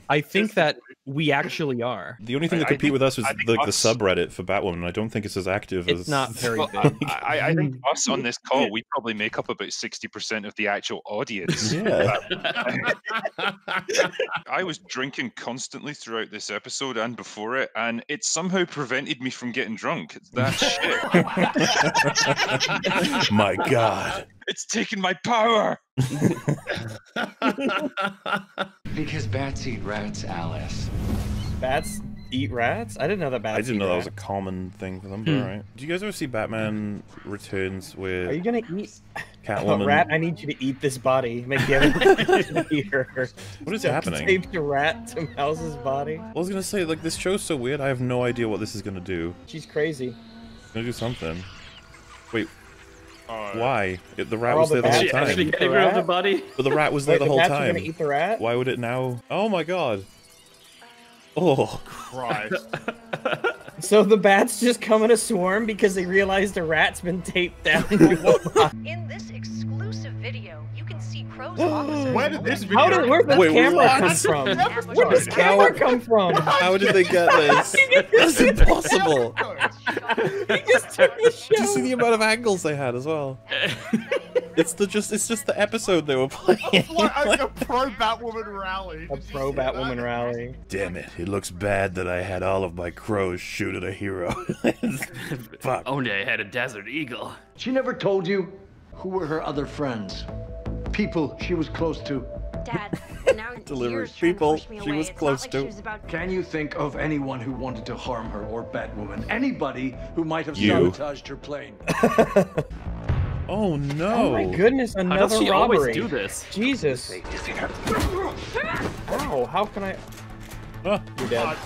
I think that we actually are. The only thing I- that I compete think- with us is I think like the subreddit for Batwoman. I don't think it's as active It's as not very *laughs* Well, big. I, I think us on this call, we probably make up about sixty percent of the actual audience. Yeah. *laughs* *laughs* I was drinking constantly throughout this episode and before it, and it somehow prevented me from getting drunk. It's that shit. My god. It's taken my power. *laughs* Because bats eat rats, Alice. Bats eat rats? I didn't know that bats I didn't eat know that was a common thing for them, but Hmm. alright. Do you guys ever see Batman Returns with? Are you gonna eat Catwoman? Oh, *laughs* rat? I need you to eat this body. Make the other eat *laughs* her. What is So happening? Taped a rat to Mouse's body. I was gonna say, like, this show's so weird, I have no idea what this is gonna do. She's crazy. It's gonna do something. Wait, Uh, why? It, the rat was there the whole time. actually Getting rid of the body. But the rat was there Wait, the the whole bats time. gonna eat the rat? Why would it now? Oh my god. Oh. Christ. *laughs* So the bats just come in a swarm because they realized a rat's been taped down. In this exclusive video, Where did this video? How did where did this Wait, camera what? come from? Where does camera come from? How did they get this? That's *laughs* impossible. *laughs* he just took the show. Did you see the amount of angles they had as well? *laughs* It's the just it's just the episode they were playing. What a, a pro Batwoman rally. A pro Batwoman rally. Damn it! It looks bad that I had all of my crows shoot at a hero. Fuck. Only I had a desert eagle. She never told you who were her other friends, people she was close to. Dad, *laughs* now Delivered you're trying to people she was It's close like to. she was about- Can you think of anyone who wanted to harm her or Batwoman? Anybody who might have You. sabotaged her plane? *laughs* Oh no! Oh my goodness, How another does she robbery. always do this? Jesus. *laughs* Ow, how can I Huh. You're dead.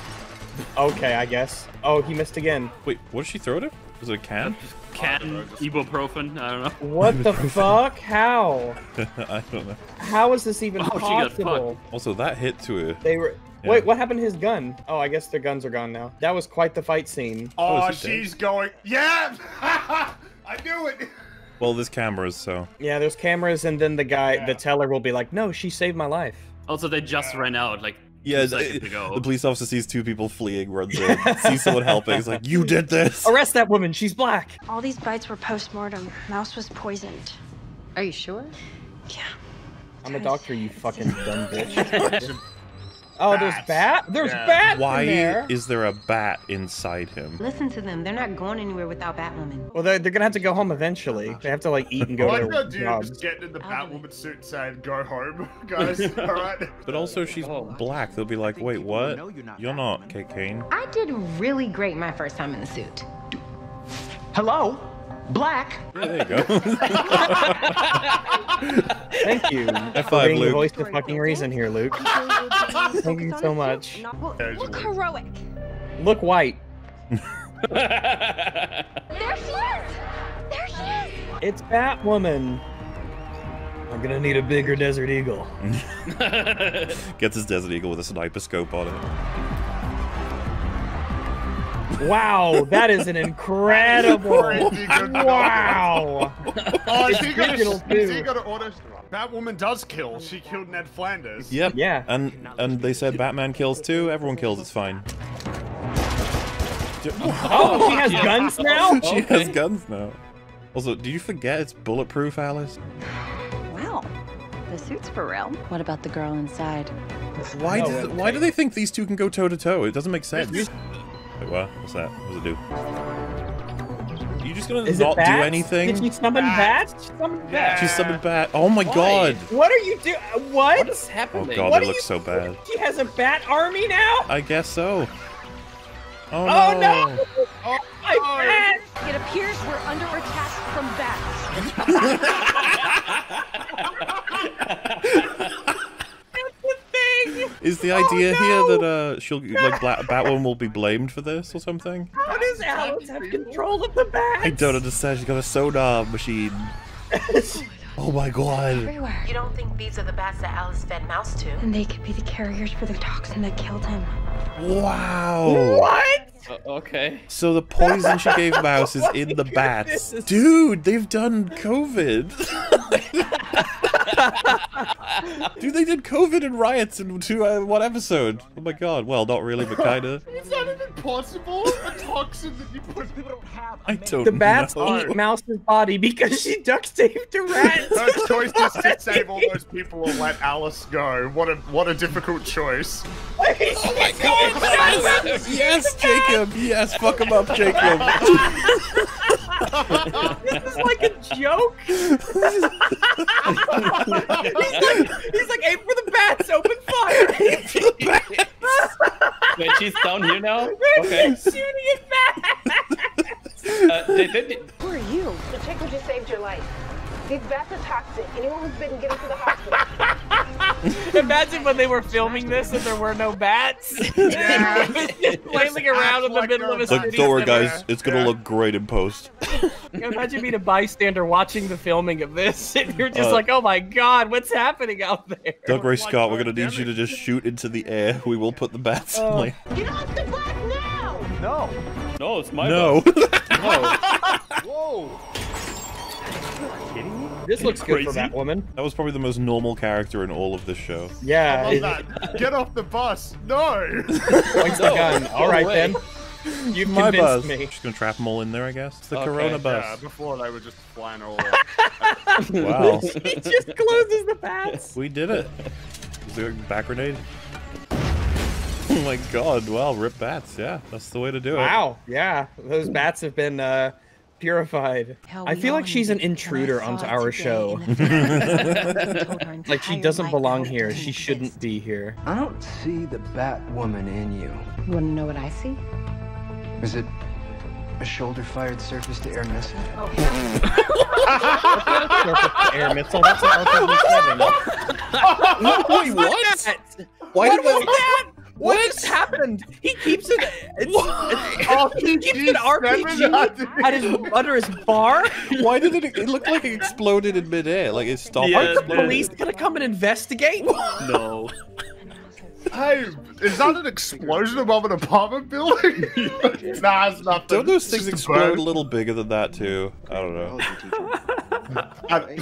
Okay, I guess. Oh, he missed again. Wait, what did she throw at him? Was it a can? Can ibuprofen? I don't know. What the fuck? How? *laughs* I don't know. How is this even Oh, she got possible? Also, that hit to her. They were Yeah. Wait, what happened to his gun? Oh, I guess their guns are gone now. That was quite the fight scene. Oh, is he dead? she's going. Yeah! *laughs* I knew it! Well, there's cameras, so. Yeah, there's cameras, and then the guy, the teller, will be like, "No, she saved my life." Also, they just ran out like Yeah, two the, ago. the police officer sees two people fleeing, runs in, sees someone helping, he's like, "You did this!" Arrest that woman. She's black. All these bites were post-mortem. Mouse was poisoned. Are you sure? Yeah. I'm a doctor, you fucking dumb bitch. *laughs* oh, there's bat. There's Yeah. bat Why in there. is there a bat inside him? Listen to them. They're not going anywhere without Batwoman. Well, they're, they're gonna have to go home eventually. They have to like eat and I go like to that their dude jobs. just getting in the Batwoman suit and saying, go home, *laughs* guys. *laughs* Alright? But also, she's black. They'll be like, "Wait, what? Not You're not Kate Kane." I did really great my first time in the suit. Hello? Black? There you go. *laughs* Thank you High for five, being the voice of fucking reason here, Luke. Thank you so much. Well, look heroic. Look white. There she is! There she is! It's Batwoman. I'm gonna need a bigger Desert Eagle. *laughs* Gets his Desert Eagle with a sniper scope on it. Wow, that is an incredible. *laughs* Wow. Oh, is he gonna, digital, is he gonna auto? That woman does kill. She killed Ned Flanders. Yep. Yeah. And and they said Batman kills too. Everyone kills. It's fine. *laughs* Oh, she has guns now? *laughs* she has guns now. Also, do you forget it's bulletproof, Alice? Wow, the suit's for real. What about the girl inside? Why No, do okay. why do they think these two can go toe to toe? It doesn't make sense. Wait, what? What's that? What does it do? Are you just gonna Is not it bats? do anything? Did she summon bats? She summoned bats. She summoned bat. Oh my god! What are you doing? Uh, what? What is Oh happening? god, What it are looks so bad. She has a bat army now? I guess so. Oh, Oh, no! no! Oh, my bat! It appears we're under attack from bats. *laughs* *laughs* *laughs* *laughs* Is the Oh, idea here that uh she'll like Bla- Batwoman will be blamed for this or something? How does Alice have control of the bats? I don't understand. She's got a sonar machine. *laughs* Oh my god! Everywhere. You don't think these are the bats that Alice fed Mouse to? And they could be the carriers for the toxin that killed him. Wow! What? Uh, okay. So the poison she gave Mouse is *laughs* in the bats. Dude, they've done COVID. *laughs* Dude, they did COVID and riots in two, uh, one episode. Oh my god. Well, not really, but kinda. *laughs* Is that even possible? A toxin that you put people don't have. I don't The bats know. eat Mouse's body because she duct taped a rat. Her choice is to save all those people or let Alice go. What a what a difficult choice. oh my god! Yes, Jacob. Yes, fuck him up, Jacob. this is like a joke. he's like, he's like, aim for the bats, open fire. Wait, she's down here now? *laughs* Red Okay. is shooting at bats. Uh, they did. Who are you? The chick who just saved your life. These bats are toxic. Anyone who's bitten, get into the hospital. *laughs* Imagine when they were filming this and there were no bats. *laughs* Yeah. It *laughs* just flailing around in the like middle of a they're city don't worry, center. guys. It's gonna look great in post. Imagine being a bystander watching the filming of this, and you're just Uh, like, "Oh my god, what's happening out there?" Doug Ray Scott, we're gonna need you to just shoot into the air. We will put the bats in Oh. like. Get off the bus now! No. No, it's my No. No. Whoa. This looks good for Crazy. Batwoman. That was probably the most normal character in all of this show. Yeah. I love that. Get off the bus. No. *laughs* Points the gun. All right away. then. You've My convinced bus. me. Just gonna trap them all in there, I guess. It's the Okay. Corona Yeah, before they were just flying all *laughs* Wow. *laughs* he just closes the bats. We did it. Was there a back grenade? Oh my god, well, rip bats, yeah. That's the way to do it. Wow. Yeah, those bats have been uh, purified. Hell, I feel like she's an needed when I intruder onto our show. in the film. Told her *laughs* like she doesn't belong here. She shouldn't be here. I don't see the Batwoman in you. You want to know what I see? Is it a shoulder-fired surface-to-air missile? Oh. *laughs* Air missile. That's an RPG-7. *laughs* Wait, what? Why what did was that- that? What, just happened? He keeps it. It's, it's, he keeps an RPG at his under his bar. Why did it? It looked like it exploded in midair. Like it stopped. Yeah, Are the dude. police gonna come and investigate? No. Hey, is that an explosion above an apartment building? *laughs* nah, it's nothing. Don't those It's things explode a little bigger than that too? I don't know. I-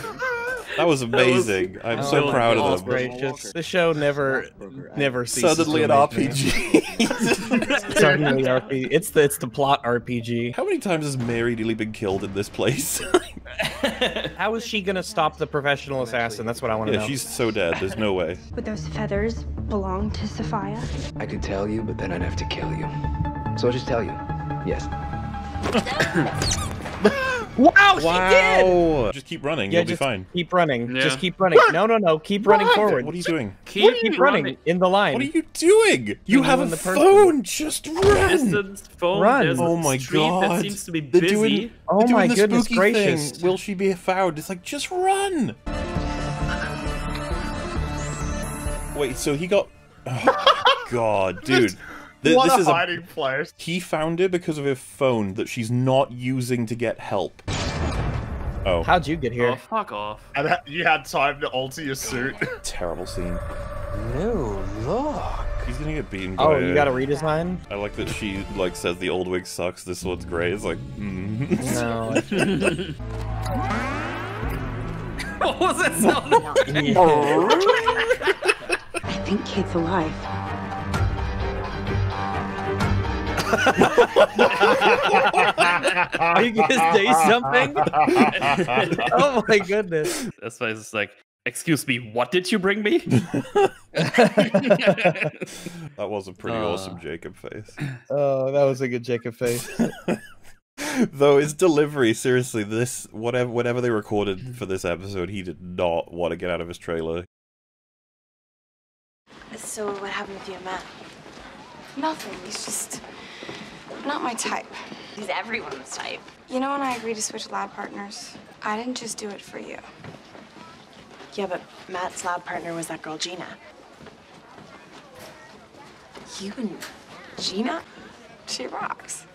That was amazing. I'm so Oh, proud of them. gracious. The show never, never ceases Suddenly to an amaze. RPG. *laughs* Suddenly RPG. It's the it's the plot RPG. How many times has Mary nearly been killed in this place? *laughs* How is she gonna stop the professional assassin? That's what I want to yeah, know. she's so dead. There's no way. *laughs* Would those feathers belong to Safiyah? I could tell you, but then I'd have to kill you. So I'll just tell you. Yes. *coughs* *coughs* *coughs* *laughs* Wow, she did. Just keep running. Yeah, You'll be fine. keep running. Yeah. Just keep running. No, no, no. Keep running forward. What are you doing? Keep, Keep running in the line. What are you doing? You have a in the person. phone. Just run. Distance phone. Run. There's Oh a my god. That seems to be They're doing, Oh they're doing my the goodness gracious. Thing. Will she be found? It's like just run. Wait, so he got. Oh, *laughs* god, dude. Th- what this a is a hiding place. He found it because of her phone that she's not using to get help. Oh. How'd you get here? Oh, fuck off. And ha- you had time to alter your suit. *laughs* Terrible scene. No, look. He's gonna get beaten by Oh, you got a a- redesign? I like that she like says the old wig sucks. This one's gray. It's like, mm. No. *laughs* what was that sound? I think Kate's alive. Are you gonna say something? *laughs* oh my goodness. That's why it's like, excuse me, what did you bring me? *laughs* that was a pretty Uh. awesome Jacob face. Oh, that was a good Jacob face. *laughs* Though his delivery, seriously, this whatever whatever they recorded for this episode, he did not want to get out of his trailer. So what happened with your man? Nothing. He's just not my type. He's everyone's type. You know when I agreed to switch lab partners, I didn't just do it for you. Yeah, but Matt's lab partner was that girl Gina. You and Gina? She rocks.